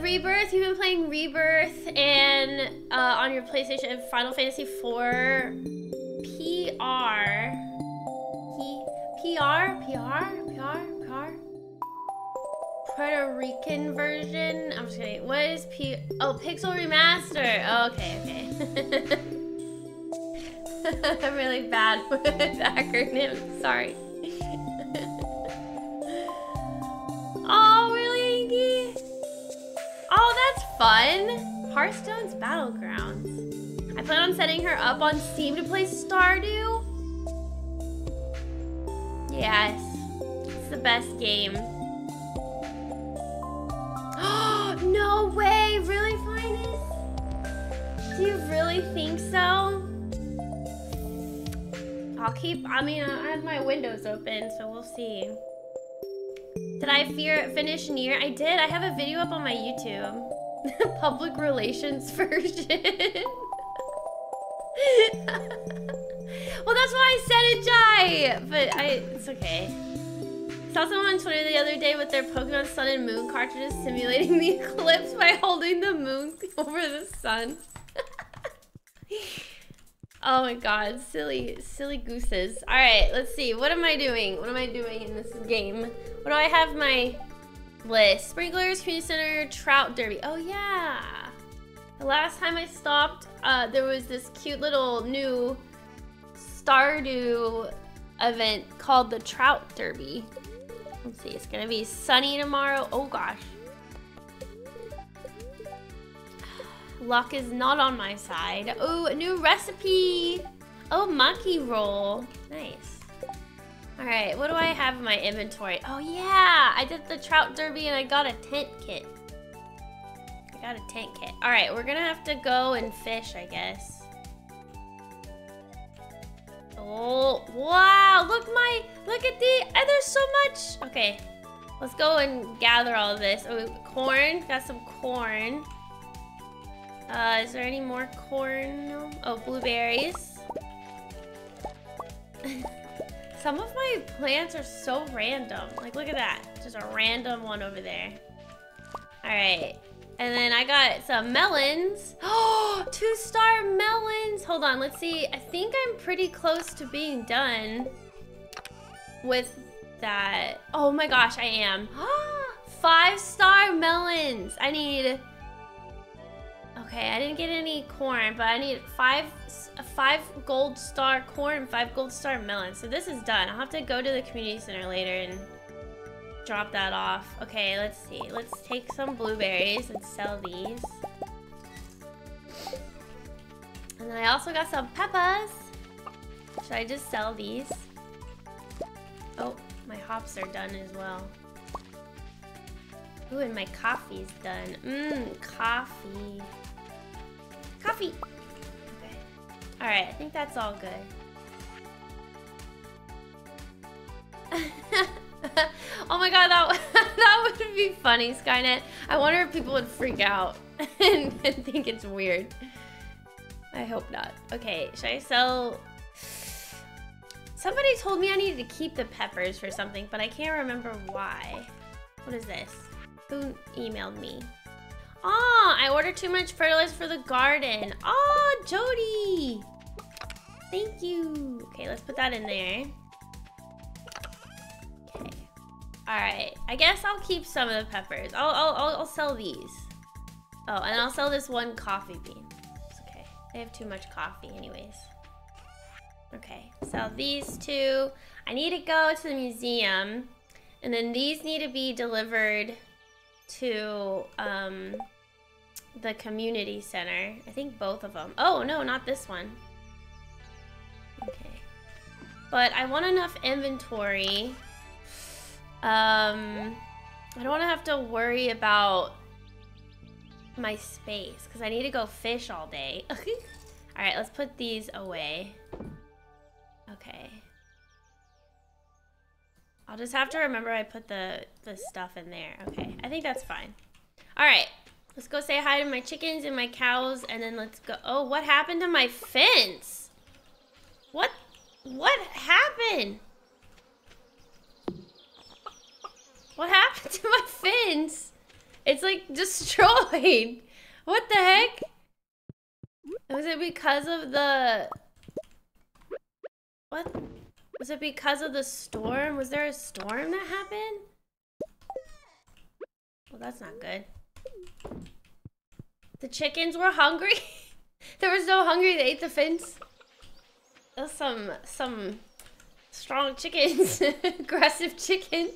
Rebirth. You've been playing Rebirth and uh, on your PlayStation Final Fantasy IV PR. PR? PR? PR? PR? Puerto Rican version. I'm just kidding. What is P? Oh, Pixel Remaster. Oh, okay, okay. I'm really bad with acronyms. Sorry. Oh, that's fun. Hearthstone's Battlegrounds. I plan on setting her up on Steam to play Stardew. Yes, it's the best game. no way, really, Finest? Do you really think so? I'll keep, I mean, I have my windows open, so we'll see. Did I fear finish near? I did. I have a video up on my YouTube. Public relations version. well, that's why I said it, Jai. But I, it's okay. Saw someone on Twitter the other day with their Pokemon Sun and Moon cartridges simulating the eclipse by holding the moon over the sun. Oh my god, silly, silly gooses. All right, let's see. What am I doing? What am I doing in this game? What do I have my list? Sprinklers, Community Center, Trout Derby. Oh yeah. The last time I stopped, uh, there was this cute little new Stardew event called the Trout Derby. Let's see, it's gonna be sunny tomorrow. Oh gosh. Luck is not on my side. Oh, a new recipe. Oh, maki roll. Nice. All right, what do I have in my inventory? Oh yeah, I did the trout derby and I got a tent kit. I got a tent kit. All right, we're gonna have to go and fish, I guess. Oh, wow, look my, look at the, oh, there's so much. Okay, let's go and gather all this. Oh, corn, got some corn. Uh, is there any more corn? Oh, blueberries. some of my plants are so random. Like, look at that. Just a random one over there. All right. And then I got some melons. Oh, two star melons. Hold on, let's see. I think I'm pretty close to being done with that. Oh my gosh, I am. Five star melons. I need, okay, I didn't get any corn, but I need five, five gold star corn, five gold star melons. So this is done. I'll have to go to the community center later and drop that off. Okay, let's see. Let's take some blueberries and sell these. And then I also got some peppers. Should I just sell these? Oh, my hops are done as well. Ooh, and my coffee's done. Mmm, coffee. Coffee! Okay. Alright, I think that's all good. oh my god, that, that would be funny, Skynet. I wonder if people would freak out and, and think it's weird. I hope not. Okay, should I sell... Somebody told me I needed to keep the peppers for something, but I can't remember why. What is this? Who emailed me? Oh, I ordered too much fertilizer for the garden. Oh, Jody! Thank you. Okay, let's put that in there. Okay. Alright, I guess I'll keep some of the peppers. I'll, I'll, I'll, sell these. Oh, and I'll sell this one coffee bean. It's okay. I have too much coffee anyways. Okay, sell these two. I need to go to the museum. And then these need to be delivered to um, the community center. I think both of them. Oh, no, not this one. Okay. But I want enough inventory um, I don't want to have to worry about my space because I need to go fish all day. all right, let's put these away. Okay. I'll just have to remember I put the, the stuff in there. Okay, I think that's fine. All right, let's go say hi to my chickens and my cows and then let's go. Oh, what happened to my fence? What, what happened? What happened to my fence? It's like destroyed. What the heck? Was it because of the... What? Was it because of the storm? Was there a storm that happened? Well, that's not good. The chickens were hungry? there was no hungry, they ate the fins. Those some, some strong chickens. Aggressive chickens.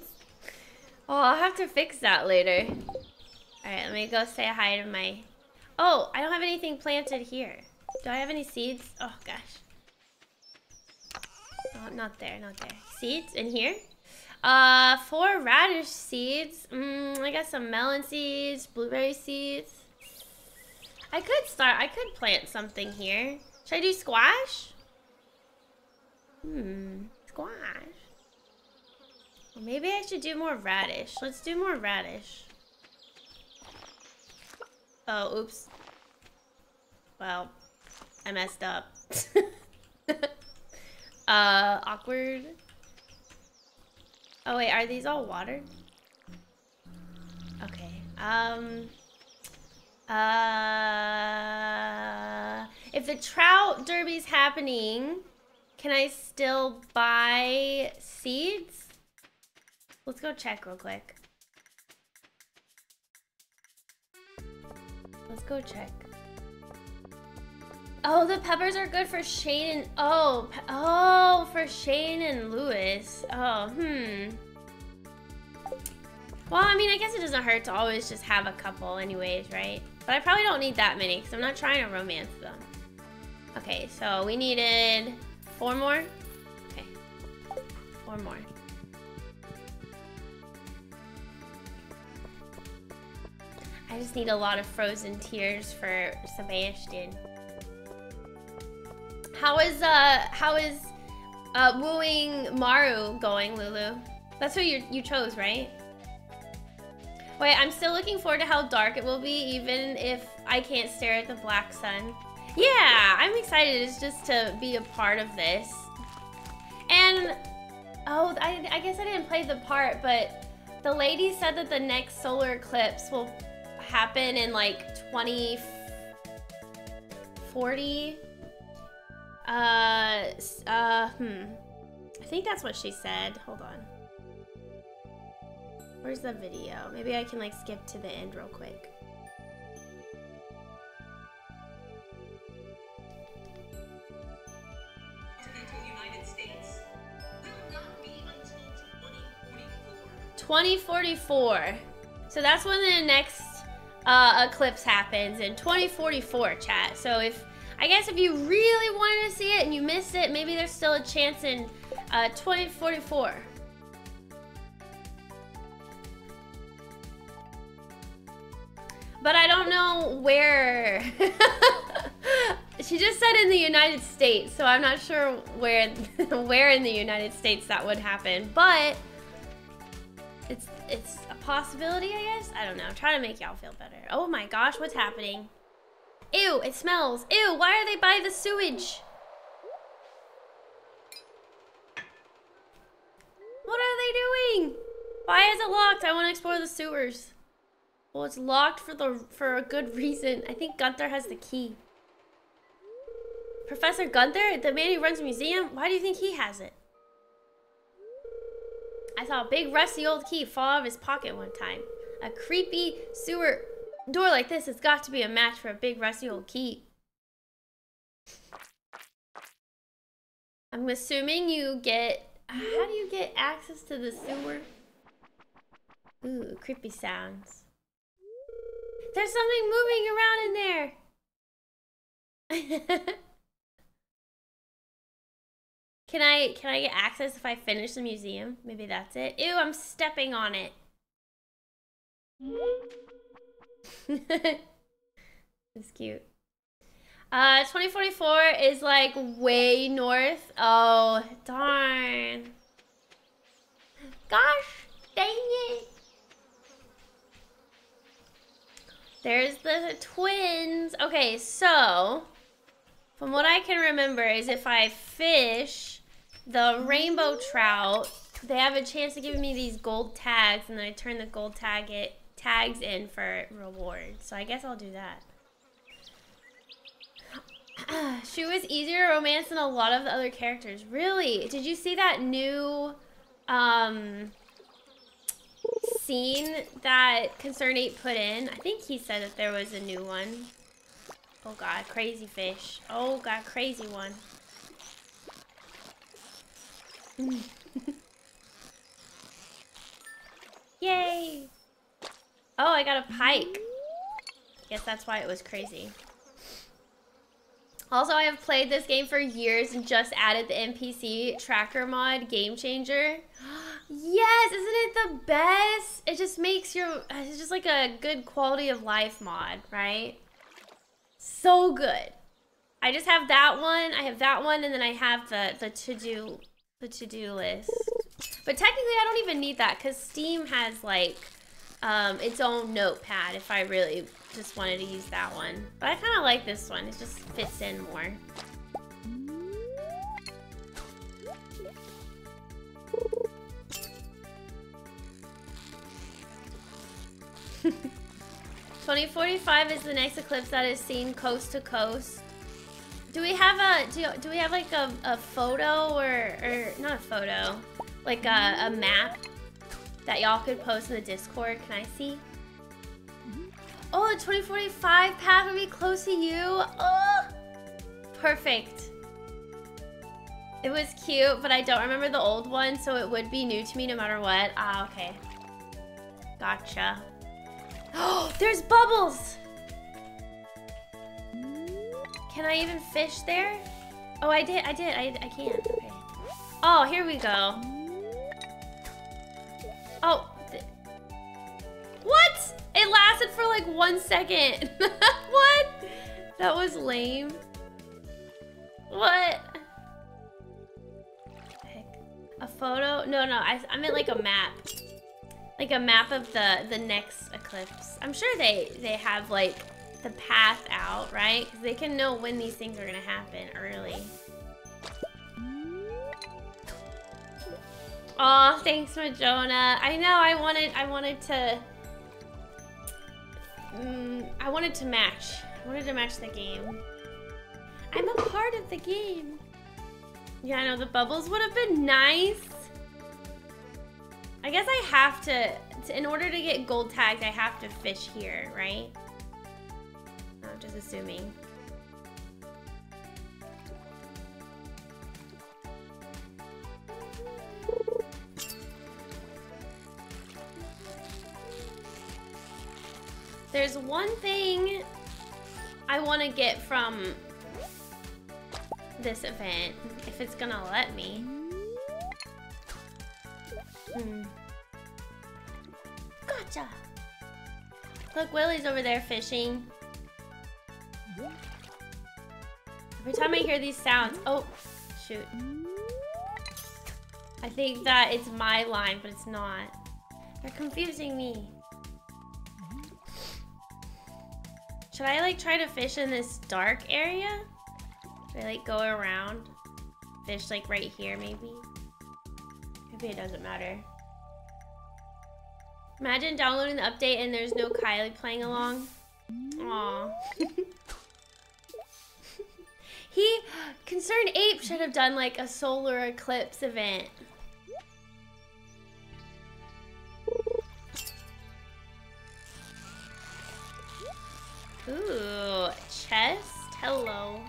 Oh, I'll have to fix that later. Alright, let me go say hi to my... Oh, I don't have anything planted here. Do I have any seeds? Oh, gosh. Oh, not there, not there. Seeds in here? Uh, four radish seeds. Mm, I got some melon seeds, blueberry seeds. I could start, I could plant something here. Should I do squash? Hmm, squash. Well, maybe I should do more radish. Let's do more radish. Oh, oops. Well, I messed up. uh, awkward. Oh wait, are these all watered? Okay. Um. Uh. If the trout derby's happening, can I still buy seeds? Let's go check real quick. Let's go check. Oh, the peppers are good for Shane and... Oh, oh, for Shane and Lewis. Oh, hmm. Well, I mean, I guess it doesn't hurt to always just have a couple anyways, right? But I probably don't need that many because I'm not trying to romance them. Okay, so we needed four more. Okay, four more. I just need a lot of frozen tears for Sebastian. How is uh how is uh wooing Maru going, Lulu? That's who you you chose, right? Wait, I'm still looking forward to how dark it will be, even if I can't stare at the black sun. Yeah, I'm excited It's just to be a part of this. And, oh, I, I guess I didn't play the part, but the lady said that the next solar eclipse will happen in like 2040. Uh, uh, hmm. I think that's what she said. Hold on. Where's the video? Maybe I can like skip to the end real quick. Twenty forty four. So that's when the next uh, eclipse happens in 2044, chat. So if, I guess if you really wanted to see it and you missed it, maybe there's still a chance in uh, 2044. But I don't know where. she just said in the United States, so I'm not sure where where in the United States that would happen. But it's it's a possibility, I guess. I don't know. I'm trying to make y'all feel better. Oh my gosh, what's happening? Ew, it smells. Ew, why are they by the sewage? What are they doing? Why is it locked? I want to explore the sewers. Well, it's locked for the for a good reason. I think Gunther has the key. Professor Gunther, the man who runs the museum, why do you think he has it? I saw a big rusty old key fall out of his pocket one time. A creepy sewer door like this has got to be a match for a big rusty old key. I'm assuming you get... How do you get access to the sewer? Ooh, creepy sounds. There's something moving around in there! Can I can I get access if I finish the museum? Maybe that's it. Ew, I'm stepping on it. it's cute. Uh, 2044 is like way north. Oh, darn. Gosh, dang it. There's the twins. Okay, so from what I can remember is if I fish the rainbow trout, they have a chance of giving me these gold tags, and then I turn the gold tag it tags in for rewards. So I guess I'll do that. she was easier to romance than a lot of the other characters. Really? Did you see that new um, scene that ConcernedApe put in? I think he said that there was a new one. Oh god, crazy fish. Oh god, crazy one. Yay! Oh, I got a pike. Guess that's why it was crazy. Also, I have played this game for years and just added the NPC tracker mod, Game Changer. yes, isn't it the best? It just makes your, it's just like a good quality of life mod, right? So good. I just have that one, I have that one, and then I have the, the to-do, the to-do list. But technically, I don't even need that because Steam has like um, its own notepad if I really just wanted to use that one. But I kind of like this one. It just fits in more. Twenty forty five is the next eclipse that is seen coast to coast. Do we have a do, do we have like a, a photo or or not a photo, like a, a map that y'all could post in the Discord? Can I see? Oh, the 2045 path would be close to you. Oh, perfect. It was cute, but I don't remember the old one, so it would be new to me no matter what. Ah, okay. Gotcha. Oh, there's bubbles! Can I even fish there? Oh, I did, I did, I, I can't, okay. Oh, here we go. Oh, what? It lasted for like one second. what? That was lame. What? A photo? No, no, I, I meant like a map. Like a map of the, the next eclipse. I'm sure they, they have like the path out, right? Because they can know when these things are gonna happen early. Oh, thanks, Majona. I know I wanted I wanted to Mm, I wanted to match. I wanted to match the game. I'm a part of the game. Yeah, I know the bubbles would have been nice. I guess I have to, to, in order to get gold tags, I have to fish here, right? I'm just assuming. There's one thing I want to get from this event, if it's gonna let me. Hmm. Gotcha! Look, Willy's over there fishing. Every time I hear these sounds... Oh, shoot. I think that it's my line, but it's not. They're confusing me. Should I like try to fish in this dark area? Should I like go around? Fish like right here maybe? Maybe it doesn't matter. Imagine downloading the update and there's no Kylie playing along. Aww. he, ConcernedApe should have done like a solar eclipse event. Ooh, chest. Hello.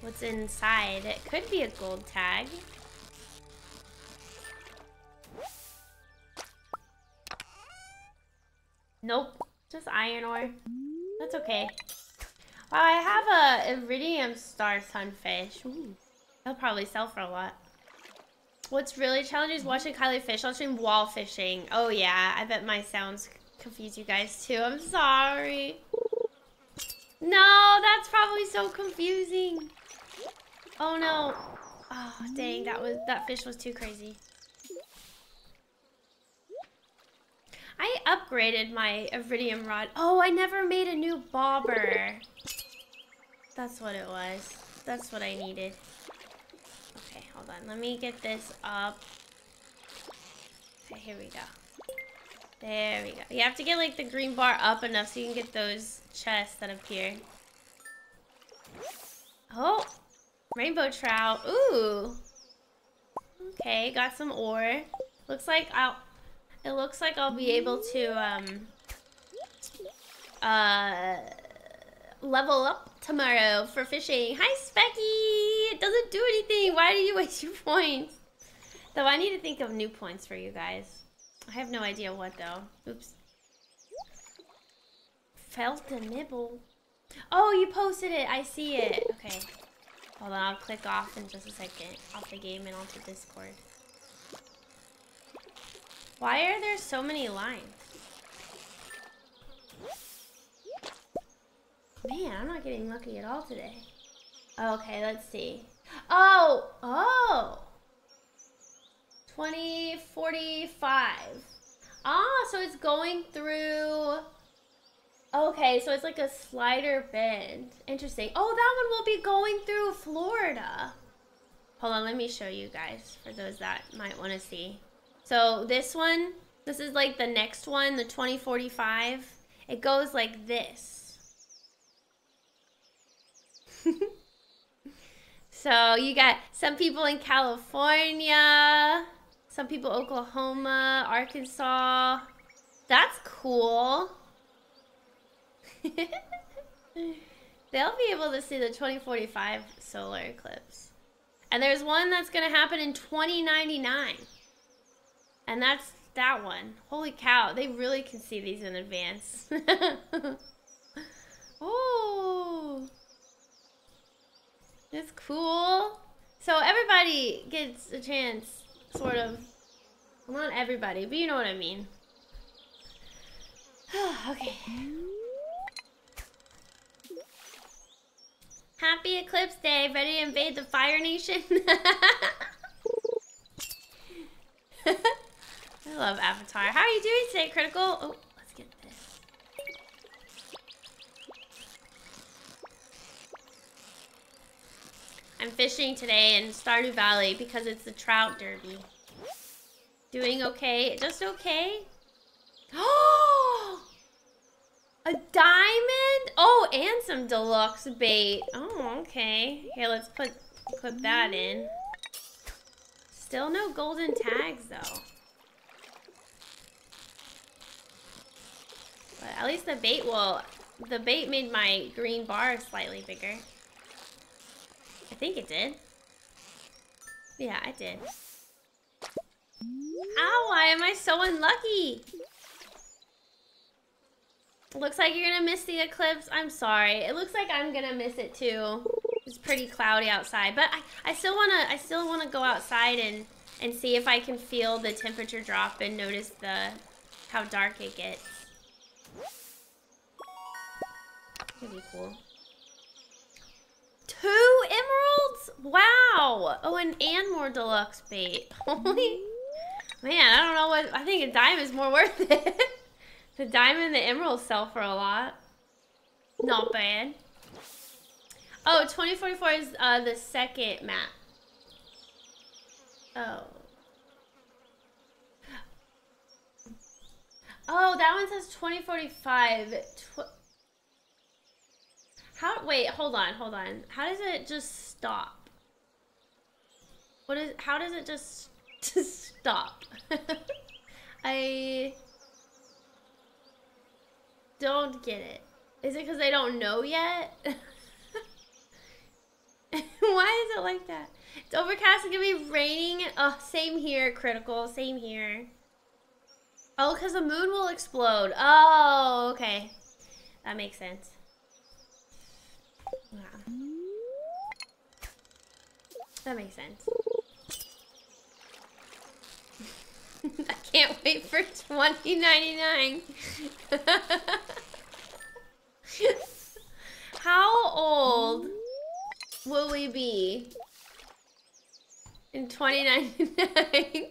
What's inside? It could be a gold tag. Nope, just iron ore. That's okay. Wow, I have a iridium star sunfish. Ooh, they'll probably sell for a lot. What's really challenging is watching Kylie fish on stream while fishing. Oh yeah, I bet my sounds confuse you guys too. I'm sorry. No, that's probably so confusing. Oh no. Oh dang, that was that fish was too crazy. I upgraded my iridium rod. Oh, I never made a new bobber. That's what it was. That's what I needed. On, let me get this up. here we go. There we go. You have to get like the green bar up enough so you can get those chests that appear. Oh, rainbow trout. Ooh. Okay, got some ore. Looks like I'll. It looks like I'll be able to um. Uh, level up tomorrow for fishing. Hi, Specky. It doesn't do anything. Why do you waste your points? Though I need to think of new points for you guys. I have no idea what though. Oops. Felt a nibble. Oh, you posted it. I see it. Okay. Hold on, I'll click off in just a second. Off the game and onto Discord. Why are there so many lines? Man, I'm not getting lucky at all today. Okay, let's see. Oh, oh. 2045. Ah, so it's going through... Okay, so it's like a slider bend. Interesting. Oh, that one will be going through Florida. Hold on, let me show you guys for those that might want to see. So this one, this is like the next one, the 2045. It goes like this. so you got some people in California, some people Oklahoma, Arkansas. That's cool. They'll be able to see the 2045 solar eclipse. And there's one that's going to happen in 2099. And that's that one. Holy cow, they really can see these in advance. oh. That's cool. So everybody gets a chance, sort of. Well, not everybody, but you know what I mean. okay. Happy Eclipse Day. Ready to invade the Fire Nation? I love Avatar. How are you doing today, Critical? Oh, I'm fishing today in Stardew Valley because it's the Trout Derby. Doing okay? Just okay? Oh! A diamond? Oh, and some deluxe bait. Oh, okay. Here, let's put put that in. Still no golden tags, though. But at least the bait will... The bait made my green bar slightly bigger. I think it did. Yeah, I did. Ow, why am I so unlucky? Looks like you're gonna miss the eclipse. I'm sorry. It looks like I'm gonna miss it too. It's pretty cloudy outside, but I, I still wanna I still wanna go outside and and see if I can feel the temperature drop and notice the how dark it gets. That'd be cool. Two emeralds? Wow. Oh, and, and more deluxe bait. Holy. Man, I don't know what. I think a diamond is more worth it. the diamond and the emerald sell for a lot. Not bad. Oh, 2044 is uh, the second map. Oh. Oh, that one says 2045. Tw how, wait, hold on, hold on. How does it just stop? What is, how does it just, just stop? I don't get it. Is it because they don't know yet? Why is it like that? It's overcast, it's gonna be raining. Oh, same here, critical, same here. Oh, because the moon will explode. Oh, okay. That makes sense. Yeah. That makes sense. I can't wait for 2099. How old will we be in 2099?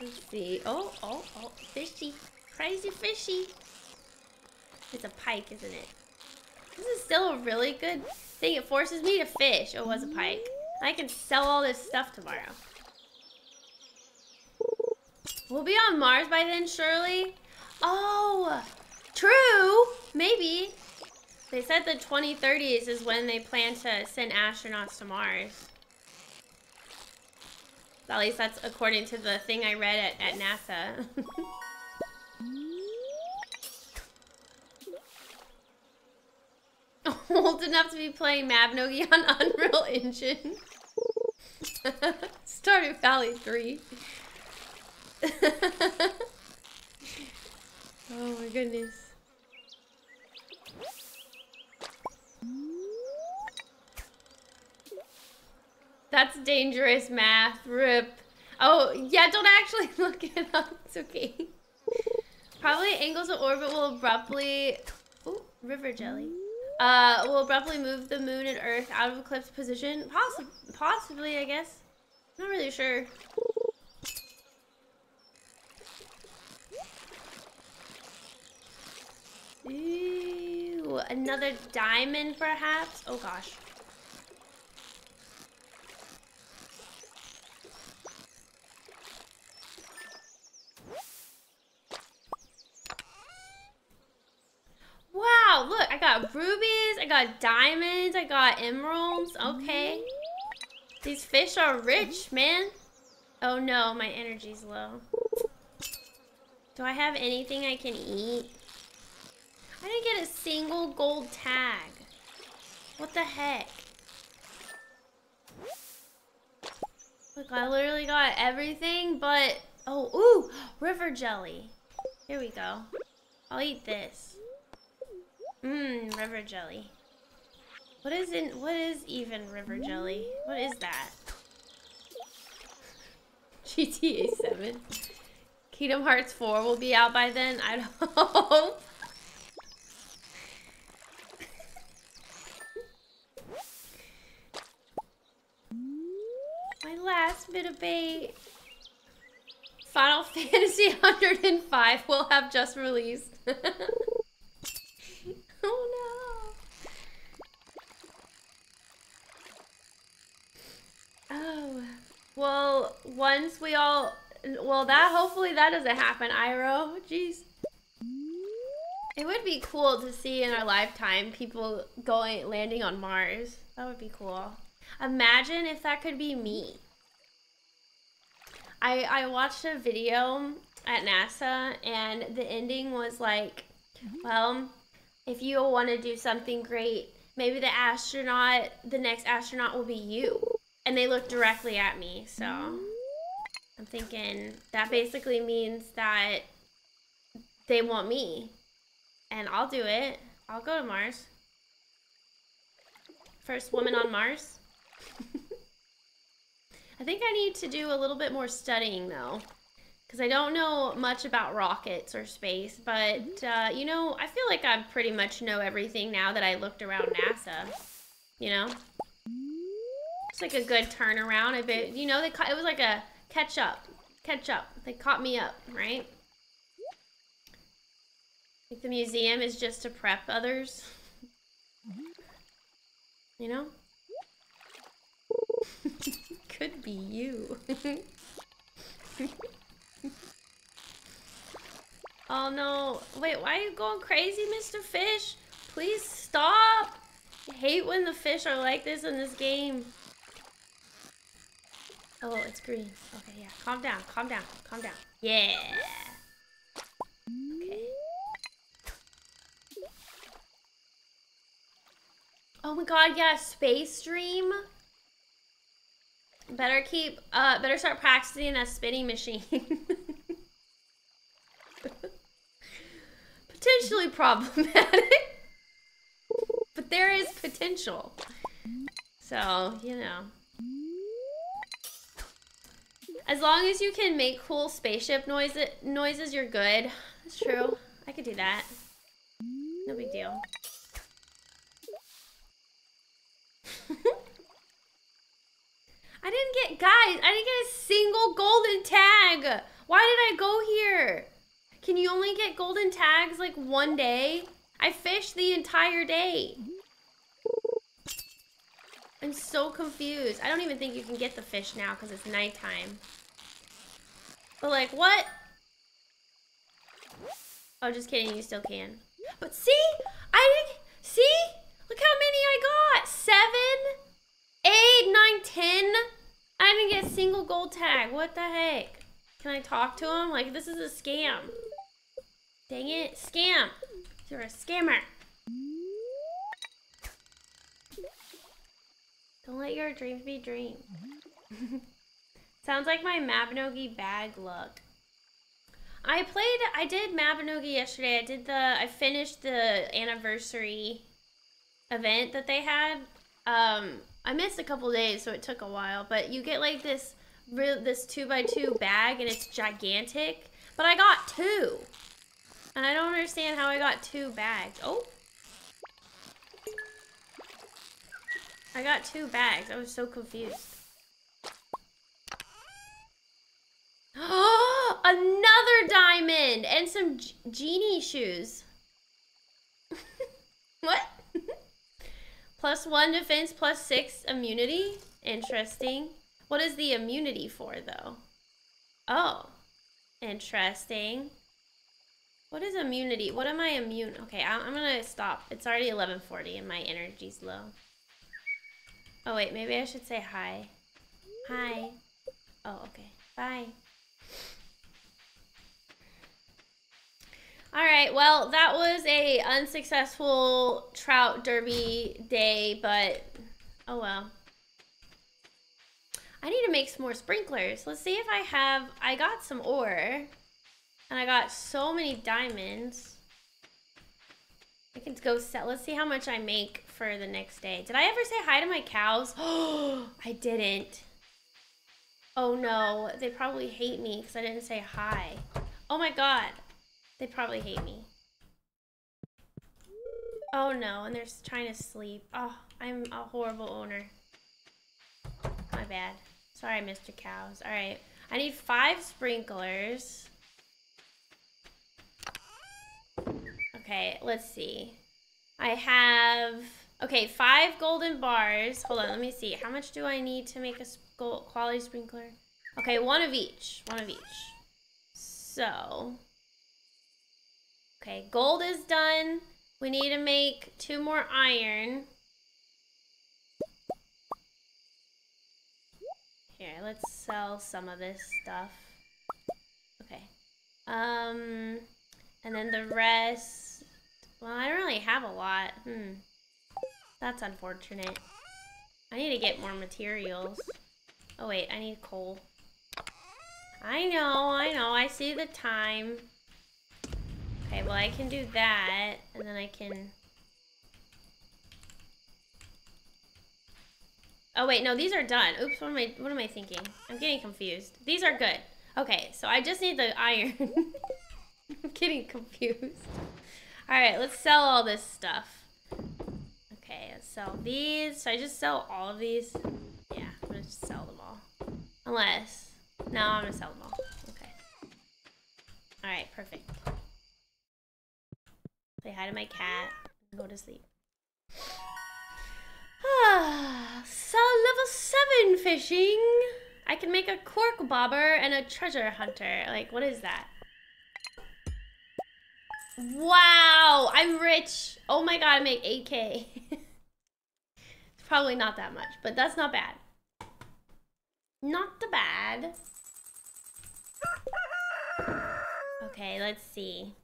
Let's see. Oh, oh, oh, fishy. Crazy fishy. It's a pike, isn't it? This is still a really good thing. It forces me to fish. Oh, it was a pike. I can sell all this stuff tomorrow. We'll be on Mars by then, surely? Oh, true. Maybe. They said the 2030s is when they plan to send astronauts to Mars. At least that's according to the thing I read at, at NASA. Old enough to be playing Mabinogi on Unreal Engine. Stardew Valley 3. oh my goodness. That's dangerous math. Rip. Oh, yeah, don't actually look it up. It's okay. Probably angles of orbit will abruptly... Ooh, river jelly. Uh, will abruptly move the moon and earth out of eclipse position. Possi possibly, I guess. Not really sure. Ooh, another diamond perhaps? Oh gosh. Wow, look, I got rubies, I got diamonds, I got emeralds. Okay. These fish are rich, man. Oh no, my energy's low. Do I have anything I can eat? I didn't get a single gold tag. What the heck? Look, I literally got everything but... Oh, ooh! River jelly. Here we go. I'll eat this. Mmm, river jelly. What is in what is even river jelly? What is that? GTA 7. Kingdom Hearts 4 will be out by then. I don't hope. My last bit of bait. Final Fantasy 105 will have just released. Oh no. Oh. Well, once we all... Well, that... Hopefully that doesn't happen, Iroh. Jeez. It would be cool to see in our lifetime people going landing on Mars. That would be cool. Imagine if that could be me. I I watched a video at NASA and the ending was like, well, if you want to do something great, maybe the astronaut, the next astronaut will be you. And they look directly at me, so I'm thinking that basically means that they want me. And I'll do it. I'll go to Mars. First woman on Mars. I think I need to do a little bit more studying though because I don't know much about rockets or space, but uh, you know, I feel like I pretty much know everything now that I looked around NASA. You know, it's like a good turnaround. I bet you know they it was like a catch up, catch up. They caught me up, right? Like the museum is just to prep others. You know? Could be you. Oh no. Wait, why are you going crazy, Mr. Fish? Please stop. I hate when the fish are like this in this game. Oh, it's green. Okay, yeah. Calm down, calm down, calm down. Yeah. Okay. Oh my god, yeah, Space Dream. Better keep, uh, better start practicing a spinning machine. potentially problematic. but there is potential. So, you know. As long as you can make cool spaceship noise noises, you're good. That's true. I could do that. No big deal. I didn't get, guys, I didn't get a single golden tag. Why did I go here? Can you only get golden tags like one day? I fished the entire day. I'm so confused. I don't even think you can get the fish now because it's nighttime. But like, what? Oh, just kidding. You still can. But see, I didn't. See, look how many I got. Seven, eight, nine, ten. I didn't get a single gold tag. What the heck? Can I talk to him? Like this is a scam. Dang it, scam. You're a scammer. Don't let your dreams be dreams. Sounds like my Mabinogi bag look. I played, I did Mabinogi yesterday. I did the, I finished the anniversary event that they had. Um, I missed a couple days, so it took a while. But you get like this, this two by two bag, and it's gigantic. But I got two, and I don't understand how I got two bags. Oh, I got two bags. I was so confused. Oh, another diamond and some genie shoes. what? plus one defense, plus six immunity. Interesting. What is the immunity for, though? Oh, interesting. What is immunity? What am I immune? Okay, I'm gonna stop. It's already 1140 and my energy's low. Oh, wait, maybe I should say hi. Hi. Oh, okay. Bye. All right, well, that was a unsuccessful trout derby day, but oh well. I need to make some more sprinklers. Let's see if I have, I got some ore, and I got so many diamonds. I can go sell, let's see how much I make for the next day. Did I ever say hi to my cows? Oh, I didn't. Oh no, they probably hate me because I didn't say hi. Oh my god. They probably hate me. Oh no, and they're trying to sleep. Oh, I'm a horrible owner. My bad. Sorry, Mr. Cows. Alright. I need five sprinklers. Okay, let's see. I have... Okay, five golden bars. Hold on, let me see. How much do I need to make a quality sprinkler? Okay, one of each. One of each. So... Okay, gold is done. We need to make two more iron. Here, let's sell some of this stuff. Okay. Um, and then the rest... Well, I don't really have a lot. Hmm. That's unfortunate. I need to get more materials. Oh, wait, I need coal. I know, I know. I see the time. Okay, well I can do that, and then I can... Oh wait, no, these are done. Oops, what am I, what am I thinking? I'm getting confused. These are good. Okay, so I just need the iron. I'm getting confused. Alright, let's sell all this stuff. Okay, let's sell these. So I just sell all of these? Yeah, I'm gonna just sell them all. Unless, no, I'm gonna sell them all. Okay. Alright, perfect. Say hi to my cat go to sleep. Ah, so level 7 fishing. I can make a cork bobber and a treasure hunter. Like, what is that? Wow, I'm rich. Oh my god, I make 8k. it's probably not that much, but that's not bad. Not the bad. Okay, let's see.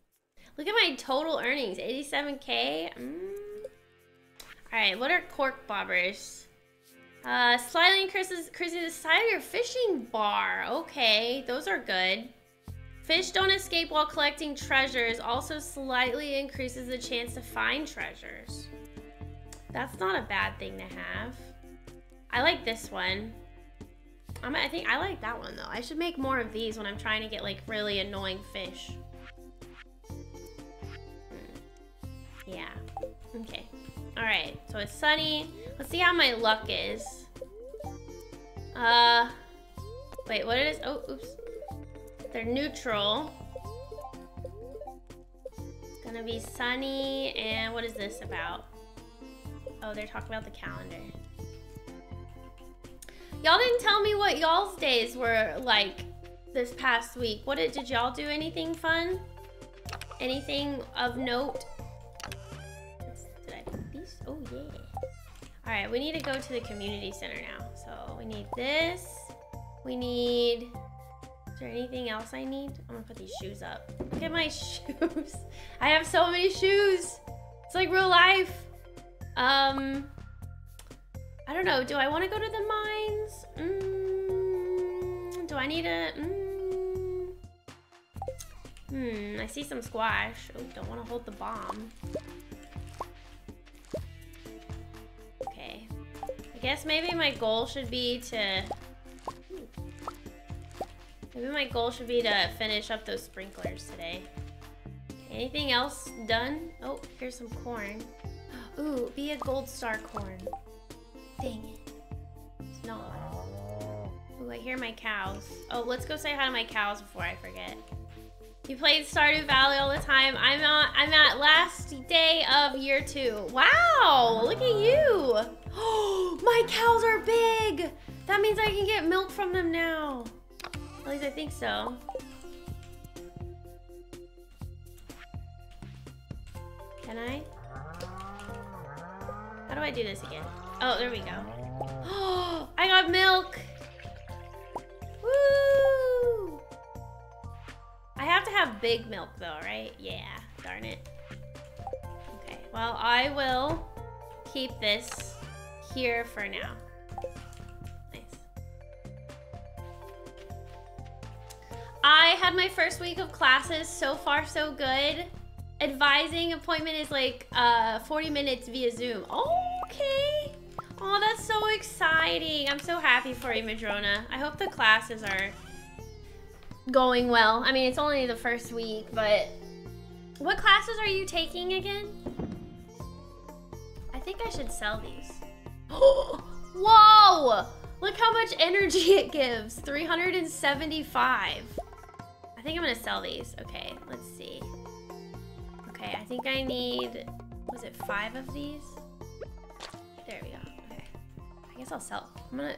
Look at my total earnings, 87k. Mm. All right, what are cork bobbers? Uh, slightly increases, increases the size of your fishing bar. Okay, those are good. Fish don't escape while collecting treasures. Also slightly increases the chance to find treasures. That's not a bad thing to have. I like this one. I'm, I think I like that one though. I should make more of these when I'm trying to get like really annoying fish. Yeah. Okay. Alright, so it's sunny. Let's see how my luck is. Uh, wait, what it is? Oh, oops. They're neutral. It's gonna be sunny, and what is this about? Oh, they're talking about the calendar. Y'all didn't tell me what y'all's days were like this past week. What did, did y'all do anything fun? anything of note? Did I put these? Oh, yeah. All right, we need to go to the community center now. So we need this. We need, is there anything else I need? I'm gonna put these shoes up. Look at my shoes. I have so many shoes. It's like real life. Um, I don't know. Do I want to go to the mines? Mm, do I need a, mm, hmm, I see some squash. Oh, don't want to hold the bomb. Okay. I guess maybe my goal should be to Maybe my goal should be to finish up those sprinklers today. Anything else done? Oh, here's some corn. Ooh, be a gold star corn. Dang it. It's not Ooh, I hear my cows. Oh, let's go say hi to my cows before I forget. You played Stardew Valley all the time. I'm at, I'm at last day of year two. Wow, look at you. Oh, my cows are big. That means I can get milk from them now. At least I think so. Can I? How do I do this again? Oh, there we go. Oh, I got milk! Woo! I have to have big milk though, right? Yeah, darn it. Okay, well, I will keep this here for now. I had my first week of classes. So far, so good. Advising appointment is like uh, 40 minutes via Zoom. okay. Oh, that's so exciting. I'm so happy for you, Madrona. I hope the classes are going well. I mean, it's only the first week, but what classes are you taking again? I think I should sell these. Whoa! Look how much energy it gives. 375. Think I'm gonna sell these. Okay, let's see. Okay, I think I need, was it five of these? There we go, okay. I guess I'll sell, I'm gonna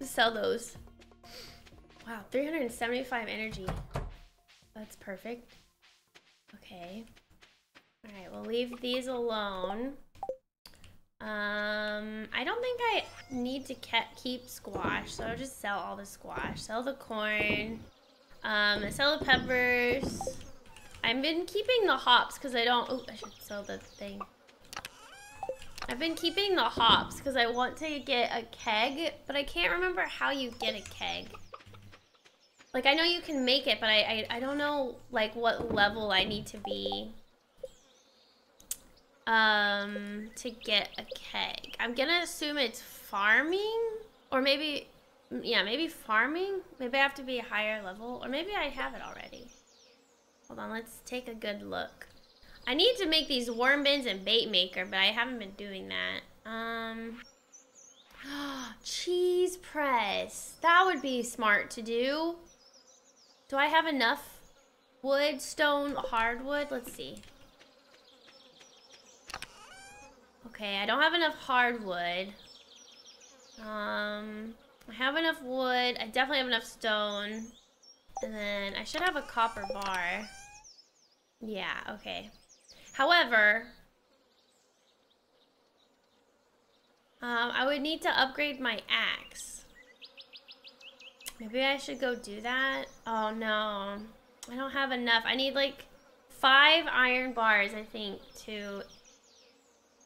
sell those. Wow, 375 energy. That's perfect. Okay. All right, we'll leave these alone. Um, I don't think I need to keep squash, so I'll just sell all the squash. Sell the corn. Um, I sell the peppers. I've been keeping the hops because I don't... Oh, I should sell the thing. I've been keeping the hops because I want to get a keg, but I can't remember how you get a keg. Like, I know you can make it, but I, I, I don't know, like, what level I need to be um, to get a keg. I'm gonna assume it's farming, or maybe yeah, maybe farming? Maybe I have to be a higher level, or maybe I have it already. Hold on, let's take a good look. I need to make these worm bins and bait maker, but I haven't been doing that. Um, cheese press. That would be smart to do. Do I have enough wood, stone, hardwood? Let's see. Okay, I don't have enough hardwood. Um, I have enough wood. I definitely have enough stone. And then I should have a copper bar. Yeah, okay. However, um, I would need to upgrade my axe. Maybe I should go do that. Oh no, I don't have enough. I need like five iron bars, I think, to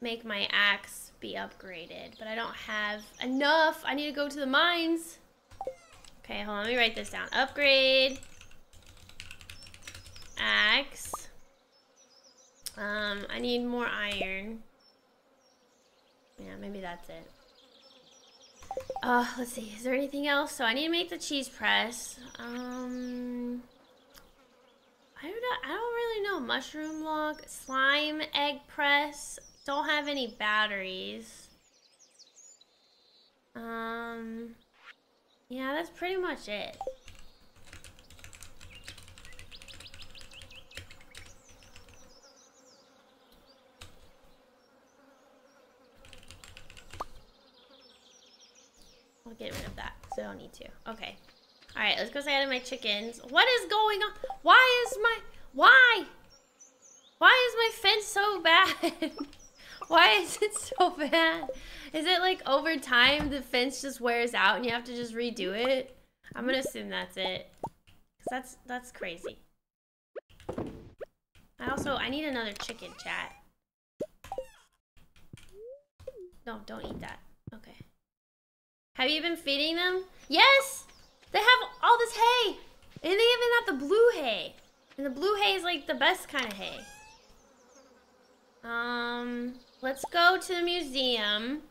make my axe be upgraded, but I don't have enough. I need to go to the mines. Okay, hold on, let me write this down. Upgrade. Axe. Um, I need more iron. Yeah, maybe that's it. Uh, let's see. Is there anything else? So I need to make the cheese press. Um, I don't know. I don't really know. Mushroom log, slime egg press. Don't have any batteries. Um, yeah, that's pretty much it. I'll get rid of that, so I don't need to. Okay. Alright, let's go say hi to my chickens. What is going on? Why is my... Why? Why is my fence so bad? Why is it so bad? Is it like over time the fence just wears out and you have to just redo it? I'm gonna assume that's it. Cause that's that's crazy. I also I need another chicken chat. No, don't eat that. Okay. Have you been feeding them? Yes! They have all this hay! And they even have the blue hay. And the blue hay is like the best kind of hay. Um, let's go to the museum.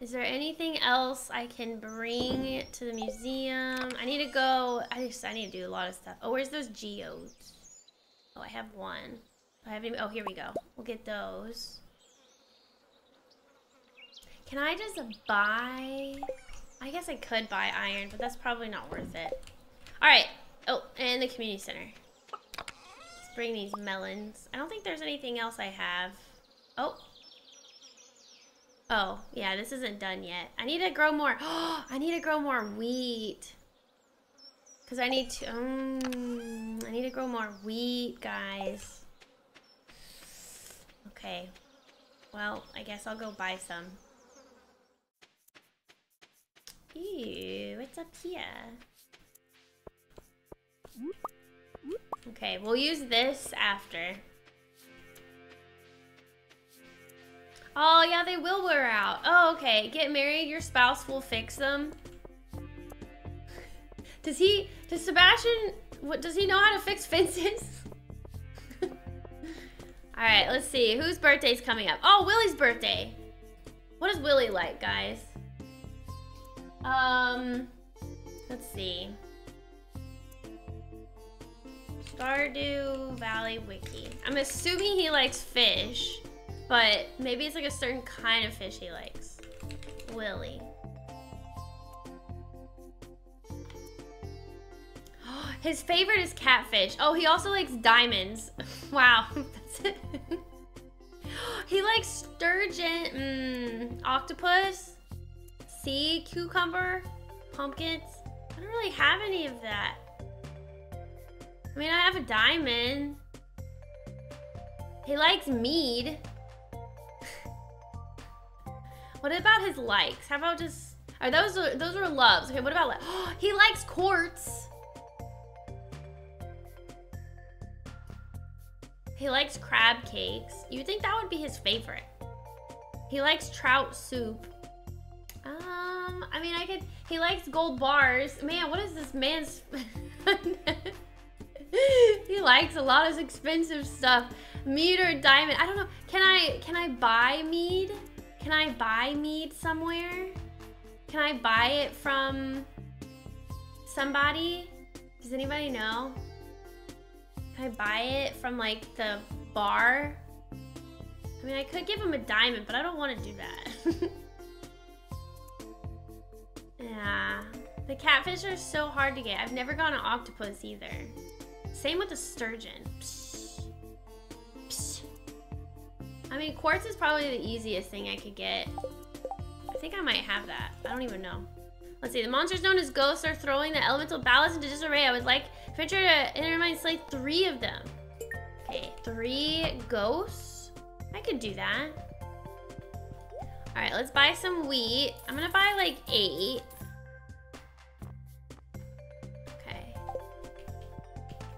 Is there anything else I can bring to the museum? I need to go, I just, I need to do a lot of stuff. Oh, where's those geodes? Oh, I have one. I have oh, here we go. We'll get those. Can I just buy, I guess I could buy iron, but that's probably not worth it. All right. Oh, and the community center. Let's bring these melons. I don't think there's anything else I have. Oh. Oh, yeah, this isn't done yet. I need to grow more. Oh, I need to grow more wheat. Because I need to... Um, I need to grow more wheat, guys. Okay. Well, I guess I'll go buy some. Ew, what's up here? Okay, we'll use this after. Oh, yeah, they will wear out. Oh, okay. Get married, your spouse will fix them. Does he, does Sebastian, what, does he know how to fix fences? All right, let's see. Whose birthday's coming up? Oh, Willy's birthday. What is Willy like, guys? Um, let's see. Stardew Valley Wiki. I'm assuming he likes fish, but maybe it's like a certain kind of fish he likes. Willy. His favorite is catfish. Oh, he also likes diamonds. wow, that's it. he likes sturgeon, mm, octopus, sea cucumber, pumpkins. I don't really have any of that. I mean, I have a diamond. He likes mead. What about his likes? How about just... Are those those are loves? Okay, what about... like... he likes quartz. He likes crab cakes. You'd think that would be his favorite. He likes trout soup. Um, I mean, I could... He likes gold bars. Man, what is this man's... he likes a lot of expensive stuff. Mead or diamond. I don't know. Can I can I buy mead? Can I buy mead somewhere? Can I buy it from somebody? Does anybody know? Can I buy it from like the bar? I mean, I could give him a diamond, but I don't want to do that. yeah. The catfish are so hard to get. I've never got an octopus either. Same with the sturgeon. Psh. I mean, quartz is probably the easiest thing I could get. I think I might have that. I don't even know. Let's see. The monsters known as ghosts are throwing the elemental ballast into disarray. I would like venture to enter my slay three of them. Okay, three ghosts. I could do that. All right, let's buy some wheat. I'm gonna buy like eight. Okay.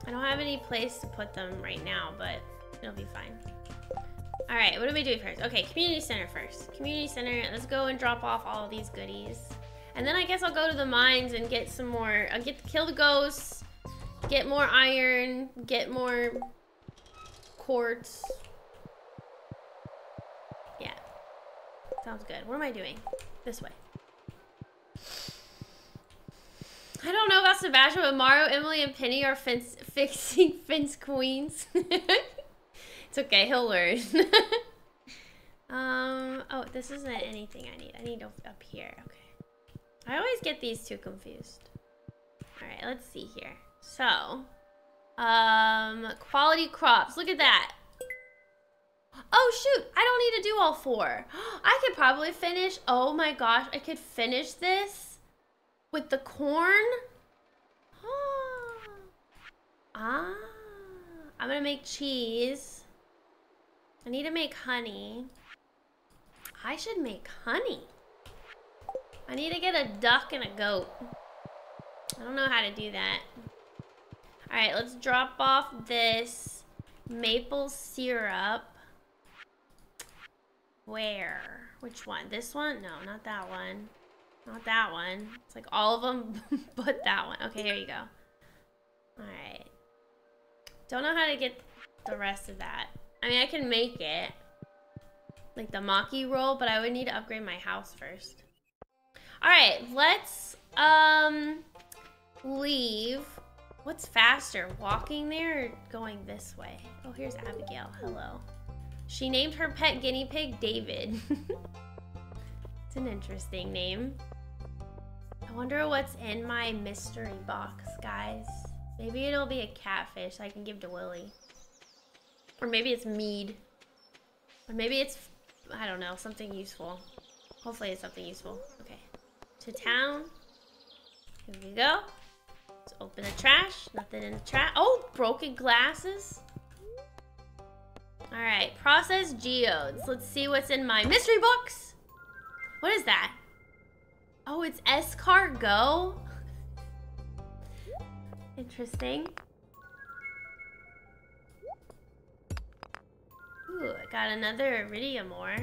I don't have any place to put them right now, but it'll be fine. All right, what are we doing first? Okay, community center first. Community center, let's go and drop off all of these goodies. And then I guess I'll go to the mines and get some more, I'll get kill the ghosts, get more iron, get more quartz. Yeah, sounds good. What am I doing? This way. I don't know about Sebastian, but Maru, Emily, and Penny are fence fixing fence queens. it's okay, he'll learn. um, oh, this isn't anything I need. I need up here. Okay. I always get these two confused. All right, let's see here. So, um, quality crops. Look at that. Oh, shoot. I don't need to do all four. I could probably finish. Oh my gosh. I could finish this with the corn? ah. I'm gonna make cheese. I need to make honey. I should make honey. I need to get a duck and a goat. I don't know how to do that. All right, let's drop off this maple syrup. Where? Which one? This one? No, not that one. Not that one. It's like all of them but that one. Okay, here you go. All right. Don't know how to get the rest of that. I mean, I can make it. Like the maki roll, but I would need to upgrade my house first. All right, let's um leave. What's faster, walking there or going this way? Oh, here's Abigail. Hello. She named her pet guinea pig David. it's an interesting name. I wonder what's in my mystery box, guys. Maybe it'll be a catfish I can give to Willy. Or maybe it's mead. Or maybe it's, I don't know, something useful. Hopefully it's something useful. Okay. To town. Here we go. Let's open the trash. Nothing in the trash. Oh, broken glasses. All right, process geodes. Let's see what's in my mystery box. What is that? Oh, it's escargot. Interesting. Ooh, I got another iridium ore.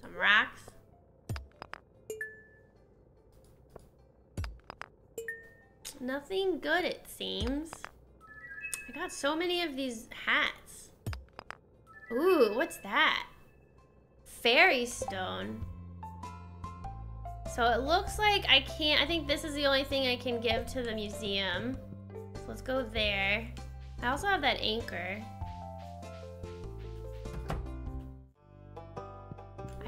Some racks. Nothing good, it seems. I got so many of these hats. Ooh, what's that? Fairy stone. So it looks like I can't, I think this is the only thing I can give to the museum. So let's go there. I also have that anchor.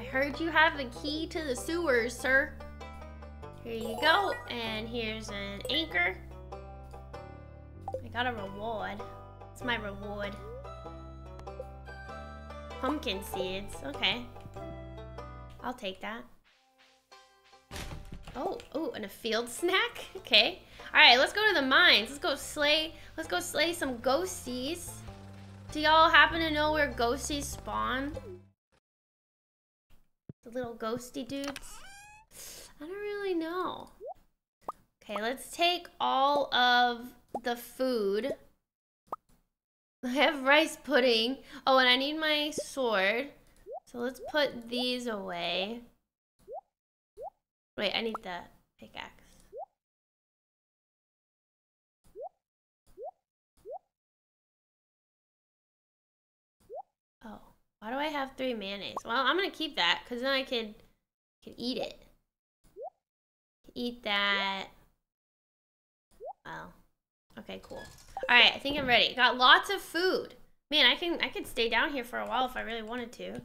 Heard you have the key to the sewers, sir. Here you go, and here's an anchor. I got a reward. It's my reward. Pumpkin seeds, okay. I'll take that. Oh, oh, and a field snack? Okay. All right, let's go to the mines. Let's go slay, let's go slay some ghosties. Do y'all happen to know where ghosties spawn? The little ghosty dudes? I don't really know. Okay, let's take all of the food. I have rice pudding. Oh, and I need my sword. So let's put these away. Wait, I need the pickaxe. Why do I have three mayonnaise? Well, I'm gonna keep that because then I could, could eat it. Eat that. Oh. Okay, cool. All right, I think I'm ready. Got lots of food. Man, I can I could stay down here for a while if I really wanted to.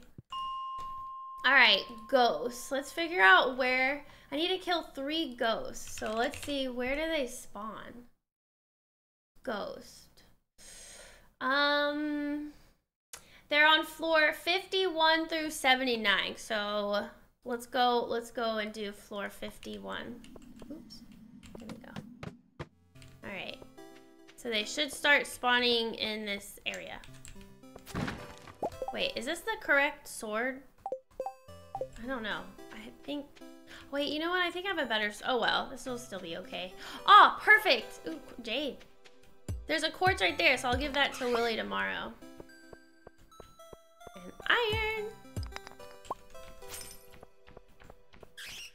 All right, ghosts. Let's figure out where I need to kill three ghosts. So let's see, where do they spawn? Ghost. Um, they're on floor 51 through 79. So let's go, let's go and do floor 51. Oops, here we go. All right. So they should start spawning in this area. Wait, is this the correct sword? I don't know. I think Wait, you know what? I think I have a better... Oh, well. This will still be okay. Oh, perfect! Ooh, jade. There's a quartz right there, so I'll give that to Willy tomorrow. Iron.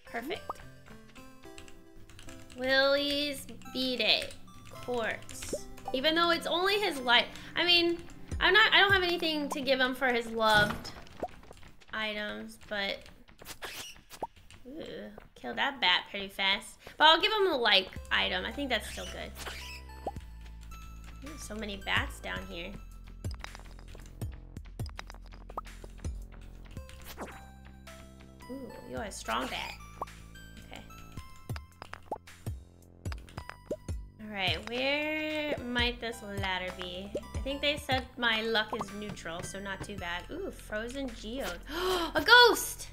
Perfect. Willy's beat it. Quartz. Even though it's only his life. I mean, I'm not. I don't have anything to give him for his loved items, but Ooh, kill that bat pretty fast. But I'll give him the like item. I think that's still good. Ooh, so many bats down here. Ooh, you are a strong bat. Okay. Alright, where might this ladder be? I think they said my luck is neutral, so not too bad. Ooh, frozen geode. a ghost!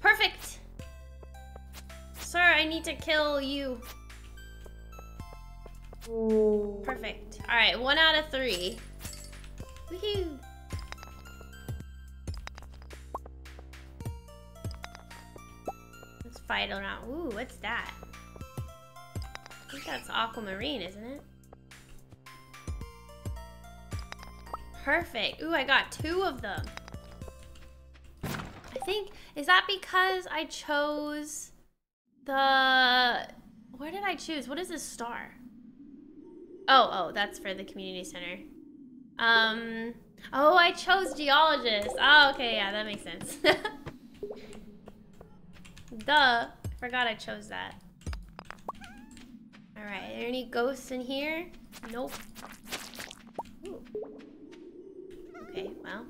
Perfect! Sir, I need to kill you. Perfect. All right, one out of three. Woohoo! Fight around. Ooh, what's that? I think that's aquamarine, isn't it? Perfect. Ooh, I got two of them. I think, is that because I chose the, where did I choose? What is this star? Oh, oh, that's for the community center. Um, oh, I chose geologist. Oh, okay, yeah, that makes sense. Duh, forgot I chose that. All right, are there any ghosts in here? Nope. Ooh. Okay, well.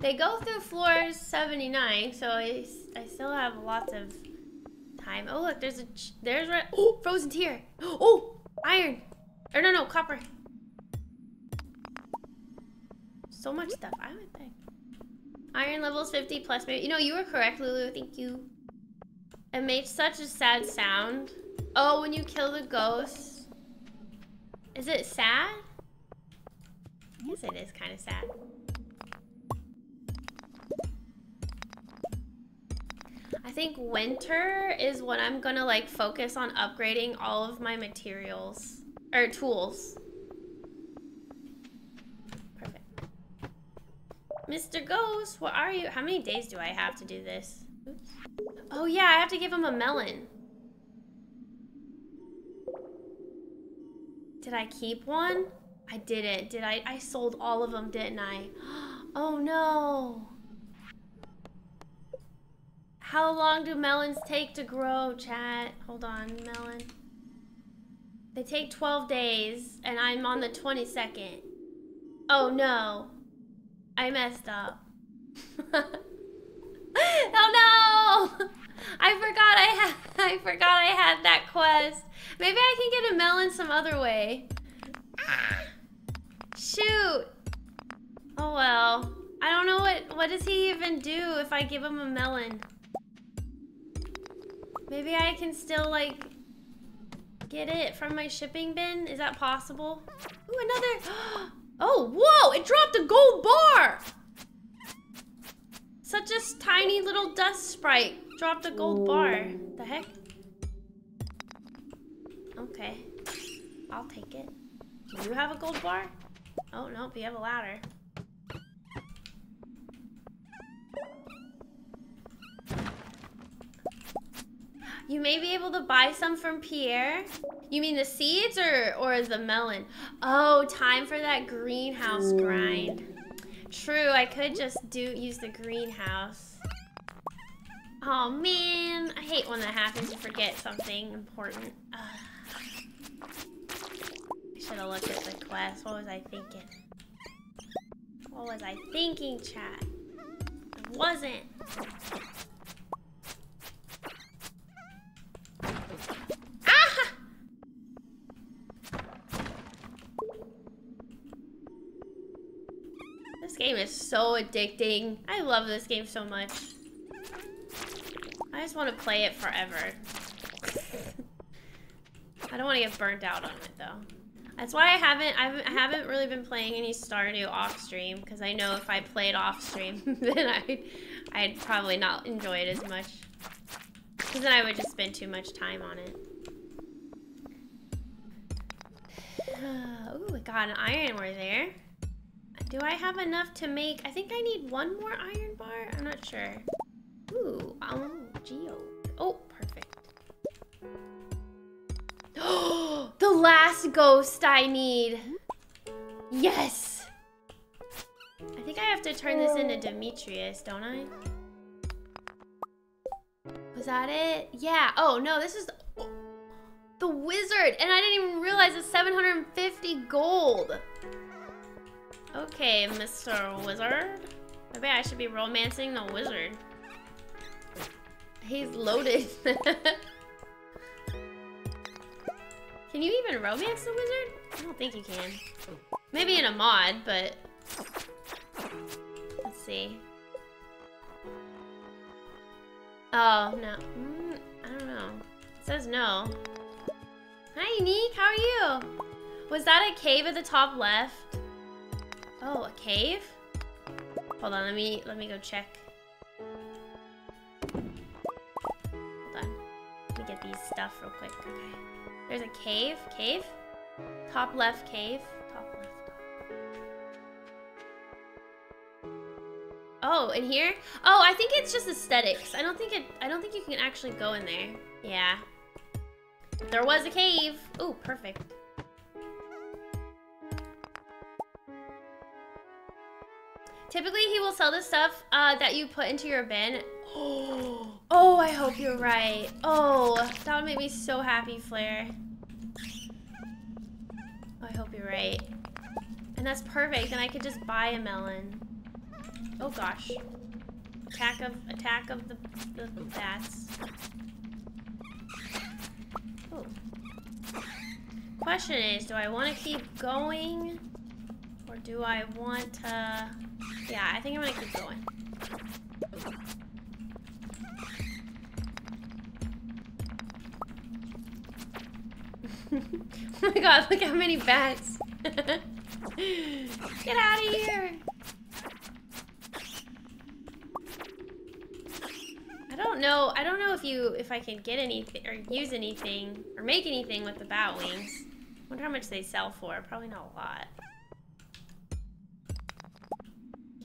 They go through floors 79, so I, I still have lots of time. Oh, look, there's a, there's, oh, frozen tear. Oh, iron. Or no, no, copper. So much stuff. I would think. Iron levels 50 plus. Maybe. You know, you were correct, Lulu. Thank you. It made such a sad sound. Oh, when you kill the ghost. Is it sad? I guess it is kind of sad. I think winter is what I'm gonna like focus on upgrading all of my materials or tools. Perfect. Mr. Ghost, what are you? How many days do I have to do this? Oops. Oh yeah, I have to give him a melon. Did I keep one? I didn't. Did I? I sold all of them, didn't I? Oh no. How long do melons take to grow, chat? Hold on, melon. They take 12 days, and I'm on the 22nd. Oh no. I messed up. oh no! I forgot I had I forgot I had that quest. Maybe I can get a melon some other way. Shoot. Oh well. I don't know what what does he even do if I give him a melon? Maybe I can still like get it from my shipping bin? Is that possible? Ooh, another. Oh, whoa! It dropped a gold bar! Such a tiny little dust sprite dropped a gold bar. The heck? Okay. I'll take it. Do you have a gold bar? Oh, nope, you have a ladder. You may be able to buy some from Pierre. You mean the seeds or, or the melon? Oh, time for that greenhouse grind. True, I could just do use the greenhouse. Oh man, I hate when that happens. You forget something important. I should have looked at the quest. What was I thinking? What was I thinking, chat? It wasn't. Ah! This game is so addicting. I love this game so much. I just want to play it forever. I don't want to get burnt out on it though. That's why I haven't I haven't really been playing any Stardew off stream because I know if I played off stream then I I'd probably not enjoy it as much. Because then I would just spend too much time on it. Oh we got an iron ore there. Do I have enough to make... I think I need one more iron bar? I'm not sure. Ooh, oh, geo. Oh, perfect. Oh, the last ghost I need. Yes! I think I have to turn this into Demetrius, don't I? Was that it? Yeah. Oh, no, this is the, the wizard. And I didn't even realize it's 750 gold. Okay, Mr. Wizard. Maybe I should be romancing the wizard. He's loaded. can you even romance the wizard? I don't think you can. Maybe in a mod, but... Let's see. Oh, no. Mm, I don't know. It says no. Hi! Neek. How are you? Was that a cave at the top left? Oh, a cave? Hold on, let me let me go check. Hold on. Let me get these stuff real quick. Okay. There's a cave. Cave? Top left cave. Top left. Oh, in here? Oh, I think it's just aesthetics. I don't think it I don't think you can actually go in there. Yeah. There was a cave. Oh, perfect. Typically, he will sell the stuff uh, that you put into your bin. Oh, I hope you're right. Oh, that would make me so happy, Flair. Oh, I hope you're right. And that's perfect. Then I could just buy a melon. Oh gosh. Attack of attack of the, the bats. Oh. Question is, do I want to keep going? Or do I want to... Yeah, I think I'm going to keep going. oh my god, look how many bats. Get out of here. I don't know. I don't know if you if I can get anything or use anything or make anything with the bat wings. Wonder how much they sell for. Probably not a lot.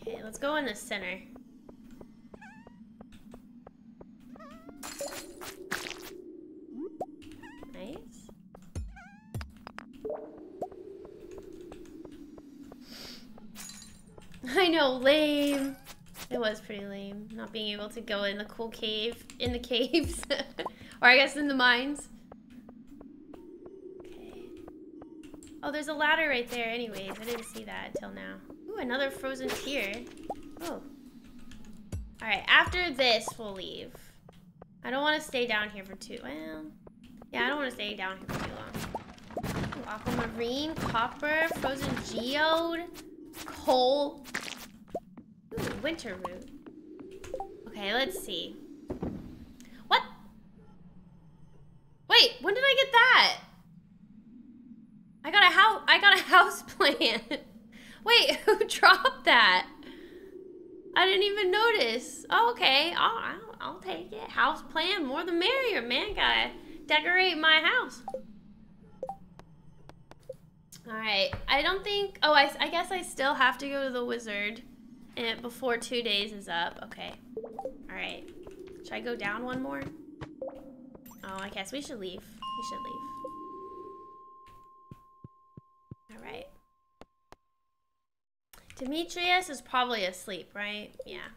Okay, let's go in the center. Nice. I know, lame. It was pretty lame, not being able to go in the cool cave, in the caves. or I guess in the mines. Okay. Oh, there's a ladder right there anyways. I didn't see that until now. Ooh, another frozen tear. Oh. Alright, after this, we'll leave. I don't want to stay down here for too... Well... Yeah, I don't want to stay down here for too long. Ooh, aquamarine, copper, frozen geode, coal. Ooh, winter root. Okay, let's see. What? Wait, when did I get that? I got a house. I got a house plant. Wait, who dropped that? I didn't even notice. Oh, okay. Oh, I'll, I'll take it. House plan, more the merrier, man. Gotta decorate my house. All right. I don't think. Oh, I, I guess I still have to go to the wizard, and before two days is up. Okay. All right. Should I go down one more? Oh, I guess we should leave. We should leave. All right. Demetrius is probably asleep, right? Yeah.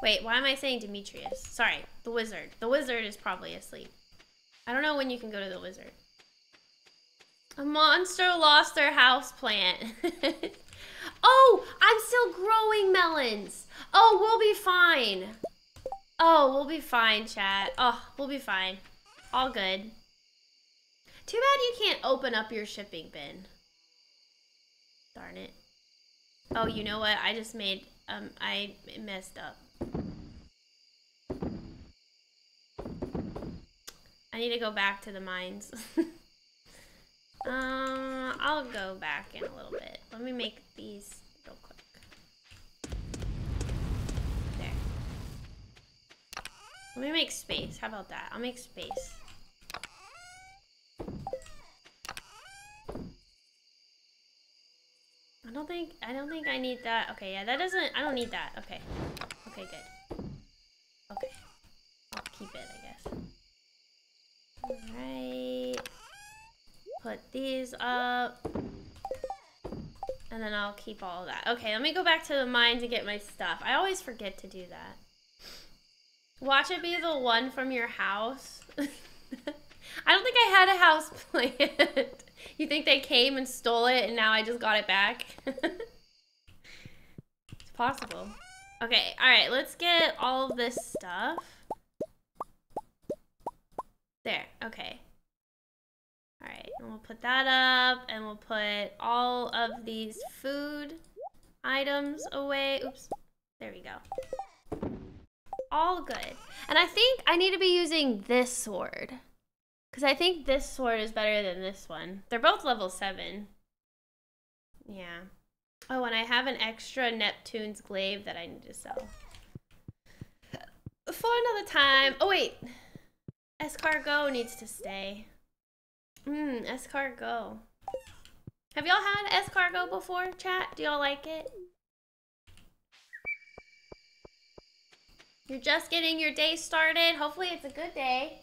Wait, why am I saying Demetrius? Sorry, the wizard. The wizard is probably asleep. I don't know when you can go to the wizard. A monster lost their house plant. oh, I'm still growing melons. Oh, we'll be fine. Oh, we'll be fine, chat. Oh, we'll be fine. All good. Too bad you can't open up your shipping bin. Darn it. Oh, you know what? I just made, um, I messed up. I need to go back to the mines. um, I'll go back in a little bit. Let me make these real quick. There. Let me make space. How about that? I'll make space. I think, I don't think I need that. Okay, yeah, that doesn't, I don't need that. Okay. Okay, good. Okay. I'll keep it, I guess. Alright. Put these up. And then I'll keep all that. Okay, let me go back to the mine to get my stuff. I always forget to do that. Watch it be the one from your house. I don't think I had a house plant. You think they came and stole it and now I just got it back? it's possible. Okay, alright, let's get all of this stuff. There, okay. Alright, and we'll put that up and we'll put all of these food items away. Oops, there we go. All good. And I think I need to be using this sword. Because I think this sword is better than this one. They're both level 7. Yeah. Oh, and I have an extra Neptune's glaive that I need to sell. For another time. Oh, wait. Escargot needs to stay. Mmm, escargot. Have y'all had escargot before, chat? Do y'all like it? You're just getting your day started. Hopefully it's a good day.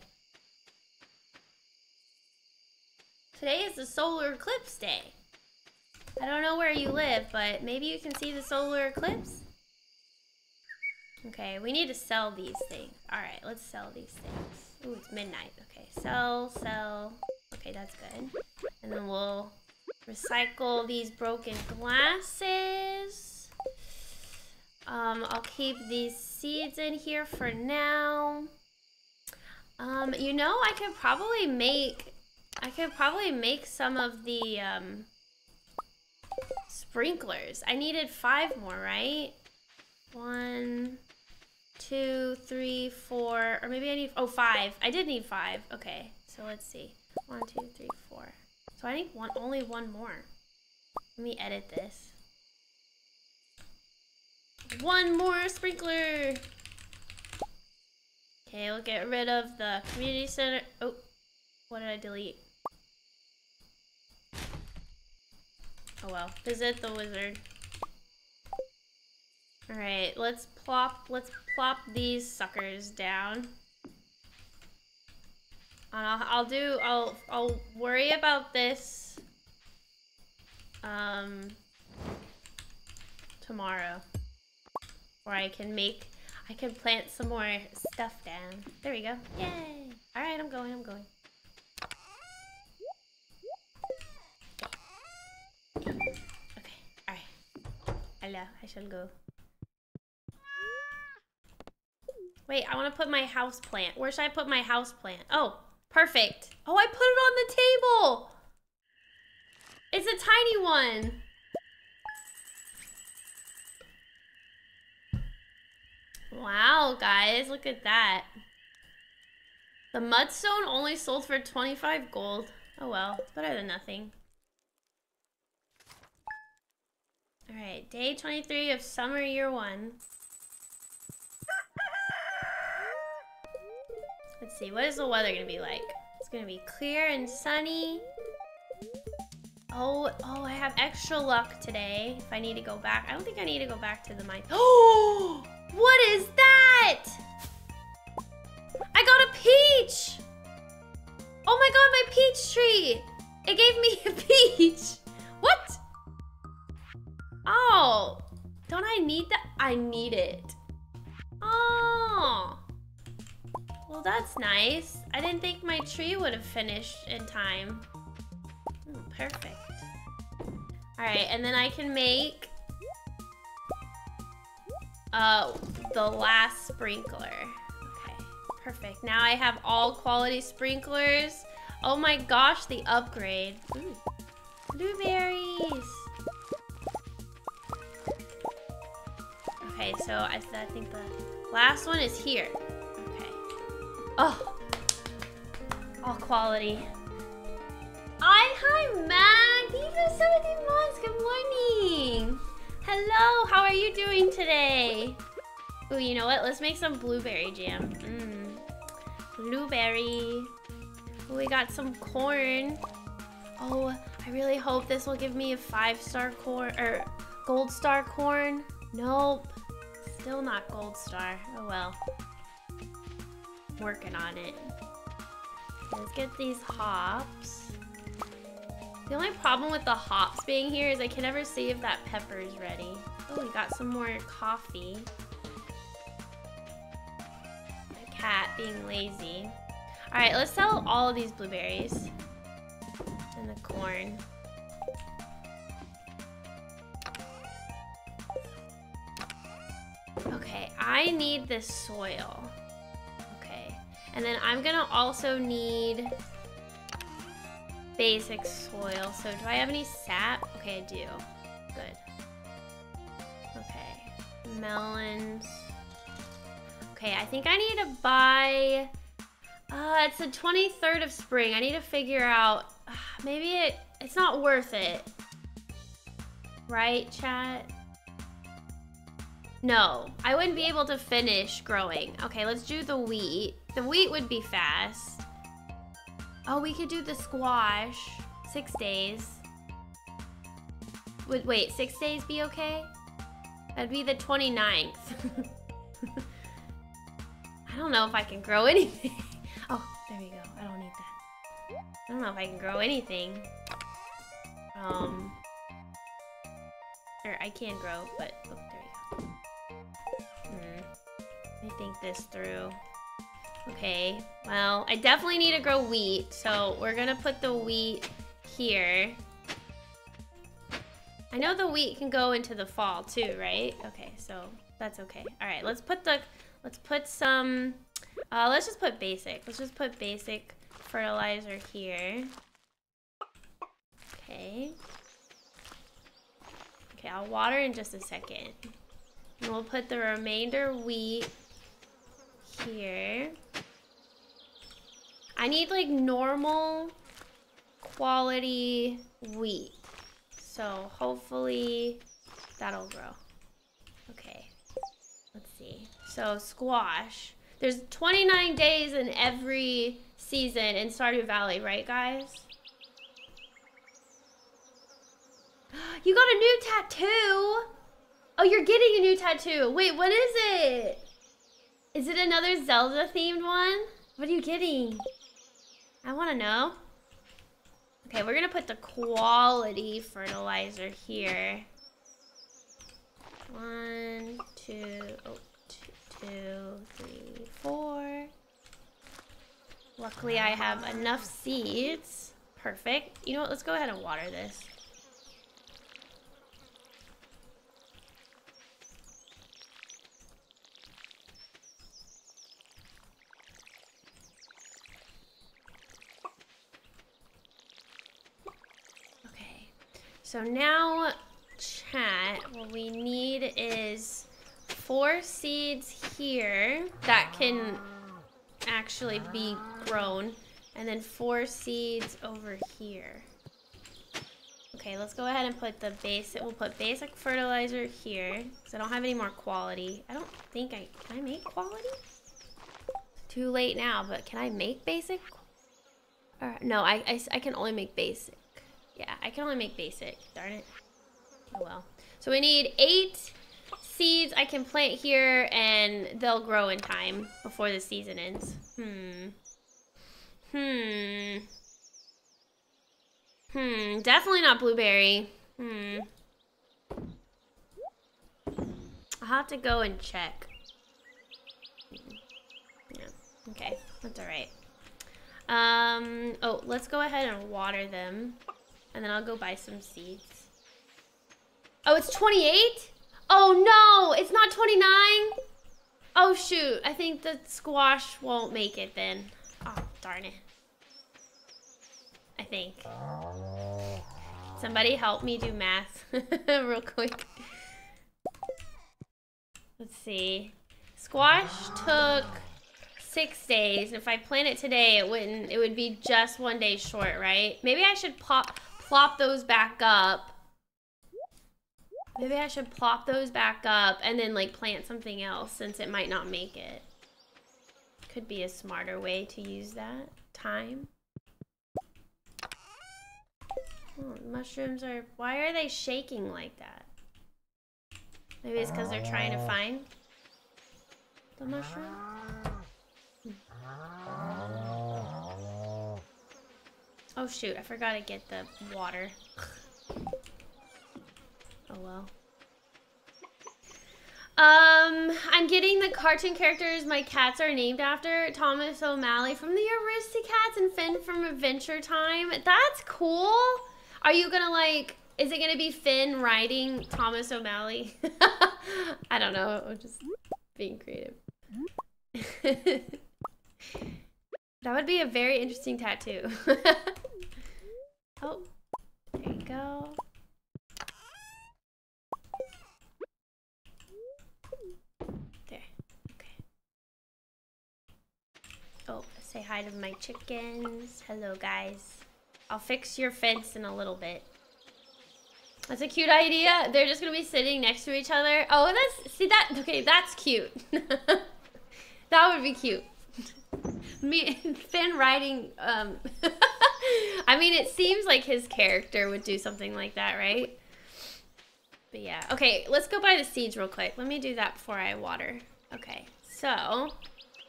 Today is the solar eclipse day. I don't know where you live, but maybe you can see the solar eclipse? Okay, we need to sell these things. Alright, let's sell these things. Ooh, it's midnight. Okay, sell, sell. Okay, that's good. And then we'll recycle these broken glasses. Um, I'll keep these seeds in here for now. Um, you know, I could probably make, I could probably make some of the, um, sprinklers. I needed five more, right? One, two, three, four, or maybe I need, oh, five. I did need five. Okay, so let's see. One, two, three, four. So I need one, only one more. Let me edit this. One more sprinkler. Okay, we'll get rid of the community center. Oh, what did I delete? Oh well, visit the wizard. Alright, let's plop, let's plop these suckers down. I'll, I'll do, I'll, I'll worry about this, um, tomorrow. Or I can make, I can plant some more stuff down. There we go. Yay! Alright, I'm going, I'm going. Okay, Hello, I shall go. Wait, I want to put my house plant. Where should I put my house plant? Oh, perfect. Oh, I put it on the table. It's a tiny one. Wow, guys, look at that. The mudstone only sold for 25 gold. Oh well, it's better than nothing. Alright, day 23 of summer year one. Let's see, what is the weather gonna be like? It's gonna be clear and sunny. Oh, oh, I have extra luck today if I need to go back. I don't think I need to go back to the mine. Oh, what is that? I got a peach. Oh my god, my peach tree. It gave me a peach. What? Oh, don't I need that? I need it. Oh. Well, that's nice. I didn't think my tree would have finished in time. Hmm, perfect. Alright, and then I can make uh, the last sprinkler. Okay, perfect. Now I have all quality sprinklers. Oh my gosh, the upgrade. Ooh. Blueberries. Okay, so I, I think the last one is here. Okay. Oh, all quality. Hi, hi. Thank you for 17 months. Good morning. Hello, how are you doing today? Oh, you know what? Let's make some blueberry jam. Mmm. Blueberry. Ooh, we got some corn. Oh, I really hope this will give me a five-star corn, or gold star corn. Nope. Still not gold star. Oh well. Working on it. Let's get these hops. The only problem with the hops being here is I can never see if that pepper is ready. Oh, we got some more coffee. My cat being lazy. Alright, let's sell all of these blueberries. And the corn. Okay, I need this soil. Okay. And then I'm gonna also need basic soil. So do I have any sap? Okay, I do. Good. Okay. Melons. Okay, I think I need to buy Uh, it's the 23rd of spring. I need to figure out, uh, maybe it, it's not worth it. Right, chat? No, I wouldn't be able to finish growing. Okay, let's do the wheat. The wheat would be fast. Oh, we could do the squash. Six days. Would, wait, six days be okay? That'd be the 29th. I don't know if I can grow anything. Oh, there we go. I don't need that. I don't know if I can grow anything. Um, or I can grow, but oh, me think this through. Okay, well, I definitely need to grow wheat, so we're gonna put the wheat here. I know the wheat can go into the fall too, right? Okay, so that's okay. All right, let's put the, let's put some, uh, let's just put basic. Let's just put basic fertilizer here. Okay. Okay, I'll water in just a second. And we'll put the remainder wheat here. I need like normal quality wheat. So hopefully that'll grow. Okay, let's see. So squash. There's 29 days in every season in Stardew Valley, right guys? You got a new tattoo? Oh, you're getting a new tattoo. Wait, what is it? Is it another Zelda themed one? What are you getting? I want to know. Okay, we're going to put the quality fertilizer here. One, two, oh, two, two, three, four. Luckily, I have enough seeds. Perfect. You know what? Let's go ahead and water this. Okay. So now, chat, what we need is four seeds here that can actually be grown. And then four seeds over here. Okay, let's go ahead and put the basic, we'll put basic fertilizer here. Because I don't have any more quality. I don't think I, can I make quality? Too late now, but can I make basic? Or, no, I, I, I can only make basic. Yeah, I can only make basic, darn it. Oh well. So we need eight seeds I can plant here and they'll grow in time before the season ends. Hmm. Hmm. Hmm, definitely not blueberry. Hmm. I'll have to go and check. Yeah, okay, that's all right. Um, oh, let's go ahead and water them. And then I'll go buy some seeds. Oh, it's 28? Oh no, it's not 29? Oh shoot, I think the squash won't make it then. Oh, darn it. I think. Somebody help me do math real quick. Let's see. Squash took six days. And if I plant it today, it wouldn't. It would be just one day short, right? Maybe I should pop plop those back up. Maybe I should plop those back up and then like plant something else since it might not make it. Could be a smarter way to use that time. Oh, mushrooms are, why are they shaking like that? Maybe it's because they're trying to ah. find the mushroom? Ah. Oh shoot, I forgot to get the water. oh well. Um, I'm getting the cartoon characters my cats are named after. Thomas O'Malley from the Aristocats and Finn from Adventure Time. That's cool. Are you gonna like, is it gonna be Finn riding Thomas O'Malley? I don't know, I'm just being creative. that would be a very interesting tattoo. oh, there you go. There, okay. Oh, Say hi to my chickens. Hello, guys. I'll fix your fence in a little bit. That's a cute idea. They're just gonna be sitting next to each other. Oh, that's, see that, okay, that's cute. that would be cute. Me, Finn riding, um, I mean, it seems like his character would do something like that, right? But yeah, okay, let's go buy the seeds real quick. Let me do that before I water. Okay, so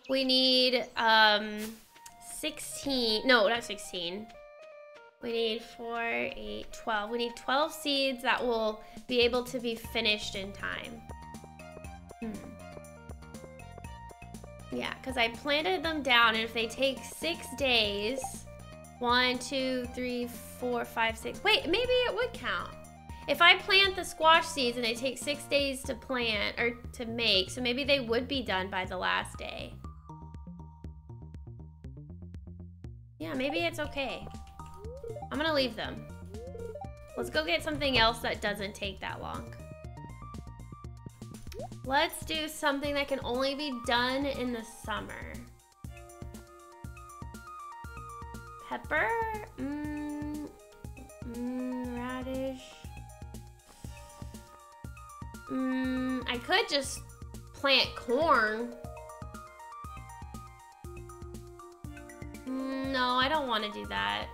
we need, um, 16, no, not 16. We need four, eight, 12. We need 12 seeds that will be able to be finished in time. Hmm. Yeah, because I planted them down, and if they take six days, one, two, three, four, five, six. Wait, maybe it would count. If I plant the squash seeds and they take six days to plant or to make, so maybe they would be done by the last day. Yeah, maybe it's okay. I'm gonna leave them. Let's go get something else that doesn't take that long. Let's do something that can only be done in the summer. Pepper? Mmm. Radish. Mmm, I could just plant corn. No, I don't want to do that.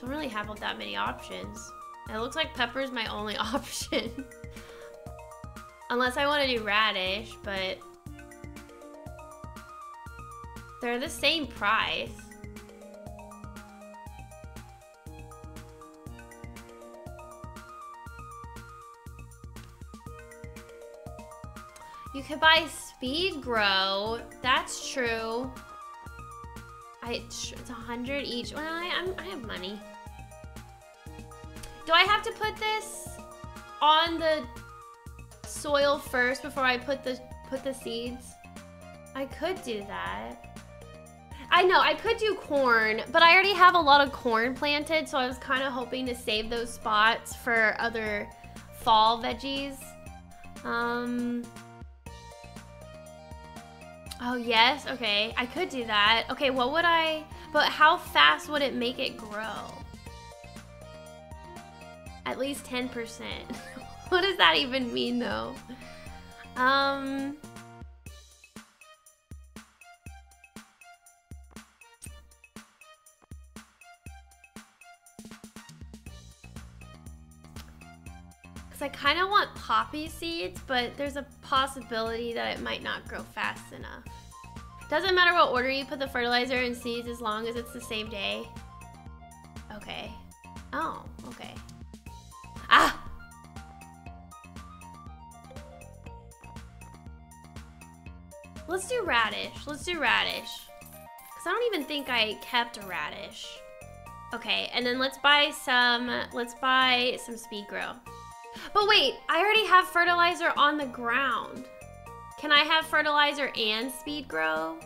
Don't really have that many options. It looks like pepper is my only option. Unless I want to do radish, but... They're the same price. You could buy speed grow. That's true. I, it's 100 each. Well, I, I'm, I have money. Do I have to put this on the soil first before I put the put the seeds? I could do that. I know, I could do corn, but I already have a lot of corn planted, so I was kind of hoping to save those spots for other fall veggies. Um, Oh, yes? Okay, I could do that. Okay, what would I... But how fast would it make it grow? At least 10%. what does that even mean, though? Um... Because I kind of want poppy seeds, but there's a possibility that it might not grow fast enough. Doesn't matter what order you put the fertilizer and seeds as long as it's the same day. Okay. Oh, okay. Ah! Let's do radish. Let's do radish. Because I don't even think I kept a radish. Okay, and then let's buy some, let's buy some speed grow. But wait, I already have fertilizer on the ground. Can I have fertilizer and speed grow?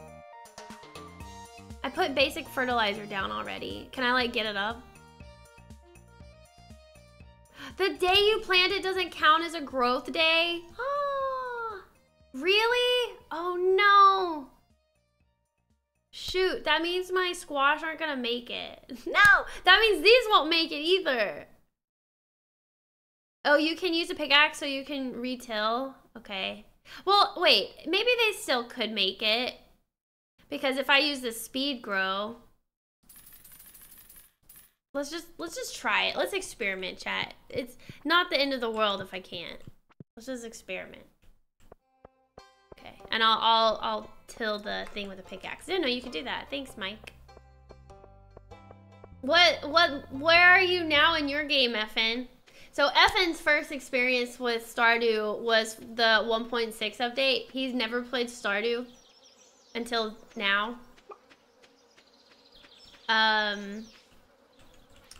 I put basic fertilizer down already. Can I like get it up? The day you plant it doesn't count as a growth day? Oh, really? Oh no. Shoot, that means my squash aren't gonna make it. No, that means these won't make it either. Oh, you can use a pickaxe so you can retill? Okay. Well, wait, maybe they still could make it. Because if I use the speed grow, let's just let's just try it. Let's experiment, chat. It's not the end of the world if I can't. Let's just experiment. Okay, and I'll I'll I'll till the thing with a pickaxe. No, no, you can do that. Thanks, Mike. What what where are you now in your game, FN? So Effen's first experience with Stardew was the 1.6 update. He's never played Stardew until now. Um,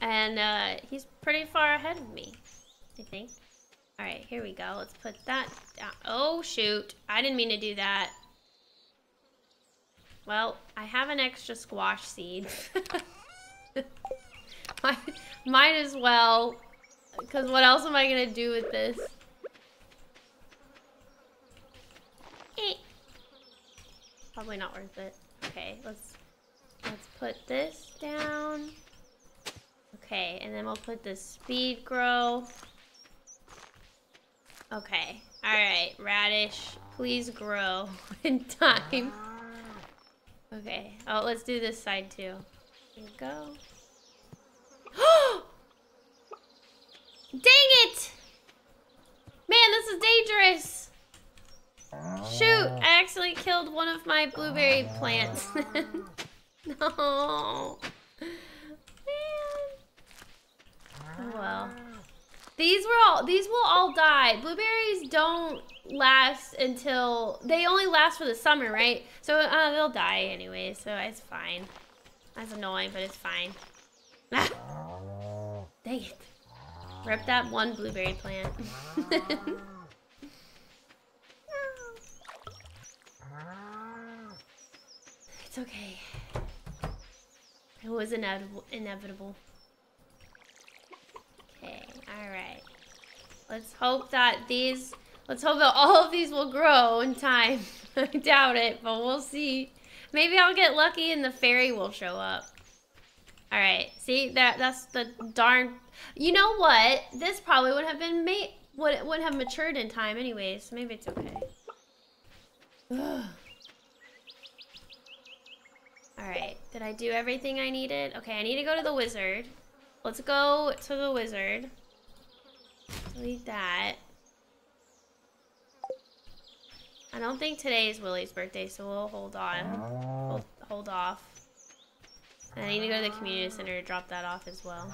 and uh, he's pretty far ahead of me, I think. All right, here we go. Let's put that down. Oh, shoot. I didn't mean to do that. Well, I have an extra squash seed. might, as well because what else am I going to do with this? Probably not worth it. Okay, let's let's put this down. Okay, and then we'll put the speed grow. Okay. Alright, radish. Please grow in time. Okay. Oh, let's do this side too. Here we go. Dang it! Man, this is dangerous! Shoot! I actually killed one of my blueberry plants. no. Man. Oh well. These were all these will all die. Blueberries don't last until they only last for the summer, right? So uh, they'll die anyway, so it's fine. That's annoying, but it's fine. Dang it. Rip that one blueberry plant. it's okay. It was inevitable. inevitable. Okay, alright. Let's hope that these... Let's hope that all of these will grow in time. I doubt it, but we'll see. Maybe I'll get lucky and the fairy will show up. Alright, see? that That's the darn... You know what? This probably would have been made... Would, would have matured in time anyways. So maybe it's okay. Alright, did I do everything I needed? Okay, I need to go to the wizard. Let's go to the wizard. Delete that. I don't think today is Willy's birthday, so we'll hold on. Hold, hold off. And I need to go to the community center to drop that off as well.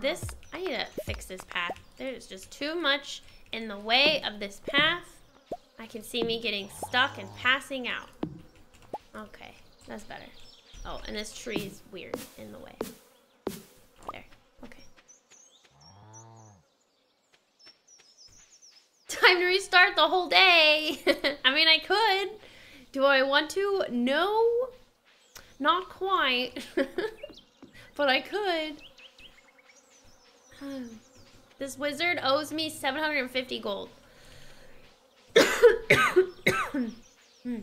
This, I need to fix this path. There's just too much in the way of this path. I can see me getting stuck and passing out. Okay, that's better. Oh, and this tree is weird in the way. Time to restart the whole day. I mean, I could. Do I want to? No. Not quite. but I could. This wizard owes me 750 gold. hmm.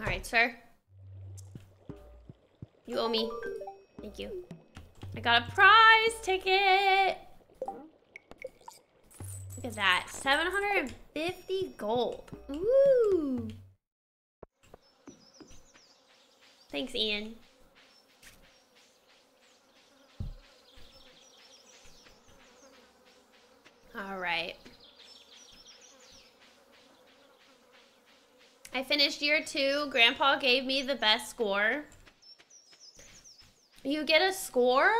Alright, sir. You owe me. Thank you. I got a prize ticket. Look at that. 750 gold. Ooh. Thanks, Ian. All right. I finished year two. Grandpa gave me the best score. You get a score?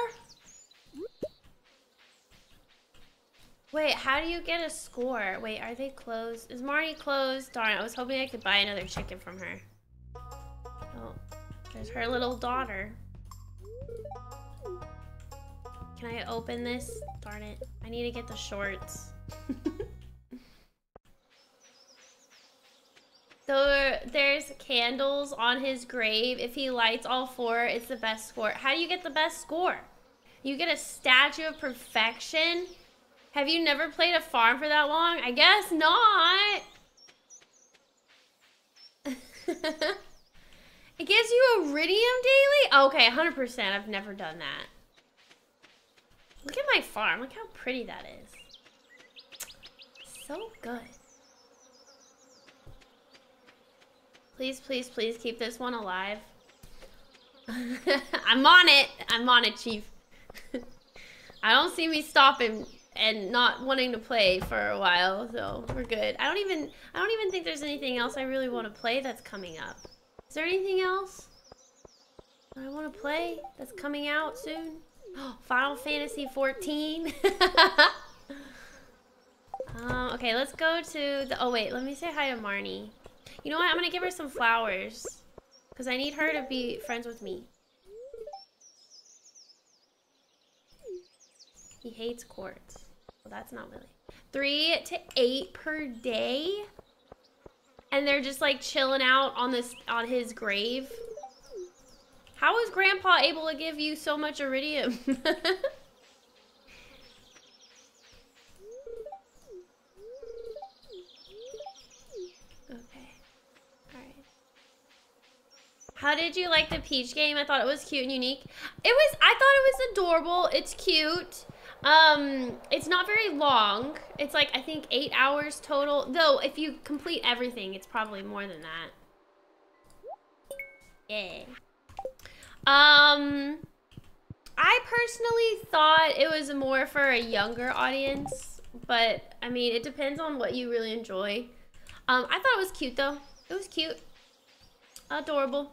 Wait, how do you get a score? Wait, are they closed? Is Marnie closed? Darn, it, I was hoping I could buy another chicken from her. Oh, there's her little daughter. Can I open this? Darn it. I need to get the shorts. So there's candles on his grave. If he lights all four, it's the best score. How do you get the best score? You get a statue of perfection? Have you never played a farm for that long? I guess not. it gives you iridium daily? Okay, 100%. I've never done that. Look at my farm. Look how pretty that is. So good. Please, please, please keep this one alive. I'm on it. I'm on it, Chief. I don't see me stopping and not wanting to play for a while, so we're good. I don't even I don't even think there's anything else I really want to play that's coming up. Is there anything else I want to play that's coming out soon? Oh, Final Fantasy 14. um, okay, let's go to the. Oh wait, let me say hi to Marnie. You know what? I'm gonna give her some flowers. Because I need her to be friends with me. He hates quartz. Well, that's not really. Three to eight per day? And they're just like chilling out on this on his grave. How is grandpa able to give you so much iridium? How did you like the Peach game? I thought it was cute and unique. It was, I thought it was adorable. It's cute. Um, it's not very long. It's like, I think eight hours total. Though, if you complete everything, it's probably more than that. Yeah. Um, I personally thought it was more for a younger audience. But, I mean, it depends on what you really enjoy. Um, I thought it was cute, though. It was cute. Adorable.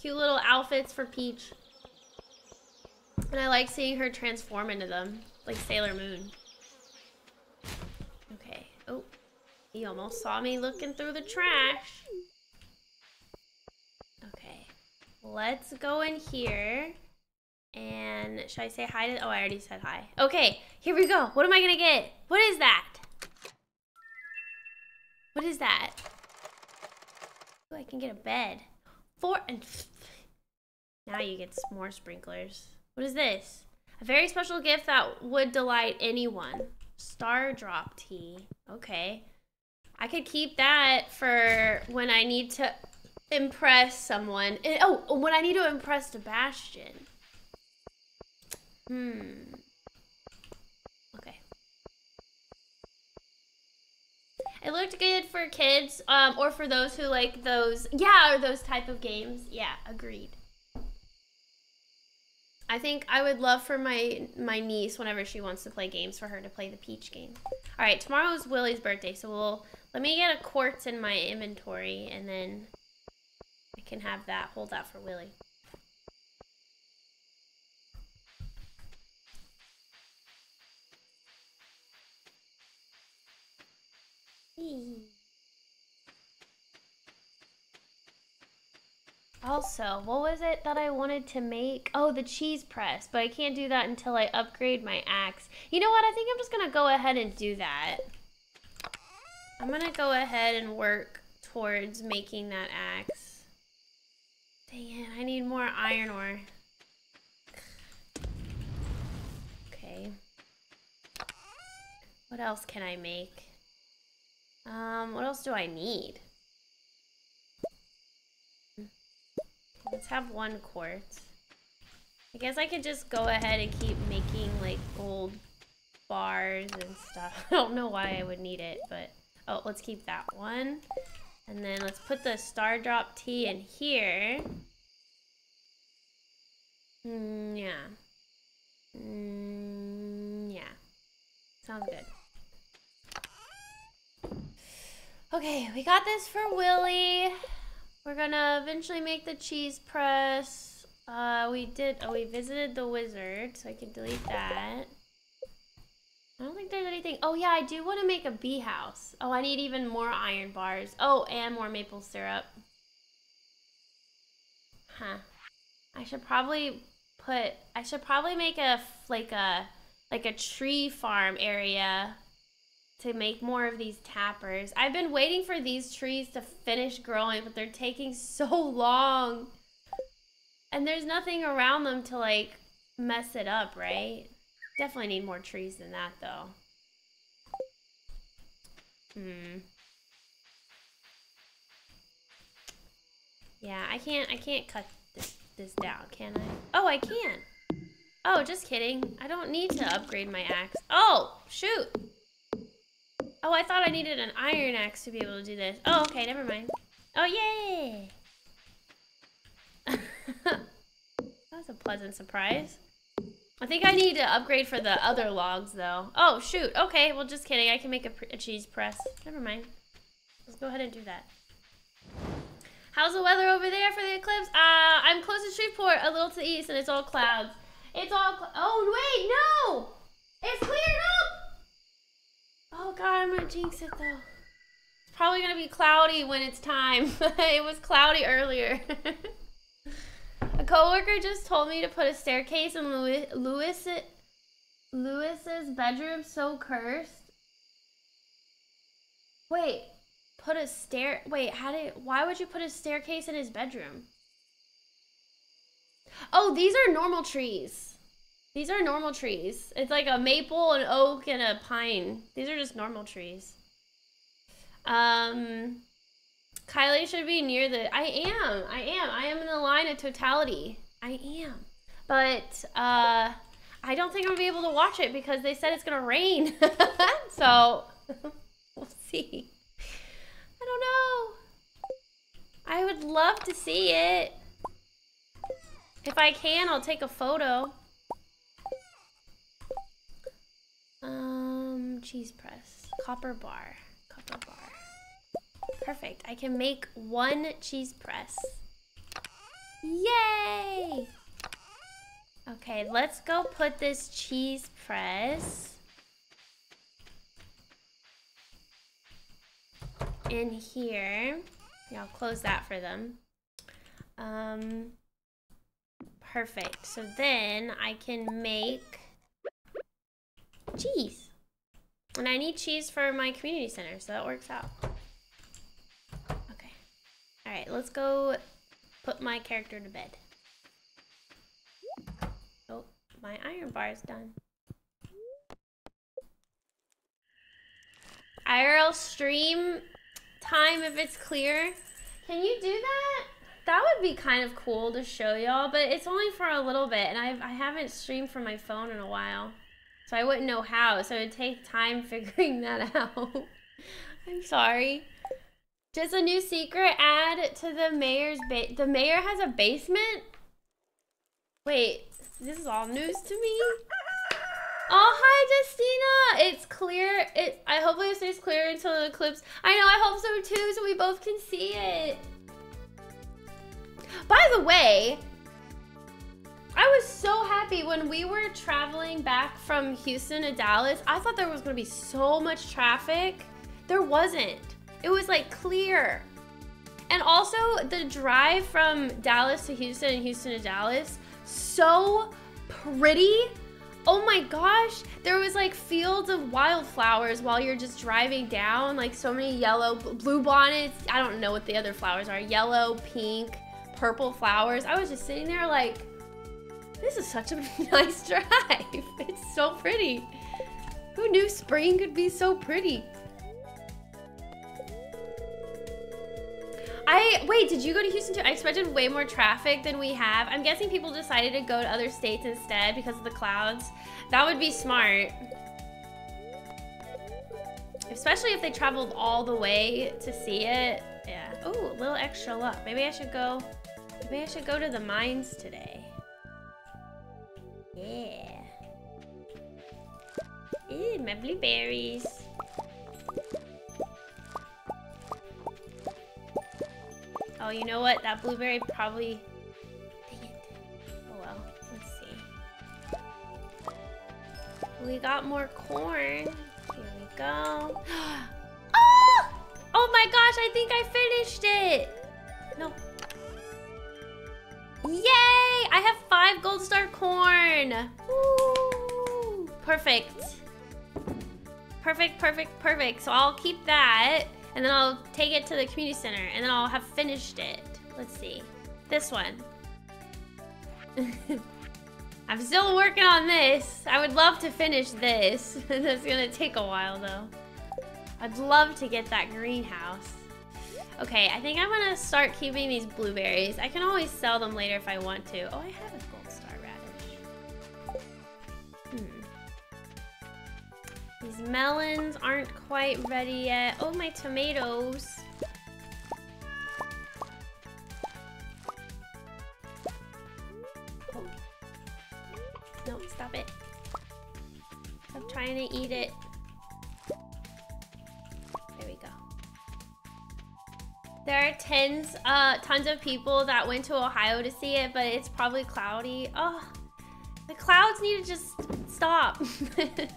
Cute little outfits for Peach. And I like seeing her transform into them, like Sailor Moon. Okay. Oh, he almost saw me looking through the trash. Okay. Let's go in here. And should I say hi to... Oh, I already said hi. Okay, here we go. What am I going to get? What is that? What is that? Ooh, I can get a bed. Four... And now you get more sprinklers. What is this? A very special gift that would delight anyone. Stardrop tea. Okay. I could keep that for when I need to impress someone. Oh, when I need to impress Sebastian. Hmm. Okay. It looked good for kids, um, or for those who like those, yeah, or those type of games. Yeah, agreed. I think I would love for my my niece, whenever she wants to play games, for her to play the Peach game. All right, tomorrow is Willy's birthday, so we'll let me get a quartz in my inventory, and then I can have that, hold that for Willie. Also, what was it that I wanted to make? Oh, the cheese press, but I can't do that until I upgrade my axe. You know what? I think I'm just gonna go ahead and do that. I'm gonna go ahead and work towards making that axe. Dang it, I need more iron ore. Okay. What else can I make? Um, what else do I need? Let's have one quartz. I guess I could just go ahead and keep making like gold bars and stuff. I don't know why I would need it, but oh, let's keep that one. And then let's put the stardrop tea in here. Mm, yeah. Mm, yeah. Sounds good. Okay, we got this for Willy. We're gonna eventually make the cheese press. Uh, we did, oh, we visited the wizard, so I can delete that. I don't think there's anything. Oh, yeah, I do want to make a bee house. Oh, I need even more iron bars. Oh, and more maple syrup. Huh. I should probably put, I should probably make a, like a, like a tree farm area to make more of these tappers. I've been waiting for these trees to finish growing, but they're taking so long. And there's nothing around them to like mess it up, right? Definitely need more trees than that though. Hmm. Yeah, I can't I can't cut this this down, can I? Oh, I can. Oh, just kidding. I don't need to upgrade my axe. Oh, shoot. Oh, I thought I needed an iron axe to be able to do this. Oh, okay, never mind. Oh, yay! that was a pleasant surprise. I think I need to upgrade for the other logs, though. Oh, shoot. Okay, well, just kidding. I can make a, a cheese press. Never mind. Let's go ahead and do that. How's the weather over there for the eclipse? Uh, I'm close to Shreveport, a little to the east, and it's all clouds. It's all... oh, wait, no! It's cleared up! Oh god, I'm gonna jinx it though. It's probably gonna be cloudy when it's time. it was cloudy earlier. a coworker just told me to put a staircase in Louis, Louis Lewis's bedroom. So cursed. Wait, put a stair. Wait, how did? Why would you put a staircase in his bedroom? Oh, these are normal trees. These are normal trees. It's like a maple, an oak, and a pine. These are just normal trees. Um, Kylie should be near the. I am. I am. I am in the line of totality. I am. But uh, I don't think I'm gonna be able to watch it because they said it's gonna rain. so we'll see. I don't know. I would love to see it. If I can, I'll take a photo. Um, cheese press, copper bar, copper bar. Perfect. I can make one cheese press. Yay! Okay, let's go put this cheese press in here. Yeah, I'll close that for them. Um, perfect. So then I can make cheese. And I need cheese for my community center, so that works out. Okay. All right, let's go put my character to bed. Oh, my iron bar is done. IRL stream time if it's clear. Can you do that? That would be kind of cool to show y'all, but it's only for a little bit, and I've, I haven't streamed from my phone in a while. So I wouldn't know how, so it'd take time figuring that out. I'm sorry. Just a new secret add to the mayor's ba- The mayor has a basement? Wait, this is all news to me? Oh, hi, Justina. It's clear. It. I hopefully it stays clear until the eclipse. I know. I hope so too, so we both can see it. By the way, I was so happy when we were traveling back from Houston to Dallas. I thought there was going to be so much traffic. There wasn't. It was like clear. And also the drive from Dallas to Houston and Houston to Dallas, so pretty. Oh my gosh, there was like fields of wildflowers while you're just driving down, like so many yellow, blue bonnets. I don't know what the other flowers are. Yellow, pink, purple flowers. I was just sitting there like, this is such a nice drive. It's so pretty. Who knew spring could be so pretty? I wait, did you go to Houston too? I expected way more traffic than we have. I'm guessing people decided to go to other states instead because of the clouds. That would be smart. Especially if they traveled all the way to see it. Yeah. Oh, a little extra luck. Maybe I should go maybe I should go to the mines today. Yeah. Ew, my blueberries. Oh, you know what? That blueberry probably... Dang it. Oh well, let's see. We got more corn. Here we go. oh! Oh my gosh, I think I finished it! No. Yay! I have five gold star corn! Perfect. Perfect, perfect, perfect. So I'll keep that. And then I'll take it to the community center and then I'll have finished it. Let's see. This one. I'm still working on this. I would love to finish this. That's gonna take a while though. I'd love to get that greenhouse. Okay, I think I'm gonna start keeping these blueberries. I can always sell them later if I want to. Oh, I have a gold star radish. Hmm. These melons aren't quite ready yet. Oh, my tomatoes. Oh. No, stop it. Stop trying to eat it. There are tons, uh, tons of people that went to Ohio to see it, but it's probably cloudy. Oh, the clouds need to just stop.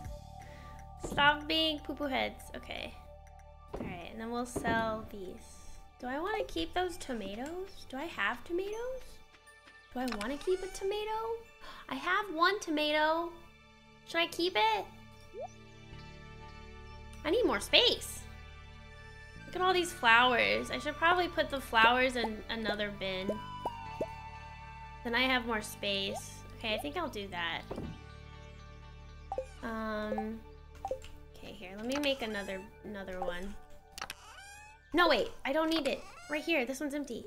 Stop being poo-poo heads. Okay. Alright, and then we'll sell these. Do I want to keep those tomatoes? Do I have tomatoes? Do I want to keep a tomato? I have one tomato. Should I keep it? I need more space. Look at all these flowers. I should probably put the flowers in another bin. Then I have more space. Okay, I think I'll do that. Um, Okay, here, let me make another another one. No, wait. I don't need it. Right here. This one's empty.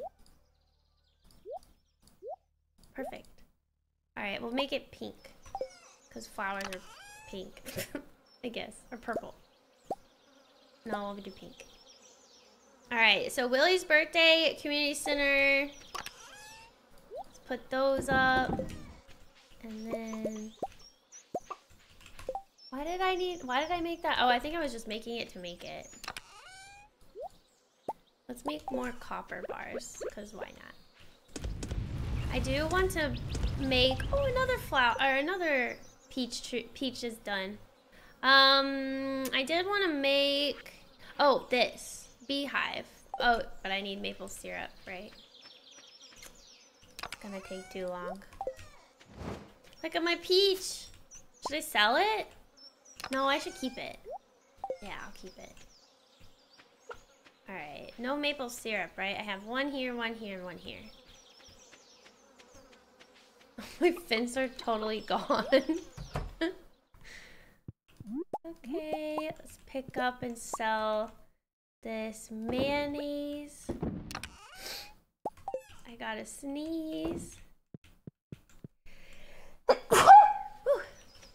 Perfect. Alright, we'll make it pink. Because flowers are pink. I guess. Or purple. No, we'll do pink. Alright, so Willy's birthday, community center. Let's put those up. And then... Why did I need... Why did I make that? Oh, I think I was just making it to make it. Let's make more copper bars, because why not? I do want to make... Oh, another flower... Or another peach tree... Peach is done. Um, I did want to make... Oh, this. Beehive. Oh, but I need maple syrup, right? It's gonna take too long. Look at my peach! Should I sell it? No, I should keep it. Yeah, I'll keep it. Alright, no maple syrup, right? I have one here, one here, and one here. my fins are totally gone. okay, let's pick up and sell this mayonnaise. I gotta sneeze.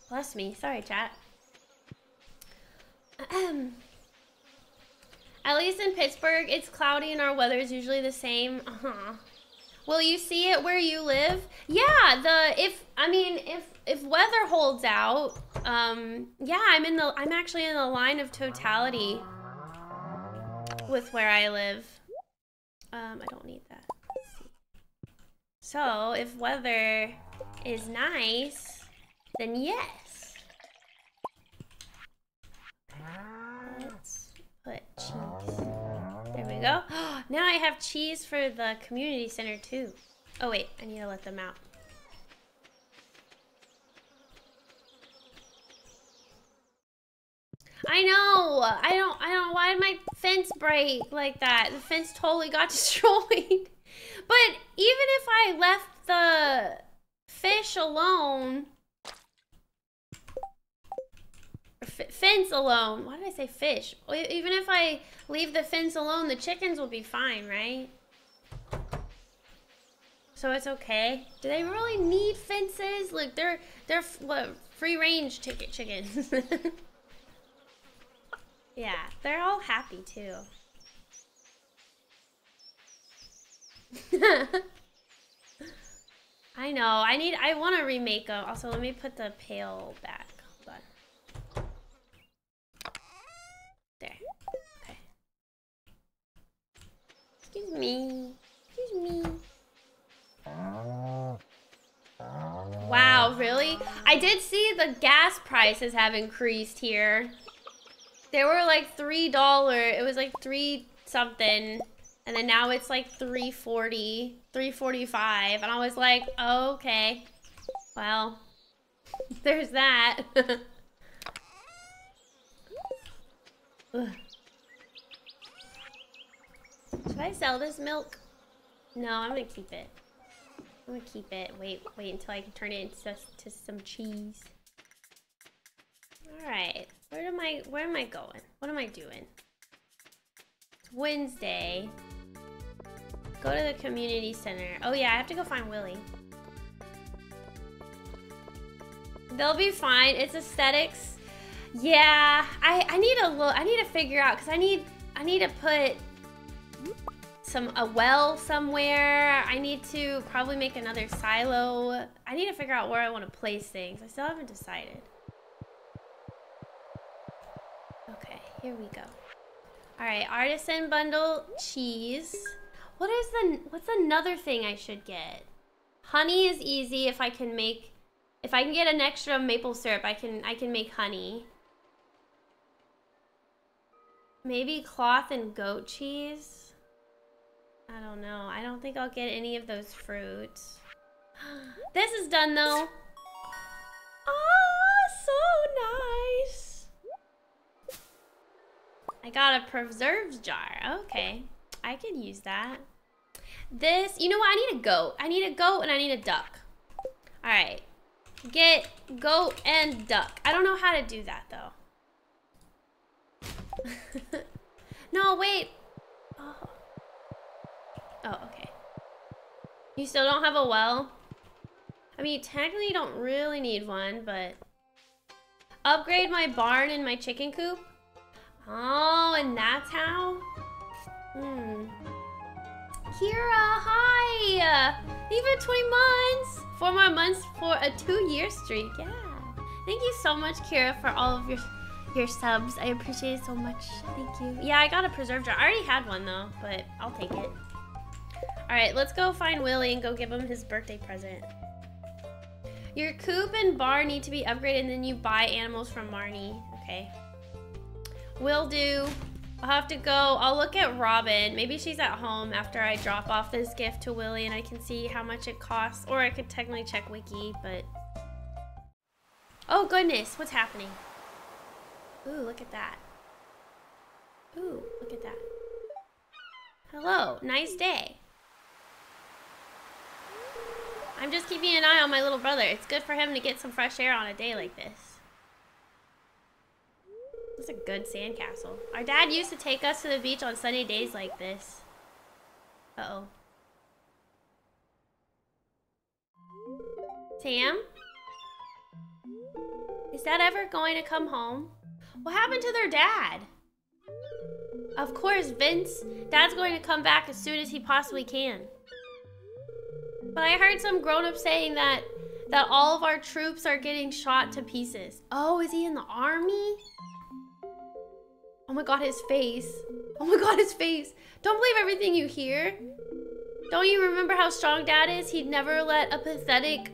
Bless me. Sorry, chat. At least in Pittsburgh, it's cloudy and our weather is usually the same. Uh -huh. Will you see it where you live? Yeah, the if I mean if if weather holds out, um, yeah, I'm in the I'm actually in the line of totality with where I live. Um, I don't need that. So, if weather is nice, then yes. Let's put cheese. There we go. now I have cheese for the community center too. Oh wait, I need to let them out. I know. I don't. I don't. Why did my fence break like that? The fence totally got destroyed. but even if I left the fish alone, fence alone. Why did I say fish? Even if I leave the fence alone, the chickens will be fine, right? So it's okay. Do they really need fences? Like they're they're what free range chicken chickens. Yeah, they're all happy too. I know. I need. I want to remake them. Also, let me put the pail back. Hold on. There. Okay. Excuse me. Excuse me. Wow, really? I did see the gas prices have increased here. They were like three dollar. It was like three something, and then now it's like 340, 345, and I was like, oh, okay, well, there's that. Should I sell this milk? No, I'm gonna keep it. I'm gonna keep it. Wait, wait until I can turn it into to some cheese. All right. Where am I, where am I going? What am I doing? It's Wednesday. Go to the community center. Oh yeah, I have to go find Willy. They'll be fine. It's aesthetics. Yeah, I, I need a look. I need to figure out because I need I need to put some a well somewhere. I need to probably make another silo. I need to figure out where I want to place things. I still haven't decided. Here we go. All right, artisan bundle cheese. What is the, what's another thing I should get? Honey is easy if I can make, if I can get an extra maple syrup, I can, I can make honey. Maybe cloth and goat cheese? I don't know. I don't think I'll get any of those fruits. this is done though. Oh, so nice. I got a preserves jar. Okay. I can use that. This, you know what? I need a goat. I need a goat and I need a duck. All right. Get goat and duck. I don't know how to do that though. no, wait. Oh. oh, okay. You still don't have a well? I mean, technically you don't really need one, but... Upgrade my barn and my chicken coop? Oh, and that's how? Hmm. Kira, hi! Even 20 months! Four more months for a two-year streak, yeah. Thank you so much, Kira, for all of your your subs. I appreciate it so much. Thank you. Yeah, I got a preserve jar. I already had one, though, but I'll take it. All right, let's go find Willy and go give him his birthday present. Your coop and bar need to be upgraded, and then you buy animals from Marnie. Okay. Will do. I'll have to go. I'll look at Robin. Maybe she's at home after I drop off this gift to Willy and I can see how much it costs. Or I could technically check Wiki, but... Oh, goodness. What's happening? Ooh, look at that. Ooh, look at that. Hello. Nice day. I'm just keeping an eye on my little brother. It's good for him to get some fresh air on a day like this. It's a good sandcastle. Our dad used to take us to the beach on sunny days like this. Uh-oh. Sam? Is dad ever going to come home? What happened to their dad? Of course, Vince. Dad's going to come back as soon as he possibly can. But I heard some grown-up saying that that all of our troops are getting shot to pieces. Oh, is he in the army? Oh my god, his face. Oh my god, his face. Don't believe everything you hear. Don't you remember how strong dad is? He'd never let a pathetic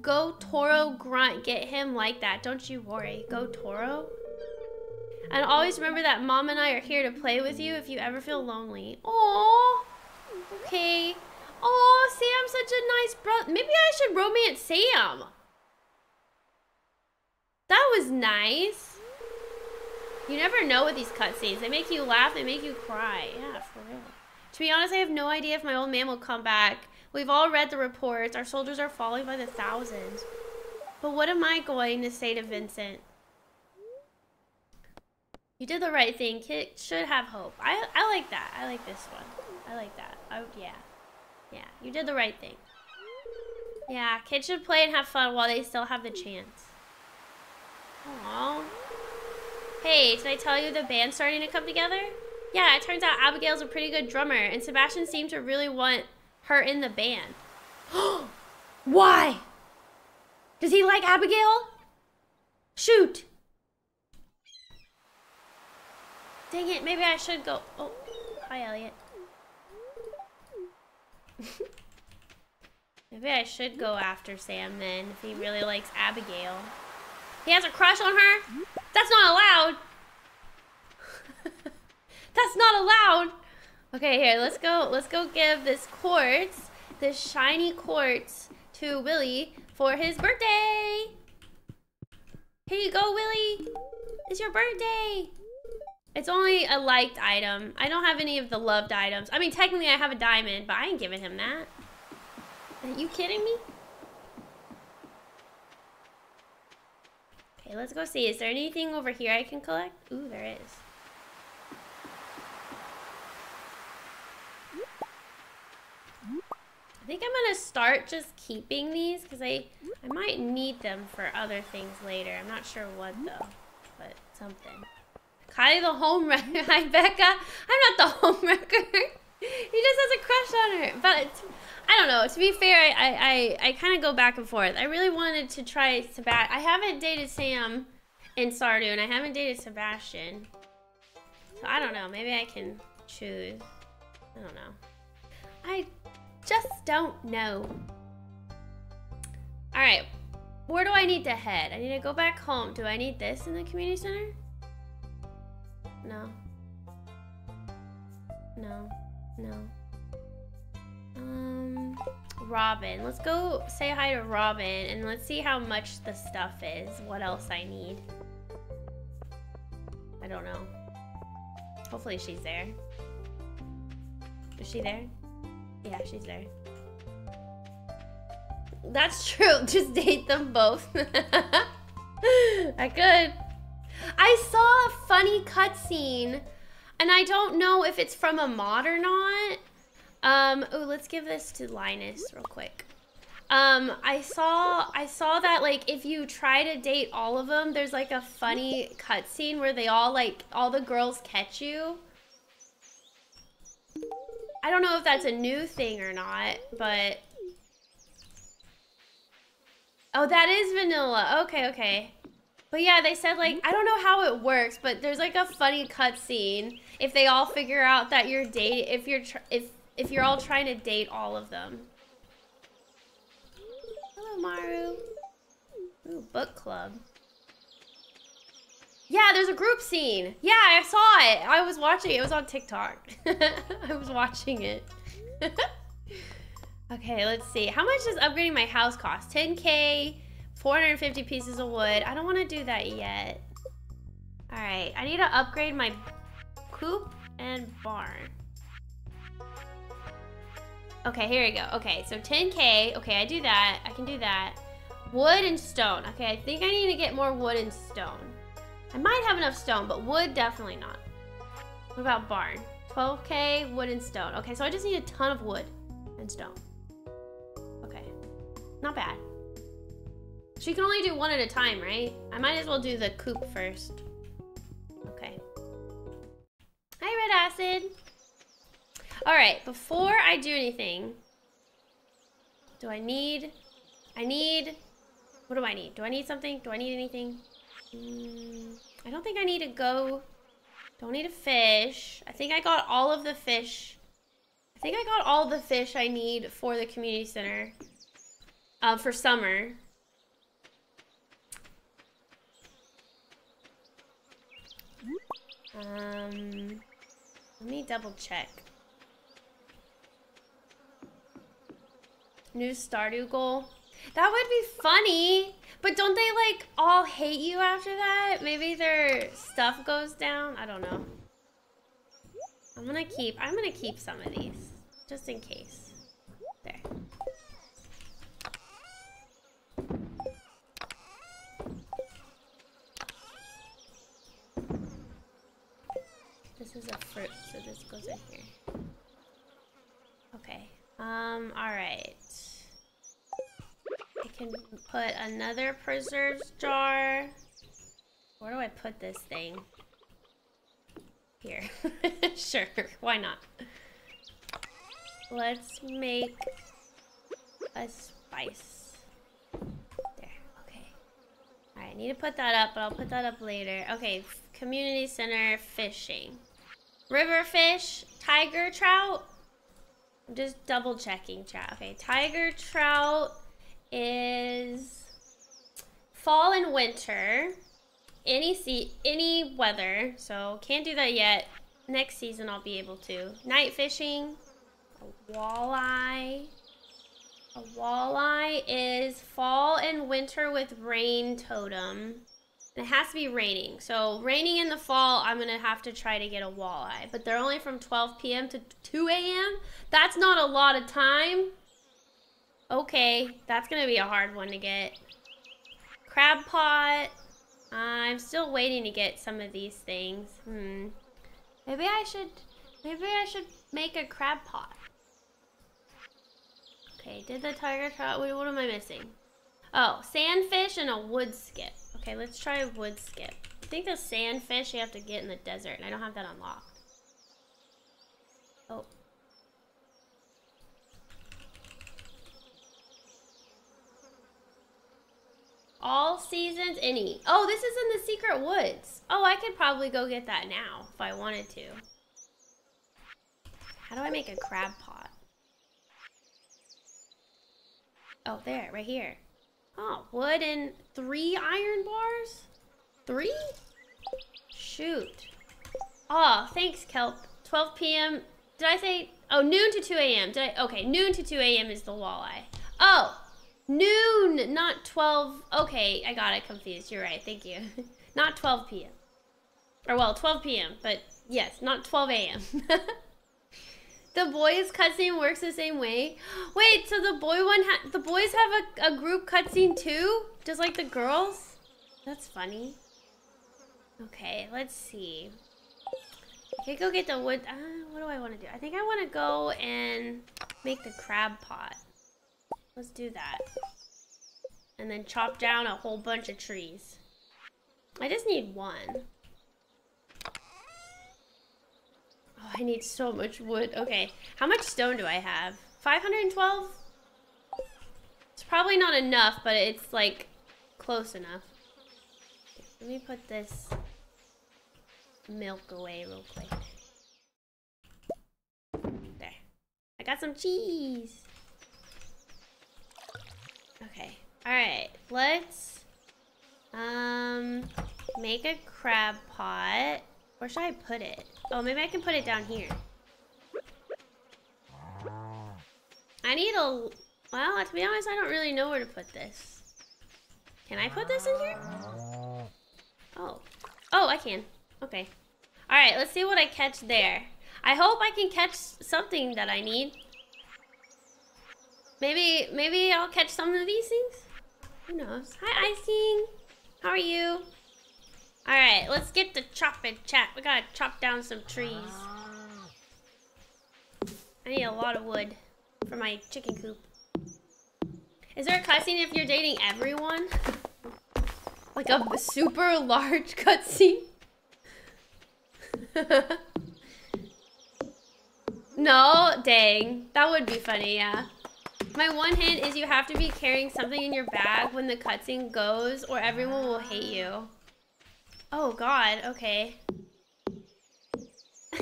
Gotoro grunt get him like that. Don't you worry. Gotoro. And always remember that mom and I are here to play with you if you ever feel lonely. Oh, okay. Oh, Sam's such a nice brother. Maybe I should romance Sam. That was nice. You never know with these cutscenes. They make you laugh, they make you cry. Yeah, for real. To be honest, I have no idea if my old man will come back. We've all read the reports. Our soldiers are falling by the thousands. But what am I going to say to Vincent? You did the right thing. Kid should have hope. I, I like that. I like this one. I like that. Oh, yeah. Yeah, you did the right thing. Yeah, kids should play and have fun while they still have the chance. Aww. Hey, did I tell you the band's starting to come together? Yeah, it turns out Abigail's a pretty good drummer, and Sebastian seemed to really want her in the band. Why? Does he like Abigail? Shoot! Dang it, maybe I should go. Oh, hi, Elliot. maybe I should go after Sam then, if he really likes Abigail. He has a crush on her? That's not allowed. That's not allowed. Okay, here, let's go. Let's go give this quartz, this shiny quartz to Willy for his birthday. Here you go, Willy. It's your birthday. It's only a liked item. I don't have any of the loved items. I mean, technically I have a diamond, but I ain't giving him that. Are you kidding me? Okay, let's go see. Is there anything over here I can collect? Ooh, there is. I think I'm gonna start just keeping these because I I might need them for other things later. I'm not sure what though, but something. Kylie the home wrecker. Hi Becca. I'm not the home wrecker. he just has a crush on her. But I don't know. To be fair, I I, I kind of go back and forth. I really wanted to try Sebastian. I haven't dated Sam and Stardew, and I haven't dated Sebastian. So I don't know. Maybe I can choose. I don't know. I just don't know. All right. Where do I need to head? I need to go back home. Do I need this in the community center? No. No. No. Um, Robin. Let's go say hi to Robin and let's see how much the stuff is. What else I need. I don't know. Hopefully she's there. Is she there? Yeah, she's there. That's true. Just date them both. I could. I saw a funny cutscene, and I don't know if it's from a mod or not, Um, oh, let's give this to Linus real quick. Um, I saw I saw that like if you try to date all of them, there's like a funny cutscene where they all like all the girls catch you. I don't know if that's a new thing or not, but Oh, that is vanilla. Okay, okay. But yeah, they said like I don't know how it works, but there's like a funny cutscene if they all figure out that you're date if you're if if you're all trying to date all of them. Hello, Maru. Ooh, book club. Yeah, there's a group scene. Yeah, I saw it. I was watching it. It was on TikTok. I was watching it. okay, let's see. How much does upgrading my house cost? 10k, 450 pieces of wood. I don't want to do that yet. All right, I need to upgrade my coop and barn. Okay, here we go. Okay, so 10k. Okay, I do that. I can do that. Wood and stone. Okay, I think I need to get more wood and stone. I might have enough stone, but wood, definitely not. What about barn? 12k, wood and stone. Okay, so I just need a ton of wood and stone. Okay, not bad. So you can only do one at a time, right? I might as well do the coop first. Okay. Hi, Red Acid. All right, before I do anything, do I need, I need, what do I need? Do I need something? Do I need anything? Mm, I don't think I need to go, don't need a fish. I think I got all of the fish. I think I got all the fish I need for the community center uh, for summer. Um, let me double check. New Stardew goal. That would be funny. But don't they like all hate you after that? Maybe their stuff goes down? I don't know. I'm gonna keep, I'm gonna keep some of these. Just in case. There. This is a fruit, so this goes in. Um, alright. I can put another preserves jar. Where do I put this thing? Here. sure, why not? Let's make a spice. There, okay. Alright, I need to put that up, but I'll put that up later. Okay, community center fishing. River fish, tiger trout. I'm just double checking chat. Okay, tiger trout is fall and winter. Any sea, any weather. So can't do that yet. Next season I'll be able to. Night fishing, a walleye. A walleye is fall and winter with rain totem. It has to be raining. So raining in the fall, I'm to have to try to get a walleye. But they're only from 12 p.m. to 2 a.m. That's not a lot of time. Okay, that's to be a hard one to get. Crab pot. I'm still waiting to get some of these things. Hmm. Maybe I should, maybe I should make a crab pot. Okay, did the tiger trout, what am I missing? Oh, sandfish and a wood skip. Okay, let's try a wood skip. I think the sandfish you have to get in the desert, and I don't have that unlocked. Oh. All seasons, any. Oh, this is in the secret woods. Oh, I could probably go get that now if I wanted to. How do I make a crab pot? Oh, there, right here. Oh, wood and three iron bars? Three? Shoot. Oh, thanks, Kelp. 12 p.m. Did I say? Oh, noon to 2 a.m. Did I? Okay, noon to 2 a.m. is the walleye. Oh, noon, not 12. Okay, I got it confused. You're right. Thank you. not 12 p.m. Or, well, 12 p.m., but yes, not 12 a.m. The boys cutscene works the same way. Wait, so the boy one, the boys have a, a group cutscene too, just like the girls. That's funny. Okay, let's see. I go get the wood. Uh, what do I want to do? I think I want to go and make the crab pot. Let's do that. And then chop down a whole bunch of trees. I just need one. Oh, I need so much wood. Okay, how much stone do I have? 512? It's probably not enough, but it's like close enough. Let me put this milk away real quick. There. I got some cheese. Okay. Alright. Let's um make a crab pot. Where should I put it? Oh, maybe I can put it down here. I need a... Well, to be honest, I don't really know where to put this. Can I put this in here? Oh. Oh, I can. Okay. Alright, let's see what I catch there. I hope I can catch something that I need. Maybe, maybe I'll catch some of these things? Who knows? Hi, Icing. How are you? Alright, let's get the chopping chat. We gotta chop down some trees. I need a lot of wood for my chicken coop. Is there a cutscene if you're dating everyone? like a super large cutscene? no? Dang. That would be funny, yeah. My one hint is you have to be carrying something in your bag when the cutscene goes or everyone will hate you. Oh god, okay.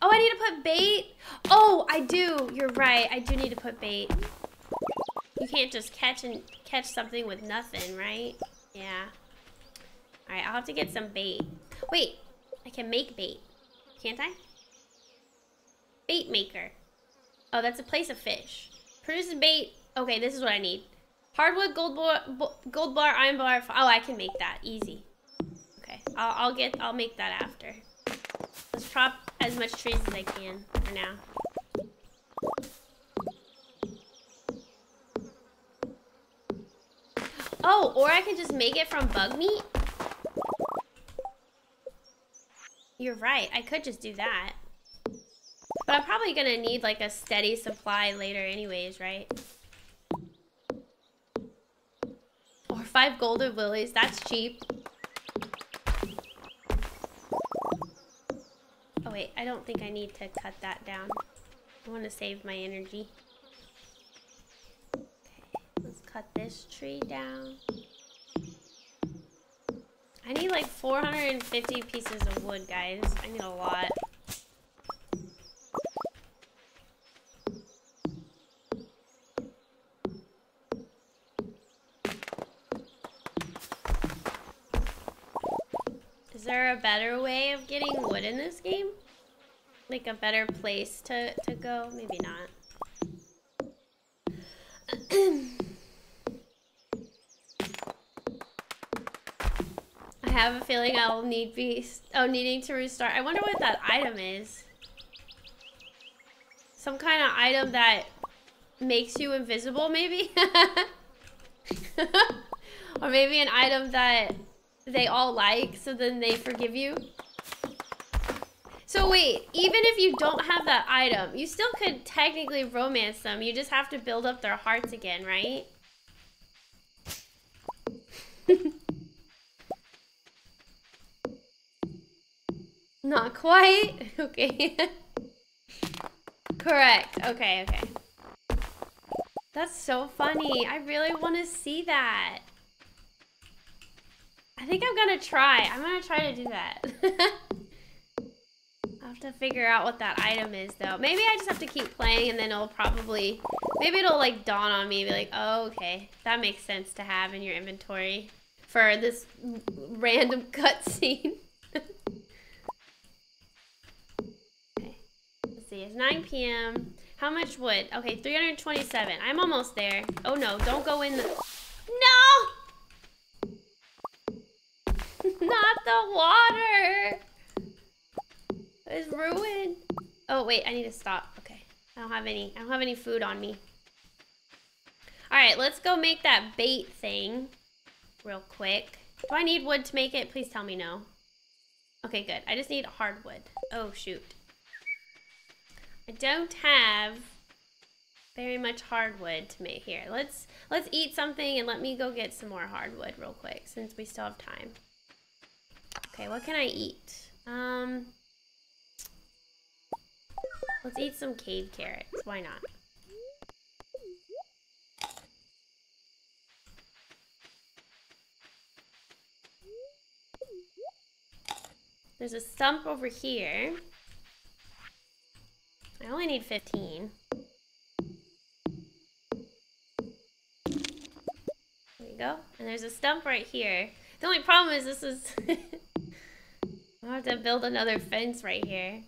oh, I need to put bait? Oh, I do. You're right. I do need to put bait. You can't just catch and catch something with nothing, right? Yeah. Alright, I'll have to get some bait. Wait, I can make bait. Can't I? Bait maker. Oh, that's a place of fish. Produces bait. Okay, this is what I need. Hardwood, gold bar, gold bar, iron bar. Oh, I can make that. Easy. I'll, I'll get, I'll make that after. Let's chop as much trees as I can for now. Oh, or I can just make it from bug meat? You're right, I could just do that. But I'm probably gonna need like a steady supply later anyways, right? Or five golden lilies, that's cheap. Oh wait, I don't think I need to cut that down. I want to save my energy. Okay, let's cut this tree down. I need like 450 pieces of wood, guys. I need a lot. There a better way of getting wood in this game? Like a better place to, to go? Maybe not. I have a feeling I'll need be oh needing to restart. I wonder what that item is. Some kind of item that makes you invisible, maybe? or maybe an item that they all like, so then they forgive you. So wait, even if you don't have that item, you still could technically romance them. You just have to build up their hearts again, right? Not quite. Okay. Correct. Okay, okay. That's so funny. I really want to see that. I think I'm gonna try. I'm gonna try to do that. I'll have to figure out what that item is though. Maybe I just have to keep playing and then it'll probably, maybe it'll like dawn on me be like, oh, okay. That makes sense to have in your inventory for this random cutscene. okay, let's see, it's 9 p.m. How much wood? Okay, 327. I'm almost there. Oh no, don't go in the... No! Not the water. It's ruined. Oh wait, I need to stop. Okay. I don't have any I don't have any food on me. Alright, let's go make that bait thing real quick. Do I need wood to make it? Please tell me no. Okay, good. I just need hardwood. Oh shoot. I don't have very much hardwood to make here. Let's let's eat something and let me go get some more hardwood real quick since we still have time. Okay, what can I eat? Um, let's eat some cave carrots. Why not? There's a stump over here. I only need 15. There you go. And there's a stump right here. The only problem is this is... I have to build another fence right here.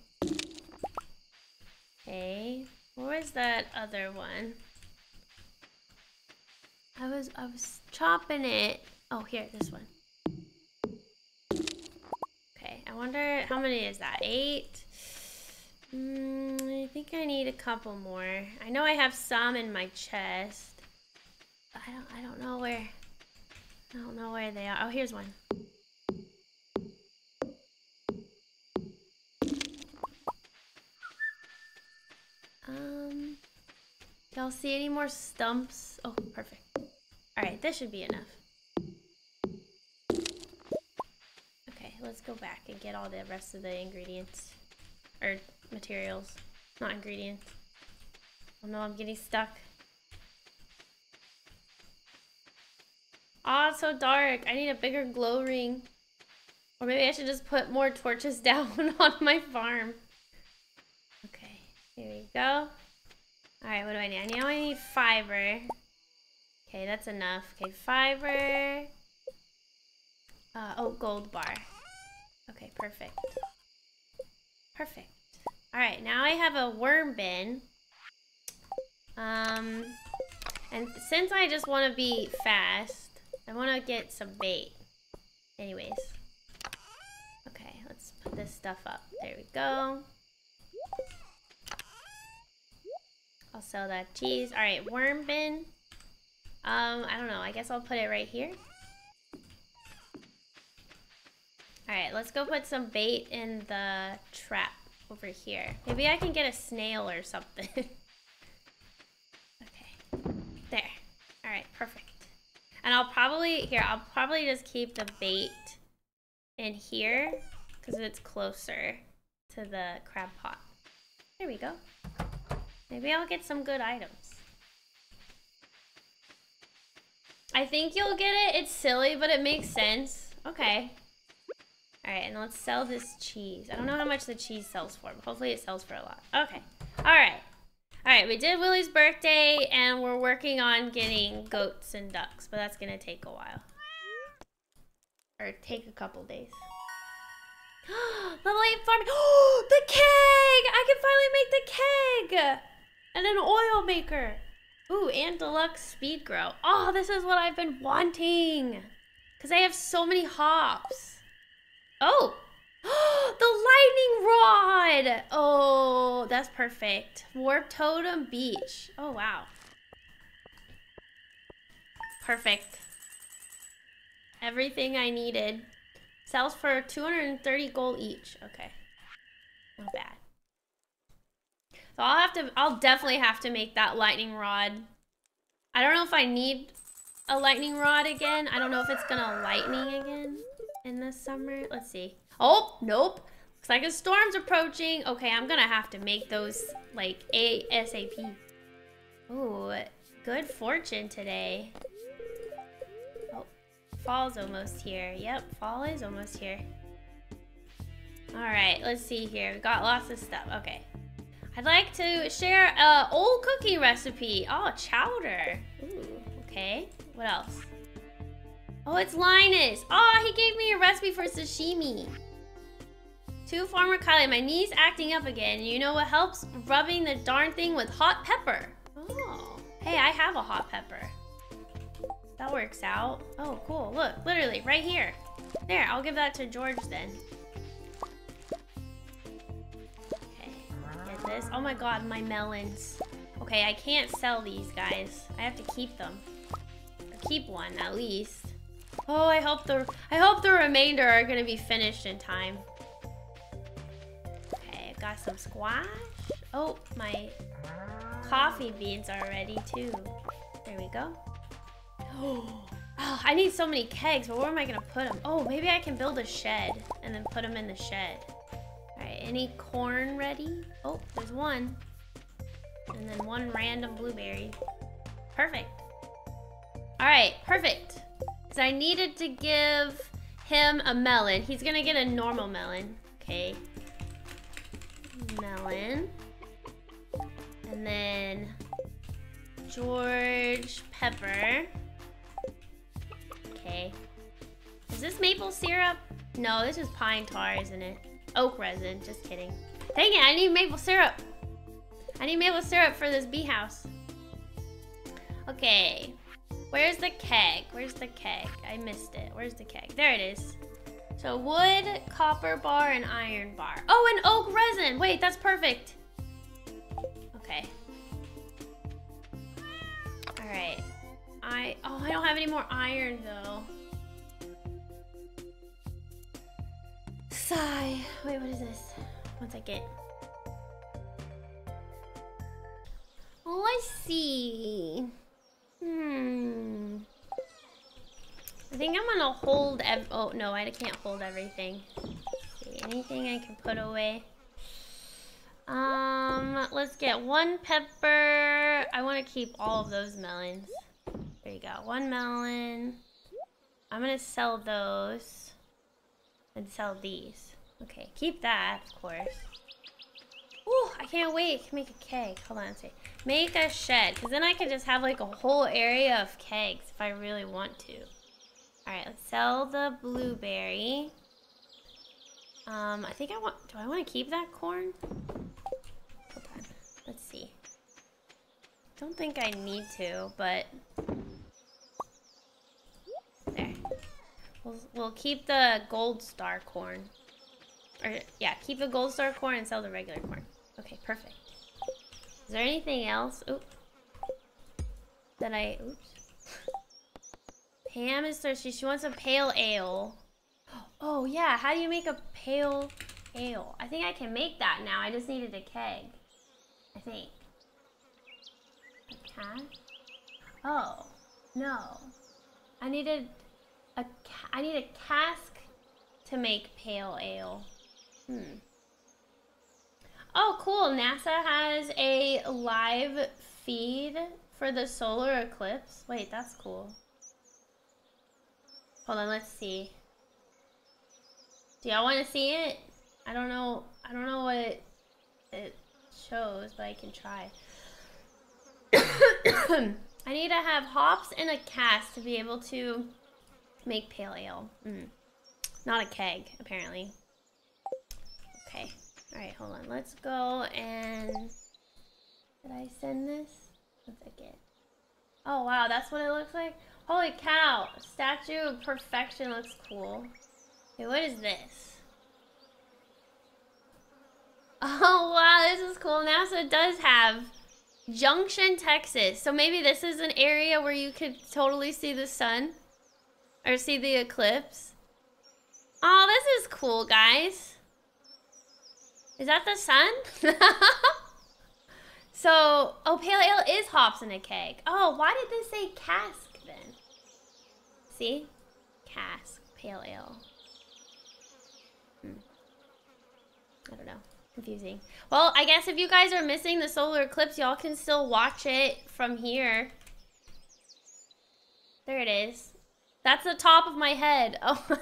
Okay. Where was that other one? I was I was chopping it. Oh, here, this one. Okay, I wonder how many is that? Eight? Mm, I think I need a couple more. I know I have some in my chest. I don't I don't know where I don't know where they are. Oh, here's one. Um Y'all see any more stumps? Oh, perfect. Alright, this should be enough. Okay, let's go back and get all the rest of the ingredients. Or materials. Not ingredients. Oh no, I'm getting stuck. Ah, oh, so dark. I need a bigger glow ring. Or maybe I should just put more torches down on my farm. Here we go. Alright, what do I need? I know I need fiber. Okay, that's enough. Okay, fiber. Uh, oh, gold bar. Okay, perfect. Perfect. Alright, now I have a worm bin. Um, and since I just want to be fast, I want to get some bait. Anyways. Okay, let's put this stuff up. There we go. I'll sell that cheese. Alright, worm bin. Um, I don't know. I guess I'll put it right here. Alright, let's go put some bait in the trap over here. Maybe I can get a snail or something. okay. There. Alright, perfect. And I'll probably, here, I'll probably just keep the bait in here because it's closer to the crab pot. There we go. Maybe I'll get some good items. I think you'll get it. It's silly, but it makes sense. Okay. Alright, and let's sell this cheese. I don't know how much the cheese sells for, but hopefully it sells for a lot. Okay. Alright. Alright, we did Willy's birthday, and we're working on getting goats and ducks, but that's gonna take a while. Or take a couple days. the late farm. Oh, the keg! I can finally make the keg! And an oil maker. Ooh, and deluxe speed grow. Oh, this is what I've been wanting. Because I have so many hops. Oh! the lightning rod! Oh, that's perfect. Warp Totem Beach. Oh, wow. Perfect. Everything I needed. Sells for 230 gold each. Okay. Not bad. So I'll have to, I'll definitely have to make that lightning rod. I don't know if I need a lightning rod again. I don't know if it's gonna lightning again in the summer. Let's see. Oh, nope. Looks like a storm's approaching. Okay, I'm gonna have to make those like ASAP. Oh, good fortune today. Oh, fall's almost here. Yep, fall is almost here. All right, let's see here. We got lots of stuff. Okay. I'd like to share a old cookie recipe. Oh, chowder. Ooh, okay. What else? Oh, it's Linus. Oh, he gave me a recipe for sashimi. To Farmer Kylie, my knee's acting up again. You know what helps? Rubbing the darn thing with hot pepper. Oh, hey, I have a hot pepper. That works out. Oh, cool. Look, literally, right here. There, I'll give that to George then. This. Oh my god, my melons. Okay, I can't sell these guys. I have to keep them. Or keep one, at least. Oh, I hope the I hope the remainder are gonna be finished in time. Okay, I got some squash. Oh, my coffee beans are ready too. There we go. Oh, I need so many kegs, but where am I gonna put them? Oh, maybe I can build a shed and then put them in the shed. All right, any corn ready? Oh, there's one. And then one random blueberry. Perfect. All right, perfect. So I needed to give him a melon. He's gonna get a normal melon. Okay. Melon. And then George Pepper. Okay. Is this maple syrup? No, this is pine tar, isn't it? Oak resin, just kidding. Dang it, I need maple syrup. I need maple syrup for this bee house. Okay. Where's the keg? Where's the keg? I missed it. Where's the keg? There it is. So wood, copper bar, and iron bar. Oh, and oak resin. Wait, that's perfect. Okay. All right. I, oh, I don't have any more iron though. Sigh. Wait, what is this? One second. Oh, I see. Hmm. I think I'm gonna hold ev- oh no, I can't hold everything. Anything I can put away? Um, let's get one pepper. I want to keep all of those melons. There you go, one melon. I'm gonna sell those and sell these. Okay, keep that, of course. Ooh, I can't wait to make a keg. Hold on a. Make a shed, because then I can just have like a whole area of kegs if I really want to. Alright, let's sell the blueberry. Um, I think I want, do I want to keep that corn? Hold on, let's see. Don't think I need to, but... There. We'll, we'll keep the gold star corn. Or, yeah, keep the gold star corn and sell the regular corn. Okay, perfect. Is there anything else? Oop. That I, oops. Pam is thirsty. She wants a pale ale. Oh, yeah. How do you make a pale ale? I think I can make that now. I just needed a keg. I think. Can? Oh, no. I needed a I need a cask to make pale ale. Hmm. Oh, cool. NASA has a live feed for the solar eclipse. Wait, that's cool. Hold on, let's see. Do y'all want to see it? I don't know. I don't know what it, it shows, but I can try. I need to have hops and a cask to be able to make pale ale. Mm. Not a keg, apparently. Okay. Alright, hold on. Let's go and... Did I send this? One second. Oh, wow. That's what it looks like? Holy cow. Statue of Perfection looks cool. Okay, what is this? Oh, wow. This is cool. NASA does have Junction, Texas. So maybe this is an area where you could totally see the sun. Or see the eclipse. Oh, this is cool, guys. Is that the sun? so, oh, pale ale is hops in a keg. Oh, why did this say cask then? See? Cask, pale ale. Hmm. I don't know. Confusing. Well, I guess if you guys are missing the solar eclipse, y'all can still watch it from here. There it is. That's the top of my head. Oh.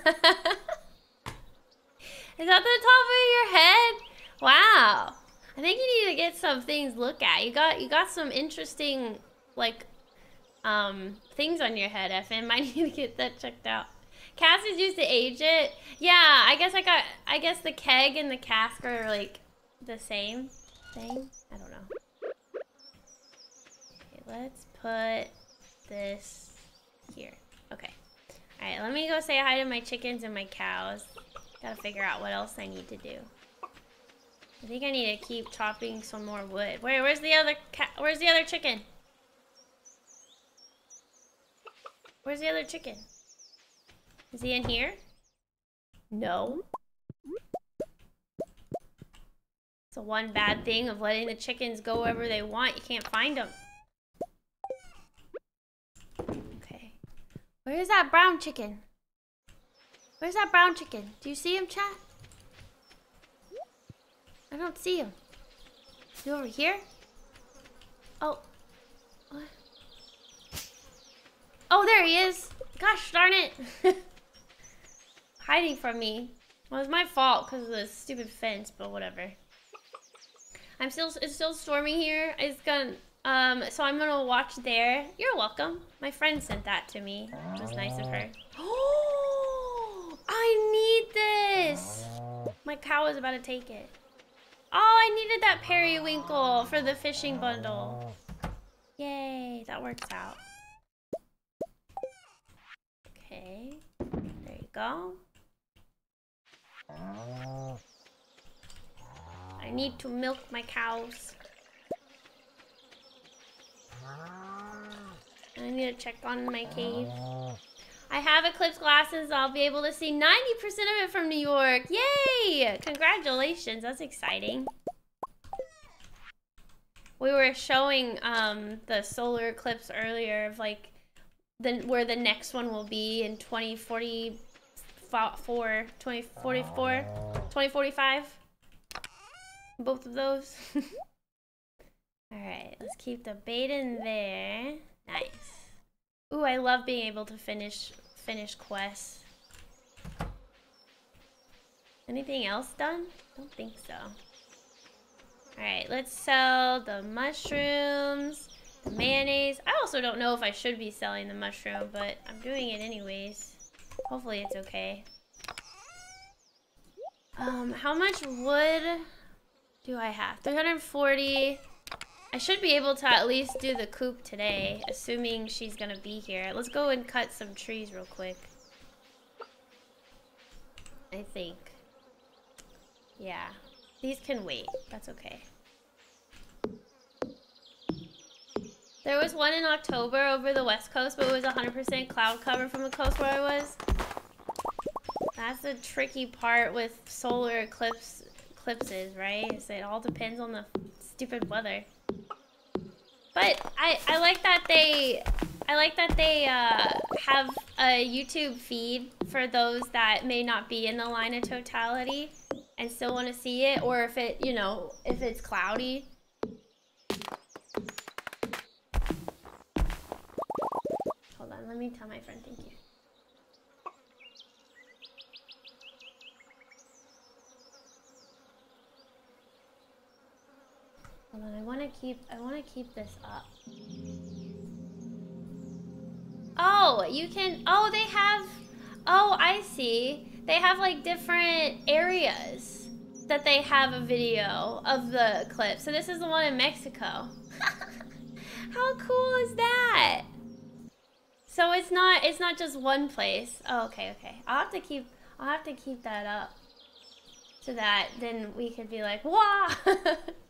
Is that the top of your head? Wow. I think you need to get some things look at. You got you got some interesting like um things on your head, FM. I need to get that checked out. Cass is used to age it. Yeah, I guess I got I guess the keg and the cask are like the same thing. I don't know. Okay, let's put this. Alright, let me go say hi to my chickens and my cows. Gotta figure out what else I need to do. I think I need to keep chopping some more wood. Where, where's the other cat? Where's the other chicken? Where's the other chicken? Is he in here? No. It's the one bad thing of letting the chickens go wherever they want. You can't find them. Okay. Where is that brown chicken? Where's that brown chicken? Do you see him, chat? I don't see him. You over here? Oh. What? Oh, there he is. Gosh darn it. Hiding from me. Well, it's my fault because of the stupid fence, but whatever. I'm still, it's still stormy here. It's gonna, um, so I'm gonna watch there. You're welcome. My friend sent that to me. It was nice of her. Oh, I need this. My cow is about to take it. Oh, I needed that periwinkle for the fishing bundle. Yay, that works out. Okay, there you go. I need to milk my cows. I need to check on my cave. I have Eclipse glasses. I'll be able to see 90% of it from New York. Yay! Congratulations. That's exciting. We were showing um, the solar eclipse earlier of like the, where the next one will be in 2044, 2044, 2045. Both of those. Alright, let's keep the bait in there. Nice. Ooh, I love being able to finish finish quests. Anything else done? Don't think so. Alright, let's sell the mushrooms, the mayonnaise. I also don't know if I should be selling the mushroom, but I'm doing it anyways. Hopefully it's okay. Um, how much wood do I have? 340. I should be able to at least do the coop today, assuming she's gonna be here. Let's go and cut some trees real quick. I think. Yeah. These can wait. That's okay. There was one in October over the west coast, but it was 100% cloud cover from the coast where I was. That's the tricky part with solar eclipse eclipses, right? It all depends on the stupid weather. But I, I like that they I like that they uh, have a YouTube feed for those that may not be in the line of totality and still want to see it, or if it, you know, if it's cloudy. Hold on, let me tell my friend thank you. Hold on, I want to keep, I want to keep this up. Oh, you can, oh, they have, oh, I see. They have like different areas that they have a video of the clip. So this is the one in Mexico. How cool is that? So it's not, it's not just one place. Oh, okay, okay. I'll have to keep, I'll have to keep that up. So that then we could be like.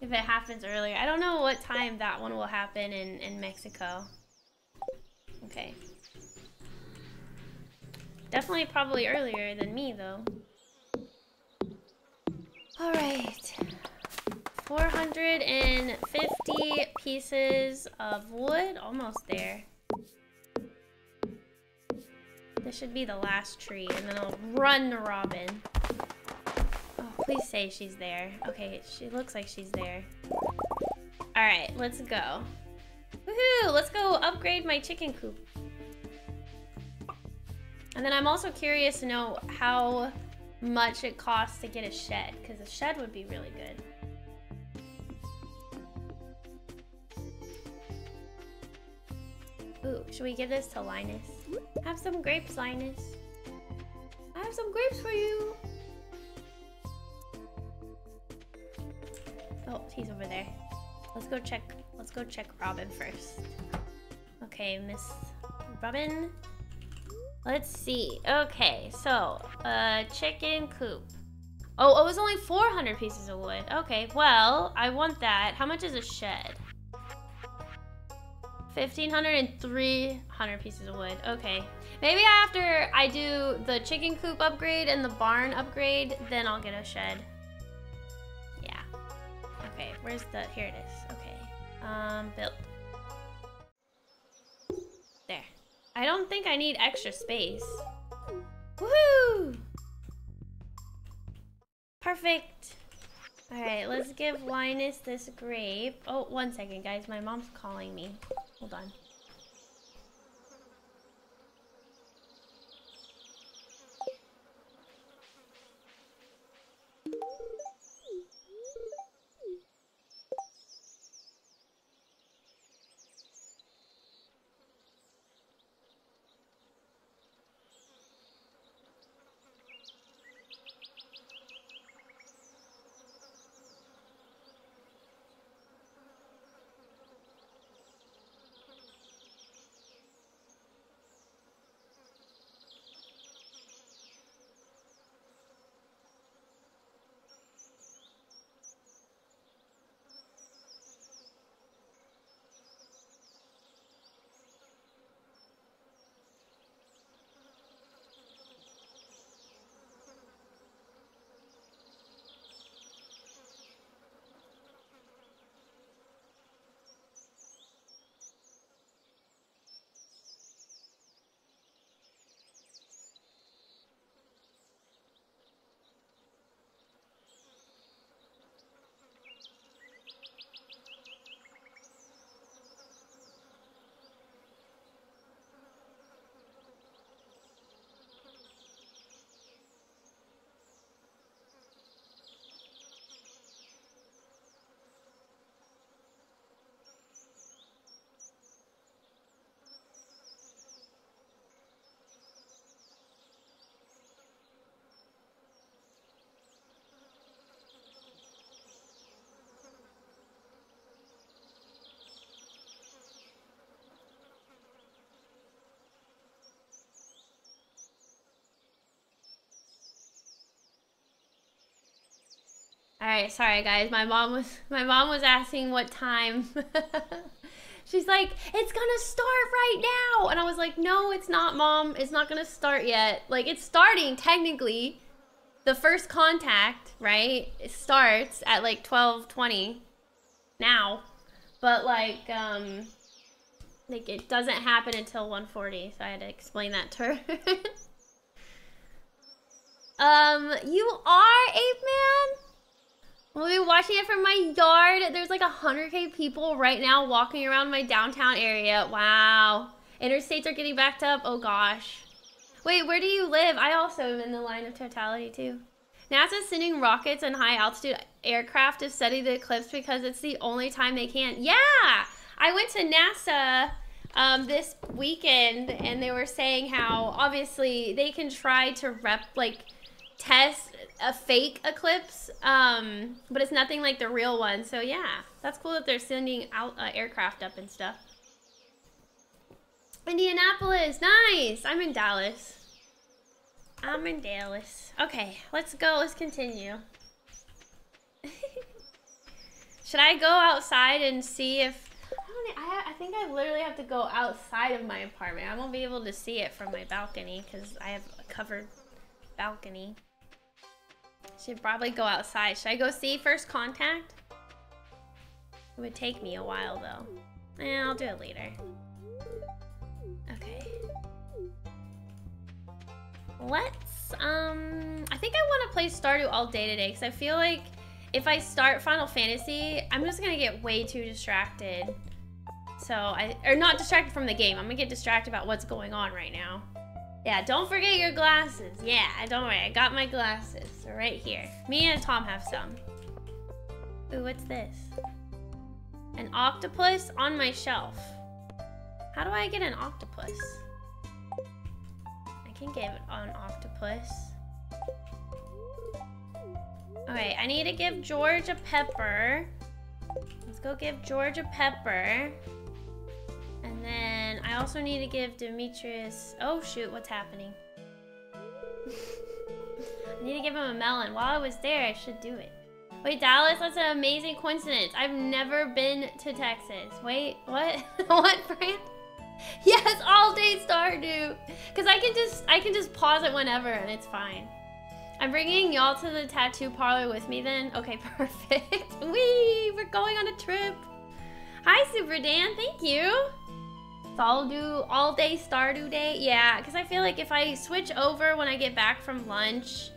if it happens earlier. I don't know what time that one will happen in, in Mexico. Okay. Definitely probably earlier than me, though. Alright. 450 pieces of wood. Almost there. This should be the last tree, and then I'll run to Robin. Please say she's there. Okay, she looks like she's there. Alright, let's go. Woohoo! Let's go upgrade my chicken coop. And then I'm also curious to know how much it costs to get a shed, because a shed would be really good. Ooh, should we give this to Linus? Have some grapes, Linus. I have some grapes for you. Oh, he's over there. Let's go check. Let's go check Robin first. Okay, Miss Robin. Let's see. Okay, so uh, chicken coop. Oh, it was only 400 pieces of wood. Okay, well, I want that. How much is a shed? 1,500 and 300 pieces of wood. Okay. Maybe after I do the chicken coop upgrade and the barn upgrade, then I'll get a shed. Okay, where's the, here it is. Okay. Um, build. There. I don't think I need extra space. Woohoo! Perfect. All right, let's give Linus this grape. Oh, one second, guys. My mom's calling me. Hold on. All right, sorry guys. My mom was my mom was asking what time. She's like, "It's going to start right now." And I was like, "No, it's not, mom. It's not going to start yet. Like it's starting technically. The first contact, right? It starts at like 12:20 now. But like um like it doesn't happen until 1:40, so I had to explain that to her. um, you are Ape Man? We'll be watching it from my yard. There's like 100k people right now walking around my downtown area. Wow. Interstates are getting backed up. Oh gosh. Wait, where do you live? I also am in the line of totality too. NASA's sending rockets and high altitude aircraft to study the eclipse because it's the only time they can. Yeah! I went to NASA um, this weekend and they were saying how obviously they can try to rep, like, test a fake eclipse, um, but it's nothing like the real one. So yeah, that's cool that they're sending out uh, aircraft up and stuff. Indianapolis, nice. I'm in Dallas. I'm in Dallas. Okay, let's go. Let's continue. Should I go outside and see if... I, I, I think I literally have to go outside of my apartment. I won't be able to see it from my balcony because I have a covered balcony. Should probably go outside. Should I go see first contact? It would take me a while though. Eh, I'll do it later. Okay. Let's, um, I think I want to play Stardew all day today because I feel like if I start Final Fantasy, I'm just going to get way too distracted. So, I, or not distracted from the game. I'm going to get distracted about what's going on right now. Yeah, don't forget your glasses. Yeah, don't worry. I got my glasses. They're right here. Me and Tom have some. Ooh, what's this? An octopus on my shelf. How do I get an octopus? I can get an octopus. Okay, I need to give George a pepper. Let's go give George a pepper. And then I also need to give Demetrius... Oh, shoot, what's happening? I need to give him a melon. While I was there, I should do it. Wait, Dallas, that's an amazing coincidence. I've never been to Texas. Wait, what? what, Fran? Yes, all day Stardew. Because I can just I can just pause it whenever and it's fine. I'm bringing y'all to the tattoo parlor with me then. Okay, perfect. Wee, we're going on a trip. Hi, Super Dan. Thank you. Do all day Stardew Day. Yeah, because I feel like if I switch over when I get back from lunch,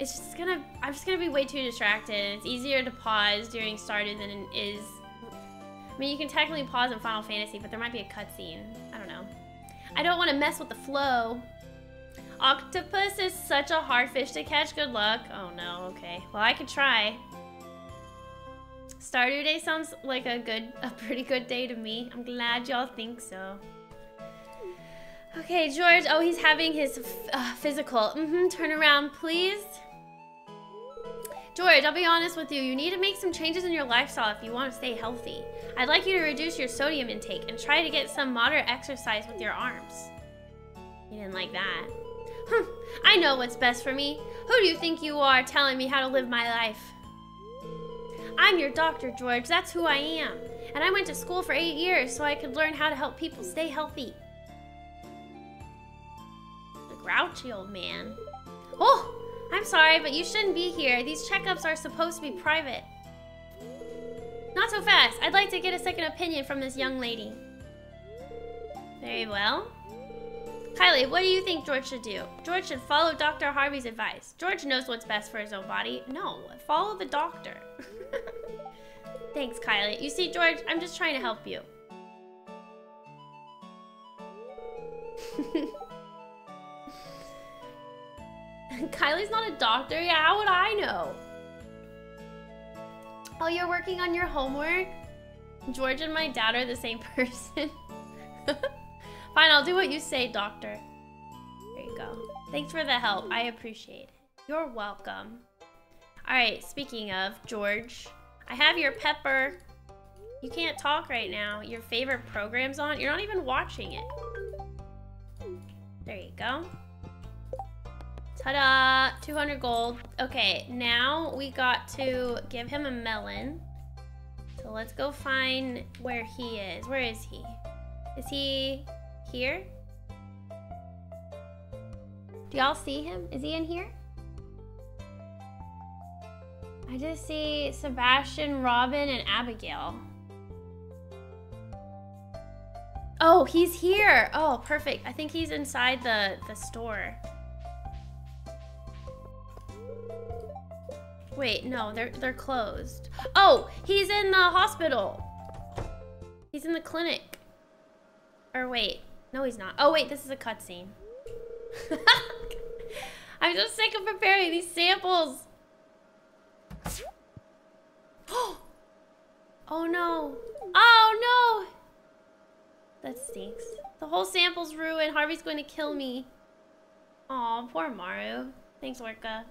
it's just gonna, I'm just gonna be way too distracted. It's easier to pause during Stardew than it is. I mean, you can technically pause in Final Fantasy, but there might be a cutscene. I don't know. I don't want to mess with the flow. Octopus is such a hard fish to catch. Good luck. Oh no, okay. Well, I could try. Stardew Day sounds like a good, a pretty good day to me. I'm glad y'all think so. Okay, George. Oh, he's having his uh, physical. Mm-hmm. Turn around, please. George, I'll be honest with you. You need to make some changes in your lifestyle if you want to stay healthy. I'd like you to reduce your sodium intake and try to get some moderate exercise with your arms. You didn't like that. I know what's best for me. Who do you think you are telling me how to live my life? I'm your doctor, George. That's who I am. And I went to school for eight years so I could learn how to help people stay healthy. The grouchy old man. Oh, I'm sorry, but you shouldn't be here. These checkups are supposed to be private. Not so fast. I'd like to get a second opinion from this young lady. Very well. Kylie, what do you think George should do? George should follow Dr. Harvey's advice. George knows what's best for his own body. No, follow the doctor. Thanks, Kylie. You see, George, I'm just trying to help you. Kylie's not a doctor. Yeah, how would I know? Oh, you're working on your homework? George and my dad are the same person. Fine, I'll do what you say, doctor. There you go. Thanks for the help. I appreciate it. You're welcome. Alright, speaking of, George, I have your pepper. You can't talk right now. Your favorite program's on. You're not even watching it. There you go. Ta-da! 200 gold. Okay, now we got to give him a melon. So let's go find where he is. Where is he? Is he here? Do y'all see him? Is he in here? I just see Sebastian, Robin, and Abigail. Oh, he's here. Oh, perfect. I think he's inside the, the store. Wait, no, they're they're closed. Oh, he's in the hospital. He's in the clinic. Or wait, no, he's not. Oh, wait, this is a cutscene. I'm so sick of preparing these samples. oh, no. Oh, no. That stinks. The whole sample's ruined. Harvey's going to kill me. Aw, poor Maru. Thanks, Orca.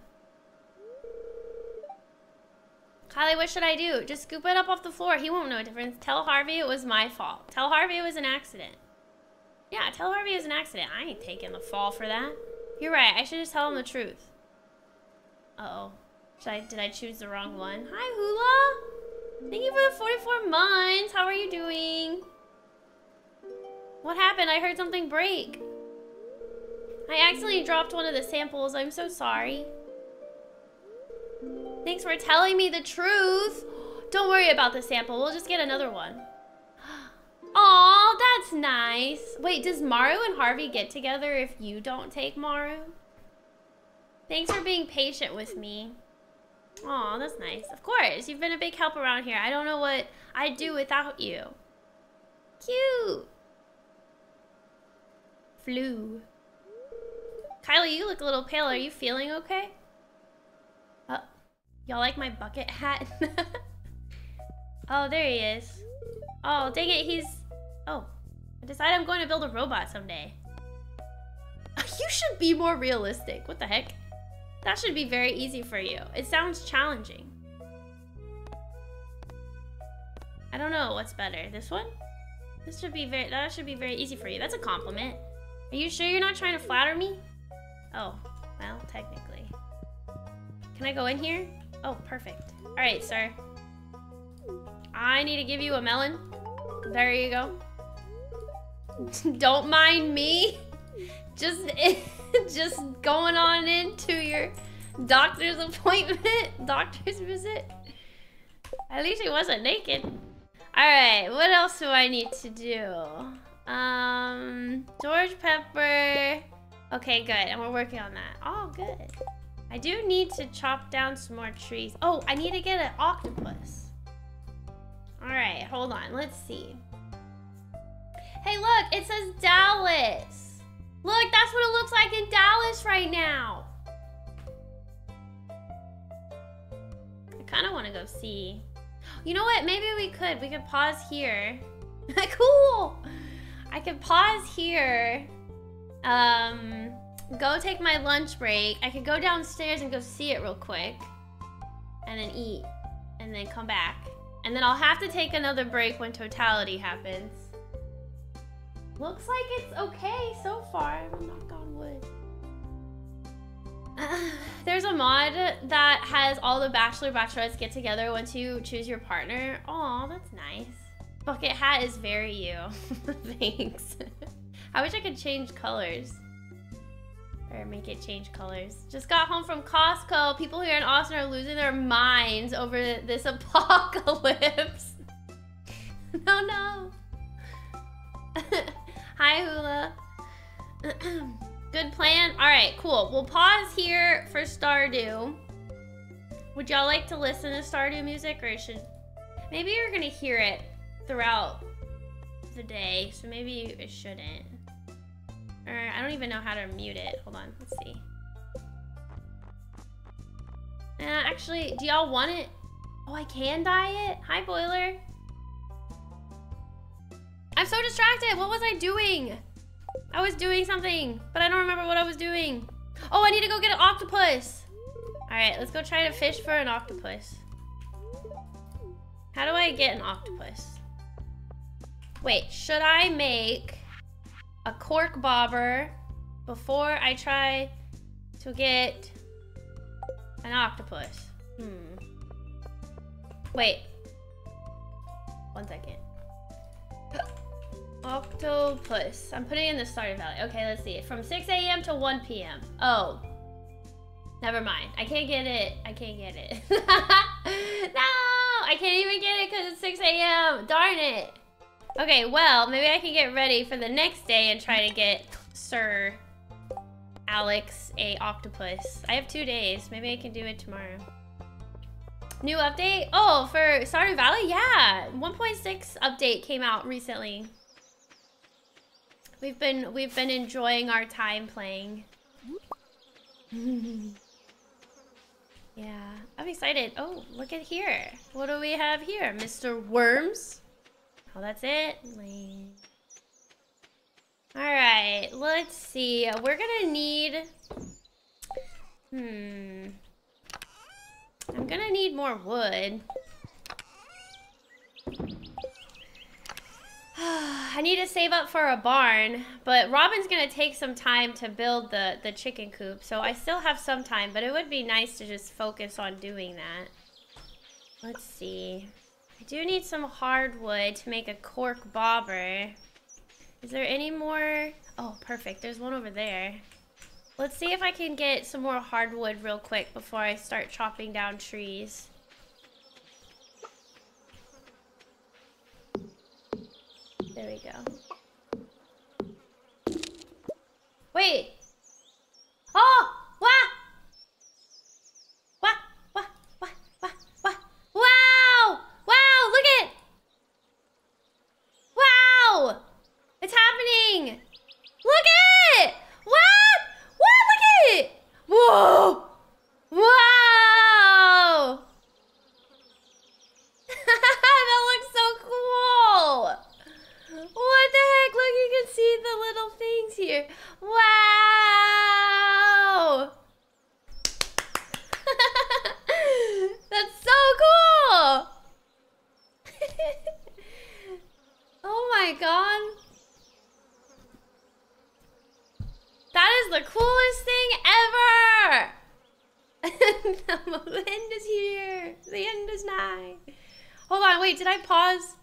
Kylie, what should I do? Just scoop it up off the floor. He won't know a difference. Tell Harvey it was my fault. Tell Harvey it was an accident. Yeah, tell Harvey it was an accident. I ain't taking the fall for that. You're right. I should just tell him the truth. Uh-oh. Should I, did I choose the wrong one? Hi, Hula. Thank you for the 44 months. How are you doing? What happened? I heard something break. I accidentally dropped one of the samples. I'm so sorry. Thanks for telling me the truth. Don't worry about the sample. We'll just get another one. Aw, that's nice. Wait, does Maru and Harvey get together if you don't take Maru? Thanks for being patient with me. Aw, that's nice. Of course, you've been a big help around here. I don't know what I'd do without you. Cute. Flu. Kylie, you look a little pale. Are you feeling okay? Uh, Y'all like my bucket hat? oh, there he is. Oh, dang it, he's... Oh, I decided I'm going to build a robot someday. You should be more realistic. What the heck? That should be very easy for you. It sounds challenging. I don't know what's better. This one? This should be very, that should be very easy for you. That's a compliment. Are you sure you're not trying to flatter me? Oh, well, technically. Can I go in here? Oh, perfect. All right, sir. I need to give you a melon. There you go. Don't mind me. Just, just going on into your Doctor's appointment? Doctor's visit? At least he wasn't naked. Alright, what else do I need to do? Um, George Pepper. Okay, good. And we're working on that. Oh, good. I do need to chop down some more trees. Oh, I need to get an octopus. Alright, hold on. Let's see. Hey, look. It says Dallas. Look, that's what it looks like in Dallas right now. I kind of want to go see. You know what? Maybe we could. We could pause here. cool. I could pause here. Um, go take my lunch break. I could go downstairs and go see it real quick. And then eat. And then come back. And then I'll have to take another break when totality happens. Looks like it's okay so far. Knock on wood. Uh, there's a mod that has all the Bachelor Bachelorettes get together once you choose your partner. Oh, that's nice. Bucket hat is very you. Thanks. I wish I could change colors. Or make it change colors. Just got home from Costco. People here in Austin are losing their minds over this apocalypse. no, no. Hi, Hula. Good plan? Alright, cool. We'll pause here for Stardew. Would y'all like to listen to Stardew music or should... Maybe you're gonna hear it throughout the day, so maybe it shouldn't. Or I don't even know how to mute it. Hold on, let's see. Uh, actually, do y'all want it? Oh, I can dye it? Hi, Boiler. I'm so distracted. What was I doing? I was doing something, but I don't remember what I was doing. Oh, I need to go get an octopus. All right, let's go try to fish for an octopus. How do I get an octopus? Wait, should I make a cork bobber before I try to get an octopus? Hmm. Wait. One second. Octopus. I'm putting in the Stardew Valley. Okay, let's see. From 6 a.m. to 1 p.m. Oh. Never mind. I can't get it. I can't get it. no! I can't even get it because it's 6 a.m. Darn it. Okay, well, maybe I can get ready for the next day and try to get Sir Alex a octopus. I have two days. Maybe I can do it tomorrow. New update? Oh, for Stardew Valley? Yeah. 1.6 update came out recently. We've been we've been enjoying our time playing. yeah, I'm excited. Oh, look at here. What do we have here? Mr. Worms? Oh, that's it? Alright, let's see. We're gonna need... Hmm... I'm gonna need more wood. I need to save up for a barn, but Robin's gonna take some time to build the, the chicken coop, so I still have some time, but it would be nice to just focus on doing that. Let's see. I do need some hardwood to make a cork bobber. Is there any more? Oh, perfect. There's one over there. Let's see if I can get some more hardwood real quick before I start chopping down trees. There we go. Wait! Oh! What? What? What? What? What? Wow! Wow! Look it! Wow! It's happening! Look at it! What? What? Look at it! Whoa! Wow! that looks so cool! What the heck? Look, you can see the little things here. Wow! That's so cool! oh my god. That is the coolest thing ever! the end is here. The end is nigh. Hold on, wait, did I pause?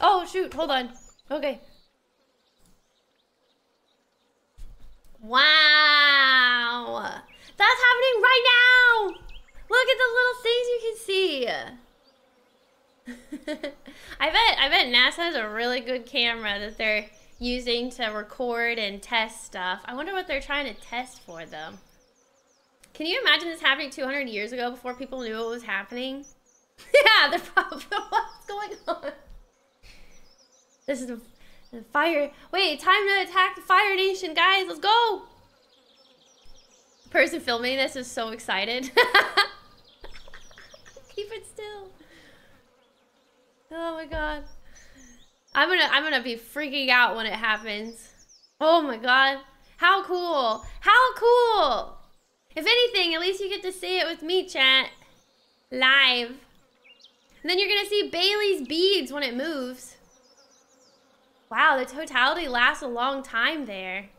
Oh, shoot, hold on. Okay. Wow! That's happening right now! Look at the little things you can see. I bet I bet NASA has a really good camera that they're using to record and test stuff. I wonder what they're trying to test for them. Can you imagine this happening 200 years ago before people knew what was happening? yeah, they're probably what's going on. This is the fire. Wait, time to attack the Fire Nation, guys. Let's go. The person filming this is so excited. Keep it still. Oh my god. I'm gonna I'm gonna be freaking out when it happens. Oh my god. How cool. How cool. If anything, at least you get to see it with me, chat. Live. And then you're gonna see Baily's beads when it moves. Wow, the totality lasts a long time there.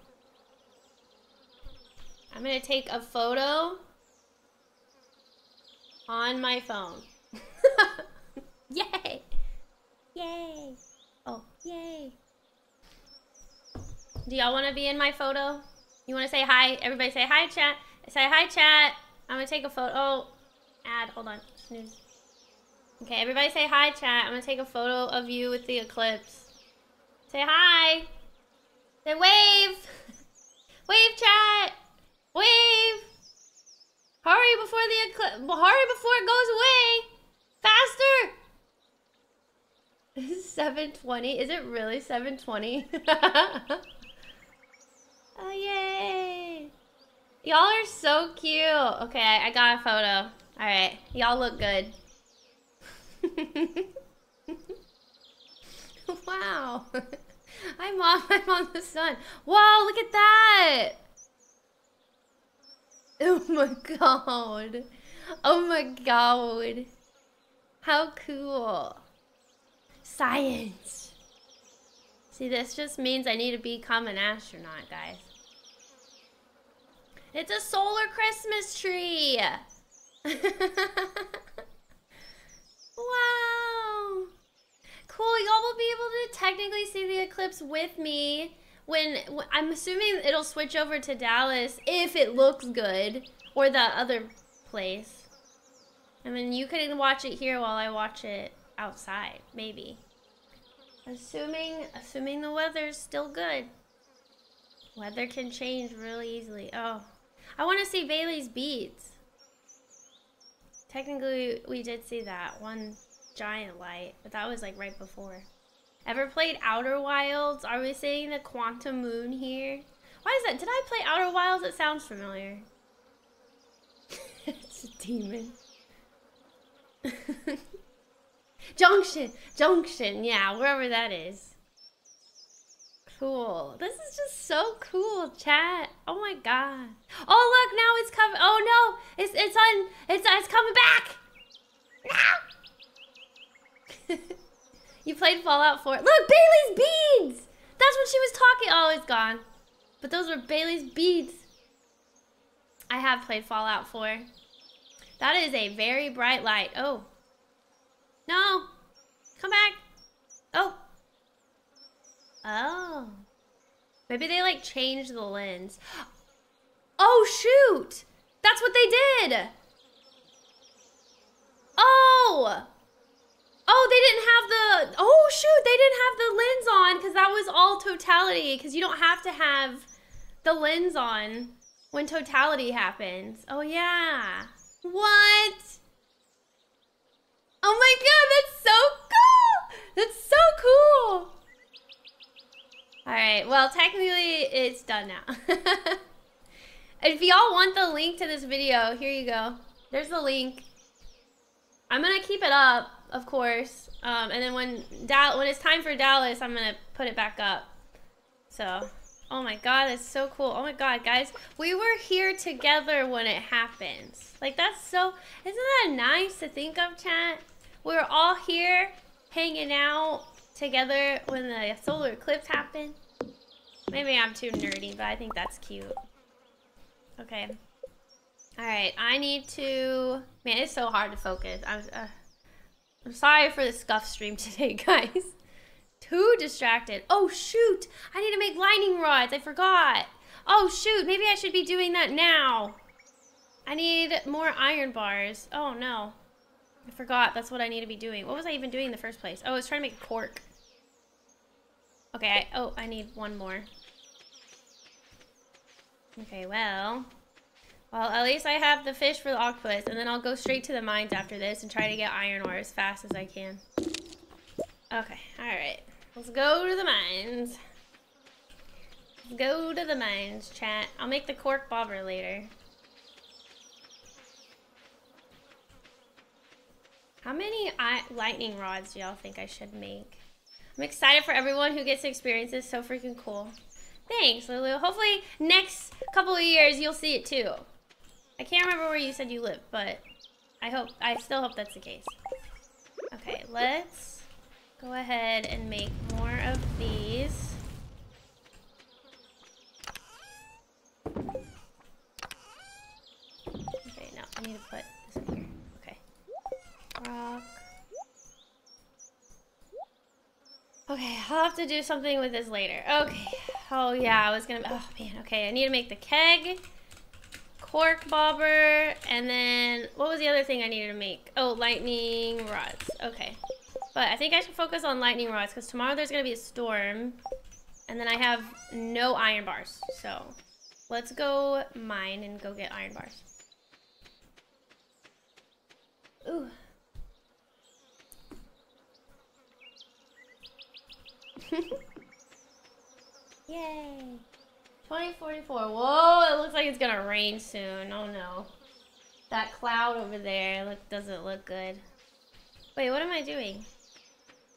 I'm gonna take a photo on my phone. Yay! Yay! Yay. Do y'all want to be in my photo? You want to say hi? Everybody say hi, chat. Say hi, chat. I'm going to take a photo. Oh, ad. Hold on. Snooze. Okay, everybody say hi, chat. I'm going to take a photo of you with the eclipse. Say hi. Say wave. wave, chat. Wave. Hurry before the eclipse. Hurry before it goes away. Faster. This is 720. Is it really 720? oh, yay. Y'all are so cute. Okay, I got a photo. All right, y'all look good. wow. I'm on, I'm on the sun. Wow, look at that. Oh my god. Oh my god. How cool. Science. See, this just means I need to become an astronaut, guys. It's a solar Christmas tree. wow. Cool, y'all will be able to technically see the eclipse with me when, I'm assuming it'll switch over to Dallas if it looks good or the other place. I mean, you can watch it here while I watch it outside, maybe. Assuming, assuming the weather's still good. Weather can change really easily. Oh, I want to see Baily's beads. Technically, we did see that one giant light, but that was like right before. Ever played Outer Wilds? Are we seeing the quantum moon here? Why is that? Did I play Outer Wilds? It sounds familiar. it's a demon. Junction, Junction, yeah, wherever that is. Cool. This is just so cool, chat. Oh my god. Oh look, now it's coming. Oh no, it's it's on. It's it's coming back. you played Fallout 4. Look, Baily's beads. That's what she was talking. Oh, it's gone. But those were Baily's beads. I have played Fallout 4. That is a very bright light. Oh, no! Come back! Oh! Oh. Maybe they like changed the lens. Oh shoot! That's what they did! Oh! Oh, they didn't have the, oh shoot, they didn't have the lens on because that was all totality because you don't have to have the lens on when totality happens. Oh yeah. What? Oh my god, that's so cool! That's so cool! Alright, well, technically, it's done now. if y'all want the link to this video, here you go. There's the link. I'm gonna keep it up, of course. Um, and then when, when it's time for Dallas, I'm gonna put it back up. So, oh my god, that's so cool. Oh my god, guys. We were here together when it happens. Like, that's so... Isn't that nice to think of, chat? we were all here hanging out together when the solar eclipse happened. Maybe I'm too nerdy, but I think that's cute. Okay. Alright, I need to... Man, it's so hard to focus. I'm, uh, I'm sorry for the scuff stream today, guys. Too distracted. Oh, shoot! I need to make lightning rods. I forgot. Oh, shoot. Maybe I should be doing that now. I need more iron bars. Oh no. I forgot that's what I need to be doing. What was I even doing in the first place? Oh, I was trying to make cork. Okay, I, oh, I need one more. Okay, well. Well, at least I have the fish for the octopus, and then I'll go straight to the mines after this and try to get iron ore as fast as I can. Okay, alright. Let's go to the mines. Let's go to the mines, chat. I'll make the cork bobber later. How many lightning rods do y'all think I should make? I'm excited for everyone who gets to experience. So freaking cool. Thanks, Lulu. Hopefully next couple of years you'll see it too. I can't remember where you said you live, but I hope, I still hope that's the case. Okay, let's go ahead and make more of these. Okay, now I need to put this in here. Okay. Rock. Okay, I'll have to do something with this later. Okay. Oh, yeah, I was gonna... Oh, man. Okay, I need to make the keg cork bobber, and then what was the other thing I needed to make? Oh, lightning rods. Okay. But I think I should focus on lightning rods because tomorrow there's going to be a storm. And then I have no iron bars. So let's go mine and go get iron bars. Ooh. Yay. 2044. Whoa, it looks like it's gonna rain soon. Oh no. That cloud over there look doesn't look good. Wait, what am I doing?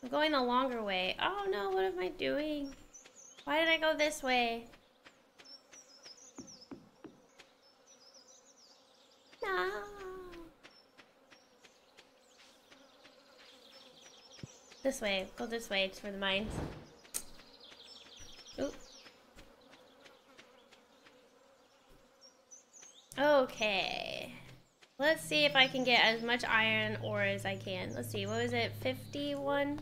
I'm going the longer way. Oh no, what am I doing? Why did I go this way? No. This way. Go this way. It's for the mines. Oop. Okay. Let's see if I can get as much iron ore as I can. Let's see, what was it? 51?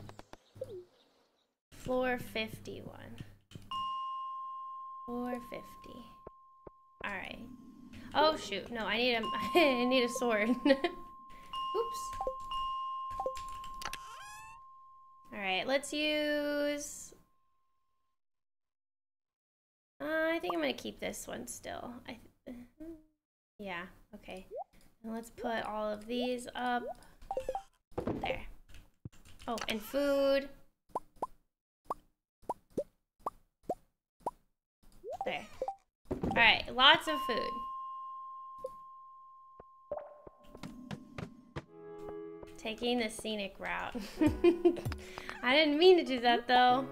Floor 51. Floor 50. Alright. Oh shoot, no, I need a I need a sword. Oops. Alright, let's use uh, I think I'm gonna keep this one still. I yeah, okay. And let's put all of these up. There. Oh, and food. There. Alright, lots of food. Taking the scenic route. I didn't mean to do that though.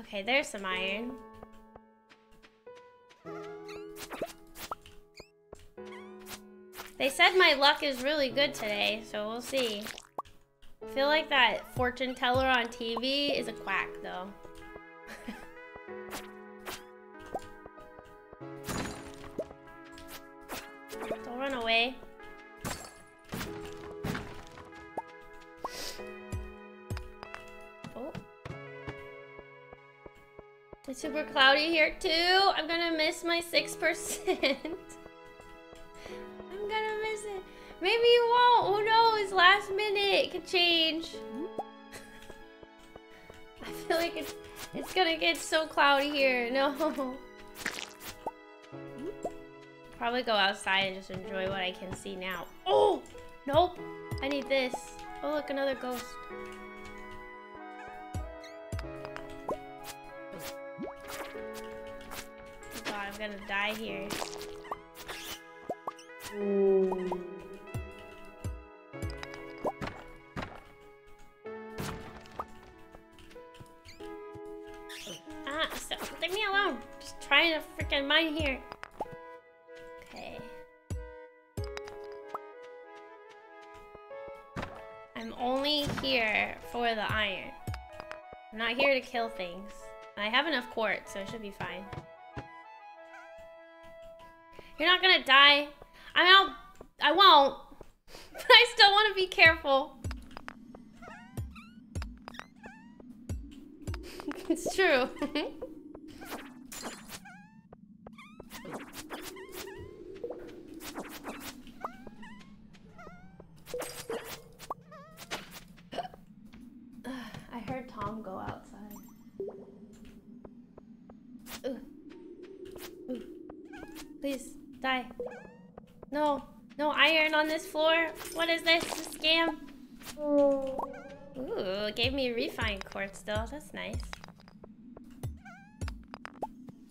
Okay, there's some iron. They said my luck is really good today, so we'll see. I feel like that fortune teller on TV is a quack, though. Don't run away. Oh. It's super cloudy here, too. I'm gonna miss my 6%. Maybe you won't. Who knows? Last minute could change. I feel like it's it's gonna get so cloudy here. No. Probably go outside and just enjoy what I can see now. Oh! Nope. I need this. Oh, look, another ghost. Oh god, I'm gonna die here. Ah, freaking mine here. Okay. I'm only here for the iron. I'm not here to kill things. I have enough quartz, so it should be fine. You're not gonna die I mean, I'll, I won't. But I still want to be careful. it's true. I heard Tom go outside. Ooh. Ooh. Please, die. No. No iron on this floor. What is this? A scam? Ooh, gave me refined quartz though. That's nice.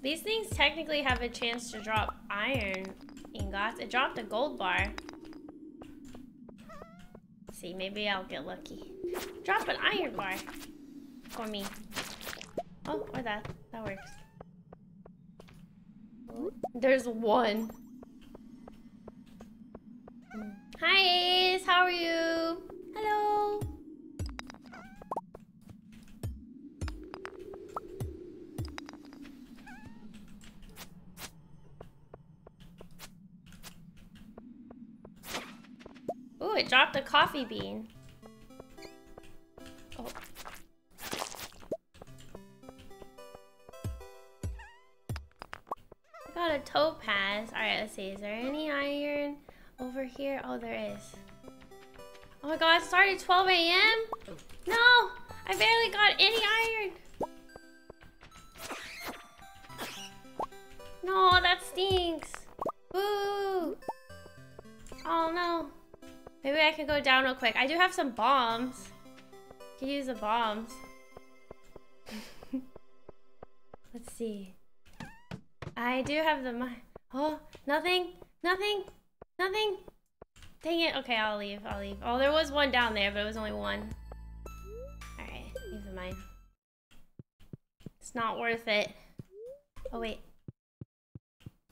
These things technically have a chance to drop iron ingots. It dropped a gold bar. Let's see, maybe I'll get lucky. Drop an iron bar for me. Oh, or that. That works. There's one. Hi Ace, how are you? Hello. Ooh, it dropped a coffee bean. Got a topaz. Alright, let's see. Is there any iron over here? Oh, there is. Oh my god, it started 12 a.m.? No! I barely got any iron! No, that stinks! Boo! Oh no. Maybe I can go down real quick. I do have some bombs. Can use the bombs. Let's see. I do have the... Oh, nothing? Nothing? Nothing? Dang it. Okay, I'll leave. I'll leave. Oh, there was one down there, but it was only one. Alright, leave the mine. It's not worth it. Oh, wait.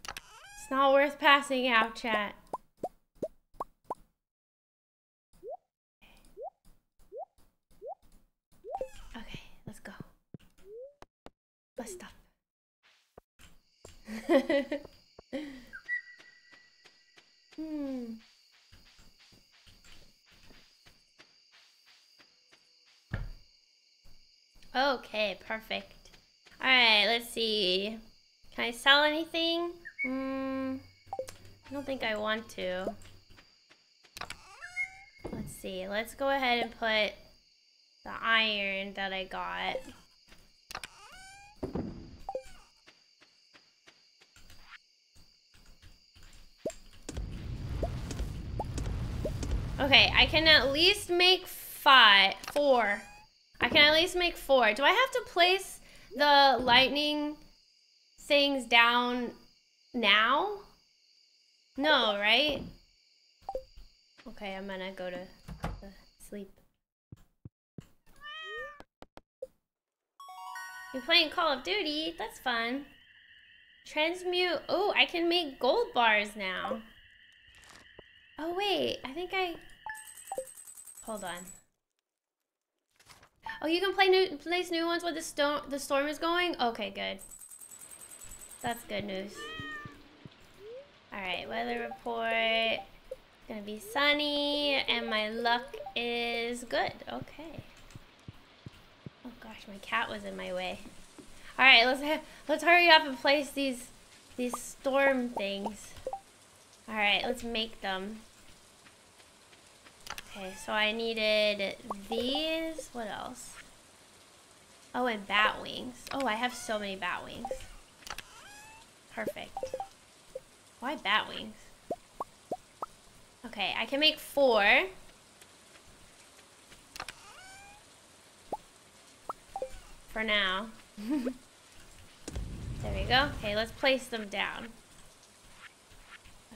It's not worth passing out, chat. Okay, let's go. Let's stop. Hmm. Okay, perfect. Alright, let's see. Can I sell anything? Hmm. I don't think I want to. Let's see. Let's go ahead and put the iron that I got. Okay, I can at least make five, four. I can at least make four. Do I have to place the lightning things down now? No, right? Okay, I'm gonna go to sleep. You're playing Call of Duty? That's fun. Transmute. Oh, I can make gold bars now. Oh, wait. I think I... Hold on. Oh, you can play new, place new ones where the storm the storm is going. Okay, good. That's good news. All right, weather report. It's gonna be sunny, and my luck is good. Okay. Oh gosh, my cat was in my way. All right, let's let's hurry up and place these these storm things. All right, let's make them. Okay, so I needed these. What else? Oh, and bat wings. Oh, I have so many bat wings. Perfect. Why bat wings? Okay, I can make four. For now. there we go. Okay, let's place them down.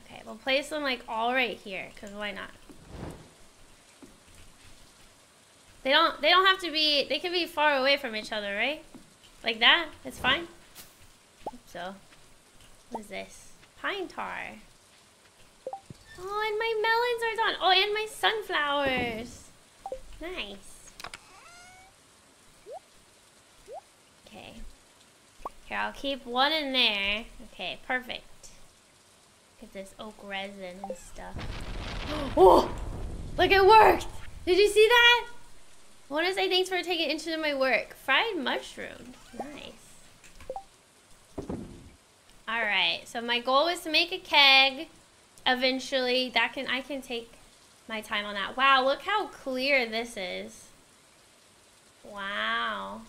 Okay, we'll place them like all right here, because why not? They don't they don't have to be they can be far away from each other, right? Like that? It's fine? so. What is this? Pine tar. Oh, and my melons are done. Oh, and my sunflowers. Nice. Okay. Here, I'll keep one in there. Okay, perfect. Get this oak resin and stuff. Oh! Look, it worked! Did you see that? Want to say thanks for taking interest in my work. Fried mushroom. Nice. Alright, so my goal is to make a keg eventually. That can I can take my time on that. Wow, look how clear this is. Wow.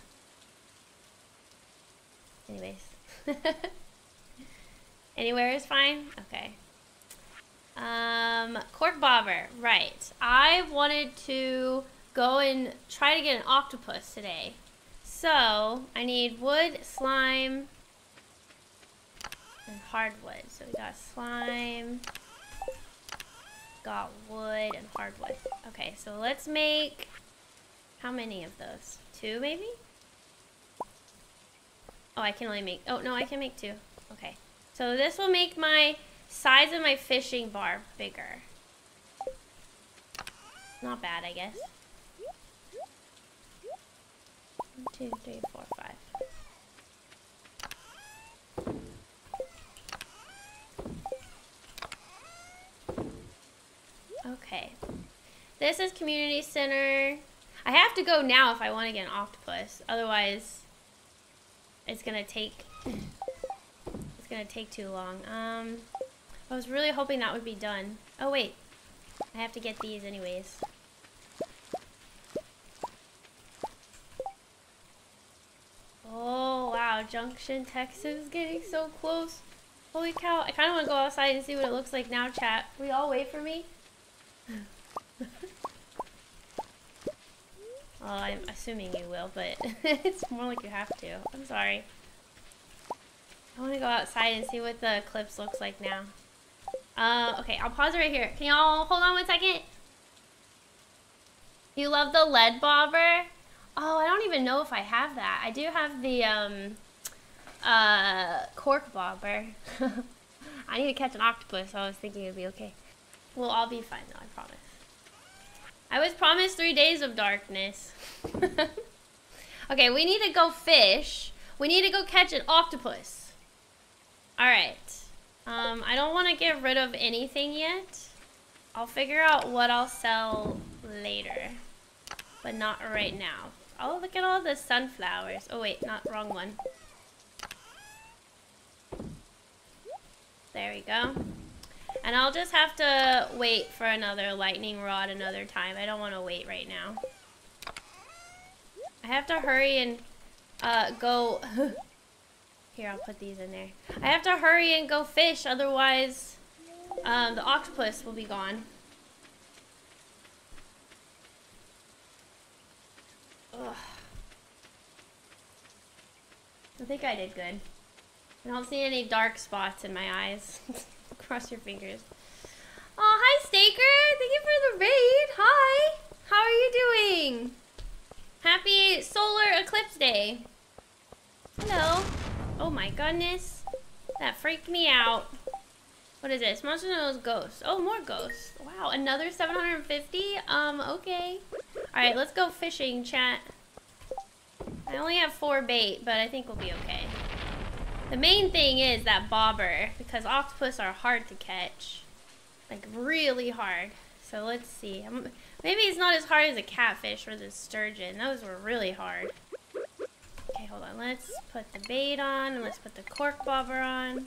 Anyways. Anywhere is fine? Okay. Um, cork bobber. Right. I wanted to go and try to get an octopus today. So, I need wood, slime, and hardwood. So we got slime, got wood, and hardwood. Okay, so let's make, how many of those? Two, maybe? Oh, I can only make, oh, no, I can make two. Okay. So this will make my size of my fishing bar bigger. Not bad, I guess. One, two, three, four, five. Okay. This is community center. I have to go now if I want to get an octopus. Otherwise, it's going to take it's gonna take too long. Um, I was really hoping that would be done. Oh wait, I have to get these anyways. Oh wow, Junction, Texas getting so close. Holy cow, I kind of want to go outside and see what it looks like now, chat. We all wait for me? well, I'm assuming you will, but it's more like you have to. I'm sorry. I want to go outside and see what the eclipse looks like now. Uh, okay, I'll pause right here. Can y'all hold on one second? You love the lead bobber? Oh, I don't even know if I have that. I do have the um, uh, cork bobber. I need to catch an octopus, so I was thinking it'd be okay. We'll all be fine though, I promise. I was promised three days of darkness. okay, we need to go fish. We need to go catch an octopus. Alright. Um, I don't want to get rid of anything yet. I'll figure out what I'll sell later. But not right now. Oh, look at all the sunflowers. Oh, wait, not wrong one. There we go. And I'll just have to wait for another lightning rod another time. I don't want to wait right now. I have to hurry and uh, go Here, I'll put these in there. I have to hurry and go fish, otherwise um, the octopus will be gone. Ugh. I think I did good. I don't see any dark spots in my eyes. Cross your fingers. Oh, hi, Staker! Thank you for the raid! Hi! How are you doing? Happy Solar Eclipse Day! Hello! Oh my goodness. That freaked me out. What is this? Monster Knows Ghosts. Oh, more ghosts. Wow, another 750? Um, okay. Alright, let's go fishing, chat. I only have four bait, but I think we'll be okay. The main thing is that bobber, because octopus are hard to catch. Like, really hard. So let's see. Maybe it's not as hard as a catfish or the sturgeon. Those were really hard. Okay, hold on. Let's put the bait on and let's put the cork bobber on.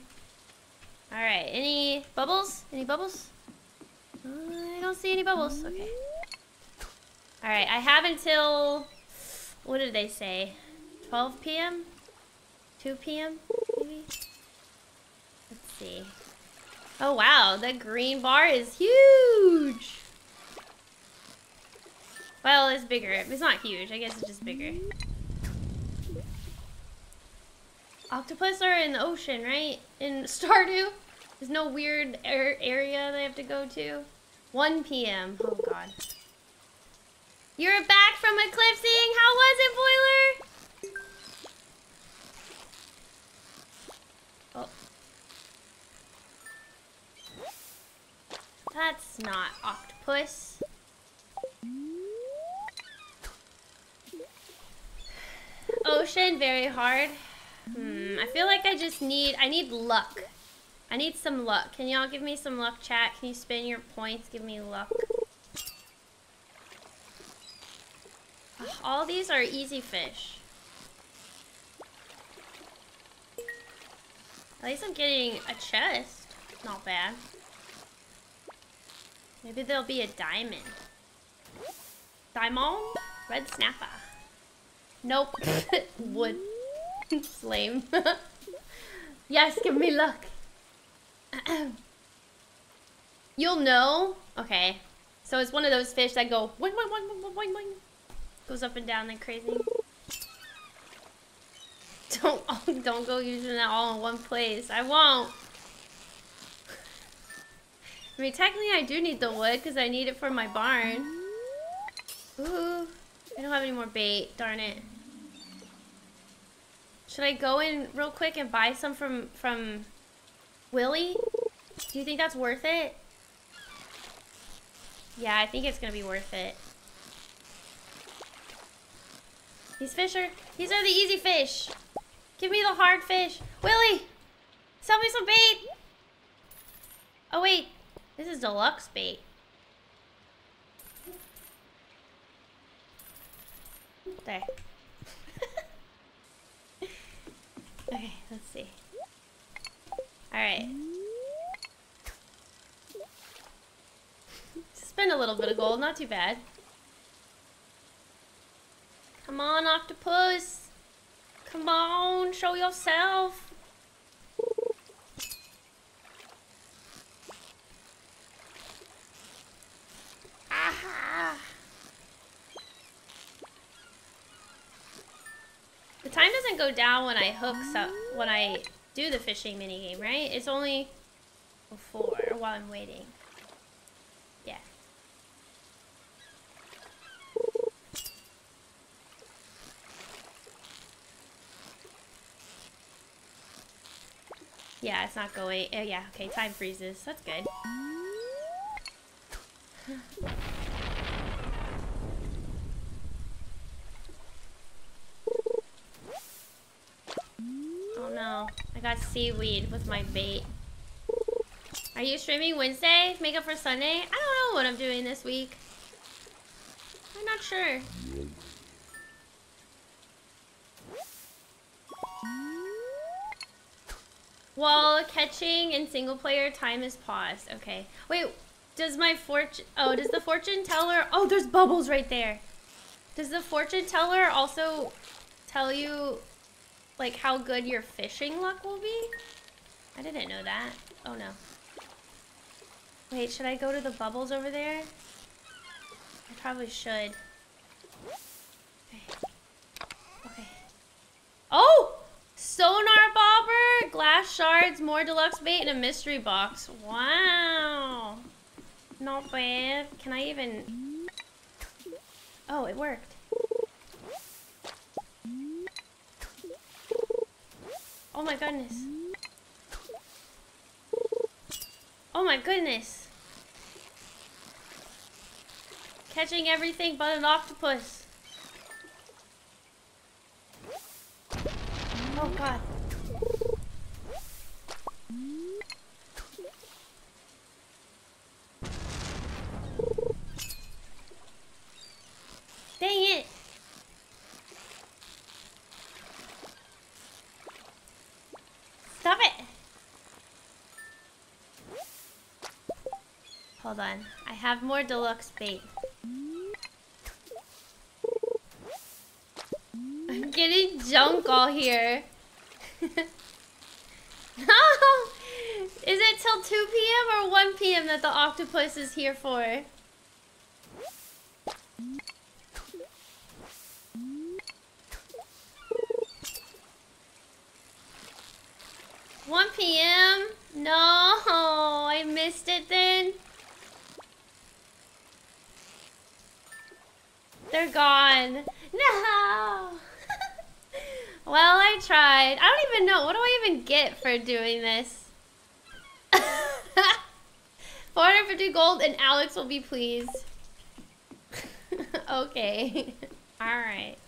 Alright, any bubbles? Any bubbles? I don't see any bubbles. Okay. Alright, I have until, what did they say? 12 p.m.? 2 p.m. maybe? Let's see. Oh wow, the green bar is huge! Well, it's bigger. It's not huge. I guess it's just bigger. Octopus are in the ocean, right? In Stardew? There's no weird area they have to go to. 1 p.m. Oh, God. You're back from eclipsing? How was it, Boiler? Oh. That's not octopus. Ocean, very hard. Hmm, I feel like I just need, I need luck. I need some luck. Can y'all give me some luck, chat? Can you spin your points? Give me luck. All these are easy fish. At least I'm getting a chest. Not bad. Maybe there'll be a diamond. Diamond? Red snapper. Nope. Wood. it's lame. yes, give me luck. You'll know. Okay. So it's one of those fish that go boing, boing, boing, boing, boing, boing. Goes up and down like crazy. Don't, don't go using that all in one place. I won't. I mean, technically I do need the wood because I need it for my barn. Ooh, I don't have any more bait. Darn it. Should I go in real quick and buy some from, from Willy? Do you think that's worth it? Yeah, I think it's gonna be worth it. These fish are, these are the easy fish. Give me the hard fish. Willy, sell me some bait. Oh wait, this is deluxe bait. There. okay, let's see. Alright. Spend a little bit of gold, not too bad. Come on, octopus. Come on, show yourself. The time doesn't go down when I hook so when I do the fishing minigame, right? It's only before while I'm waiting. Yeah. Yeah, it's not going. Oh, yeah, okay, time freezes. That's good. oh no, I got seaweed with my bait. Are you streaming Wednesday? Make up for Sunday? I don't know what I'm doing this week. I'm not sure. While catching in single player, time is paused. Okay. Wait, does my fortune... Oh, does the fortune teller... Oh, there's bubbles right there. Does the fortune teller also tell you, like, how good your fishing luck will be? I didn't know that. Oh, no. Wait, should I go to the bubbles over there? I probably should. Okay. Okay. Oh! Sonar bobber, glass shards, more deluxe bait, and a mystery box. Wow. Not bad. Can I even... Oh, it worked. Oh my goodness. Oh my goodness. Catching everything but an octopus. Oh god. Dang it. Stop it. Hold on. I have more deluxe bait. I'm getting junk all here. no! Is it till 2 p.m. or 1 p.m. that the octopus is here for? One p.m. No, I missed it then. They're gone. No. Well, I tried. I don't even know. What do I even get for doing this? 450 gold and Alex will be pleased. okay. Alright.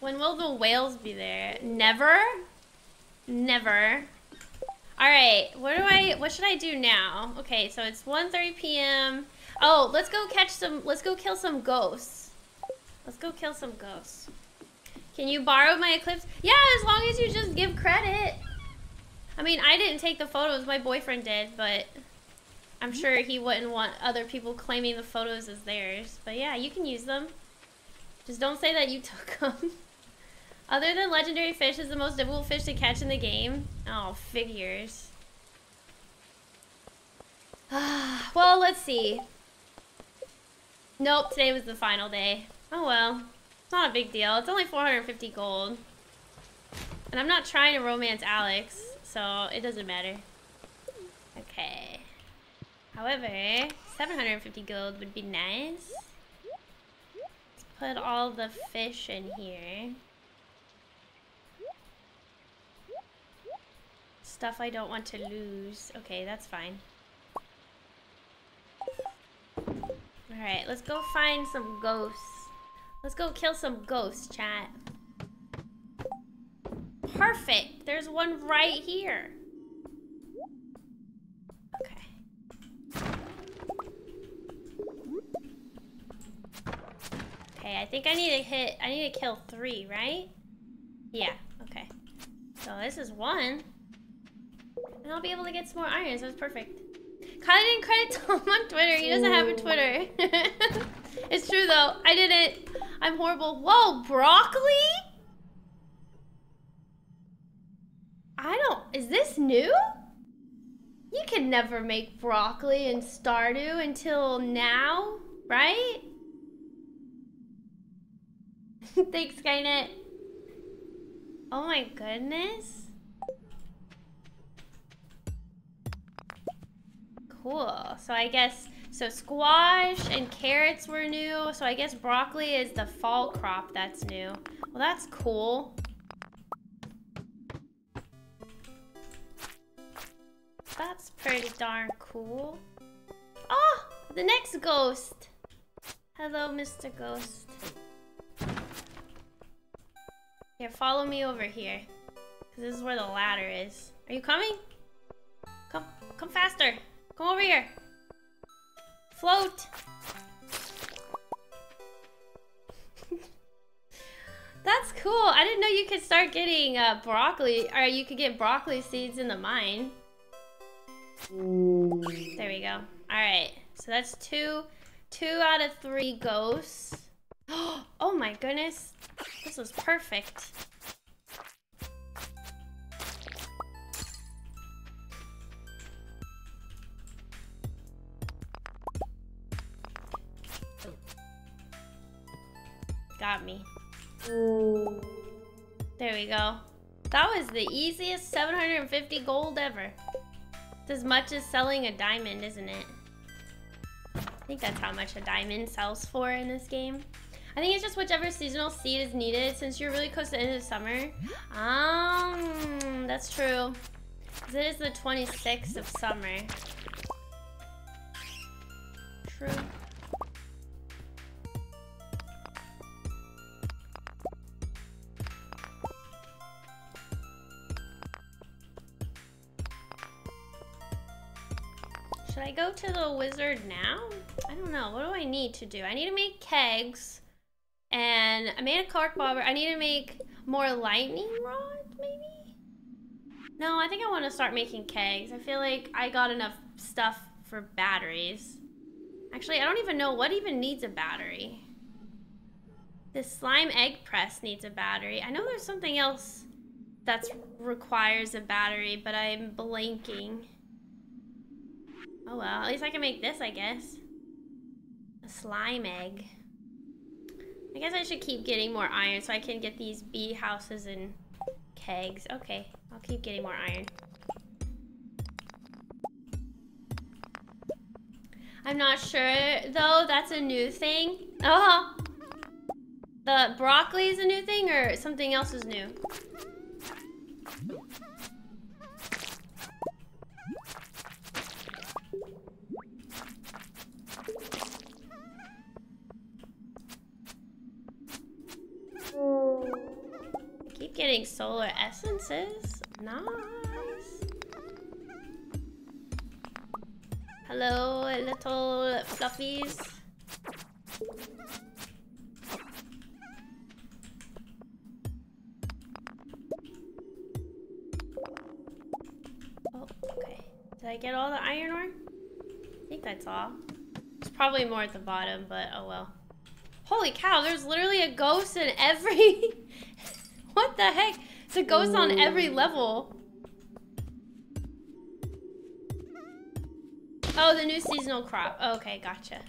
when will the whales be there? Never? Never. All right, what do I, what should I do now? Okay, so it's 1.30 p.m. Oh, let's go catch some, let's go kill some ghosts. Let's go kill some ghosts. Can you borrow my Eclipse? Yeah, as long as you just give credit. I mean, I didn't take the photos. My boyfriend did, but I'm mm-hmm. sure he wouldn't want other people claiming the photos as theirs. But yeah, you can use them. Just don't say that you took them. Other than legendary fish is the most difficult fish to catch in the game. Oh, figures. well, let's see. Nope, today was the final day. Oh well. It's not a big deal. It's only 450 gold. And I'm not trying to romance Alex, so it doesn't matter. Okay. However, 750 gold would be nice. Let's put all the fish in here. Stuff I don't want to lose. Okay, that's fine. Alright, let's go find some ghosts. Let's go kill some ghosts, chat. Perfect! There's one right here. Okay. Okay, I think I need to hit, I need to kill three, right? Yeah, okay. So this is one. And I'll be able to get some more irons, that's perfect. Kylie didn't credit Tom on Twitter. He doesn't have a Twitter. it's true though. I didn't. I'm horrible. Whoa, broccoli? I don't. Is this new? You can never make broccoli in Stardew until now, right? Thanks, Skynet. Oh my goodness. Cool. So I guess, so squash and carrots were new. So I guess broccoli is the fall crop that's new. Well, that's cool. That's pretty darn cool. Oh, the next ghost. Hello, Mr. Ghost. Here, follow me over here. Because this is where the ladder is. Are you coming? Come, come faster. Come over here. Float. That's cool. I didn't know you could start getting uh, broccoli, or you could get broccoli seeds in the mine. There we go. All right. So that's two, two out of three ghosts. Oh my goodness. This was perfect. Got me. There we go. That was the easiest 750 gold ever. It's as much as selling a diamond, isn't it? I think that's how much a diamond sells for in this game. I think it's just whichever seasonal seed is needed since you're really close to the end of summer. Um, that's true. It is the 26th of summer. True. Go to the wizard now? I don't know. What do I need to do? I need to make kegs. And I made a cork bobber. I need to make more lightning rod, maybe? No, I think I want to start making kegs. I feel like I got enough stuff for batteries. Actually, I don't even know what even needs a battery. The slime egg press needs a battery. I know there's something else that requires a battery, but I'm blanking. Oh well, at least I can make this, I guess. A slime egg. I guess I should keep getting more iron so I can get these bee houses and kegs. Okay, I'll keep getting more iron. I'm not sure, though. That's a new thing. Oh, the broccoli is a new thing or something else is new? getting solar essences. Nice. Hello, little fluffies. Oh, okay. Did I get all the iron ore? I think that's all. There's probably more at the bottom, but oh well. Holy cow, there's literally a ghost in every... what the heck? It's a ghost on every level. Oh, the new seasonal crop. Okay, gotcha.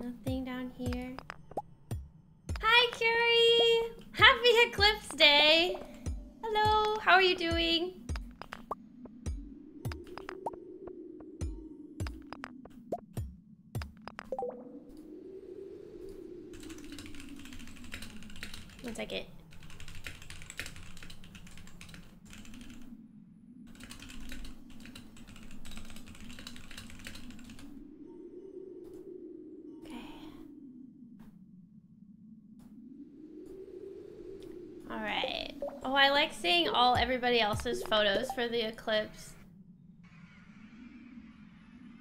Nothing down here. Hi, Curie! Happy Eclipse Day! Hello, how are you doing? One second. Okay. All right. Oh, I like seeing all everybody else's photos for the eclipse.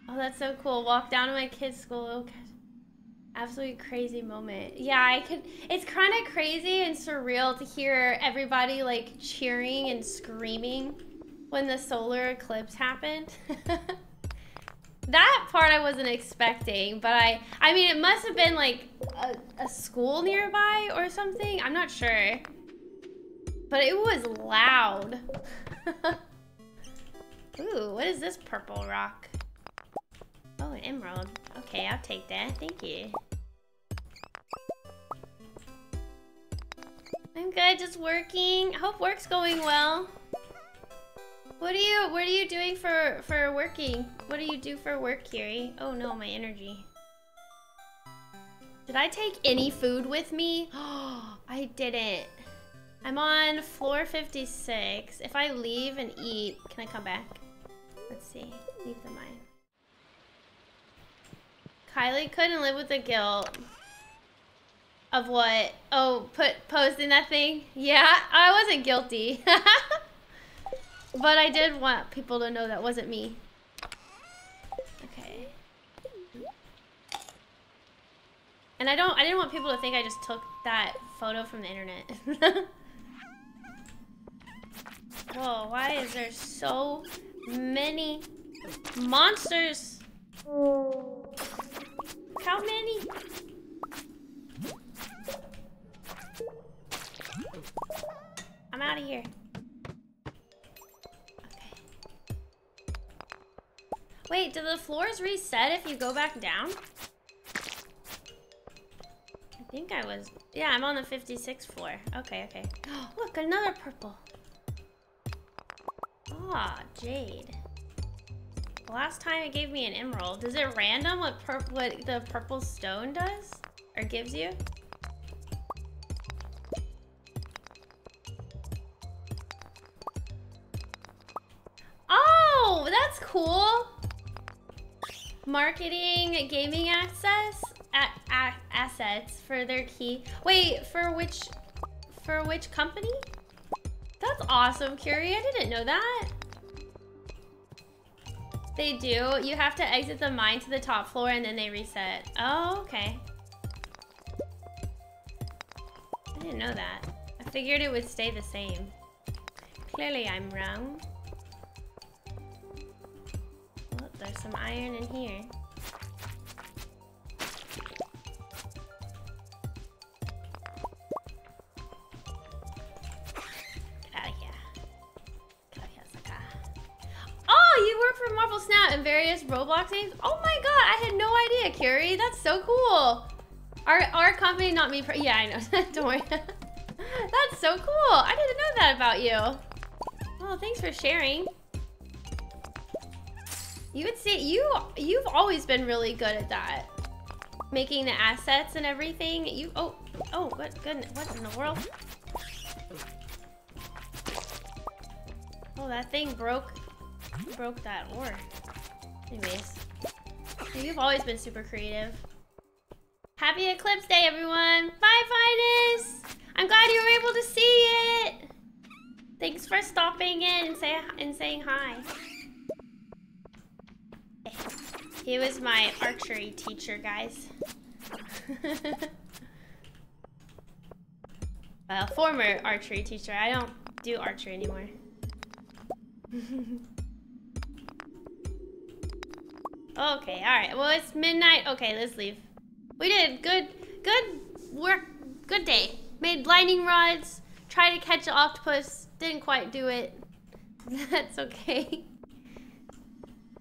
Oh, that's so cool. Walk down to my kid's school. Okay. Absolutely crazy moment. Yeah, I could. It's kind of crazy and surreal to hear everybody like cheering and screaming when the solar eclipse happened. that part I wasn't expecting, but I. I mean, it must have been like a, a school nearby or something. I'm not sure. But it was loud. Ooh, what is this purple rock? Oh, an emerald. Okay, I'll take that. Thank you. I'm good, just working. I hope work's going well. What are you what are you doing for for working? What do you do for work, Kiri? Oh no, my energy. Did I take any food with me? Oh, I didn't. I'm on floor 56. If I leave and eat, can I come back? Let's see. Leave the mine. Kylie couldn't live with the guilt. Of what? Oh, put posting that thing? Yeah, I wasn't guilty. but I did want people to know that wasn't me. Okay. And I don't I didn't want people to think I just took that photo from the internet. Whoa, why is there so many monsters? How many? I'm out of here. Okay. Wait, do the floors reset if you go back down? I think I was... Yeah, I'm on the 56th floor. Okay, okay. Oh, Look, another purple. Ah, jade. Last time it gave me an emerald. Is it random what, what the purple stone does? Or gives you? Oh, that's cool. Marketing gaming access assets for their key. Wait, for which for which company? That's awesome, Curie. I didn't know that. They do. You have to exit the mine to the top floor and then they reset. Oh, okay. I didn't know that. I figured it would stay the same. Clearly I'm wrong. There's some iron in here. Oh, you work for Marvel Snap and various Roblox games? Oh my god, I had no idea, Curie. That's so cool. Our, our company, not me. Yeah, I know. Don't worry. That's so cool. I didn't know that about you. Oh, thanks for sharing. You would see you you've always been really good at that. Making the assets and everything. You oh oh what goodness what in the world? Oh that thing broke broke that ore? Anyways. You've always been super creative. Happy Eclipse Day, everyone! Bye, Finest! I'm glad you were able to see it! Thanks for stopping in and, say, and saying hi. He was my archery teacher, guys. A former archery teacher. I don't do archery anymore. okay, alright. Well, it's midnight. Okay, let's leave. We did good, good work. Good day. Made lightning rods. Tried to catch an octopus. Didn't quite do it. That's okay.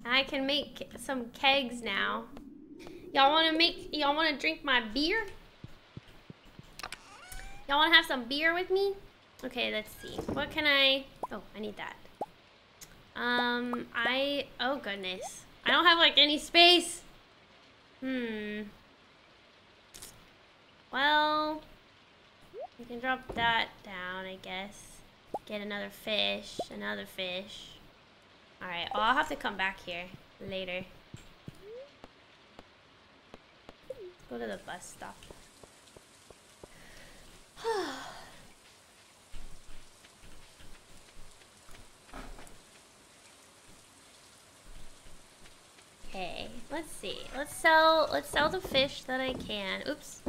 I can make some kegs now. Y'all want to make, y'all want to drink my beer? Y'all want to have some beer with me? Okay, let's see. What can I, oh, I need that. Um, I, oh goodness. I don't have like any space. Hmm. Well, we can drop that down, I guess. Get another fish, another fish. Alright, well, I'll have to come back here later. Let's go to the bus stop. okay, let's see. Let's sell let's sell the fish that I can. Oops.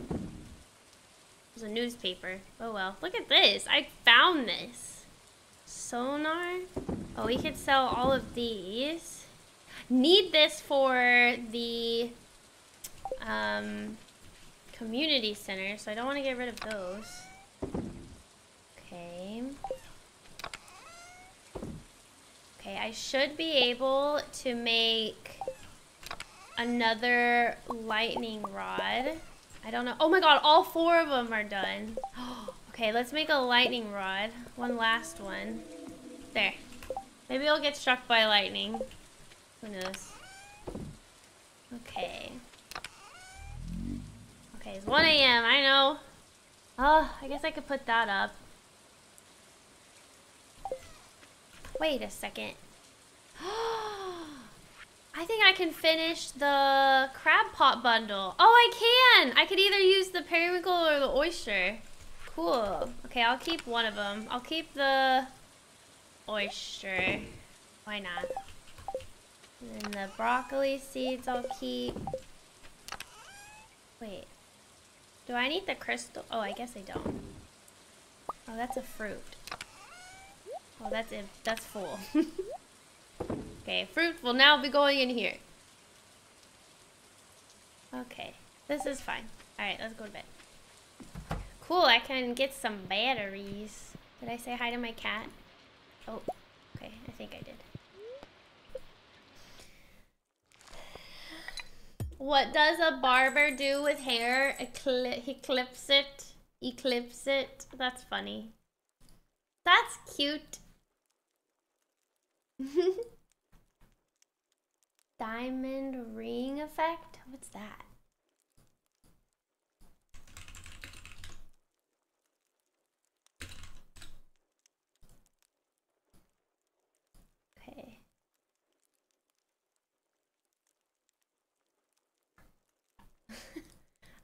There's a newspaper. Oh well. Look at this. I found this. Sonar. Oh, we could sell all of these. Need this for the um, community center, so I don't want to get rid of those. Okay. Okay, I should be able to make another lightning rod. I don't know. Oh my god, all four of them are done. okay, let's make a lightning rod. One last one. There. Maybe I'll get struck by lightning. Who knows? Okay. Okay, it's 1 a.m. I know. Oh, I guess I could put that up. Wait a second. I think I can finish the crab pot bundle. Oh, I can! I could either use the periwinkle or the oyster. Cool. Okay, I'll keep one of them. I'll keep the oyster. Why not? And then the broccoli seeds I'll keep. Wait. Do I need the crystal? Oh, I guess I don't. Oh, that's a fruit. Oh, that's it. That's full. okay, fruit will now be going in here. Okay, this is fine. Alright, let's go to bed. Cool, I can get some batteries. Did I say hi to my cat? Oh, okay, I think I did. What does a barber do with hair? Ecli he clips it. Eclipse it. That's funny. That's cute. Diamond ring effect? What's that?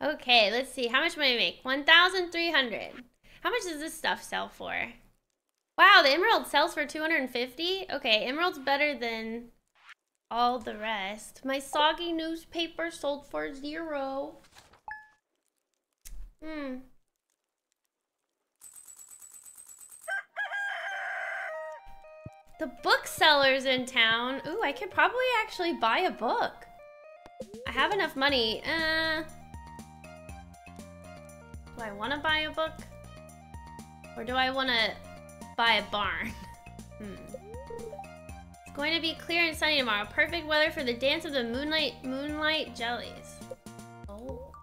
Okay, let's see. How much money I make? 1,300. How much does this stuff sell for? Wow, the emerald sells for 250? Okay, emerald's better than all the rest. My soggy newspaper sold for zero. Hmm. The bookseller's in town. Ooh, I could probably actually buy a book. I have enough money. Uh... Do I want to buy a book? Or do I want to buy a barn? hmm. It's going to be clear and sunny tomorrow. Perfect weather for the dance of the moonlight moonlight jellies. Oh.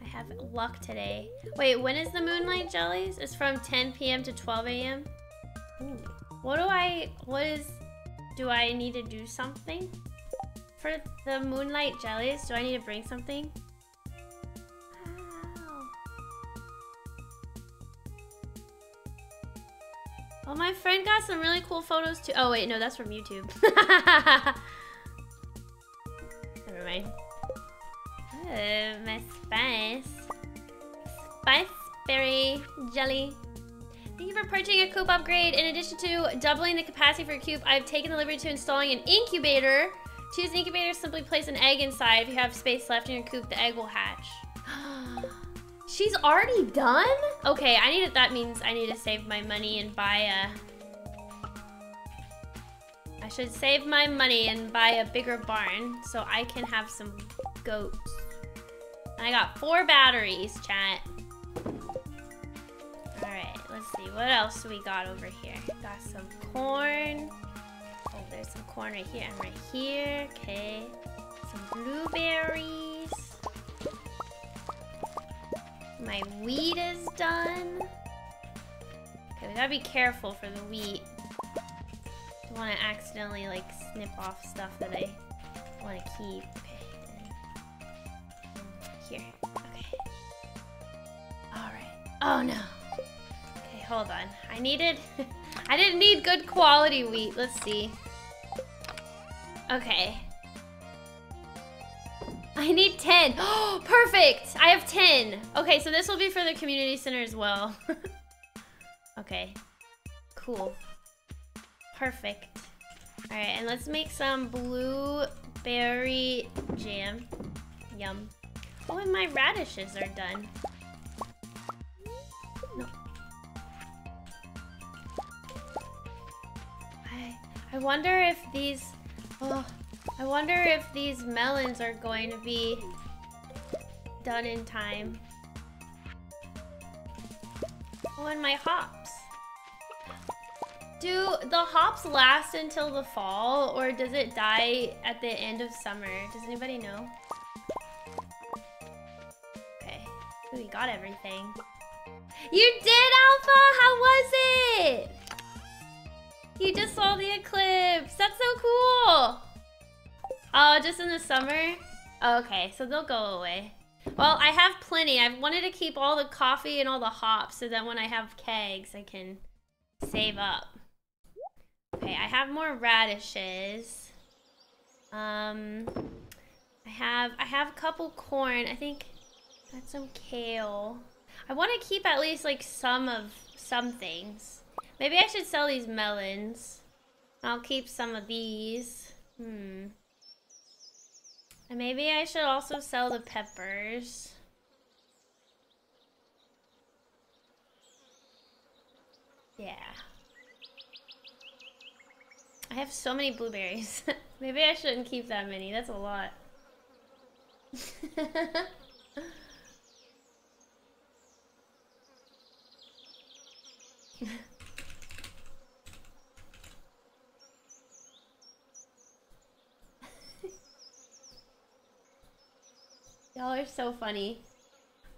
I have luck today. Wait, when is the moonlight jellies? It's from 10 p.m. to 12 a.m. What do I, what is, do I need to do something? For the moonlight jellies, do I need to bring something? Oh, my friend got some really cool photos too. Oh, wait, no, that's from YouTube. Never mind. Oh, my spice. Spice berry jelly. Thank you for purchasing a coop upgrade. In addition to doubling the capacity for your coop, I've taken the liberty to installing an incubator Choose incubator, simply place an egg inside. If you have space left in your coop, the egg will hatch. She's already done? Okay, I need it. that means I need to save my money and buy a... I should save my money and buy a bigger barn so I can have some goats. I got four batteries, chat. Alright, let's see. What else we got over here? Got some corn. There's some corn right here and right here. Okay. Some blueberries. My wheat is done. Okay, we gotta be careful for the wheat. Don't want to accidentally like snip off stuff that I want to keep. Here. Okay. Alright. Oh no. Okay, hold on. I needed... I didn't need good quality wheat. Let's see. Okay. I need 10. Oh, perfect. I have 10. Okay, so this will be for the community center as well. okay. Cool. Perfect. All right, and let's make some blueberry jam. Yum. Oh, and my radishes are done. No. I, I wonder if these... Oh, I wonder if these melons are going to be done in time. Oh, and my hops. Do the hops last until the fall, or does it die at the end of summer? Does anybody know? Okay. We got everything. You did, Alpha! How was it? You just saw the eclipse. That's so cool. Oh, just in the summer? Okay, so they'll go away. Well, I have plenty. I've wanted to keep all the coffee and all the hops so that when I have kegs, I can save up. Okay, I have more radishes. Um, I have I have a couple corn. I think that's some kale. I want to keep at least like some of some things. Maybe I should sell these melons. I'll keep some of these. Hmm. And maybe I should also sell the peppers. Yeah. I have so many blueberries. maybe I shouldn't keep that many. That's a lot. Y'all are so funny.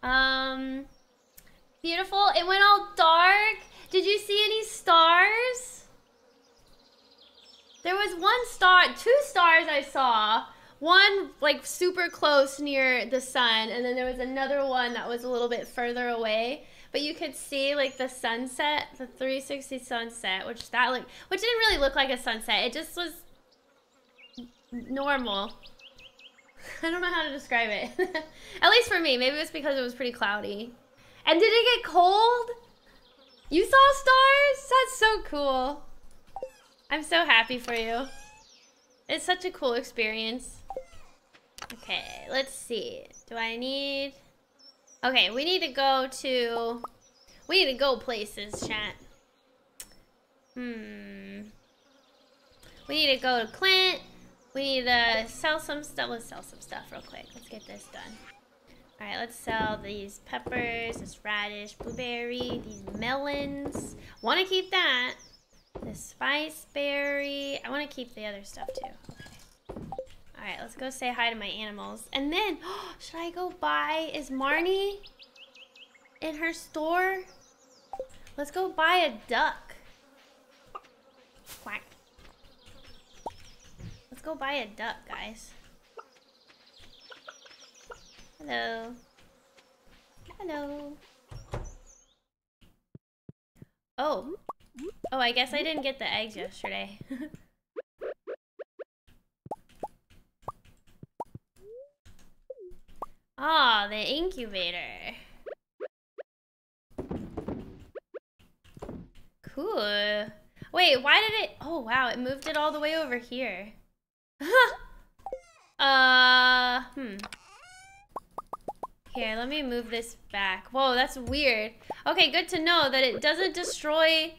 Um, beautiful. It went all dark. Did you see any stars? There was one star, two stars I saw. One like super close near the sun, and then there was another one that was a little bit further away. But you could see like the sunset, the 360 sunset, which that like, which didn't really look like a sunset. It just was normal. I don't know how to describe it. At least for me. Maybe it's because it was pretty cloudy. And did it get cold? You saw stars? That's so cool. I'm so happy for you. It's such a cool experience. Okay, let's see. Do I need... Okay, we need to go to... We need to go places, chat. Hmm. We need to go to Clint. We need to sell some stuff. Let's sell some stuff real quick. Let's get this done. Alright, let's sell these peppers, this radish, blueberry, these melons. Want to keep that. The spice berry. I want to keep the other stuff too. Okay. Alright, let's go say hi to my animals. And then, should I go buy, is Marnie in her store? Let's go buy a duck. Quack. Let's go buy a duck, guys. Hello. Hello. Oh. Oh, I guess I didn't get the eggs yesterday. Ah, oh, the incubator. Cool. Wait, why did it... Oh, wow, it moved it all the way over here. uh, hmm. Here, let me move this back. Whoa, that's weird. Okay, good to know that it doesn't destroy...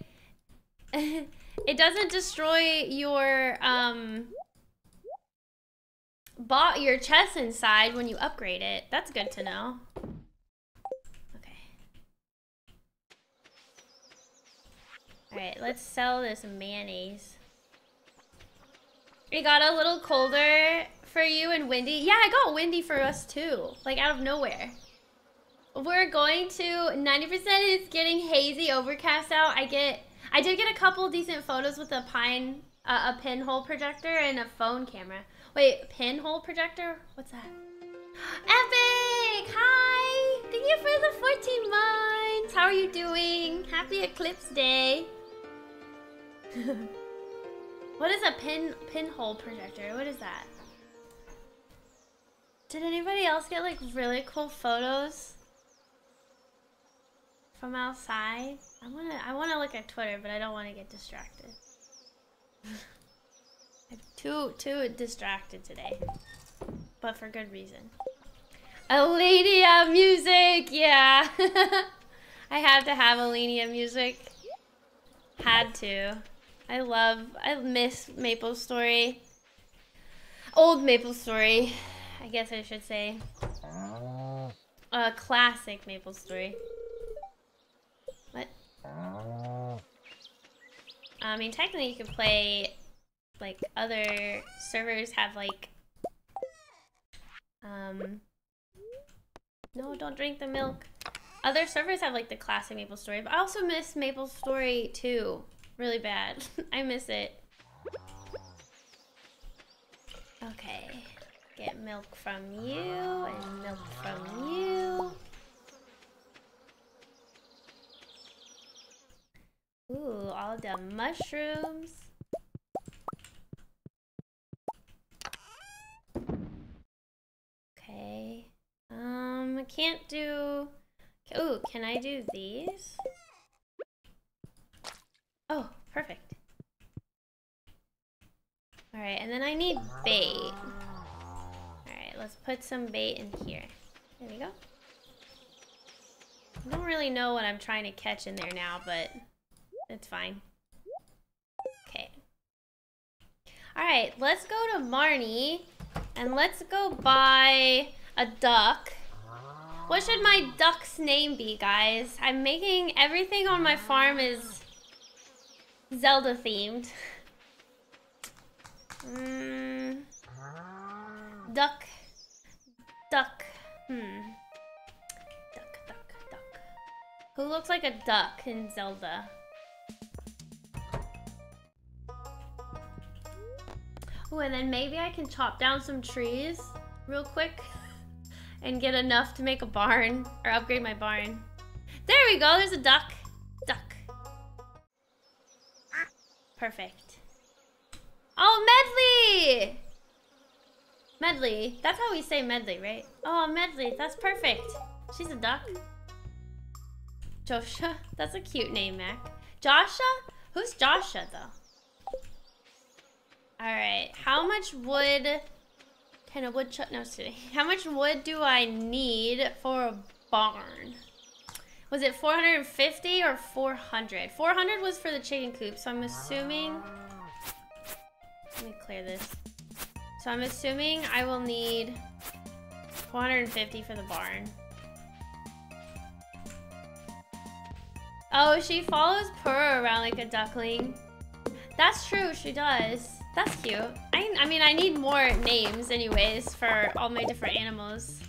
it doesn't destroy your, um... Bought your chest inside when you upgrade it. That's good to know. Okay. Alright, let's sell this mayonnaise. It got a little colder for you and windy. Yeah, it got windy for us too. Like out of nowhere. We're going to 90% it's getting hazy, overcast out. I get I did get a couple decent photos with a pine uh, a pinhole projector and a phone camera. Wait, pinhole projector? What's that? Epic! Hi! Thank you for the 14 months! How are you doing? Happy Eclipse Day! what is a pin pinhole projector? What is that? Did anybody else get like really cool photos from outside? I wanna I wanna look at Twitter, but I don't wanna get distracted. I'm too too distracted today. But for good reason. Ellinia music, yeah. I had to have Ellinia music. Had to. I love I miss Maple Story. Old Maple Story. I guess I should say. A classic Maple Story. What? I mean, technically you could play, like, other servers have, like, um, no, don't drink the milk. Other servers have, like, the classic Maple Story, but I also miss Maple Story 2 really bad. I miss it. Okay. Get milk from you and milk from you. Ooh, all the mushrooms. Okay. Um, I can't do... Ooh, can I do these? Oh, perfect. Alright, and then I need bait Alright, let's put some bait in here. There we go. I don't really know what I'm trying to catch in there now, but it's fine. Okay. Alright, let's go to Marnie and let's go buy a duck. What should my duck's name be, guys? I'm making everything on my farm is Zelda themed. Mm, duck Duck. Hmm. Duck, duck, duck. Who looks like a duck in Zelda? Oh, and then maybe I can chop down some trees real quick and get enough to make a barn or upgrade my barn. There we go. There's a duck. Duck. Perfect. Oh, Medli! Medli. That's how we say Medli, right? Oh, Medli. That's perfect. She's a duck. Josha. That's a cute name, Mac. Josha? Who's Josha, though? Alright. How much wood... Can a wood chuck... No, today. How much wood do I need for a barn? Was it 450 or 400? 400 was for the chicken coop, so I'm assuming... Let me clear this. So I'm assuming I will need 450 for the barn. Oh, she follows Purr around like a duckling. That's true, she does. That's cute. I, I mean, I need more names anyways for all my different animals.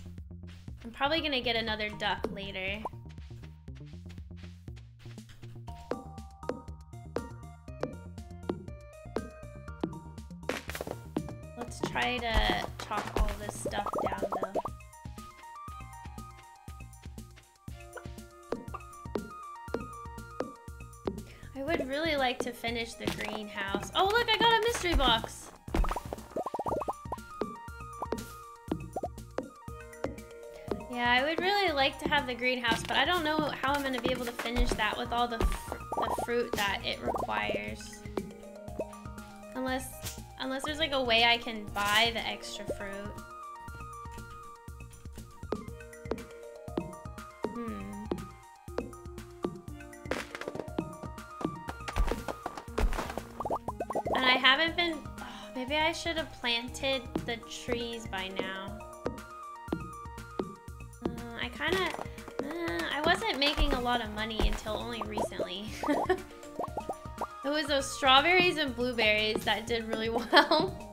I'm probably gonna get another duck later. Try to chop all this stuff down though. I would really like to finish the greenhouse. Oh look, I got a mystery box! Yeah, I would really like to have the greenhouse, but I don't know how I'm going to be able to finish that with all the, fr the fruit that it requires. Unless Unless there's like a way I can buy the extra fruit. Hmm. haven't been... Oh, maybe I should have planted the trees by now. Uh, I kind of... Uh, I wasn't making a lot of money until only recently. it was those strawberries and blueberries that did really well.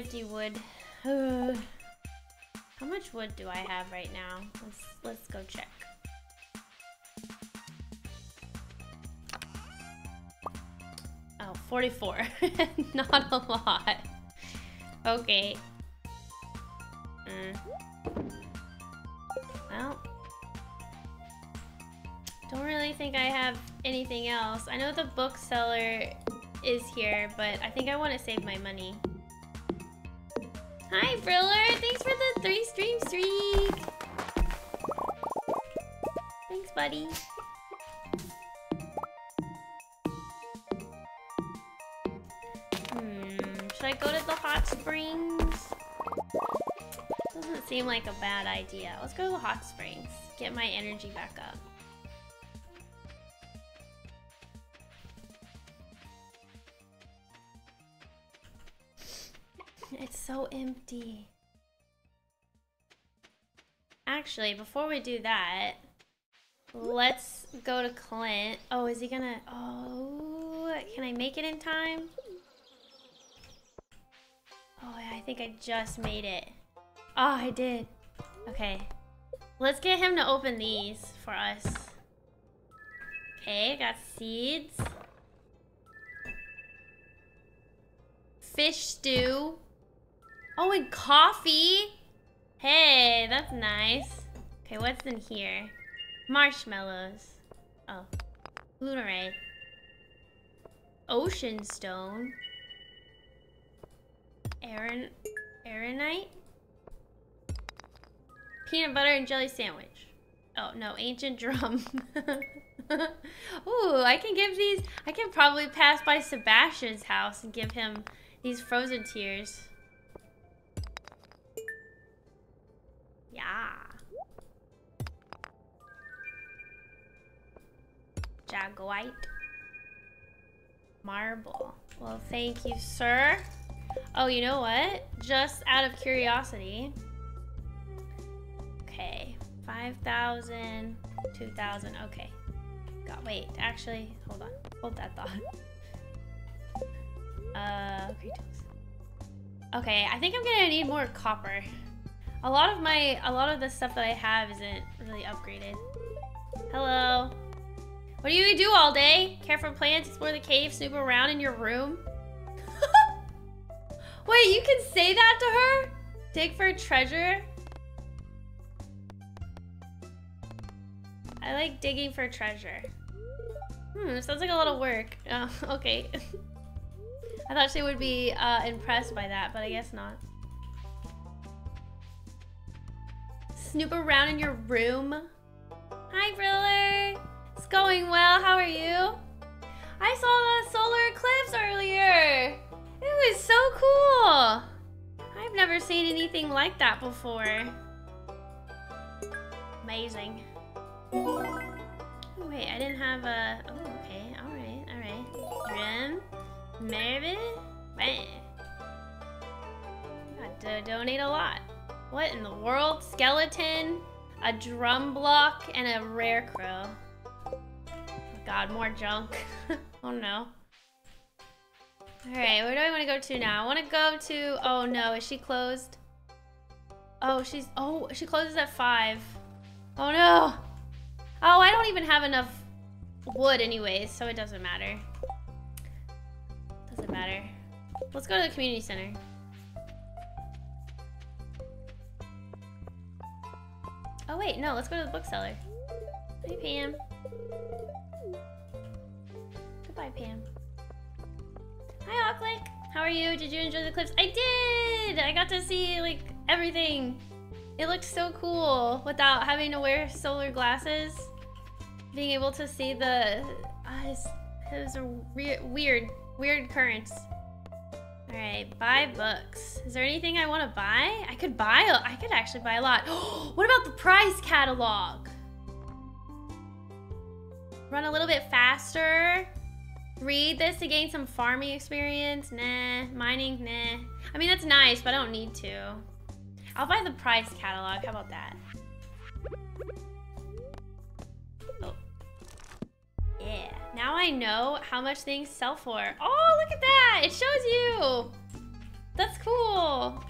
450 wood. How much wood do I have right now? Let's let's go check. Oh, 44. Not a lot. Okay. Mm. Well. Don't really think I have anything else. I know the bookseller is here, but I think I want to save my money. Hi, Briller! Thanks for the three stream streak! Thanks, buddy. Hmm, should I go to the hot springs? Doesn't seem like a bad idea. Let's go to the hot springs. Get my energy back up. It's so empty. Actually, before we do that, let's go to Clint. Oh, is he gonna... Oh, can I make it in time? Oh, yeah! I think I just made it. Oh, I did. Okay. Let's get him to open these for us. Okay, got seeds. Fish stew. Oh, and coffee. Hey, that's nice. Okay, what's in here? Marshmallows. Oh. Lunarite. Ocean stone. Aaron, Aerinite? Peanut butter and jelly sandwich. Oh, no, ancient drum. Ooh, I can give these, I can probably pass by Sebastian's house and give him these frozen tears. Yeah. Jagoite. Marble. Well, thank you, sir. Oh, you know what? Just out of curiosity. Okay. 5,000, 2,000. Okay. God, wait. Actually, hold on. Hold that thought. Uh, okay. Okay, I think I'm gonna need more copper. A lot of my, a lot of the stuff that I have isn't really upgraded. Hello. What do you do all day? Care for plants, explore the cave, snoop around in your room? Wait, you can say that to her? Dig for treasure? I like digging for treasure. Hmm, sounds like a lot of work. Oh, okay. I thought she would be uh, impressed by that, but I guess not. Snoop around in your room. Hi, Briller. It's going well. How are you? I saw the solar eclipse earlier. It was so cool. I've never seen anything like that before. Amazing. Oh, wait, I didn't have a... Oh, okay. All right, all right. Rim. Mervin. Bam. Got to donate a lot. What in the world? Skeleton, a drum block, and a Rarecrow. God, more junk. oh no. Alright, where do I want to go to now? I want to go to... Oh no, is she closed? Oh, she's... Oh, she closes at 5. Oh no! Oh, I don't even have enough wood anyways, so it doesn't matter. Doesn't matter. Let's go to the community center. Oh wait, no, let's go to the bookseller. Hey Pam. Goodbye, Pam. Hi, Auklick. How are you? Did you enjoy the clips? I did! I got to see, like, everything. It looked so cool without having to wear solar glasses. Being able to see the... Uh, it was a weird, weird currents. Alright, buy books. Is there anything I want to buy? I could buy, a, I could actually buy a lot. what about the price catalog? Run a little bit faster. Read this to gain some farming experience. Nah. Mining, nah. I mean, that's nice, but I don't need to. I'll buy the price catalog. How about that? Now I know how much things sell for. Oh, look at that! It shows you! That's cool.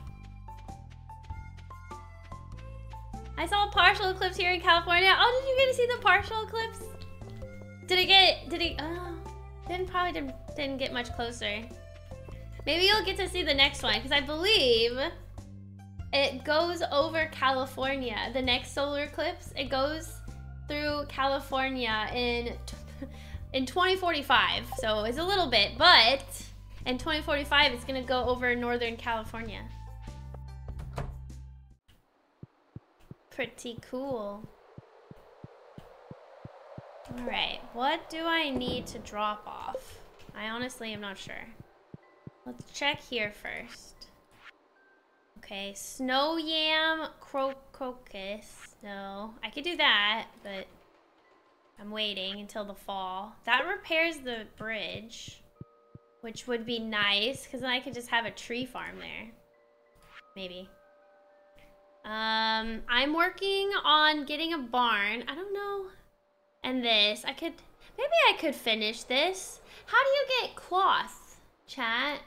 I saw a partial eclipse here in California. Oh, did you get to see the partial eclipse? Did it get, did it, oh, didn't probably didn't, didn't get much closer. Maybe you'll get to see the next one because I believe it goes over California. The next solar eclipse, it goes through California in in 2045. So it's a little bit, but in 2045 it's gonna go over Northern California. Pretty cool. All right, what do I need to drop off? I honestly am not sure. Let's check here first. Okay, snow yam, crocus. No, I could do that, but I'm waiting until the fall. That repairs the bridge, which would be nice because then I could just have a tree farm there. Maybe. Um, I'm working on getting a barn. I don't know and this. I could, maybe I could finish this. How do you get cloth, chat?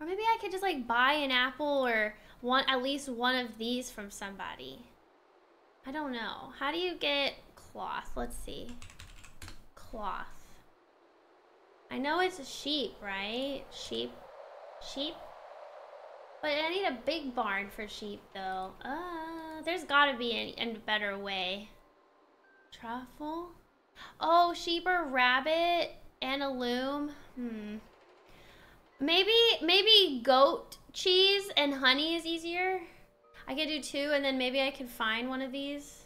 Or maybe I could just like buy an apple or one, at least one of these from somebody. I don't know. How do you get cloth? Let's see. Cloth. I know it's a sheep, right? Sheep. Sheep. But I need a big barn for sheep, though. Uh, there's gotta be a, a better way. Truffle? Oh, sheep or rabbit and a loom. Hmm. Maybe, maybe goat cheese and honey is easier. I could do two and then maybe I could find one of these.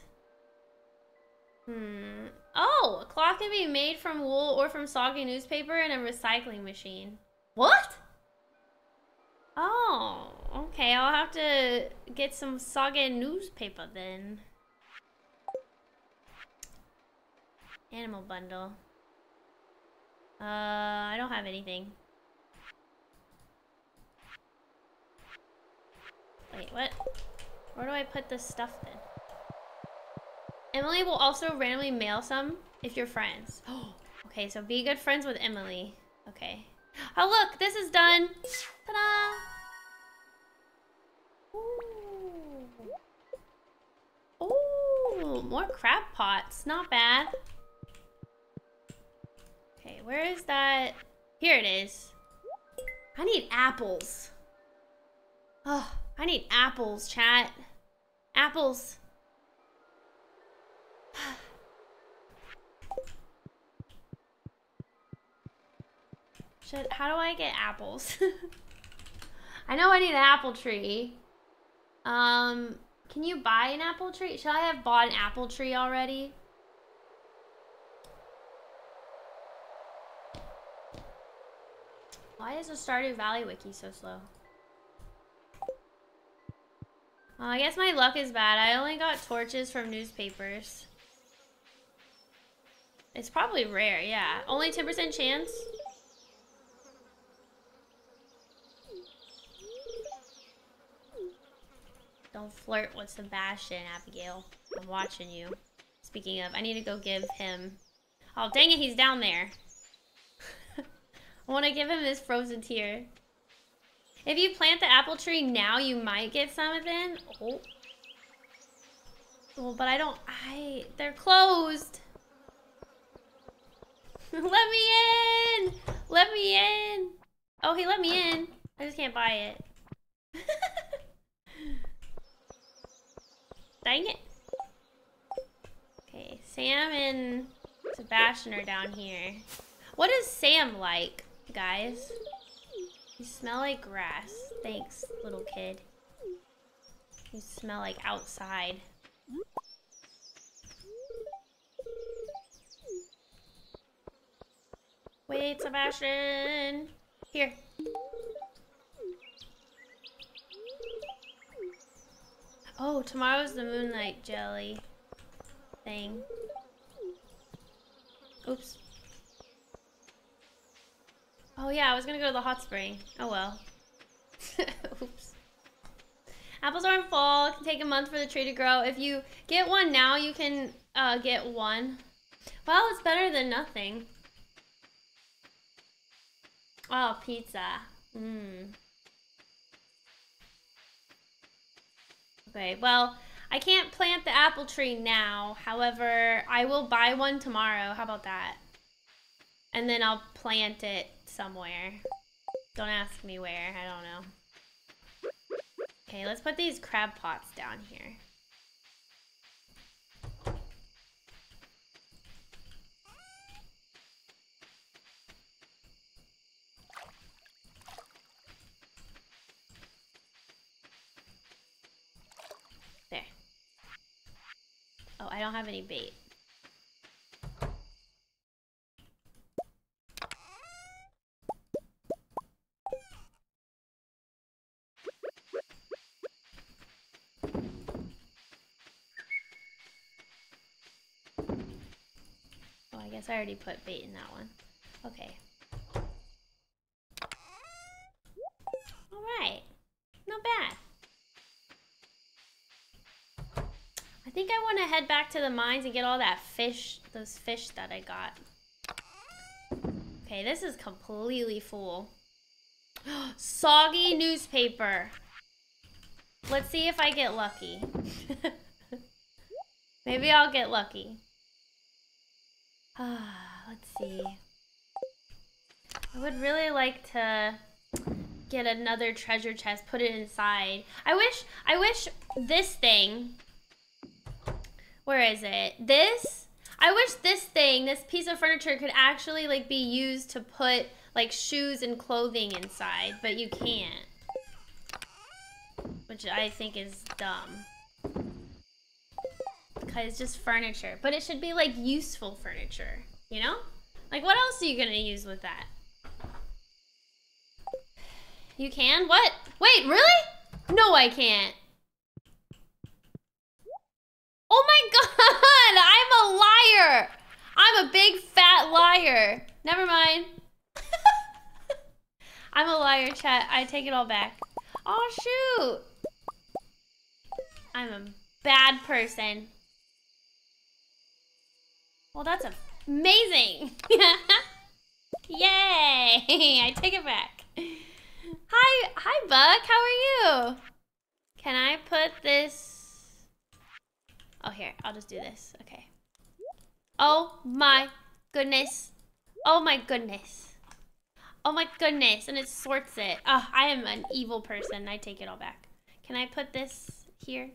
Hmm. Oh, a cloth can be made from wool or from soggy newspaper in a recycling machine. What? Oh, okay. I'll have to get some soggy newspaper then. Animal bundle. Uh, I don't have anything. Wait, what? Where do I put this stuff then? Emily will also randomly mail some if you're friends. Oh, okay, so be good friends with Emily. Okay. Oh, look, this is done. Ta-da! Ooh. Ooh, more crab pots. Not bad. Okay, where is that? Here it is. I need apples. Oh, I need apples, chat. Apples. Should, how do I get apples? I know I need an apple tree. Um, can you buy an apple tree? Should I have bought an apple tree already? Why is the Stardew Valley wiki so slow? Oh, I guess my luck is bad. I only got torches from newspapers. It's probably rare, yeah. Only 10% chance? Don't flirt with Sebastian, Abigail. I'm watching you. Speaking of, I need to go give him... Oh, dang it, he's down there. I want to give him this frozen tear. If you plant the apple tree now, you might get some of them. Oh. Well, but I don't, I, they're closed. let me in. Let me in. Oh, he let me in. I just can't buy it. Dang it. Okay, Sam and Sebastian are down here. What is Sam like, guys? You smell like grass. Thanks, little kid. You smell like outside. Wait, Sebastian. Here. Oh, tomorrow's the moonlight jelly thing. Oops. Oh yeah, I was gonna go to the hot spring. Oh well. Oops. Apples are in fall. It can take a month for the tree to grow. If you get one now, you can uh, get one. Well, it's better than nothing. Oh, pizza. Mmm. Okay, well, I can't plant the apple tree now. However, I will buy one tomorrow. How about that? And then I'll plant it somewhere. Don't ask me where. I don't know. Okay, let's put these crab pots down here. Oh, I don't have any bait. Oh, I guess I already put bait in that one. Okay. Alright. Not bad. Think I want to head back to the mines and get all that fish, those fish that I got. Okay, this is completely full. Soggy newspaper. Let's see if I get lucky. Maybe I'll get lucky. Ah, let's see. I would really like to get another treasure chest, put it inside. I wish, I wish this thing where is it? This? I wish this thing, this piece of furniture could actually like be used to put like shoes and clothing inside, but you can't. Which I think is dumb. Because it's just furniture. But it should be like useful furniture, you know? Like what else are you gonna use with that? You can? What? Wait, really? No, I can't. Oh my god! I'm a liar! I'm a big fat liar. Never mind. I'm a liar, chat. I take it all back. Oh, shoot. I'm a bad person. Well, that's amazing. Yay! I take it back. Hi, hi, Buck. How are you? Can I put this Oh, here. I'll just do this. Okay. Oh my goodness. Oh my goodness. Oh my goodness. And it sorts it. Oh, I am an evil person. I take it all back. Can I put this here?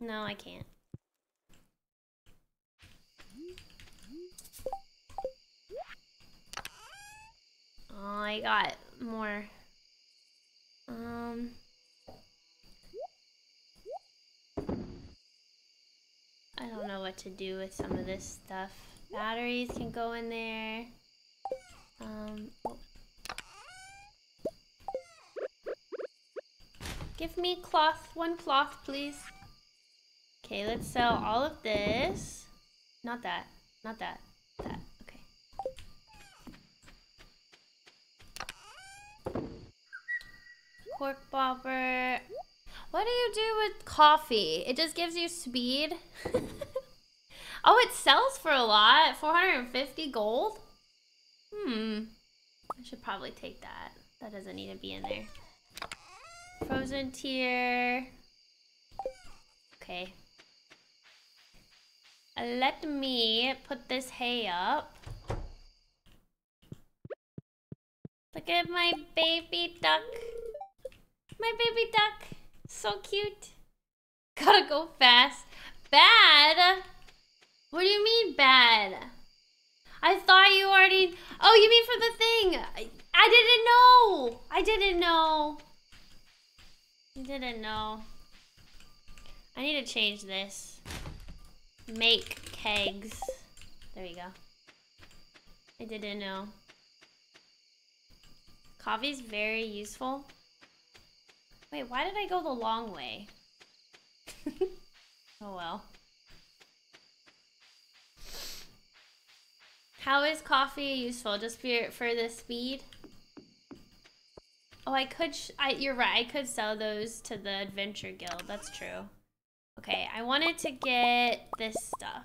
No, I can't. Oh, I got more. Um... I don't know what to do with some of this stuff. Batteries can go in there. Um, oh. Give me cloth, one cloth, please. Okay, let's sell all of this. Not that, not that, that, okay. Cork bobber. What do you do with coffee? It just gives you speed. oh, it sells for a lot. 450 gold? Hmm. I should probably take that. That doesn't need to be in there. Frozen tear. Okay. Let me put this hay up. Look at my baby duck. My baby duck. So cute. Gotta go fast. Bad? What do you mean bad? I thought you already... Oh, you mean for the thing. I, I didn't know. I didn't know. I didn't know. I need to change this. Make kegs. There you go. I didn't know. Coffee's very useful. Wait, why did I go the long way? oh well. How is coffee useful? Just for, for the speed? Oh, I could, I, you're right, I could sell those to the Adventure Guild. That's true. Okay, I wanted to get this stuff.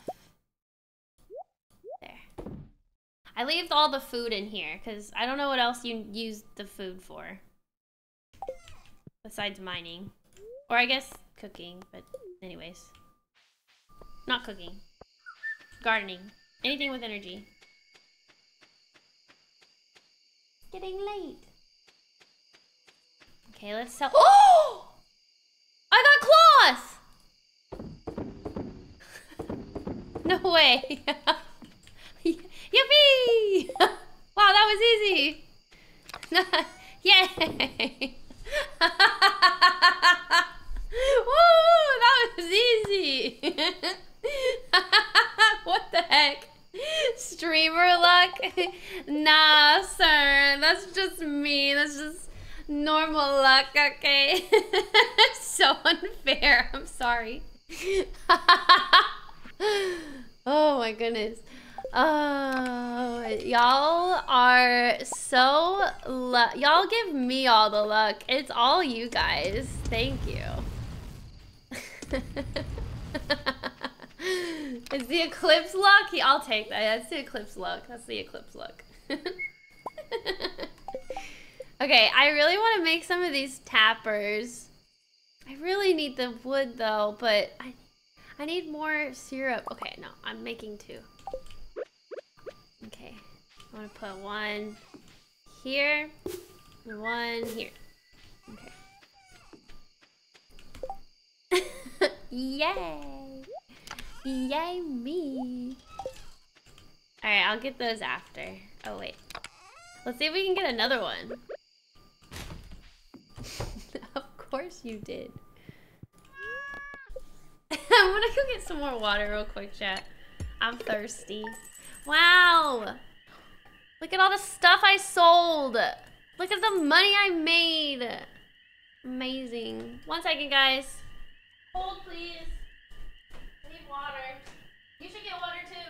There. I leave all the food in here, because I don't know what else you use the food for. Besides mining. Or I guess cooking, but anyways. Not cooking. Gardening. Anything with energy. Getting late. Okay, let's sell- Oh! I got claws! no way. Yippee! wow, that was easy. Yay! Woo! That was easy. what the heck? Streamer luck? nah, sir. That's just me. That's just normal luck, okay? so unfair. I'm sorry. oh my goodness. Oh, y'all are so y'all give me all the luck. It's all you guys. Thank you. Is the eclipse luck? I'll take that. That's the eclipse luck. That's the eclipse luck. okay, I really want to make some of these tappers. I really need the wood though, but I I need more syrup. Okay, no, I'm making two. Okay, I want to put one here and one here. Okay. Yay! Yay me! Alright, I'll get those after. Oh, wait. Let's see if we can get another one. of course you did. I'm gonna go get some more water real quick, chat. I'm thirsty. Wow. Look at all the stuff I sold. Look at the money I made. Amazing. One second, guys. Hold, please. I need water. You should get water, too.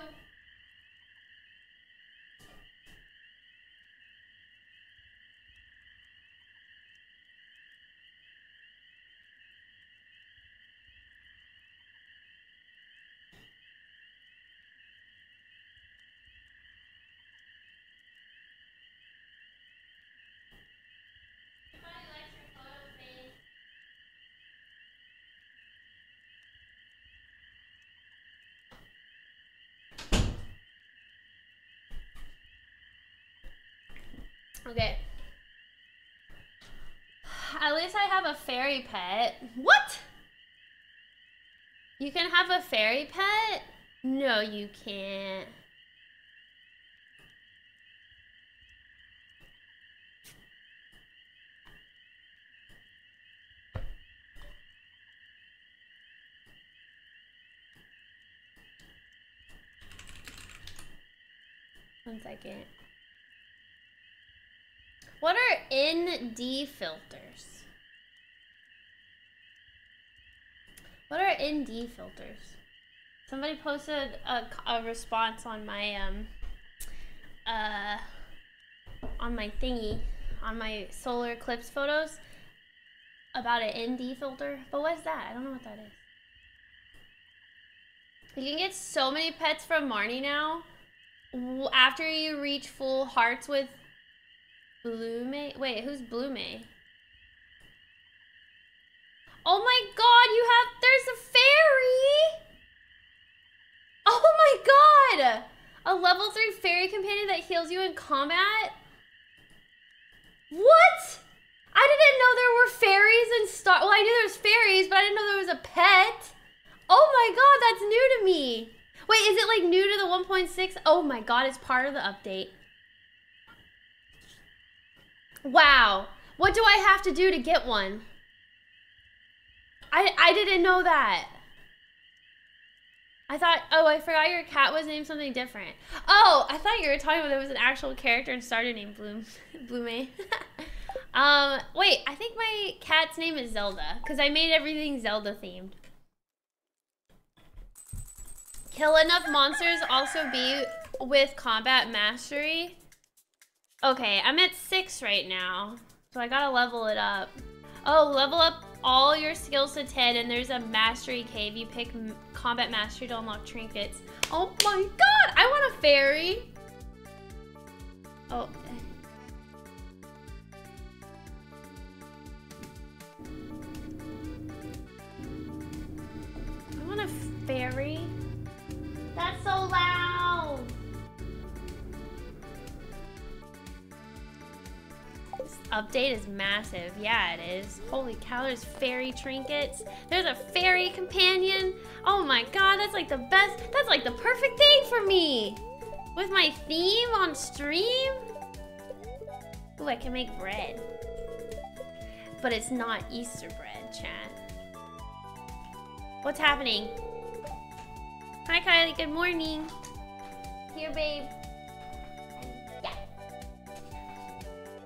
Okay. At least I have a fairy pet. What? You can have a fairy pet? No, you can't. One second. What are ND filters? What are ND filters? Somebody posted a, a response on my um uh on my thingy on my solar eclipse photos about an ND filter. But what's that? I don't know what that is. You can get so many pets from Marnie now. After you reach full hearts with Blue May? Wait, who's Blue May? Oh my god, you have, there's a fairy! Oh my god! A level 3 fairy companion that heals you in combat? What? I didn't know there were fairies in Star, well I knew there was fairies, but I didn't know there was a pet. Oh my god, that's new to me. Wait, is it like new to the 1.6? Oh my god, it's part of the update. Wow. What do I have to do to get one? I, I didn't know that. I thought, oh, I forgot your cat was named something different. Oh, I thought you were talking about there was an actual character and Stardew named Bloom, Blume. um, wait, I think my cat's name is Zelda because I made everything Zelda themed. Kill enough monsters also be with combat mastery. Okay, I'm at six right now, so I gotta level it up. Oh, level up all your skills to 10 and there's a mastery cave. You pick combat mastery to unlock trinkets. Oh my god, I want a fairy. Oh. I want a fairy. That's so loud. Update is massive. Yeah, it is. Holy cow, there's fairy trinkets. There's a fairy companion. Oh my god, that's like the best. That's like the perfect thing for me. With my theme on stream. Ooh, I can make bread. But it's not Easter bread, chat. What's happening? Hi, Kylie. Good morning. Here, babe.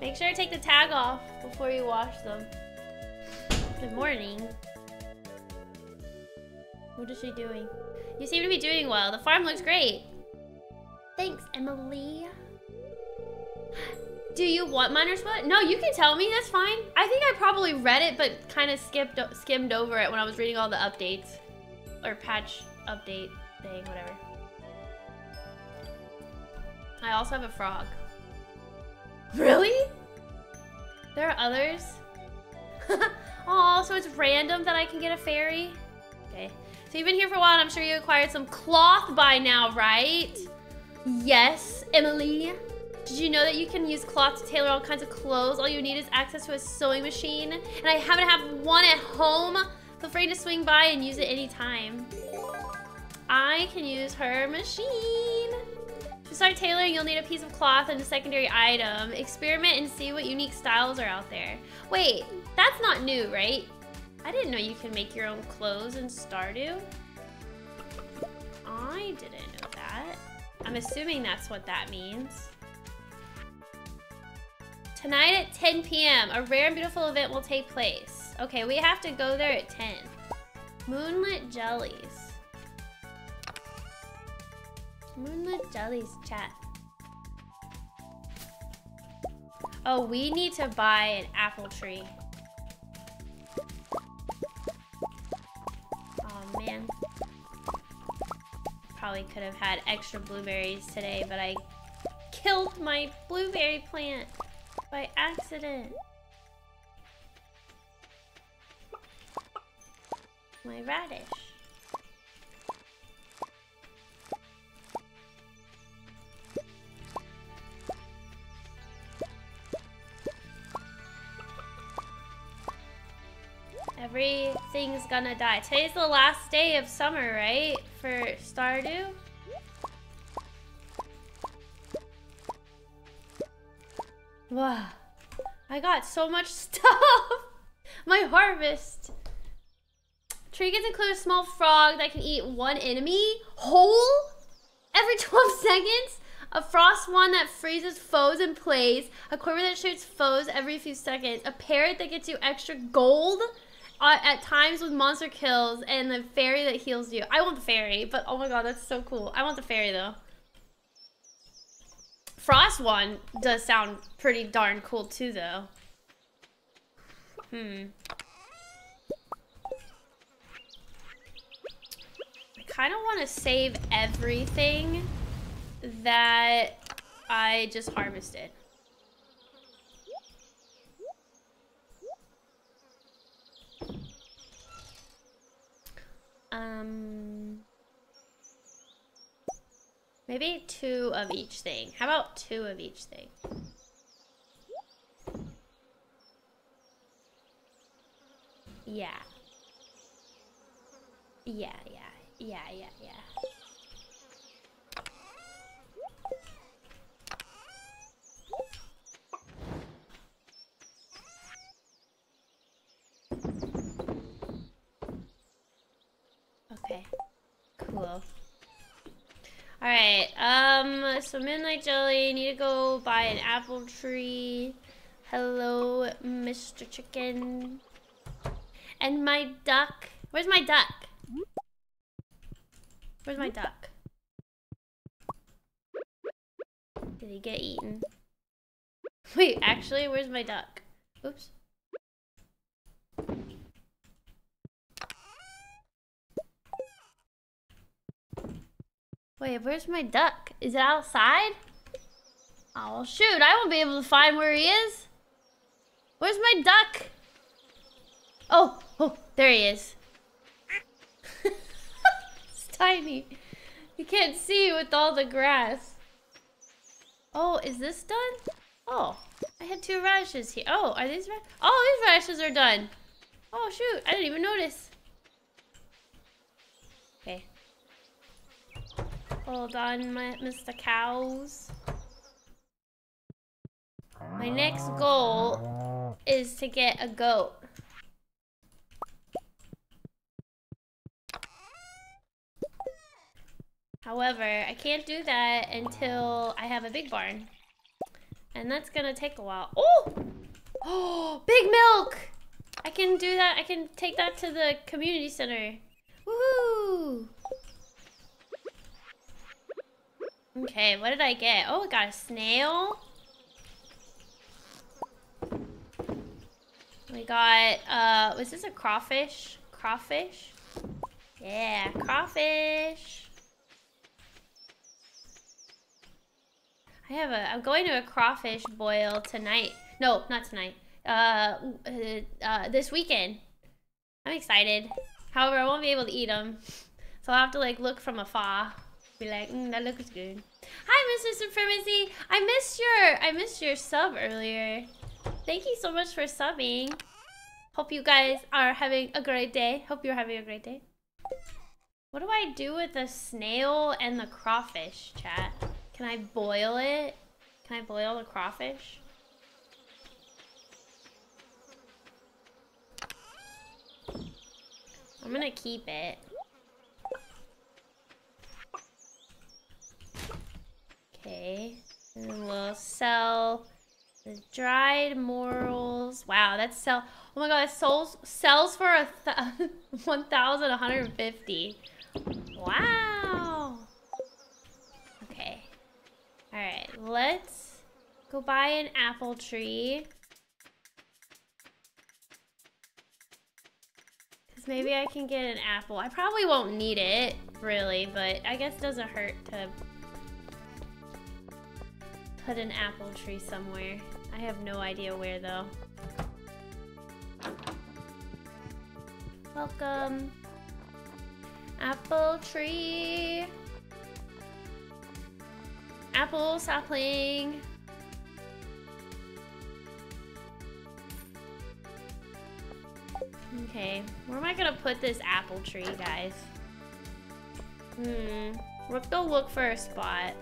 Make sure to take the tag off before you wash them. Good morning. What is she doing? You seem to be doing well. The farm looks great. Thanks, Emily. Do you want Miner's Foot? No, you can tell me. That's fine. I think I probably read it, but kind of skipped skimmed over it when I was reading all the updates. Or patch update thing, whatever. I also have a frog. Really? There are others? Oh, so it's random that I can get a fairy? Okay. So you've been here for a while and I'm sure you acquired some cloth by now, right? Yes, Emily. Did you know that you can use cloth to tailor all kinds of clothes? All you need is access to a sewing machine. And I happen to have one at home. Feel free to swing by and use it anytime. I can use her machine. Start tailoring, you'll need a piece of cloth and a secondary item. Experiment and see what unique styles are out there. Wait, that's not new, right? I didn't know you can make your own clothes in Stardew. I didn't know that. I'm assuming that's what that means. Tonight at 10 p.m., a rare and beautiful event will take place. Okay, we have to go there at 10. Moonlit Jellies. Moonlit Jellies chat. Oh, we need to buy an apple tree. Oh, man. Probably could have had extra blueberries today, but I killed my blueberry plant by accident. My radish. Everything's gonna die. Today's the last day of summer, right? For Stardew? Wow. I got so much stuff! My harvest! Tree Trinkets include a small frog that can eat one enemy whole every 12 seconds. A frost one that freezes foes and plays. A quiver that shoots foes every few seconds. A parrot that gets you extra gold uh, at times with monster kills and the fairy that heals you. I want the fairy, but oh my god, that's so cool. I want the fairy though. Frost one does sound pretty darn cool too though. Hmm. I kind of want to save everything that I just harvested. Um, maybe two of each thing. How about two of each thing? Yeah. Yeah, yeah, yeah, yeah, yeah. Okay, cool. Alright, um, so Midnight Jelly, need to go buy an apple tree. Hello, Mr. Chicken. And my duck. Where's my duck? Where's my duck? Did he get eaten? Wait, actually, where's my duck? Oops. Wait, where's my duck? Is it outside? Oh, shoot. I won't be able to find where he is. Where's my duck? Oh, oh, there he is. it's tiny. You can't see with all the grass. Oh, is this done? Oh, I had two radishes here. Oh, are these radishes? Oh, these radishes are done. Oh, shoot. I didn't even notice. Hold on, my, Mr. Cows. My next goal is to get a goat. However, I can't do that until I have a big barn. And that's gonna take a while. Oh! Oh, big milk! I can do that. I can take that to the community center. Woohoo! Okay, what did I get? Oh, I got a snail. We got, uh, was this a crawfish? Crawfish? Yeah, crawfish. I have a, I'm going to a crawfish boil tonight. No, not tonight. Uh, uh, uh, this weekend. I'm excited. However, I won't be able to eat them. So I'll have to like look from afar. Be like, mm, that looks good. Hi, Mr. Supremacy. I missed your, I missed your sub earlier. Thank you so much for subbing. Hope you guys are having a great day. Hope you're having a great day. What do I do with the snail and the crawfish, chat? Can I boil it? Can I boil the crawfish? I'm gonna keep it. Okay. And we'll sell the dried morels. Wow, that's sell. Oh my god, that sells sells for a th 1,150. Wow. Okay. All right, let's go buy an apple tree. Cause maybe I can get an apple. I probably won't need it, really, but I guess it doesn't hurt to put an apple tree somewhere. I have no idea where though. Welcome. Apple tree. Apple sapling. Okay, where am I gonna put this apple tree, guys? Hmm, we'll go look for a spot.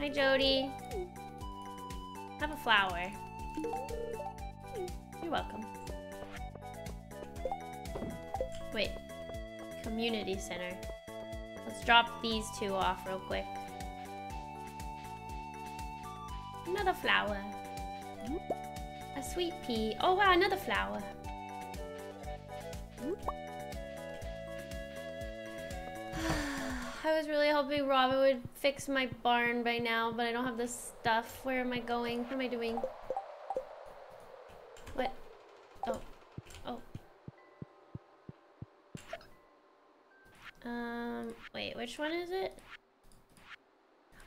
Hi, Jody. Have a flower. You're welcome. Wait. Community center. Let's drop these two off real quick. Another flower. A sweet pea. Oh wow, another flower. I was really hoping Robin would fix my barn by now, but I don't have the stuff. Where am I going? What am I doing? What? Oh. Oh. Um, wait, which one is it?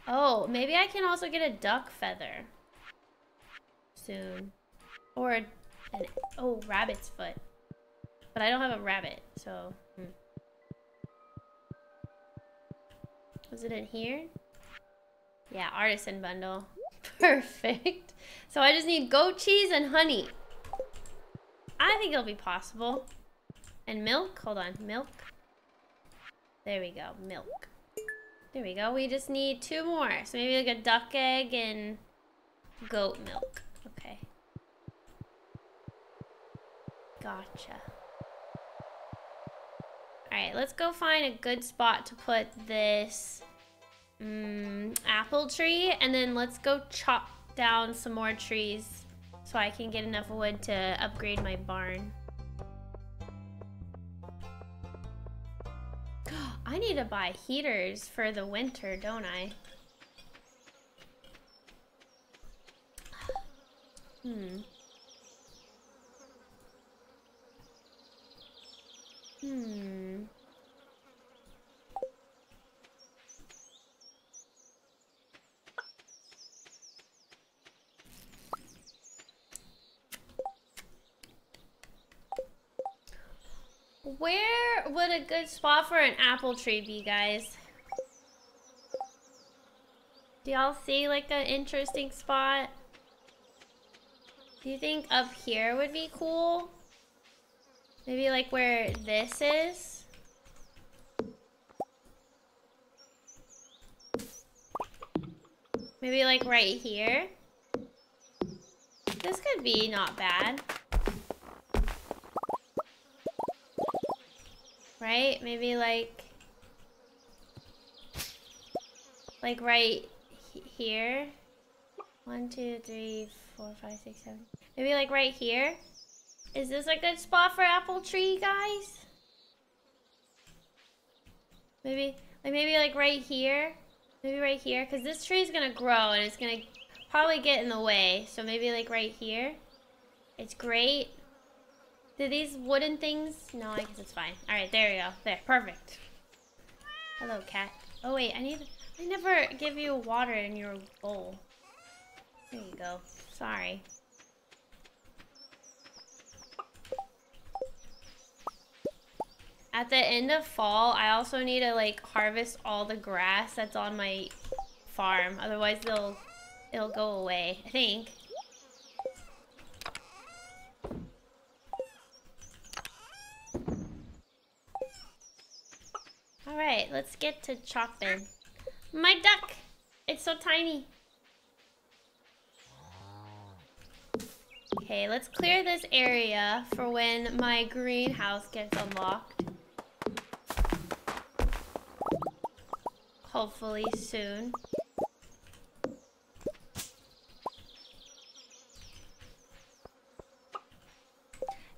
Oh, maybe I can also get a duck feather. Soon. Or, an, oh, rabbit's foot. But I don't have a rabbit, so... Was it in here? Yeah, artisan bundle. Perfect. So I just need goat cheese and honey. I think it'll be possible. And milk? Hold on. Milk. There we go. Milk. There we go. We just need two more. So maybe like a duck egg and goat milk. Okay. Gotcha. Alright, let's go find a good spot to put this um, apple tree. And then let's go chop down some more trees so I can get enough wood to upgrade my barn. I need to buy heaters for the winter, don't I? Hmm. Hmm. Where would a good spot for an apple tree be, guys? Do y'all see like an interesting spot? Do you think up here would be cool? Maybe like where this is? Maybe like right here? This could be not bad. Right? Maybe like... Like right here? One, two, three, four, five, six, seven. Maybe like right here? Is this a good spot for apple tree, guys? Maybe, like maybe like right here? Maybe right here? Because this tree is to grow and it's to probably get in the way. So maybe like right here? It's great. Do these wooden things? No, I guess it's fine. All right, there we go. There, perfect. Hello, cat. Oh wait, I need. I never give you water in your bowl. There you go. Sorry. At the end of fall, I also need to like harvest all the grass that's on my farm. Otherwise, they'll it'll go away. I think. Alright, let's get to chopping. My duck! It's so tiny. Okay, let's clear this area for when my greenhouse gets unlocked. Hopefully soon.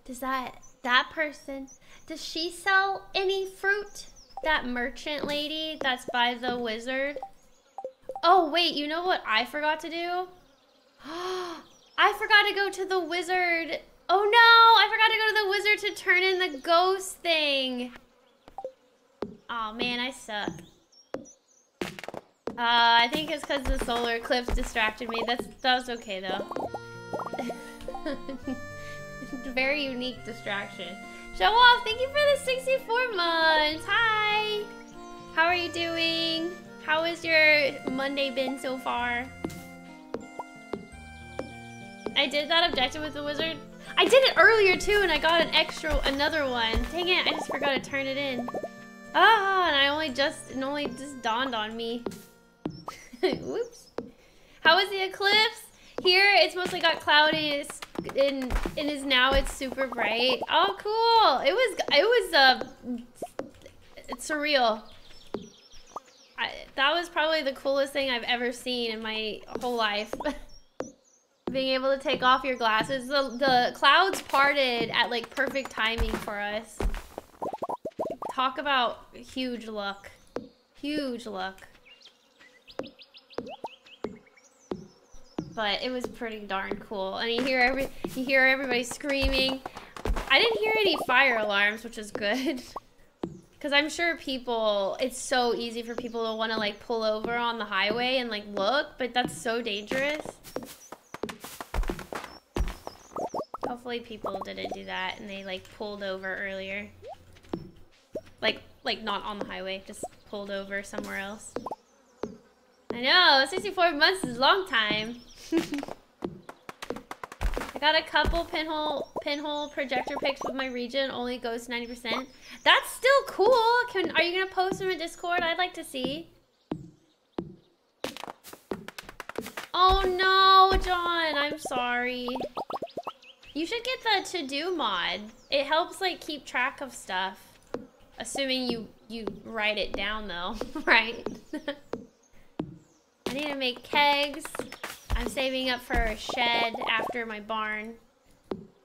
Does that, that person, does she sell any fruit? that merchant lady that's by the wizard. Oh, wait, you know what I forgot to do? I forgot to go to the wizard. Oh no, I forgot to go to the wizard to turn in the ghost thing. Oh man, I suck. Uh, I think it's because the solar eclipse distracted me. That's That was okay though. Very unique distraction. Show off, thank you for the 64 months. Hi. How are you doing? How has your Monday been so far? I did that objective with the wizard. I did it earlier too, and I got an extra, another one. Dang it, I just forgot to turn it in. Ah, and I only just, it only just dawned on me. Whoops. How was the eclipse? Here, it's mostly got cloudy. and it is now it's super bright. Oh, cool! It was it was uh, it's surreal. I, that was probably the coolest thing I've ever seen in my whole life. Being able to take off your glasses. The, the clouds parted at like perfect timing for us. Talk about huge luck. Huge luck. But it was pretty darn cool. And you hear every you hear everybody screaming. I didn't hear any fire alarms, which is good. Cause I'm sure people, it's so easy for people to want to like pull over on the highway and like look, but that's so dangerous. Hopefully people didn't do that and they like pulled over earlier. Like, like not on the highway, just pulled over somewhere else. I know, 64 months is a long time. I got a couple pinhole pinhole projector pics with my region only goes 90%. That's still cool. Can Are you going to post them in Discord? I'd like to see. Oh no, John, I'm sorry. You should get the to-do mod. It helps like keep track of stuff. Assuming you, you write it down though, right? I need to make kegs. I'm saving up for a shed after my barn.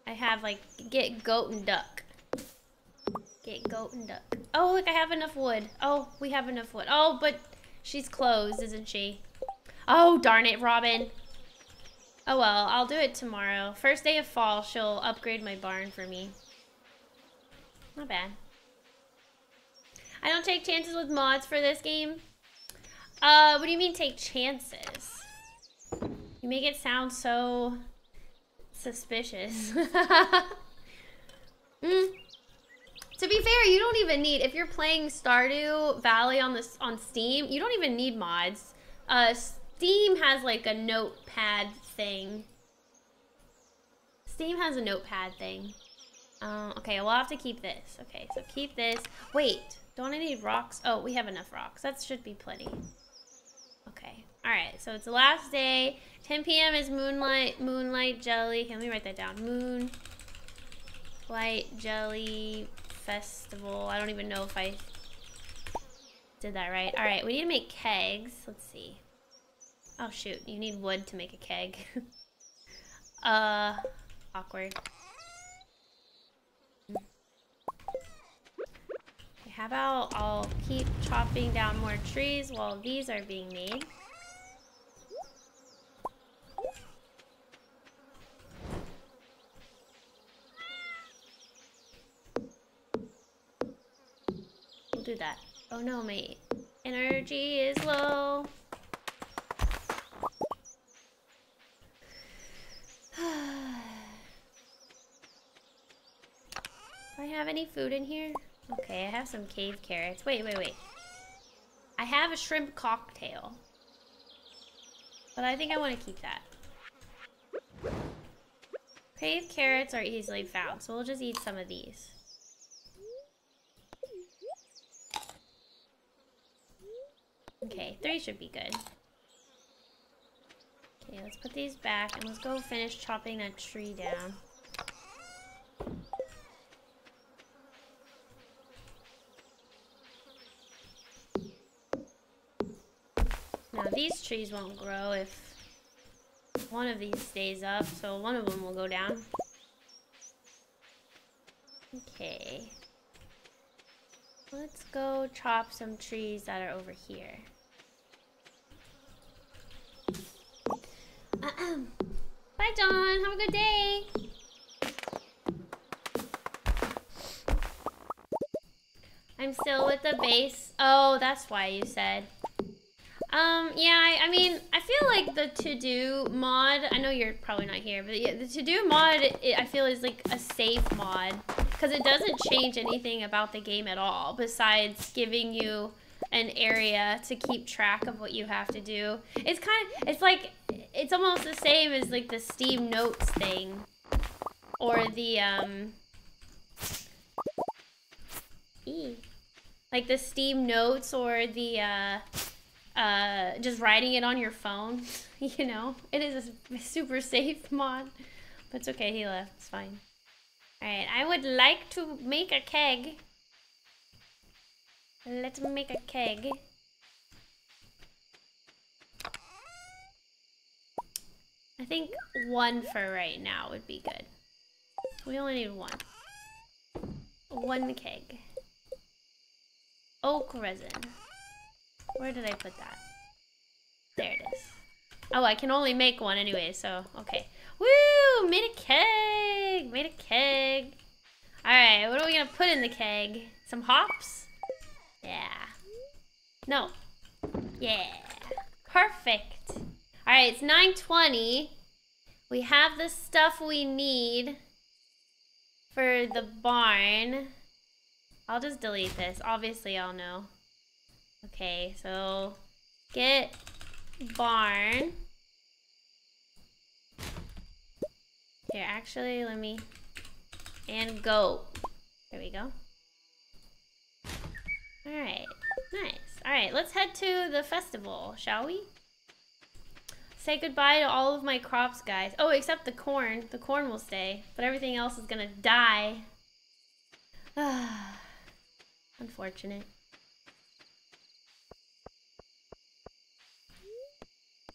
I have like, get goat and duck. Get goat and duck. Oh, look, I have enough wood. Oh, we have enough wood. Oh, but she's closed, isn't she? Oh, darn it, Robin. Oh well, I'll do it tomorrow. First day of fall, she'll upgrade my barn for me. Not bad. I don't take chances with mods for this game. Uh, what do you mean take chances? You make it sound so suspicious. mm. To be fair, you don't even need, if you're playing Stardew Valley on this on Steam, you don't even need mods. Uh, Steam has like a notepad thing. Steam has a notepad thing. Uh, okay, we'll have to keep this. Okay, so keep this. Wait, don't I need rocks? Oh, we have enough rocks. That should be plenty. All right, so it's the last day. 10 p.m. is Moonlight, Moonlight Jelly. Can we write that down? Moonlight Jelly Festival. I don't even know if I did that right. All right, we need to make kegs. Let's see. Oh shoot, you need wood to make a keg. uh, awkward. How about I'll keep chopping down more trees while these are being made. We'll do that. Oh no, mate. Energy is low. Do I have any food in here? Okay, I have some cave carrots. Wait, wait, wait. I have a shrimp cocktail. But I think I want to keep that. Cave carrots are easily found, so we'll just eat some of these. Okay, three should be good. Okay, let's put these back and let's go finish chopping that tree down. Now these trees won't grow if one of these stays up, so one of them will go down. Okay. Let's go chop some trees that are over here. Bye, John. Have a good day. I'm still with the base. Oh, that's why you said. Um, yeah, I, I mean, I feel like the to-do mod, I know you're probably not here, but yeah, the to-do mod, it, I feel is like a safe mod. Because it doesn't change anything about the game at all, besides giving you an area to keep track of what you have to do. It's kind of, it's like, it's almost the same as like the Steam Notes thing. Or the, um, e, like the Steam Notes or the, uh, uh, just writing it on your phone, you know? It is a super safe mod. But it's okay, he left, it's fine. Alright, I would like to make a keg. Let's make a keg. I think one for right now would be good. We only need one. One keg. Oak resin. Where did I put that? There it is. Oh, I can only make one anyway, so, okay. Woo! Made a keg! Made a keg. Alright, what are we gonna put in the keg? Some hops? Yeah. No. Yeah. Perfect. Alright, it's 920. We have the stuff we need for the barn. I'll just delete this. Obviously, I'll know. Okay, so get barn. Here, actually, let me And go. There we go. Alright, nice. Alright, let's head to the festival, shall we? Say goodbye to all of my crops, guys. Oh, except the corn. The corn will stay, but everything else is gonna die. Unfortunate.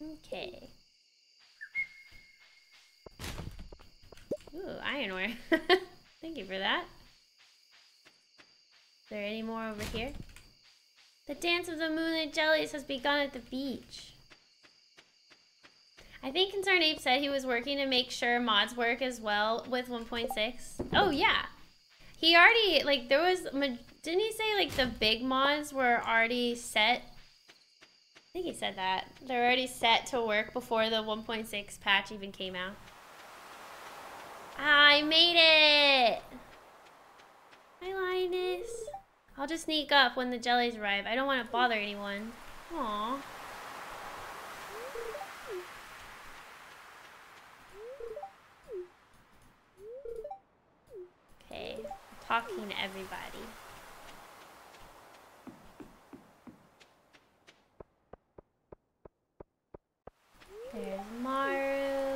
Okay. Ooh, ironware. Thank you for that. Is there any more over here? The dance of the moonlit jellies has begun at the beach. I think ConcernedApe said he was working to make sure mods work as well with 1.6. Oh, yeah. He already, like, there was, didn't he say, like, the big mods were already set? I think he said that. They're already set to work before the 1.6 patch even came out. I made it! Hi, Linus. I'll just sneak up when the jellies arrive. I don't want to bother anyone. Aww. Okay, talking to everybody. There's Maru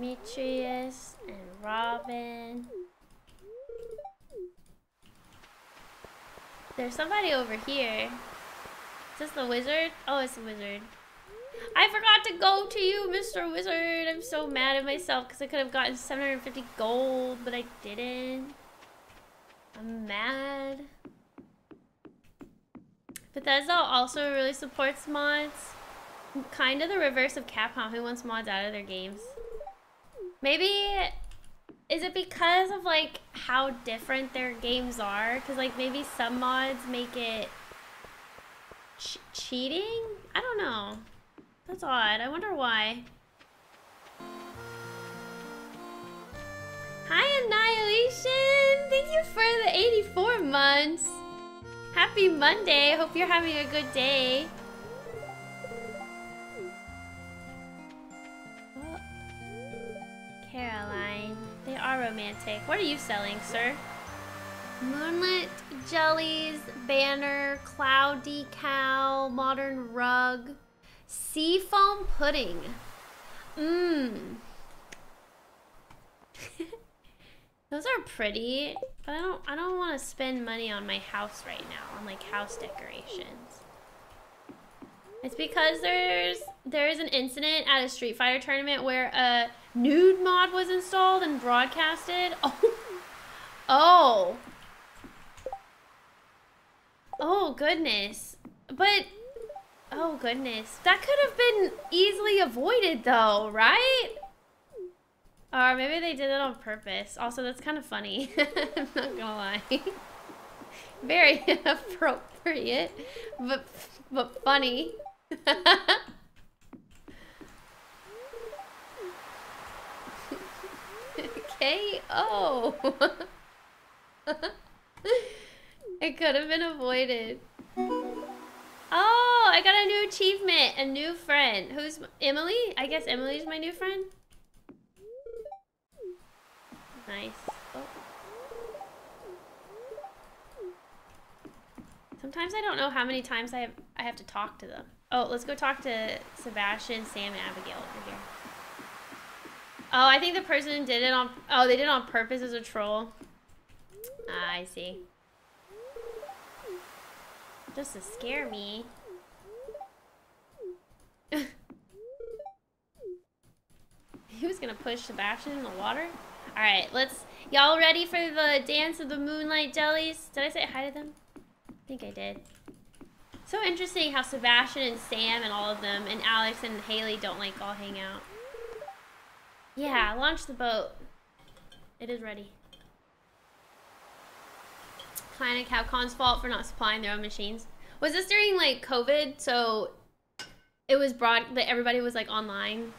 Demetrius and Robin. There's somebody over here. Is this the wizard? Oh, it's the wizard. I forgot to go to you, Mr. Wizard. I'm so mad at myself because I could have gotten 750 gold, but I didn't. I'm mad. Bethesda also really supports mods. Kind of the reverse of Capcom, who wants mods out of their games. Maybe, is it because of like how different their games are? Because like maybe some mods make it ch cheating? I don't know. That's odd. I wonder why. Hi, Annihilation! Thank you for the 84 months! Happy Monday! Hope you're having a good day. Caroline. They are romantic. What are you selling, sir? Moonlit jellies, banner, cloud decal, modern rug. Seafoam pudding. Mmm. Those are pretty, but I don't I don't want to spend money on my house right now, on like house decorations. It's because there's there is an incident at a Street Fighter tournament where a nude mod was installed and broadcasted. Oh. Oh. Oh goodness. But Oh, goodness. That could have been easily avoided, though, right? Or maybe they did it on purpose. Also, that's kind of funny. I'm not gonna lie. Very inappropriate, but, but funny. K.O. it could have been avoided. Oh, I got a new achievement, a new friend. Who's Emily? I guess Emily's my new friend. Nice. Oh. Sometimes I don't know how many times I have I have to talk to them. Oh, let's go talk to Sebastian, Sam, and Abigail over here. Oh, I think the person did it on oh, they did it on purpose as a troll. Ah, I see. Just to scare me. he was gonna push Sebastian in the water? Alright, let's... Y'all ready for the dance of the moonlight jellies? Did I say hi to them? I think I did. So interesting how Sebastian and Sam and all of them and Alex and Haley don't like all hang out. Yeah, launch the boat. It is ready. Planet Capcom's fault for not supplying their own machines. Was this during like COVID? So it was broad that everybody was like online.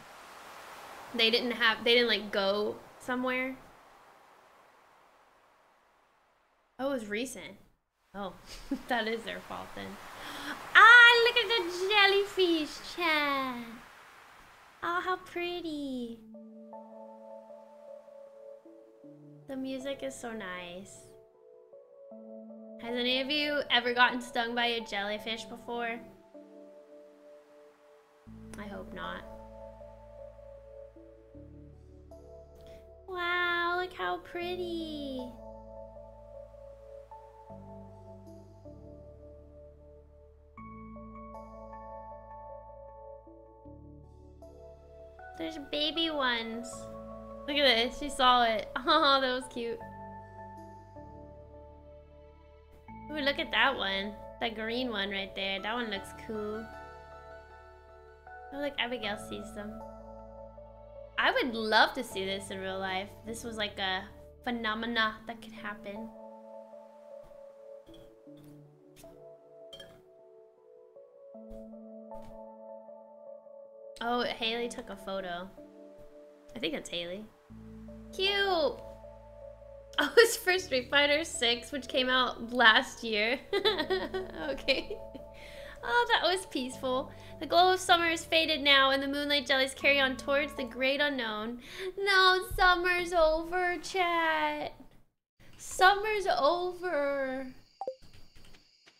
They didn't have they didn't like go somewhere. Oh, it was recent. Oh, that is their fault then. Ah, look at the jellyfish, chat. Oh, how pretty. The music is so nice. Has any of you ever gotten stung by a jellyfish before? I hope not. Wow, look how pretty. There's baby ones. Look at this, she saw it. Oh, that was cute. Ooh, look at that one. That green one right there. That one looks cool. Oh, look, Abigail sees them. I would love to see this in real life. This was like a phenomena that could happen. Oh, Haley took a photo. I think that's Haley. Cute! Oh, it's for Street Fighter 6, which came out last year. okay. Oh, that was peaceful. The glow of summer is faded now, and the moonlight jellies carry on towards the great unknown. No, summer's over, chat. Summer's over.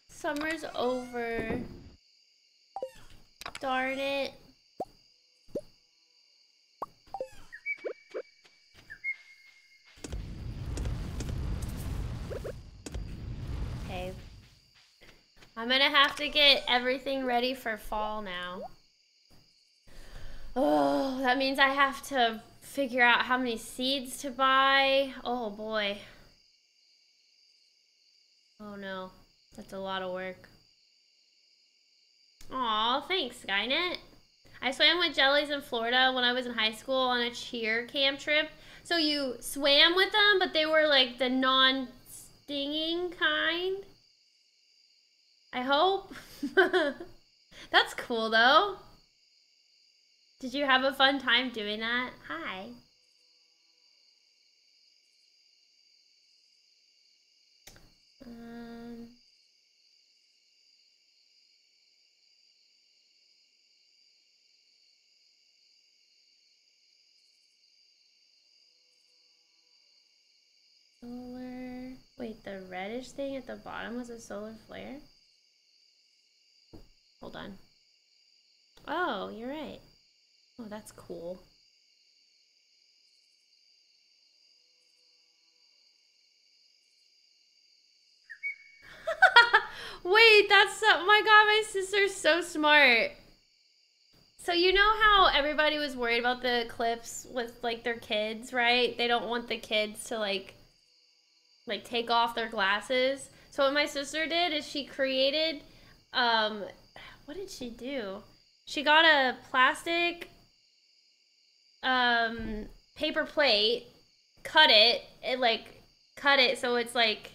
Summer's over. Darn it. Okay. I'm gonna have to get everything ready for fall now. Oh, that means I have to figure out how many seeds to buy. Oh boy. Oh no, that's a lot of work. Aw, thanks, Skynet. I swam with jellies in Florida when I was in high school on a cheer camp trip. So you swam with them, but they were like the non stinging kind. I hope. That's cool though. Did you have a fun time doing that? Hi. Um, solar. Wait, the reddish thing at the bottom was a solar flare? Hold on. Oh, you're right. Oh, that's cool. Wait, that's so, my god, my sister's so smart. So you know how everybody was worried about the eclipse with like their kids, right? They don't want the kids to like like take off their glasses. So what my sister did is she created um what did she do? She got a plastic um paper plate, cut it, it like cut it so it's like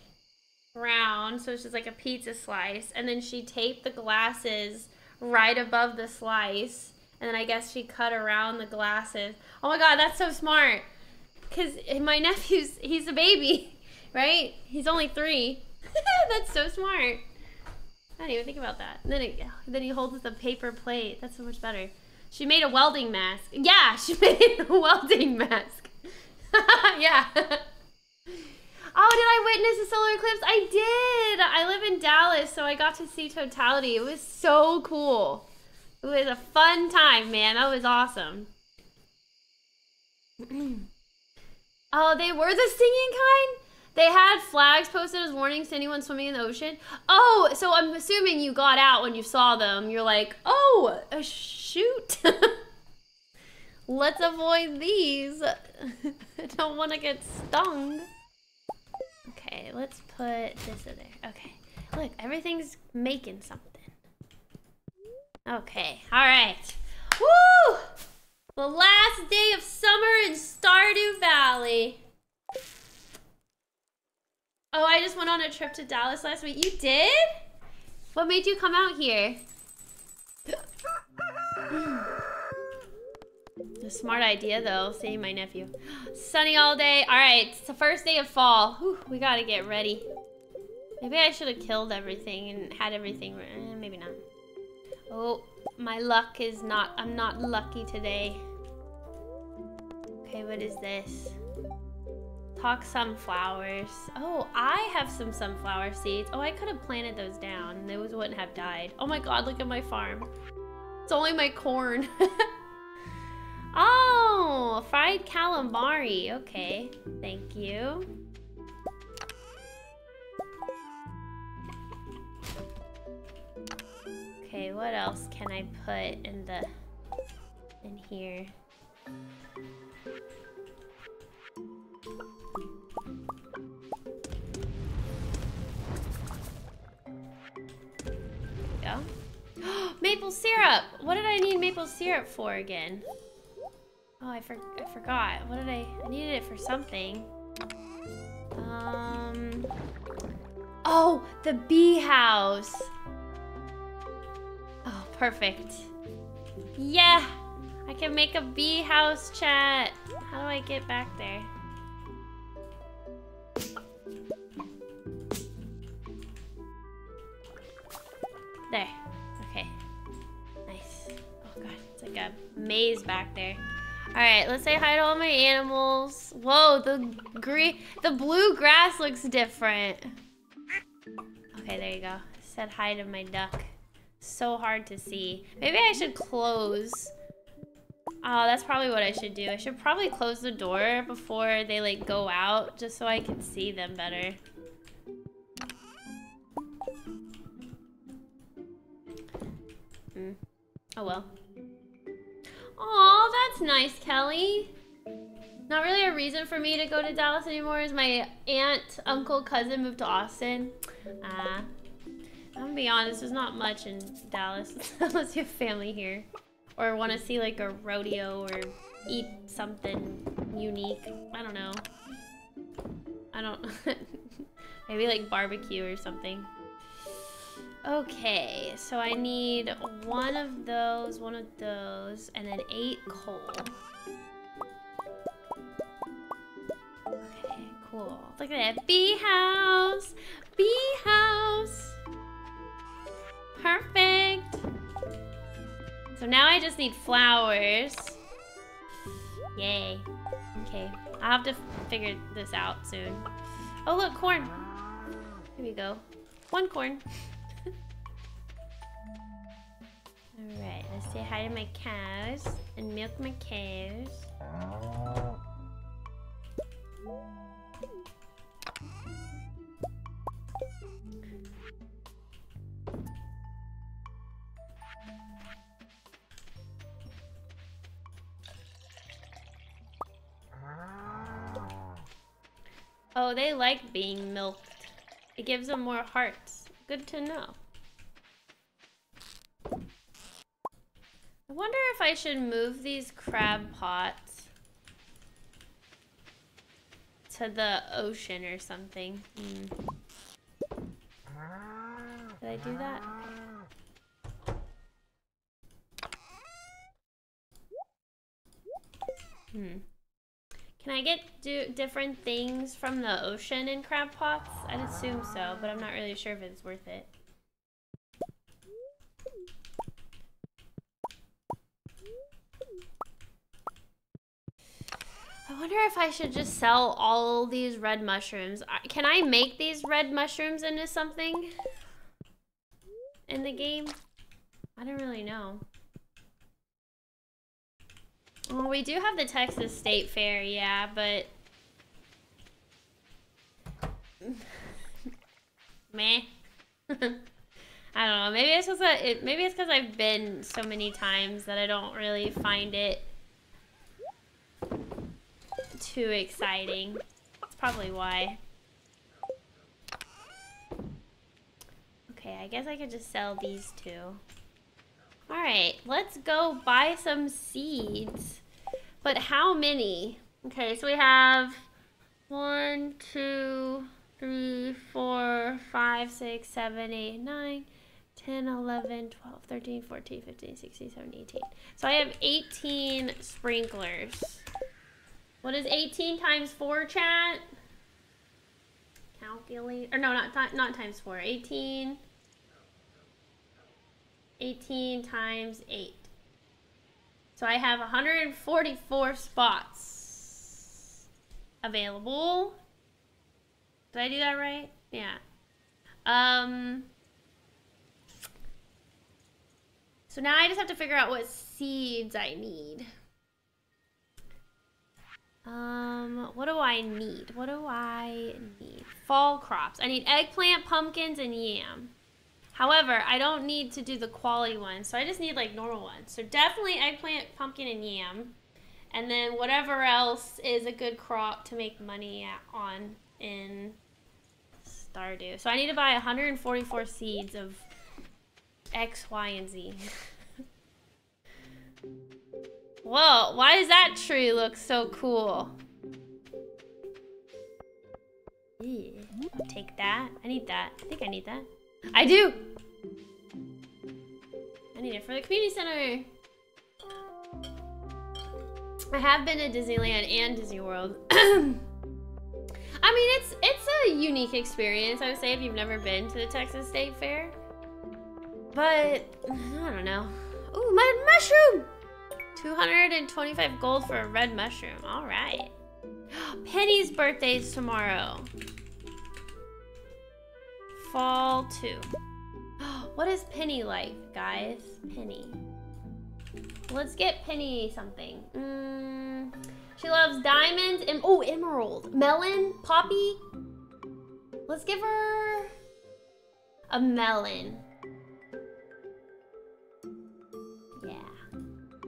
round, so it's just like a pizza slice, and then she taped the glasses right above the slice, and then I guess she cut around the glasses. Oh my god, that's so smart. Cause my nephew's he's a baby, right? He's only three. that's so smart. I didn't even think about that. And then it, then he holds the paper plate. That's so much better. She made a welding mask. Yeah, she made a welding mask. yeah. Oh, did I witness a solar eclipse? I did. I live in Dallas, so I got to see totality. It was so cool. It was a fun time, man. That was awesome. oh, they were the singing kind? They had flags posted as warnings to anyone swimming in the ocean. Oh, so I'm assuming you got out when you saw them. You're like, oh, shoot. Let's avoid these. I don't want to get stung. Okay, let's put this in there. Okay, look, everything's making something. Okay, all right. Woo! The last day of summer in Stardew Valley. Oh, I just went on a trip to Dallas last week. You did? What made you come out here? a smart idea though, seeing my nephew. Sunny all day. All right, it's the first day of fall. Whew, we gotta get ready. Maybe I should have killed everything and had everything. Eh, maybe not. Oh, my luck is not, I'm not lucky today. Okay, what is this? Talk sunflowers. Oh, I have some sunflower seeds. Oh, I could have planted those down those wouldn't have died. Oh my god, look at my farm. It's only my corn. oh, fried calamari. Okay, thank you. Okay, what else can I put in the in here? Go. maple syrup! What did I need maple syrup for again? Oh, I, for I forgot. What did I... I needed it for something. Um... Oh, the bee house! Oh, perfect. Yeah! I can make a bee house chat. How do I get back there? There. Okay. Nice. Oh god, it's like a maze back there. Alright, let's say hi to all my animals. Whoa, the green, the blue grass looks different. Okay, there you go. said hi to my duck. So hard to see. Maybe I should close. Oh, that's probably what I should do. I should probably close the door before they like go out just so I can see them better. Oh well. Oh, that's nice, Kelly. Not really a reason for me to go to Dallas anymore is my aunt, uncle, cousin moved to Austin. Uh, I'm gonna be honest, there's not much in Dallas unless you have family here. Or want to see like a rodeo or eat something unique. I don't know. I don't... Maybe like barbecue or something. Okay, so I need one of those, one of those, and then eight coal. Okay, cool. Look at that. Bee house! Bee house! Perfect! So now I just need flowers. Yay. Okay, I'll have to figure this out soon. Oh look, corn! Here we go. One corn. Alright, let's say hi to my cows and milk my cows. Oh, they like being milked. It gives them more hearts. Good to know. I wonder if I should move these crab pots to the ocean or something. Hmm. Did I do that? Hmm. Can I get do different things from the ocean in crab pots? I'd assume so, but I'm not really sure if it's worth it. Wonder if I should just sell all these red mushrooms. Can I make these red mushrooms into something in the game? I don't really know. Well, we do have the Texas State Fair, yeah, but... Meh. I don't know. Maybe it's a, maybe it's because I've been so many times that I don't really find it too exciting. That's probably why. Okay, I guess I could just sell these two. Alright, let's go buy some seeds. But how many? Okay, so we have one, two, three, four, five, six, seven, eight, nine, 10, 11, 12, 13, 14, 15, 16, 17, 18. So I have 18 sprinklers. What is 18 times 4, chat? Calculate, or no, not, not times 4, 18 18 times 8. So I have 144 spots available. Did I do that right? Yeah. Um, so now I just have to figure out what seeds I need. Um, what do I need? What do I need? Fall crops. I need eggplant, pumpkins, and yam. However, I don't need to do the quality ones, so I just need like normal ones. So definitely eggplant, pumpkin, and yam. And then whatever else is a good crop to make money on in Stardew. So I need to buy 144 seeds of X, Y, and Z. Whoa, why does that tree look so cool? Yeah, I'll take that. I need that. I think I need that. I do! I need it for the community center. I have been to Disneyland and Disney World. I mean, it's it's a unique experience, I would say, if you've never been to the Texas State Fair. But, I don't know. Ooh, my mushroom! 225 gold for a red mushroom. All right. Penny's birthday is tomorrow. Fall 2. What is Penny like, guys? Penny. Let's get Penny something. Mm, she loves diamonds. and oh, emerald. Melon? Poppy? Let's give her a melon.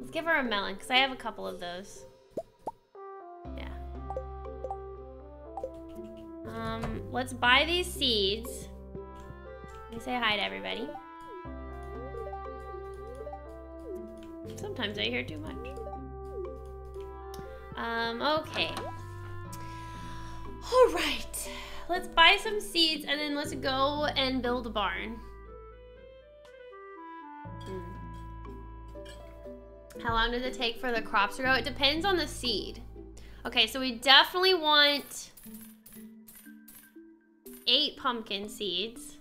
Let's give her a melon, because I have a couple of those. Yeah. Um, let's buy these seeds. Let me say hi to everybody. Sometimes I hear too much. Um, okay. All right. Let's buy some seeds and then let's go and build a barn. How long does it take for the crops to grow? It depends on the seed. Okay, so we definitely want eight pumpkin seeds.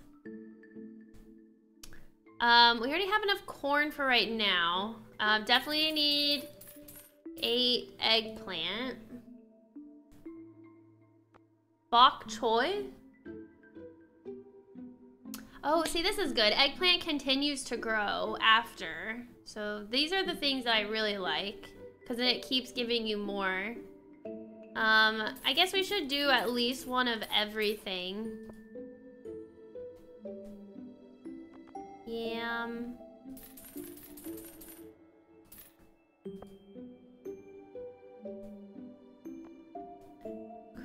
Um, we already have enough corn for right now. Uh, definitely need eight eggplant. Bok choy. Oh, see, this is good. Eggplant continues to grow after. So these are the things that I really like because then it keeps giving you more. Um, I guess we should do at least one of everything. Yam.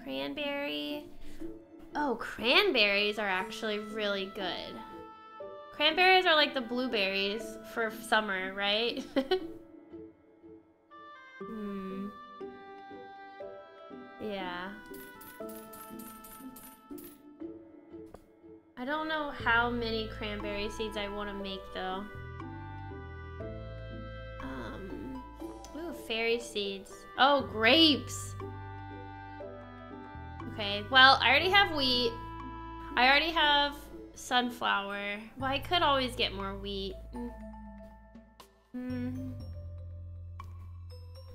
Cranberry. Oh, cranberries are actually really good. Cranberries are like the blueberries for summer, right? hmm. Yeah. I don't know how many cranberry seeds I want to make though. Um, ooh, fairy seeds. Oh, grapes. Okay, well, I already have wheat. I already have sunflower. Well, I could always get more wheat. Mm.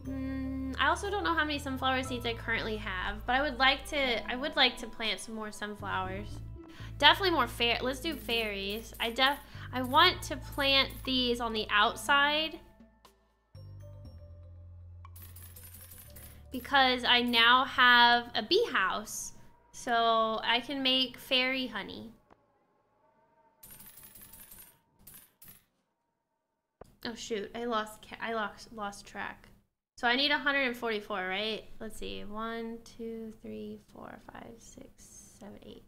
Mm. I also don't know how many sunflower seeds I currently have, but I would like to. I would like to plant some more sunflowers. Definitely more fair. Let's do fairies. I def. I want to plant these on the outside because I now have a bee house, so I can make fairy honey. Oh shoot, I lost I lost lost track. So I need 144, right? Let's see. One, two, three, four, five, six, seven, eight.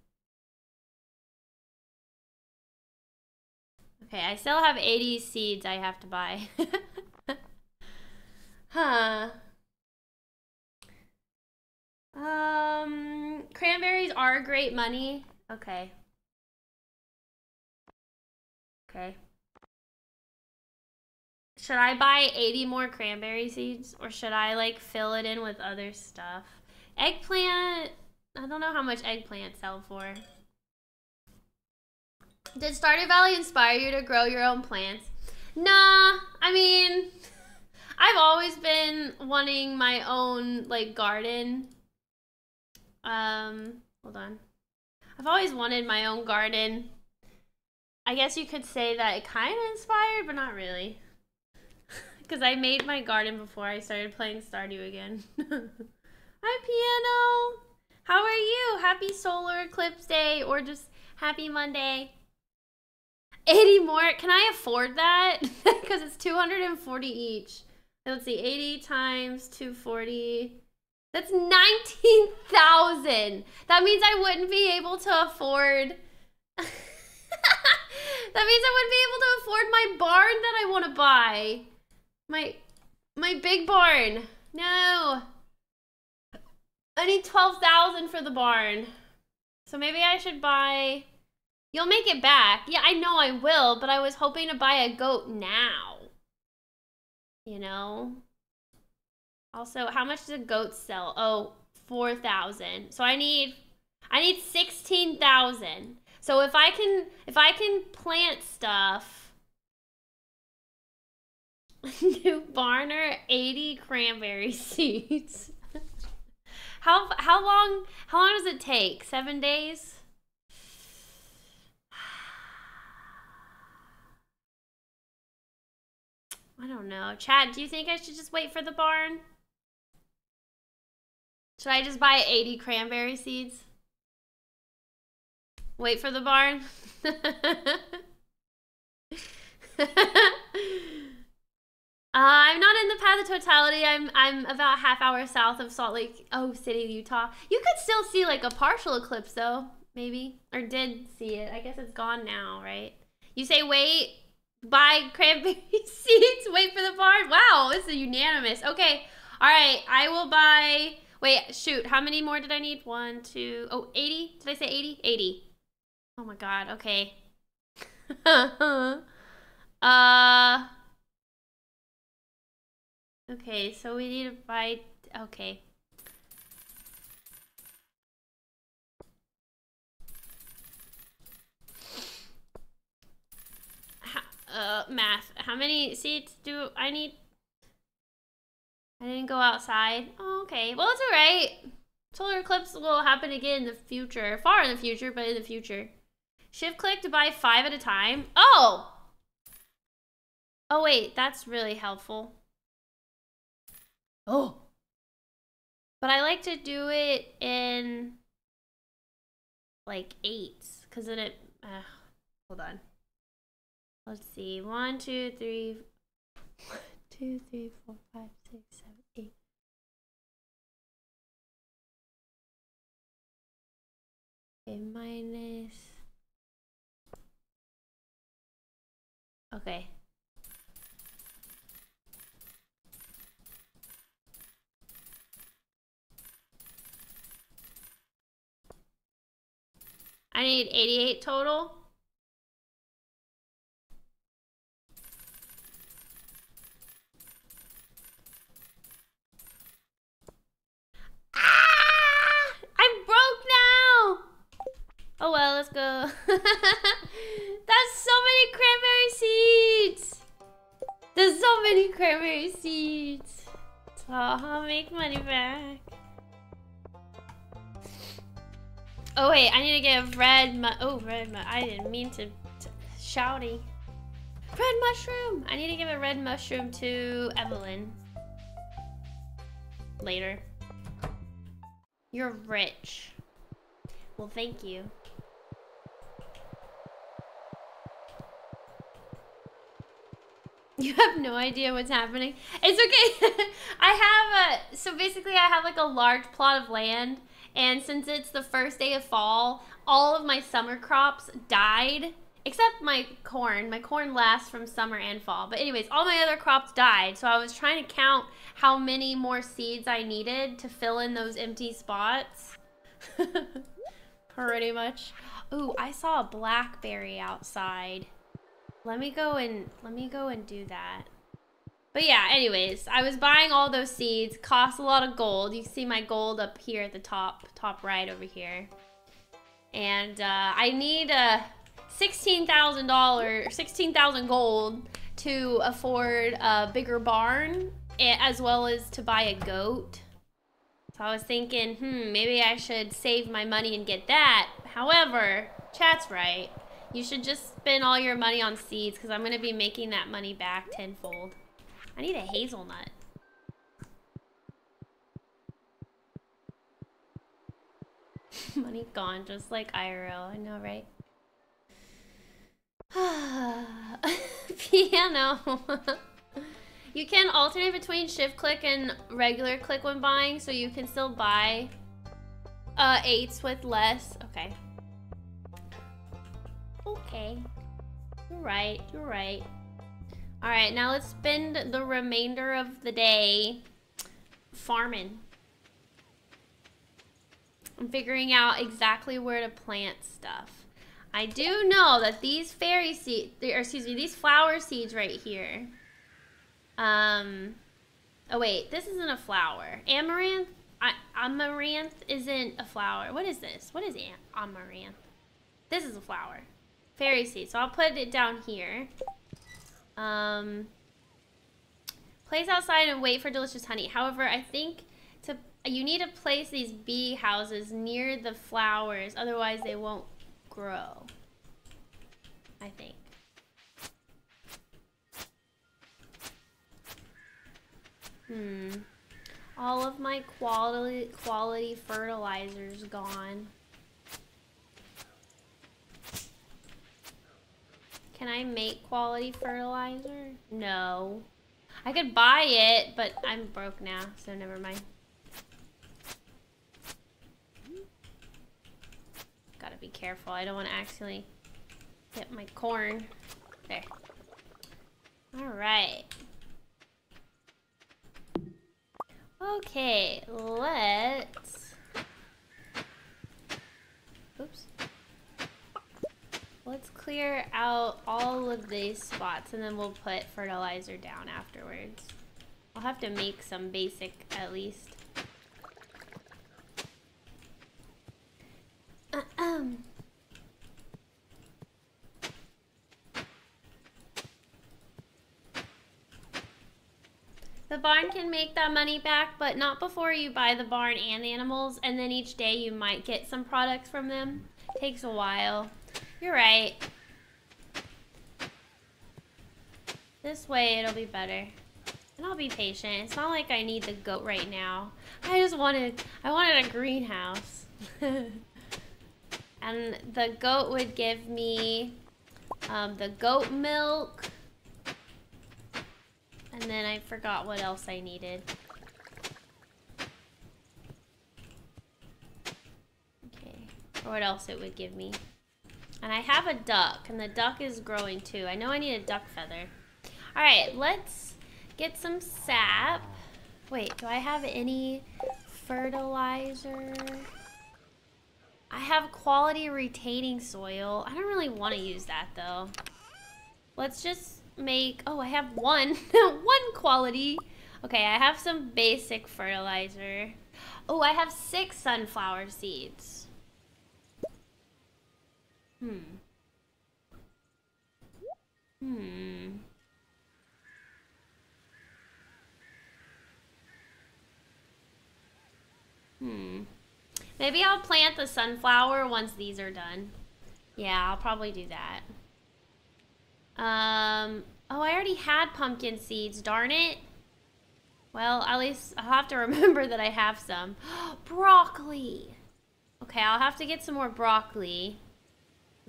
Okay, I still have 80 seeds I have to buy. huh. Um, cranberries are great money. Okay. Okay. Should I buy 80 more cranberry seeds or should I like fill it in with other stuff? Eggplant, I don't know how much eggplant sell for. Did Stardew Valley inspire you to grow your own plants? Nah, I mean, I've always been wanting my own like garden Um, hold on. I've always wanted my own garden. I guess you could say that it kind of inspired, but not really. Because I made my garden before I started playing Stardew again. Hi, Piano! How are you? Happy solar eclipse day or just happy Monday. 80 more. Can I afford that? Because it's 240 each. Let's see. 80 times 240. That's 19,000. That means I wouldn't be able to afford... that means I wouldn't be able to afford my barn that I want to buy. My... My big barn. No. I need 12,000 for the barn. So maybe I should buy... You'll make it back. Yeah, I know I will, but I was hoping to buy a goat now. You know? Also, how much does a goat sell? Oh, 4,000. So I need I need 16,000. So if I can if I can plant stuff new barner 80 cranberry seeds. how how long how long does it take? 7 days? I don't know. chat, do you think I should just wait for the barn? Should I just buy 80 cranberry seeds? Wait for the barn? uh, I'm not in the path of totality. I'm I'm about half hour south of Salt Lake, oh, City, Utah. You could still see like a partial eclipse though, maybe, or did see it. I guess it's gone now, right? You say wait buy cranberry seeds. Wait for the barn. Wow, this is unanimous. Okay. All right. I will buy. Wait, shoot. How many more did I need? One, two, oh, 80? Did I say 80? 80. Oh my god. Okay. uh. Okay, so we need to buy. Okay. uh, math. How many seats do I need? I didn't go outside. Oh, okay. Well, it's alright. Solar eclipse will happen again in the future. Far in the future, but in the future. Shift click to buy five at a time. Oh! Oh, wait. That's really helpful. Oh! But I like to do it in like eights. Because then it... Uh, hold on. Let's see. One, two, three, one, two, three, four, five, six, seven, eight. Okay, minus. Okay. I need 88 total. Ah! I'm broke now! Oh well, let's go. That's so many cranberry seeds! There's so many cranberry seeds. So I'll make money back. Oh wait, I need to get red mu- Oh, red mu- I didn't mean to, to shouty. Red mushroom! I need to give a red mushroom to Evelyn. Later. You're rich. Well, thank you. You have no idea what's happening. It's okay. I have a, so basically I have like a large plot of land and since it's the first day of fall, all of my summer crops died except my corn. My corn lasts from summer and fall. But anyways, all my other crops died. So I was trying to count how many more seeds I needed to fill in those empty spots. Pretty much. Ooh, I saw a blackberry outside. Let me go and let me go and do that. But yeah, anyways, I was buying all those seeds. Cost a lot of gold. You see my gold up here at the top, top right over here. And uh, I need a $16,000, 16,000 gold to afford a bigger barn as well as to buy a goat. So So I was thinking, hmm, maybe I should save my money and get that. However, chat's right. You should just spend all your money on seeds because I'm going to be making that money back tenfold. I need a hazelnut. money gone, just like IRL. I know, right? Piano. you can alternate between shift click and regular click when buying, so you can still buy uh, eights with less. Okay. Okay. You're right. You're right. All right, now let's spend the remainder of the day farming. I'm figuring out exactly where to plant stuff. I do know that these fairy seeds, or excuse me, these flower seeds right here. Um, oh wait, this isn't a flower. Amaranth, I, amaranth isn't a flower. What is this? What is amaranth? This is a flower. Fairy seed. So I'll put it down here. Um, place outside and wait for delicious honey. However, I think to you need to place these bee houses near the flowers, otherwise they won't grow. I think. Hmm. All of my quality quality fertilizers gone. Can I make quality fertilizer? No. I could buy it, but I'm broke now, so never mind. Gotta be careful. I don't want to actually hit my corn. There. Alright. Okay, let's... Oops. Clear out all of these spots and then we'll put fertilizer down afterwards. I'll have to make some basic at least. Um, The barn can make that money back, but not before you buy the barn and the animals, and then each day you might get some products from them. Takes a while. You're right. This way it'll be better. And I'll be patient. It's not like I need the goat right now. I just wanted, I wanted a greenhouse. And the goat would give me um, the goat milk. And then I forgot what else I needed. Okay. Or what else it would give me. And I have a duck, and the duck is growing too. I know I need a duck feather. All right, let's get some sap. Wait, do I have any fertilizer? I have quality retaining soil. I don't really want to use that though. Let's just make, oh, I have one, one quality. Okay, I have some basic fertilizer. Oh, I have six sunflower seeds. Hmm. Hmm. Hmm. Maybe I'll plant the sunflower once these are done. Yeah, I'll probably do that. Um, oh, I already had pumpkin seeds. Darn it. Well, at least I'll have to remember that I have some. broccoli. Okay, I'll have to get some more broccoli.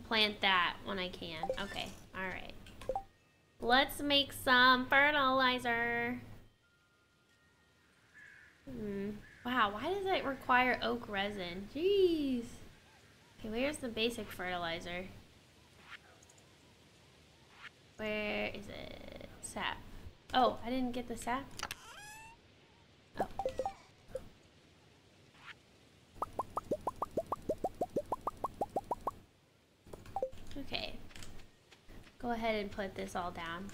Plant that when I can. Okay, all right. Let's make some fertilizer. Hmm. Wow, why does it require oak resin? Jeez. Okay, where's the basic fertilizer? Where is it? Sap. Oh, I didn't get the sap? Oh. Okay. Go ahead and put this all down.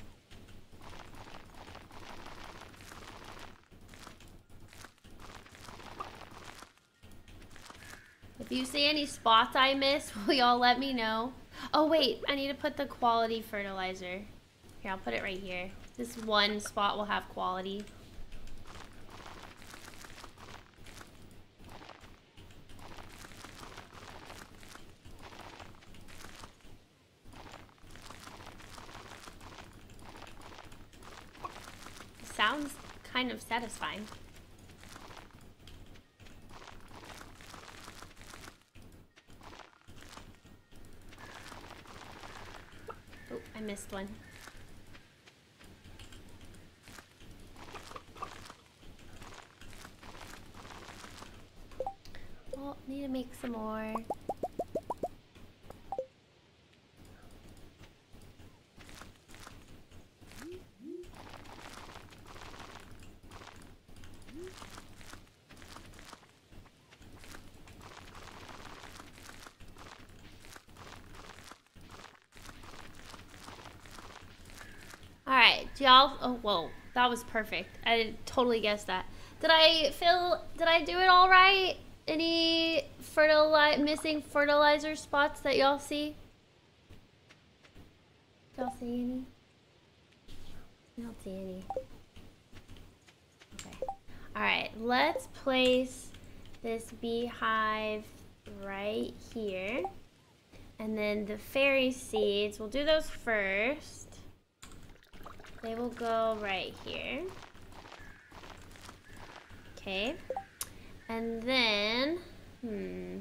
If you see any spots I miss, will y'all let me know? Oh wait, I need to put the quality fertilizer. Here, I'll put it right here. This one spot will have quality. Sounds kind of satisfying. I missed one. Oh, need to make some more. Alright, do y'all... Oh, whoa. That was perfect. I totally guessed that. Did I feel... Did I do it all right? Any fertili missing fertilizer spots that y'all see? Y'all see any? I don't see any. Okay. Alright, let's place this beehive right here. And then the fairy seeds, we'll do those first. They will go right here. Okay. And then, hmm.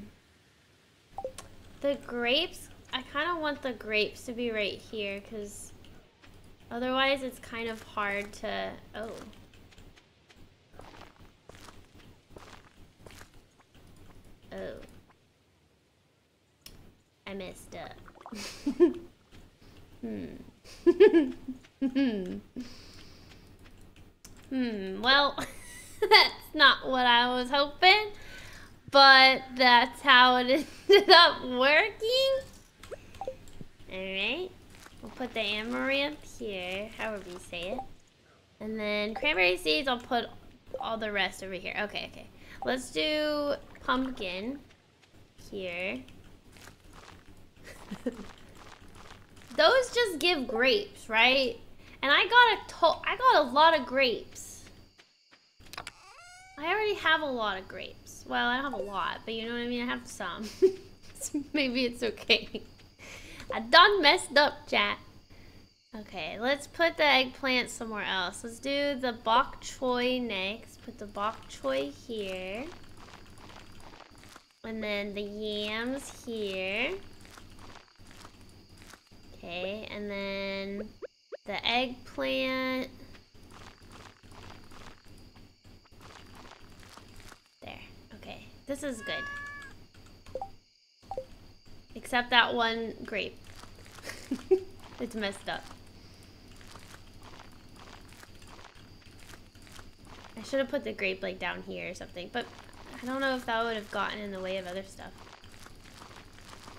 The grapes, I kind of want the grapes to be right here because otherwise it's kind of hard to, oh. Oh. I messed up. hmm. Hmm. Hmm. Well, that's not what I was hoping, but that's how it ended up working. Alright. We'll put the amaranth here, however you say it. And then cranberry seeds, I'll put all the rest over here. Okay, okay. Let's do pumpkin here. Those just give grapes, right? And I got a I got a lot of grapes. I already have a lot of grapes. Well, I don't have a lot, but you know what I mean? I have some. so maybe it's okay. I done messed up, chat. Okay, let's put the eggplant somewhere else. Let's do the bok choy next. Put the bok choy here. And then the yams here. Okay, and then the eggplant. There. Okay. This is good. Except that one grape. it's messed up. I should have put the grape like down here or something, but I don't know if that would have gotten in the way of other stuff.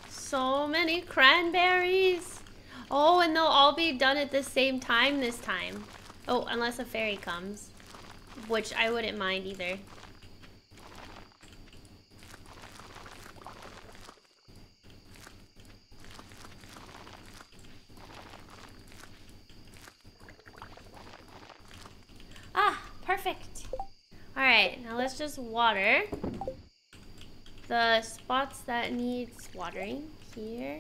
So many cranberries! Oh, and they'll all be done at the same time this time. Oh, unless a fairy comes. Which I wouldn't mind either. Ah, perfect. Alright, now let's just water the spots that needs watering here.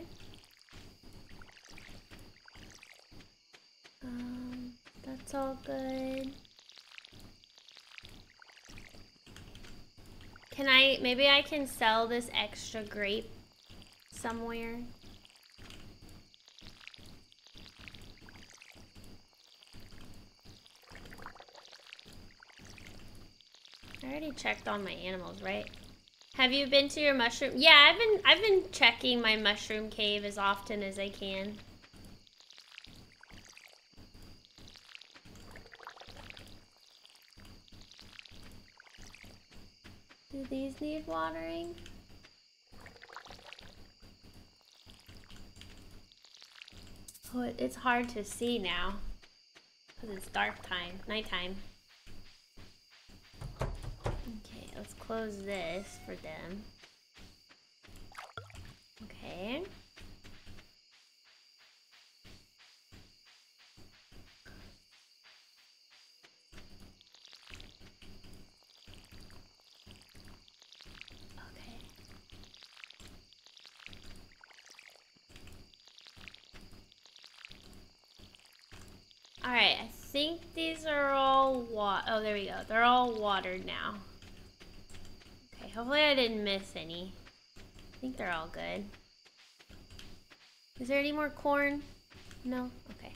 Um, that's all good. Can I, maybe I can sell this extra grape somewhere? I already checked on my animals, right? Have you been to your mushroom? Yeah, I've been I've been checking my mushroom cave as often as I can. Do these need watering? Oh, it's hard to see now. Because it's dark time, nighttime. Okay, let's close this for them. Okay. Alright, I think these are all wa- oh, there we go. They're all watered now. Okay, hopefully I didn't miss any. I think they're all good. Is there any more corn? No? Okay.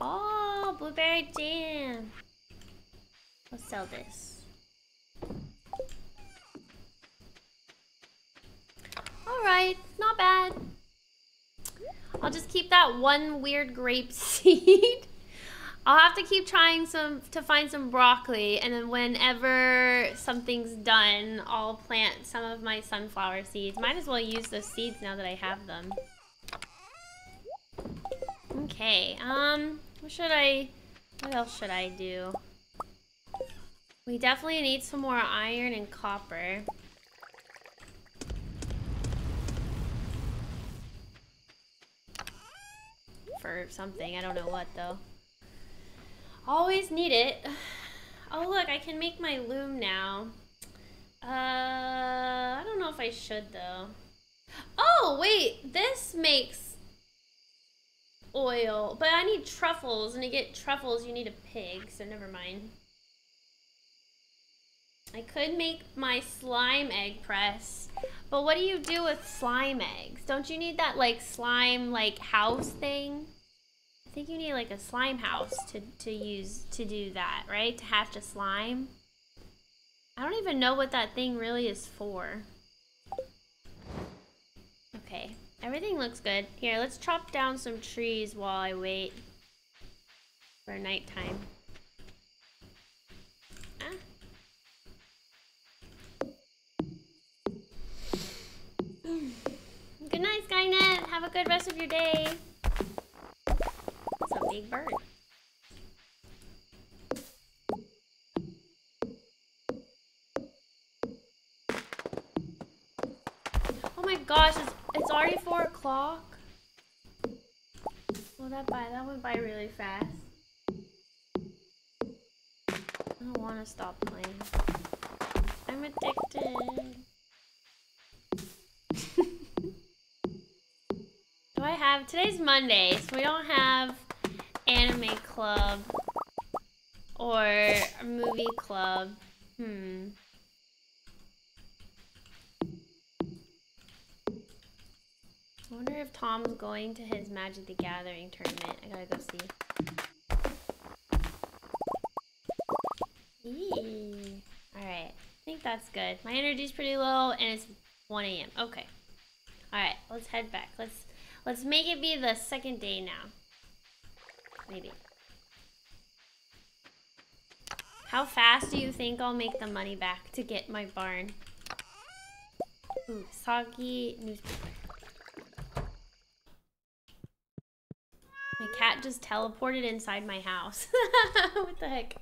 Oh, blueberry jam. Let's sell this. Alright, not bad. I'll just keep that one weird grape seed. I'll have to keep trying some to find some broccoli and then whenever something's done, I'll plant some of my sunflower seeds. Might as well use those seeds now that I have them. Okay, um, what should I, what else should I do? We definitely need some more iron and copper. For something, I don't know what though. Always need it. Oh look, I can make my loom now. Uh, I don't know if I should though. Oh, wait, this makes oil, but I need truffles, and to get truffles you need a pig, so never mind. I could make my slime egg press, but what do you do with slime eggs? Don't you need that like slime like house thing? I think you need like a slime house to, to use to do that, right? To hatch a slime. I don't even know what that thing really is for. Okay, everything looks good. Here, let's chop down some trees while I wait for nighttime. Good night, Skynet. Have a good rest of your day It's a big bird. Oh my gosh, it's, it's already 4 o'clock? Well, that by that went by really fast. I don't want to stop playing. I'm addicted. Do I have... Today's Monday, so we don't have anime club or movie club. Hmm. I wonder if Tom's going to his Magic the Gathering tournament. I gotta go see. Alright. I think that's good. My energy's pretty low and it's 1 a.m. Okay. Alright, let's head back. Let's let's make it be the second day now. Maybe. How fast do you think I'll make the money back to get my barn? Ooh, soggy newspaper. My cat just teleported inside my house. what the heck?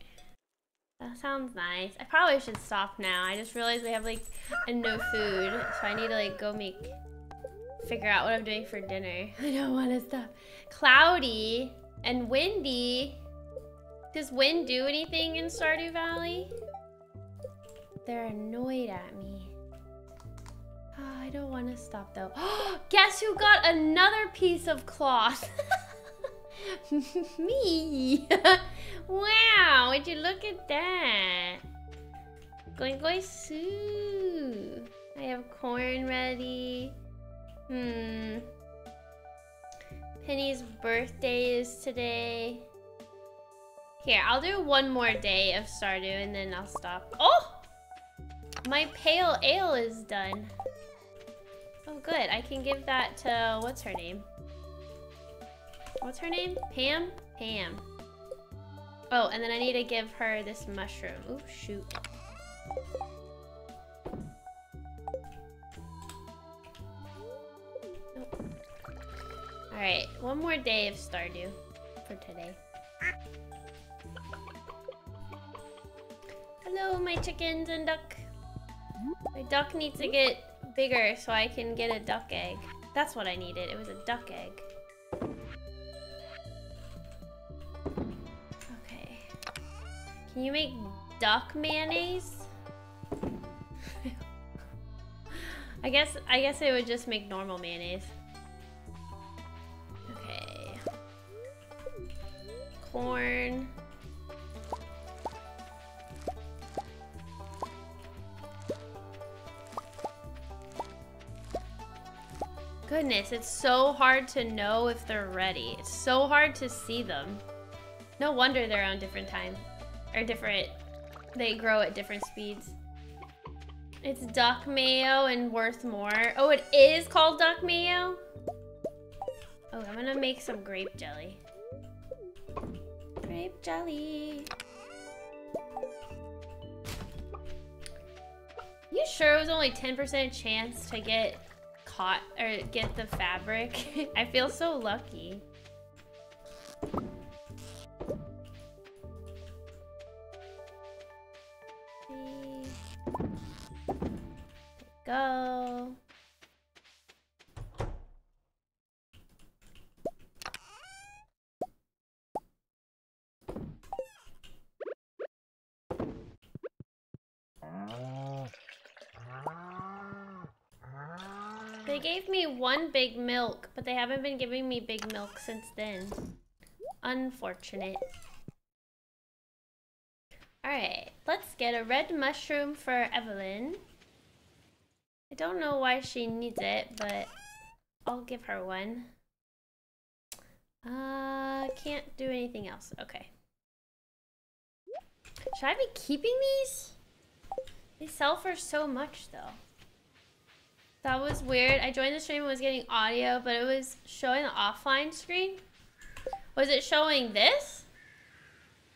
That sounds nice. I probably should stop now. I just realized we have like no food. So I need to like go make, figure out what I'm doing for dinner. I don't want to stop. Cloudy. And windy. Does wind do anything in Stardew Valley? They're annoyed at me. Oh, I don't want to stop though. Guess who got another piece of cloth? me. wow, would you look at that? Going going Sue. I have corn ready. Hmm. Penny's birthday is today. Here, I'll do one more day of Stardew and then I'll stop. Oh! My pale ale is done. Oh, good. I can give that to... What's her name? What's her name? Pam? Pam. Oh, and then I need to give her this mushroom. Oh, shoot. Alright, one more day of Stardew for today. Hello, my chickens and duck. My duck needs to get bigger so I can get a duck egg. That's what I needed. It was a duck egg. Okay. Can you make duck mayonnaise? I guess I guess it would just make normal mayonnaise. Corn. Goodness, it's so hard to know if they're ready. It's so hard to see them. No wonder they're on different time. Or different... They grow at different speeds. It's duck mayo and worth more. Oh, it is called duck mayo? Oh, I'm gonna make some grape jelly. Grape jelly. You sure it was only 10% chance to get caught or get the fabric? I feel so lucky. Go. They gave me one big milk, but they haven't been giving me big milk since then. Unfortunate. Alright, let's get a red mushroom for Evelyn. I don't know why she needs it, but I'll give her one. Uh, can't do anything else. Okay. Should I be keeping these? They sell for so much, though. That was weird. I joined the stream and was getting audio, but it was showing the offline screen. Was it showing this?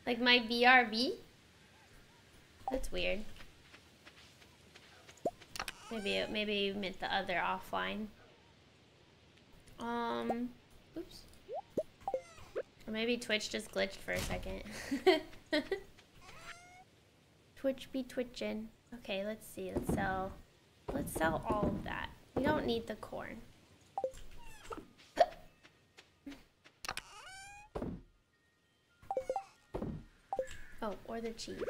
Like my BRB? That's weird. Maybe it maybe you meant the other offline. Um, oops. Or maybe Twitch just glitched for a second. Twitch be twitching. Okay, let's see. Let's sell. Let's sell all of that. We don't need the corn. Oh, or the cheese.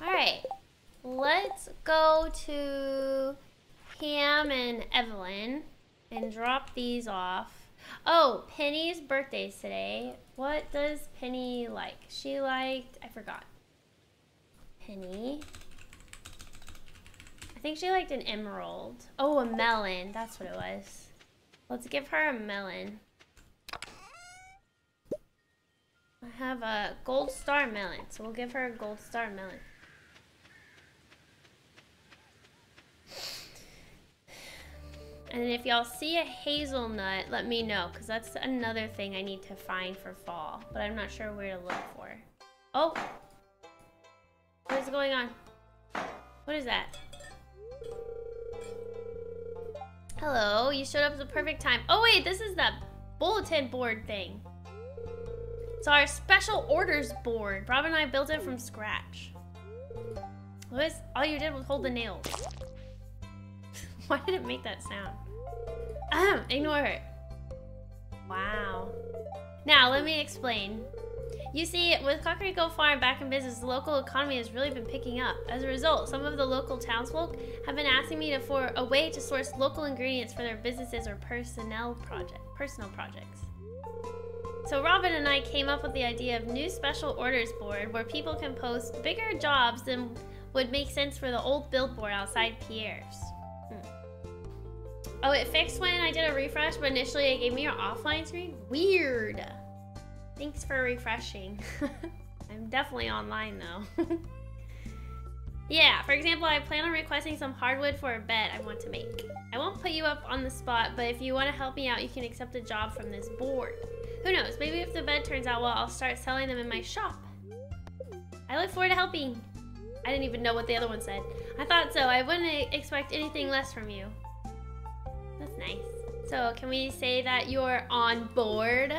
Alright, let's go to Pam and Evelyn and drop these off. Oh, Penny's birthday's today. What does Penny like? She liked, I forgot. Penny. I think she liked an emerald. Oh, a melon. That's what it was. Let's give her a melon. I have a gold star melon, so we'll give her a gold star melon. And if y'all see a hazelnut, let me know, because that's another thing I need to find for fall. But I'm not sure where to look for. Oh! What is going on? What is that? Hello, you showed up at the perfect time. Oh wait, this is the bulletin board thing. It's our special orders board. Rob and I built it from scratch. What? All you did was hold the nails. Why did it make that sound? Ahem, ignore her. Wow. Now, let me explain. You see, with Kakariko Farm back in business, the local economy has really been picking up. As a result, some of the local townsfolk have been asking me to for a way to source local ingredients for their businesses or personnel project, personal projects. So Robin and I came up with the idea of new special orders board where people can post bigger jobs than would make sense for the old billboard outside Pierre's. Oh, it fixed when I did a refresh, but initially it gave me an offline screen? Weird. Thanks for refreshing. I'm definitely online though. yeah, for example, I plan on requesting some hardwood for a bed I want to make. I won't put you up on the spot, but if you want to help me out, you can accept a job from this board. Who knows, maybe if the bed turns out well, I'll start selling them in my shop. I look forward to helping. I didn't even know what the other one said. I thought so. I wouldn't expect anything less from you. Nice. So can we say that you're on board?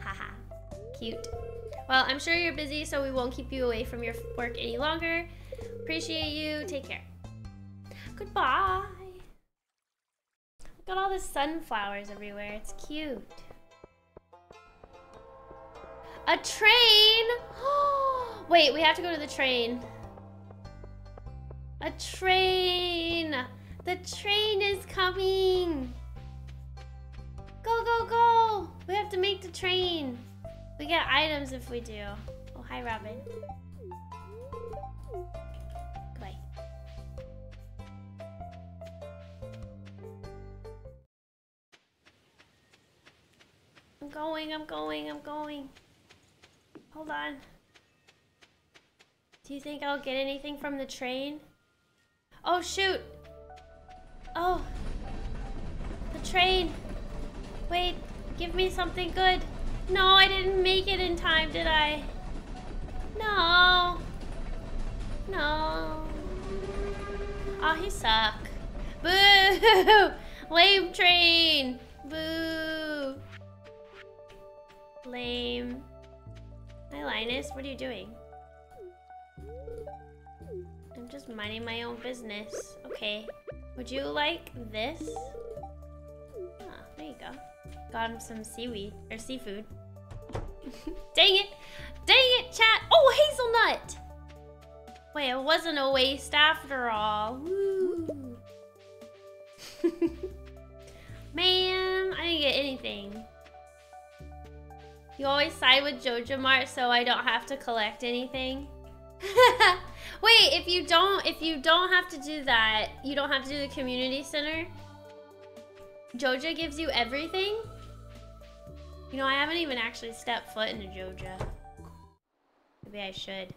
Haha, cute. Well, I'm sure you're busy, so we won't keep you away from your work any longer. Appreciate you. Take care. Goodbye. Look at all the sunflowers everywhere. It's cute. A train! Wait, we have to go to the train. A train! The train is coming! Go, go, go! We have to make the train. We get items if we do. Oh, hi, Robin. I'm going, I'm going, I'm going. Hold on. Do you think I'll get anything from the train? Oh, shoot! Oh! The train! Wait, give me something good. No, I didn't make it in time, did I? No. No. Ah, oh, he suck. Boo! Lame train! Boo! Lame. Hi, Linus. What are you doing? I'm just minding my own business. Okay. Would you like this? Ah, there you go. Got him some seaweed, or seafood. Dang it! Dang it, chat! Oh, hazelnut! Wait, it wasn't a waste after all. Man, I didn't get anything. You always side with Joja Mart so I don't have to collect anything. Wait, if you don't if you don't have to do that, you don't have to do the community center. Joja gives you everything? You know, I haven't even actually stepped foot into Joja. Maybe I should.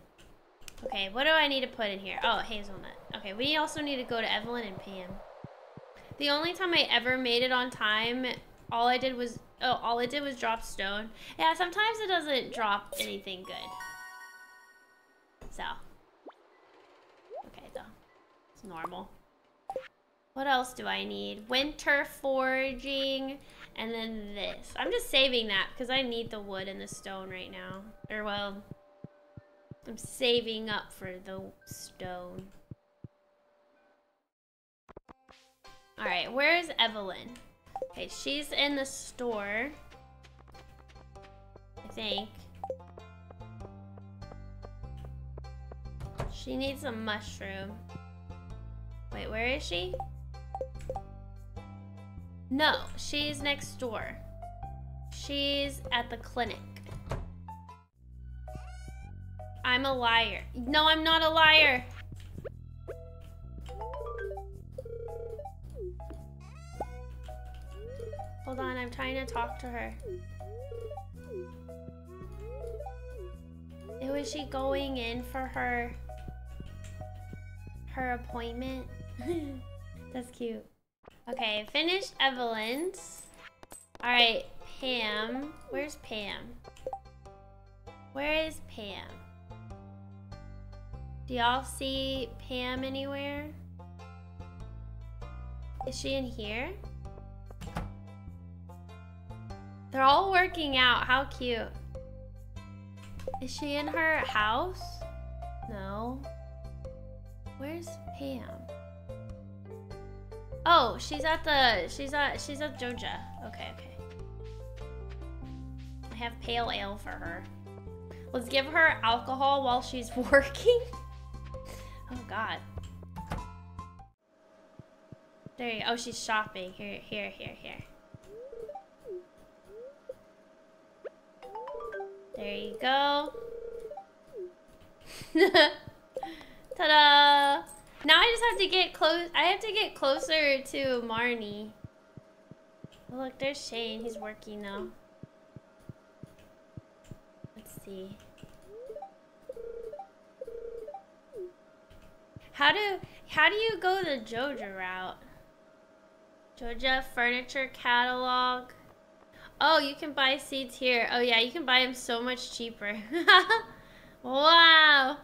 Okay, what do I need to put in here? Oh, hazelnut. Okay, we also need to go to Evelyn and Pam. The only time I ever made it on time, all I did was, oh, all it did was drop stone. Yeah, sometimes it doesn't drop anything good. So. Okay, though. It's normal. What else do I need? Winter foraging. And then this. I'm just saving that because I need the wood and the stone right now. Or, well, I'm saving up for the stone. Alright, where's Evelyn? Okay, she's in the store. I think. She needs a mushroom. Wait, where is she? No, she's next door. She's at the clinic. I'm a liar. No, I'm not a liar. Hold on, I'm trying to talk to her. Who is she going in for her her appointment? That's cute. Okay, finished Evelyn's. Alright, Pam. Where's Pam? Where is Pam? Do y'all see Pam anywhere? Is she in here? They're all working out. How cute. Is she in her house? No. Where's Pam? Oh, she's at the she's at she's at Joja. Okay, okay. I have pale ale for her. Let's give her alcohol while she's working. oh god. There you go. Oh, she's shopping. Here, here, here, here. There you go. Ta-da! Now I just have to get close. I have to get closer to Marnie. Look, there's Shane. He's working now. Let's see. How do how do you go the Joja route? Joja furniture catalog. Oh, you can buy seeds here. Oh yeah, you can buy them so much cheaper. wow.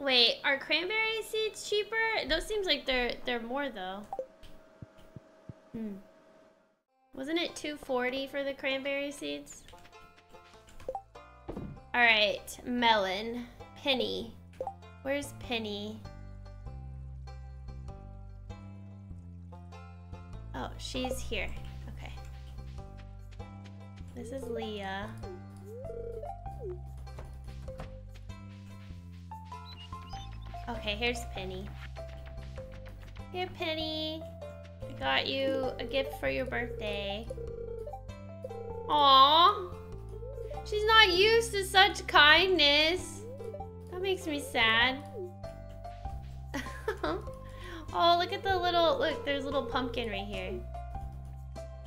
Wait, are cranberry seeds cheaper? Those seems like they're they're more though. Hmm. Wasn't it 240 for the cranberry seeds? Alright, melon. Penny. Where's Penny? Oh, she's here. Okay. This is Leah. Okay, here's Penny. Here, Penny. I got you a gift for your birthday. Aww. She's not used to such kindness. That makes me sad. oh, look at the little, look, there's a little pumpkin right here.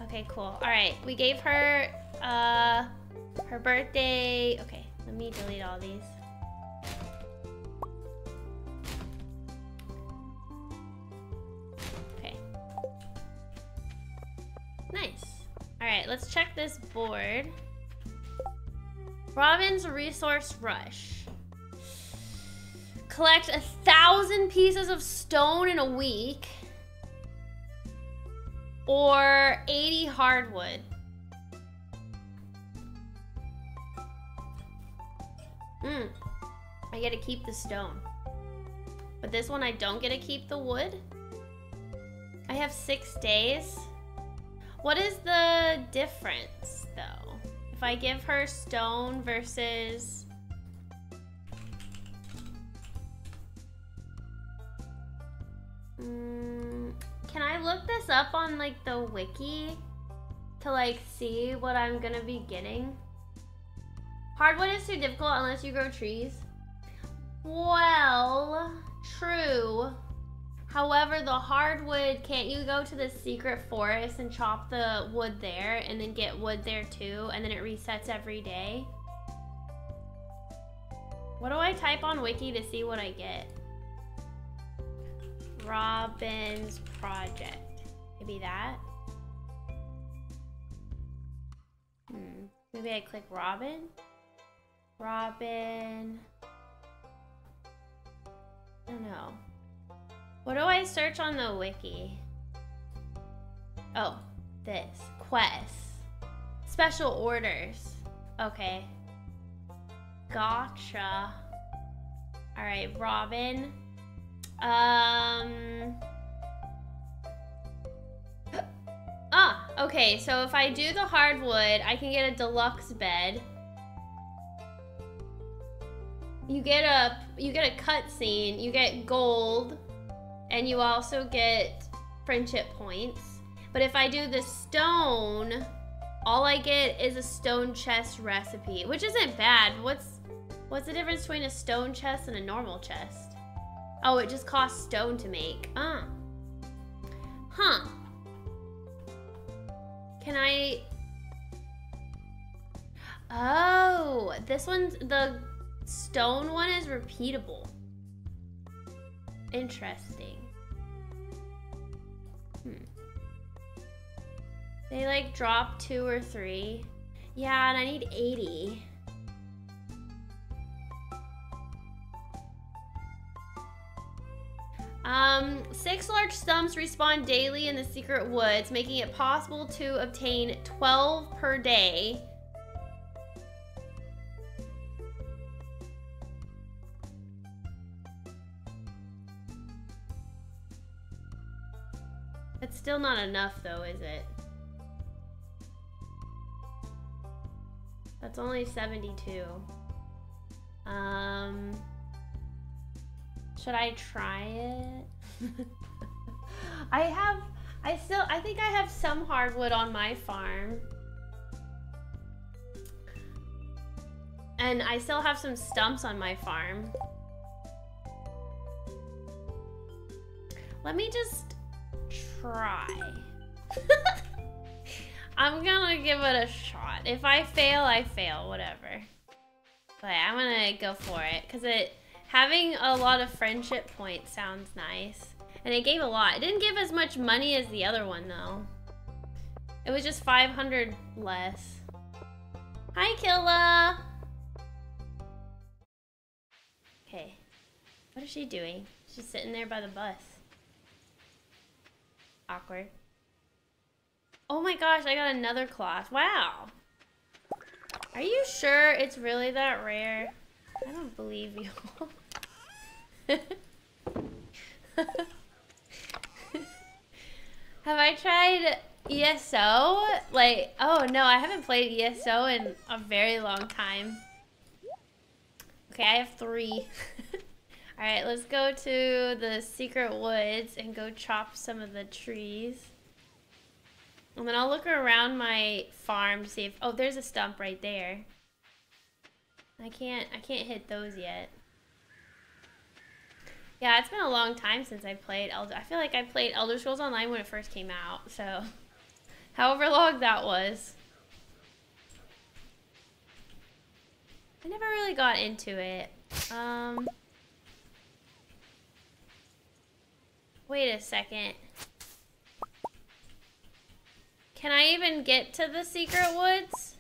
Okay, cool. All right, we gave her, uh, her birthday. Okay, let me delete all these. Nice. All right, let's check this board. Robin's Resource Rush. Collect a thousand pieces of stone in a week. Or 80 hardwood. Hmm. I get to keep the stone. But this one I don't get to keep the wood. I have six days. What is the difference though? If I give her stone versus... Mm, can I look this up on like the wiki to like see what I'm gonna be getting? Hardwood is too difficult unless you grow trees. Well, true. However, the hardwood, can't you go to the secret forest and chop the wood there and then get wood there too and then it resets every day? What do I type on wiki to see what I get? Robin's project. Maybe that? Hmm. Maybe I click Robin? Robin. I don't know. What do I search on the wiki? Oh, this. Quests. Special orders. Okay. Gotcha. Alright, Robin. Um... Ah, okay, so if I do the hardwood, I can get a deluxe bed. You get a you get a cutscene, you get gold, and you also get friendship points. But if I do the stone, all I get is a stone chest recipe, which isn't bad. What's what's the difference between a stone chest and a normal chest? Oh, it just costs stone to make. Ah. Huh. Can I... Oh, this one's... The stone one is repeatable. Interesting. They like drop two or three. Yeah, and I need 80. Um, six large stumps respawn daily in the secret woods, making it possible to obtain 12 per day. It's still not enough though, is it? That's only 72. Um... Should I try it? I have, I still, I think I have some hardwood on my farm. And I still have some stumps on my farm. Let me just try. I'm gonna give it a shot. If I fail, I fail, whatever. But I'm gonna go for it, because it, Having a lot of friendship points sounds nice. And it gave a lot. It didn't give as much money as the other one, though. It was just 500 less. Hi, Killa! Okay. What is she doing? She's sitting there by the bus. Awkward. Oh my gosh, I got another cloth. Wow. Are you sure it's really that rare? I don't believe you. Have I tried ESO? Like, oh no, I haven't played ESO in a very long time. Okay, I have three. Alright, let's go to the secret woods and go chop some of the trees. And then I'll look around my farm to see if... Oh, there's a stump right there. I can't... I can't hit those yet. Yeah, it's been a long time since I played Elder... I feel like I played Elder Scrolls Online when it first came out, so... However long that was. I never really got into it. Um... Wait a second. Can I even get to the secret woods?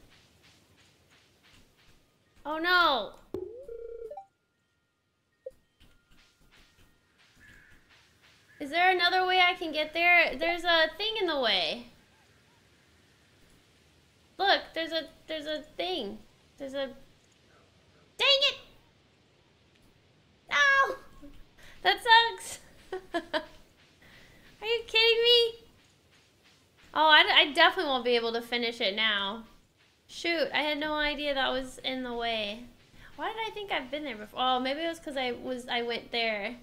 Oh no! Is there another way I can get there? There's a thing in the way. Look, there's a there's a thing. There's a Dang it! No! That sucks. Are you kidding me? Oh, I, I definitely won't be able to finish it now. Shoot, I had no idea that was in the way. Why did I think I've been there before? Oh, maybe it was because I was I went there.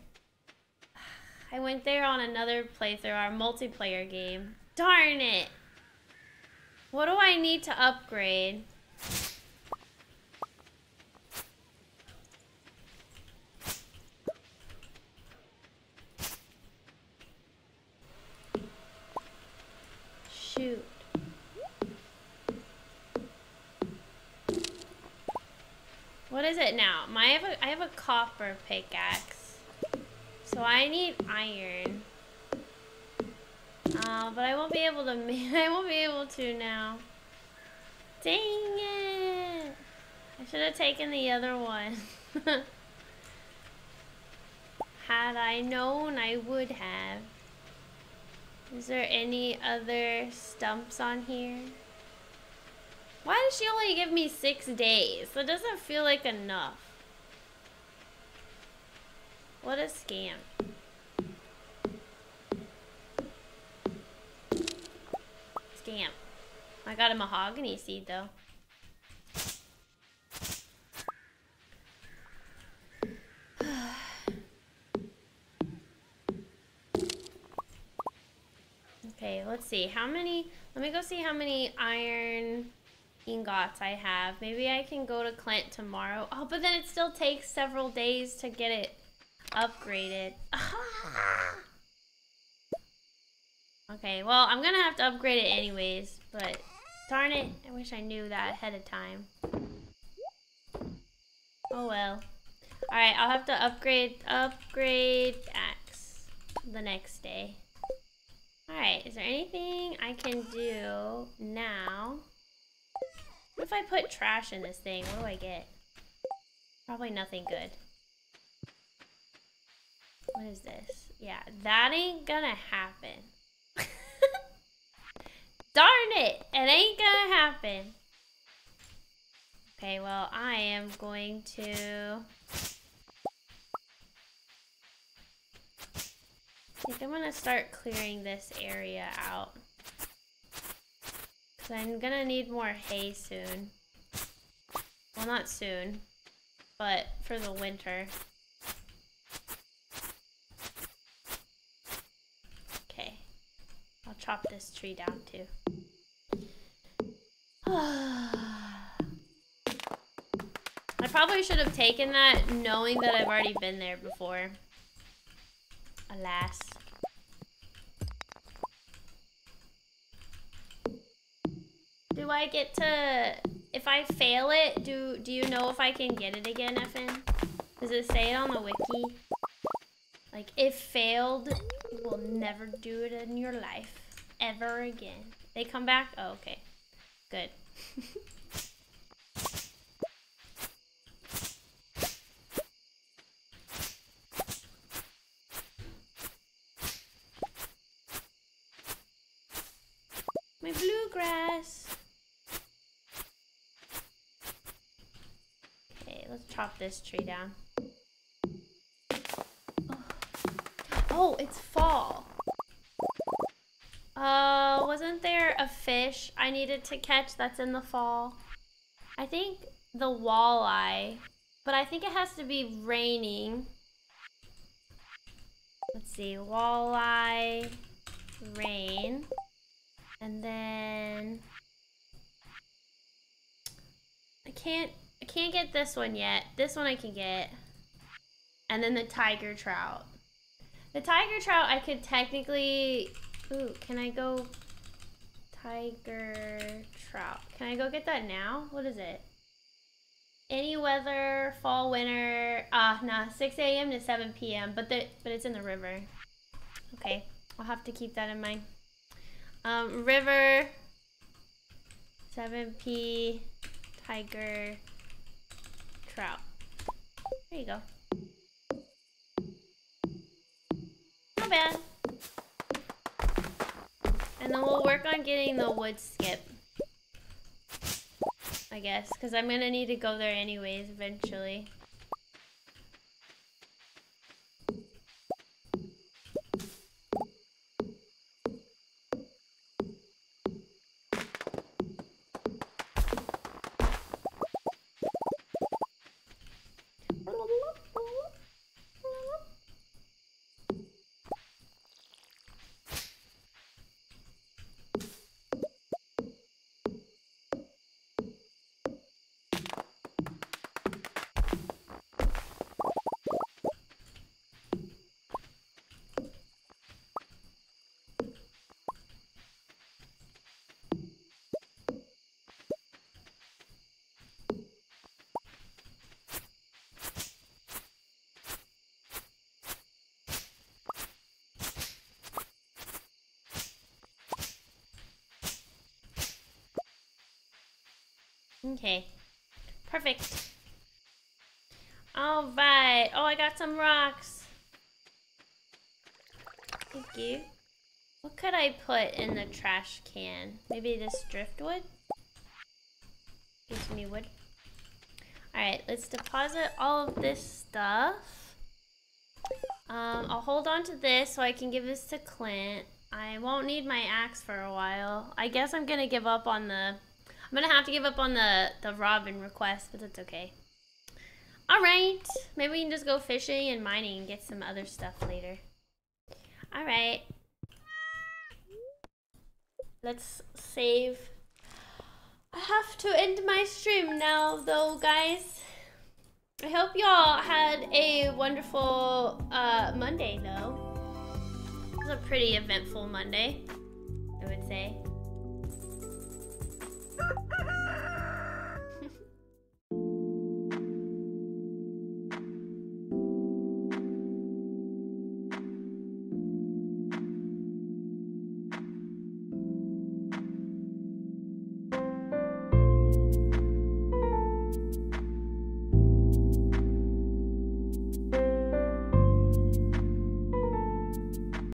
I went there on another playthrough, our multiplayer game. Darn it! What do I need to upgrade? Shoot. What is it now? My, I have a, I have a copper pickaxe. So I need iron. Uh, but I won't be able to, I won't be able to now. Dang it! I should have taken the other one. Had I known, I would have. Is there any other stumps on here? Why does she only give me six days? That doesn't feel like enough. What a scam. Scam. I got a mahogany seed though. Okay, let's see. How many... Let me go see how many iron ingots I have. Maybe I can go to Clint tomorrow. Oh, but then it still takes several days to get it upgraded. okay, well, I'm gonna have to upgrade it anyways, but darn it, I wish I knew that ahead of time. Oh well. Alright, I'll have to upgrade, upgrade axe the next day. Alright, is there anything I can do now? What if I put trash in this thing? What do I get? Probably nothing good. What is this? Yeah, that ain't gonna happen. Darn it! It ain't gonna happen. Okay, well, I am going to I think I'm gonna start clearing this area out. Cause I'm gonna need more hay soon. Well, not soon, but for the winter. Okay, I'll chop this tree down too. I probably should have taken that knowing that I've already been there before. Alas. Do I get to... If I fail it, do do you know if I can get it again, FN? Does it say it on the wiki? Like, if failed, you will never do it in your life. Ever again. They come back? Oh, okay. Good. Bluegrass. Okay, let's chop this tree down. Oh, it's fall. Uh, wasn't there a fish I needed to catch that's in the fall? I think the walleye, but I think it has to be raining let's see, walleye, rain, and then I can't I can't get this one yet. This one I can get. And then the tiger trout. The tiger trout I could technically Ooh, can I go tiger trout? Can I go get that now? What is it? Any weather, fall, winter. Ah, uh, nah, 6 a.m. to 7 p.m. But the but it's in the river. Okay, I'll have to keep that in mind. Um, river, 7 p, tiger, trout. There you go. Not bad. And then we'll work on getting the wood skip. I guess, because I'm going to need to go there anyways eventually. Okay. Perfect. Alright. Oh, I got some rocks. Thank you. What could I put in the trash can? Maybe this driftwood? Gives me wood. Alright, let's deposit all of this stuff. Um, I'll hold on to this so I can give this to Clint. I won't need my axe for a while. I guess I'm gonna give up on the I'm gonna have to give up on the, the robin request, but that's okay. Alright, maybe we can just go fishing and mining and get some other stuff later. Alright. Let's save. I have to end my stream now though, guys. I hope y'all had a wonderful uh, Monday though. It was a pretty eventful Monday, I would say.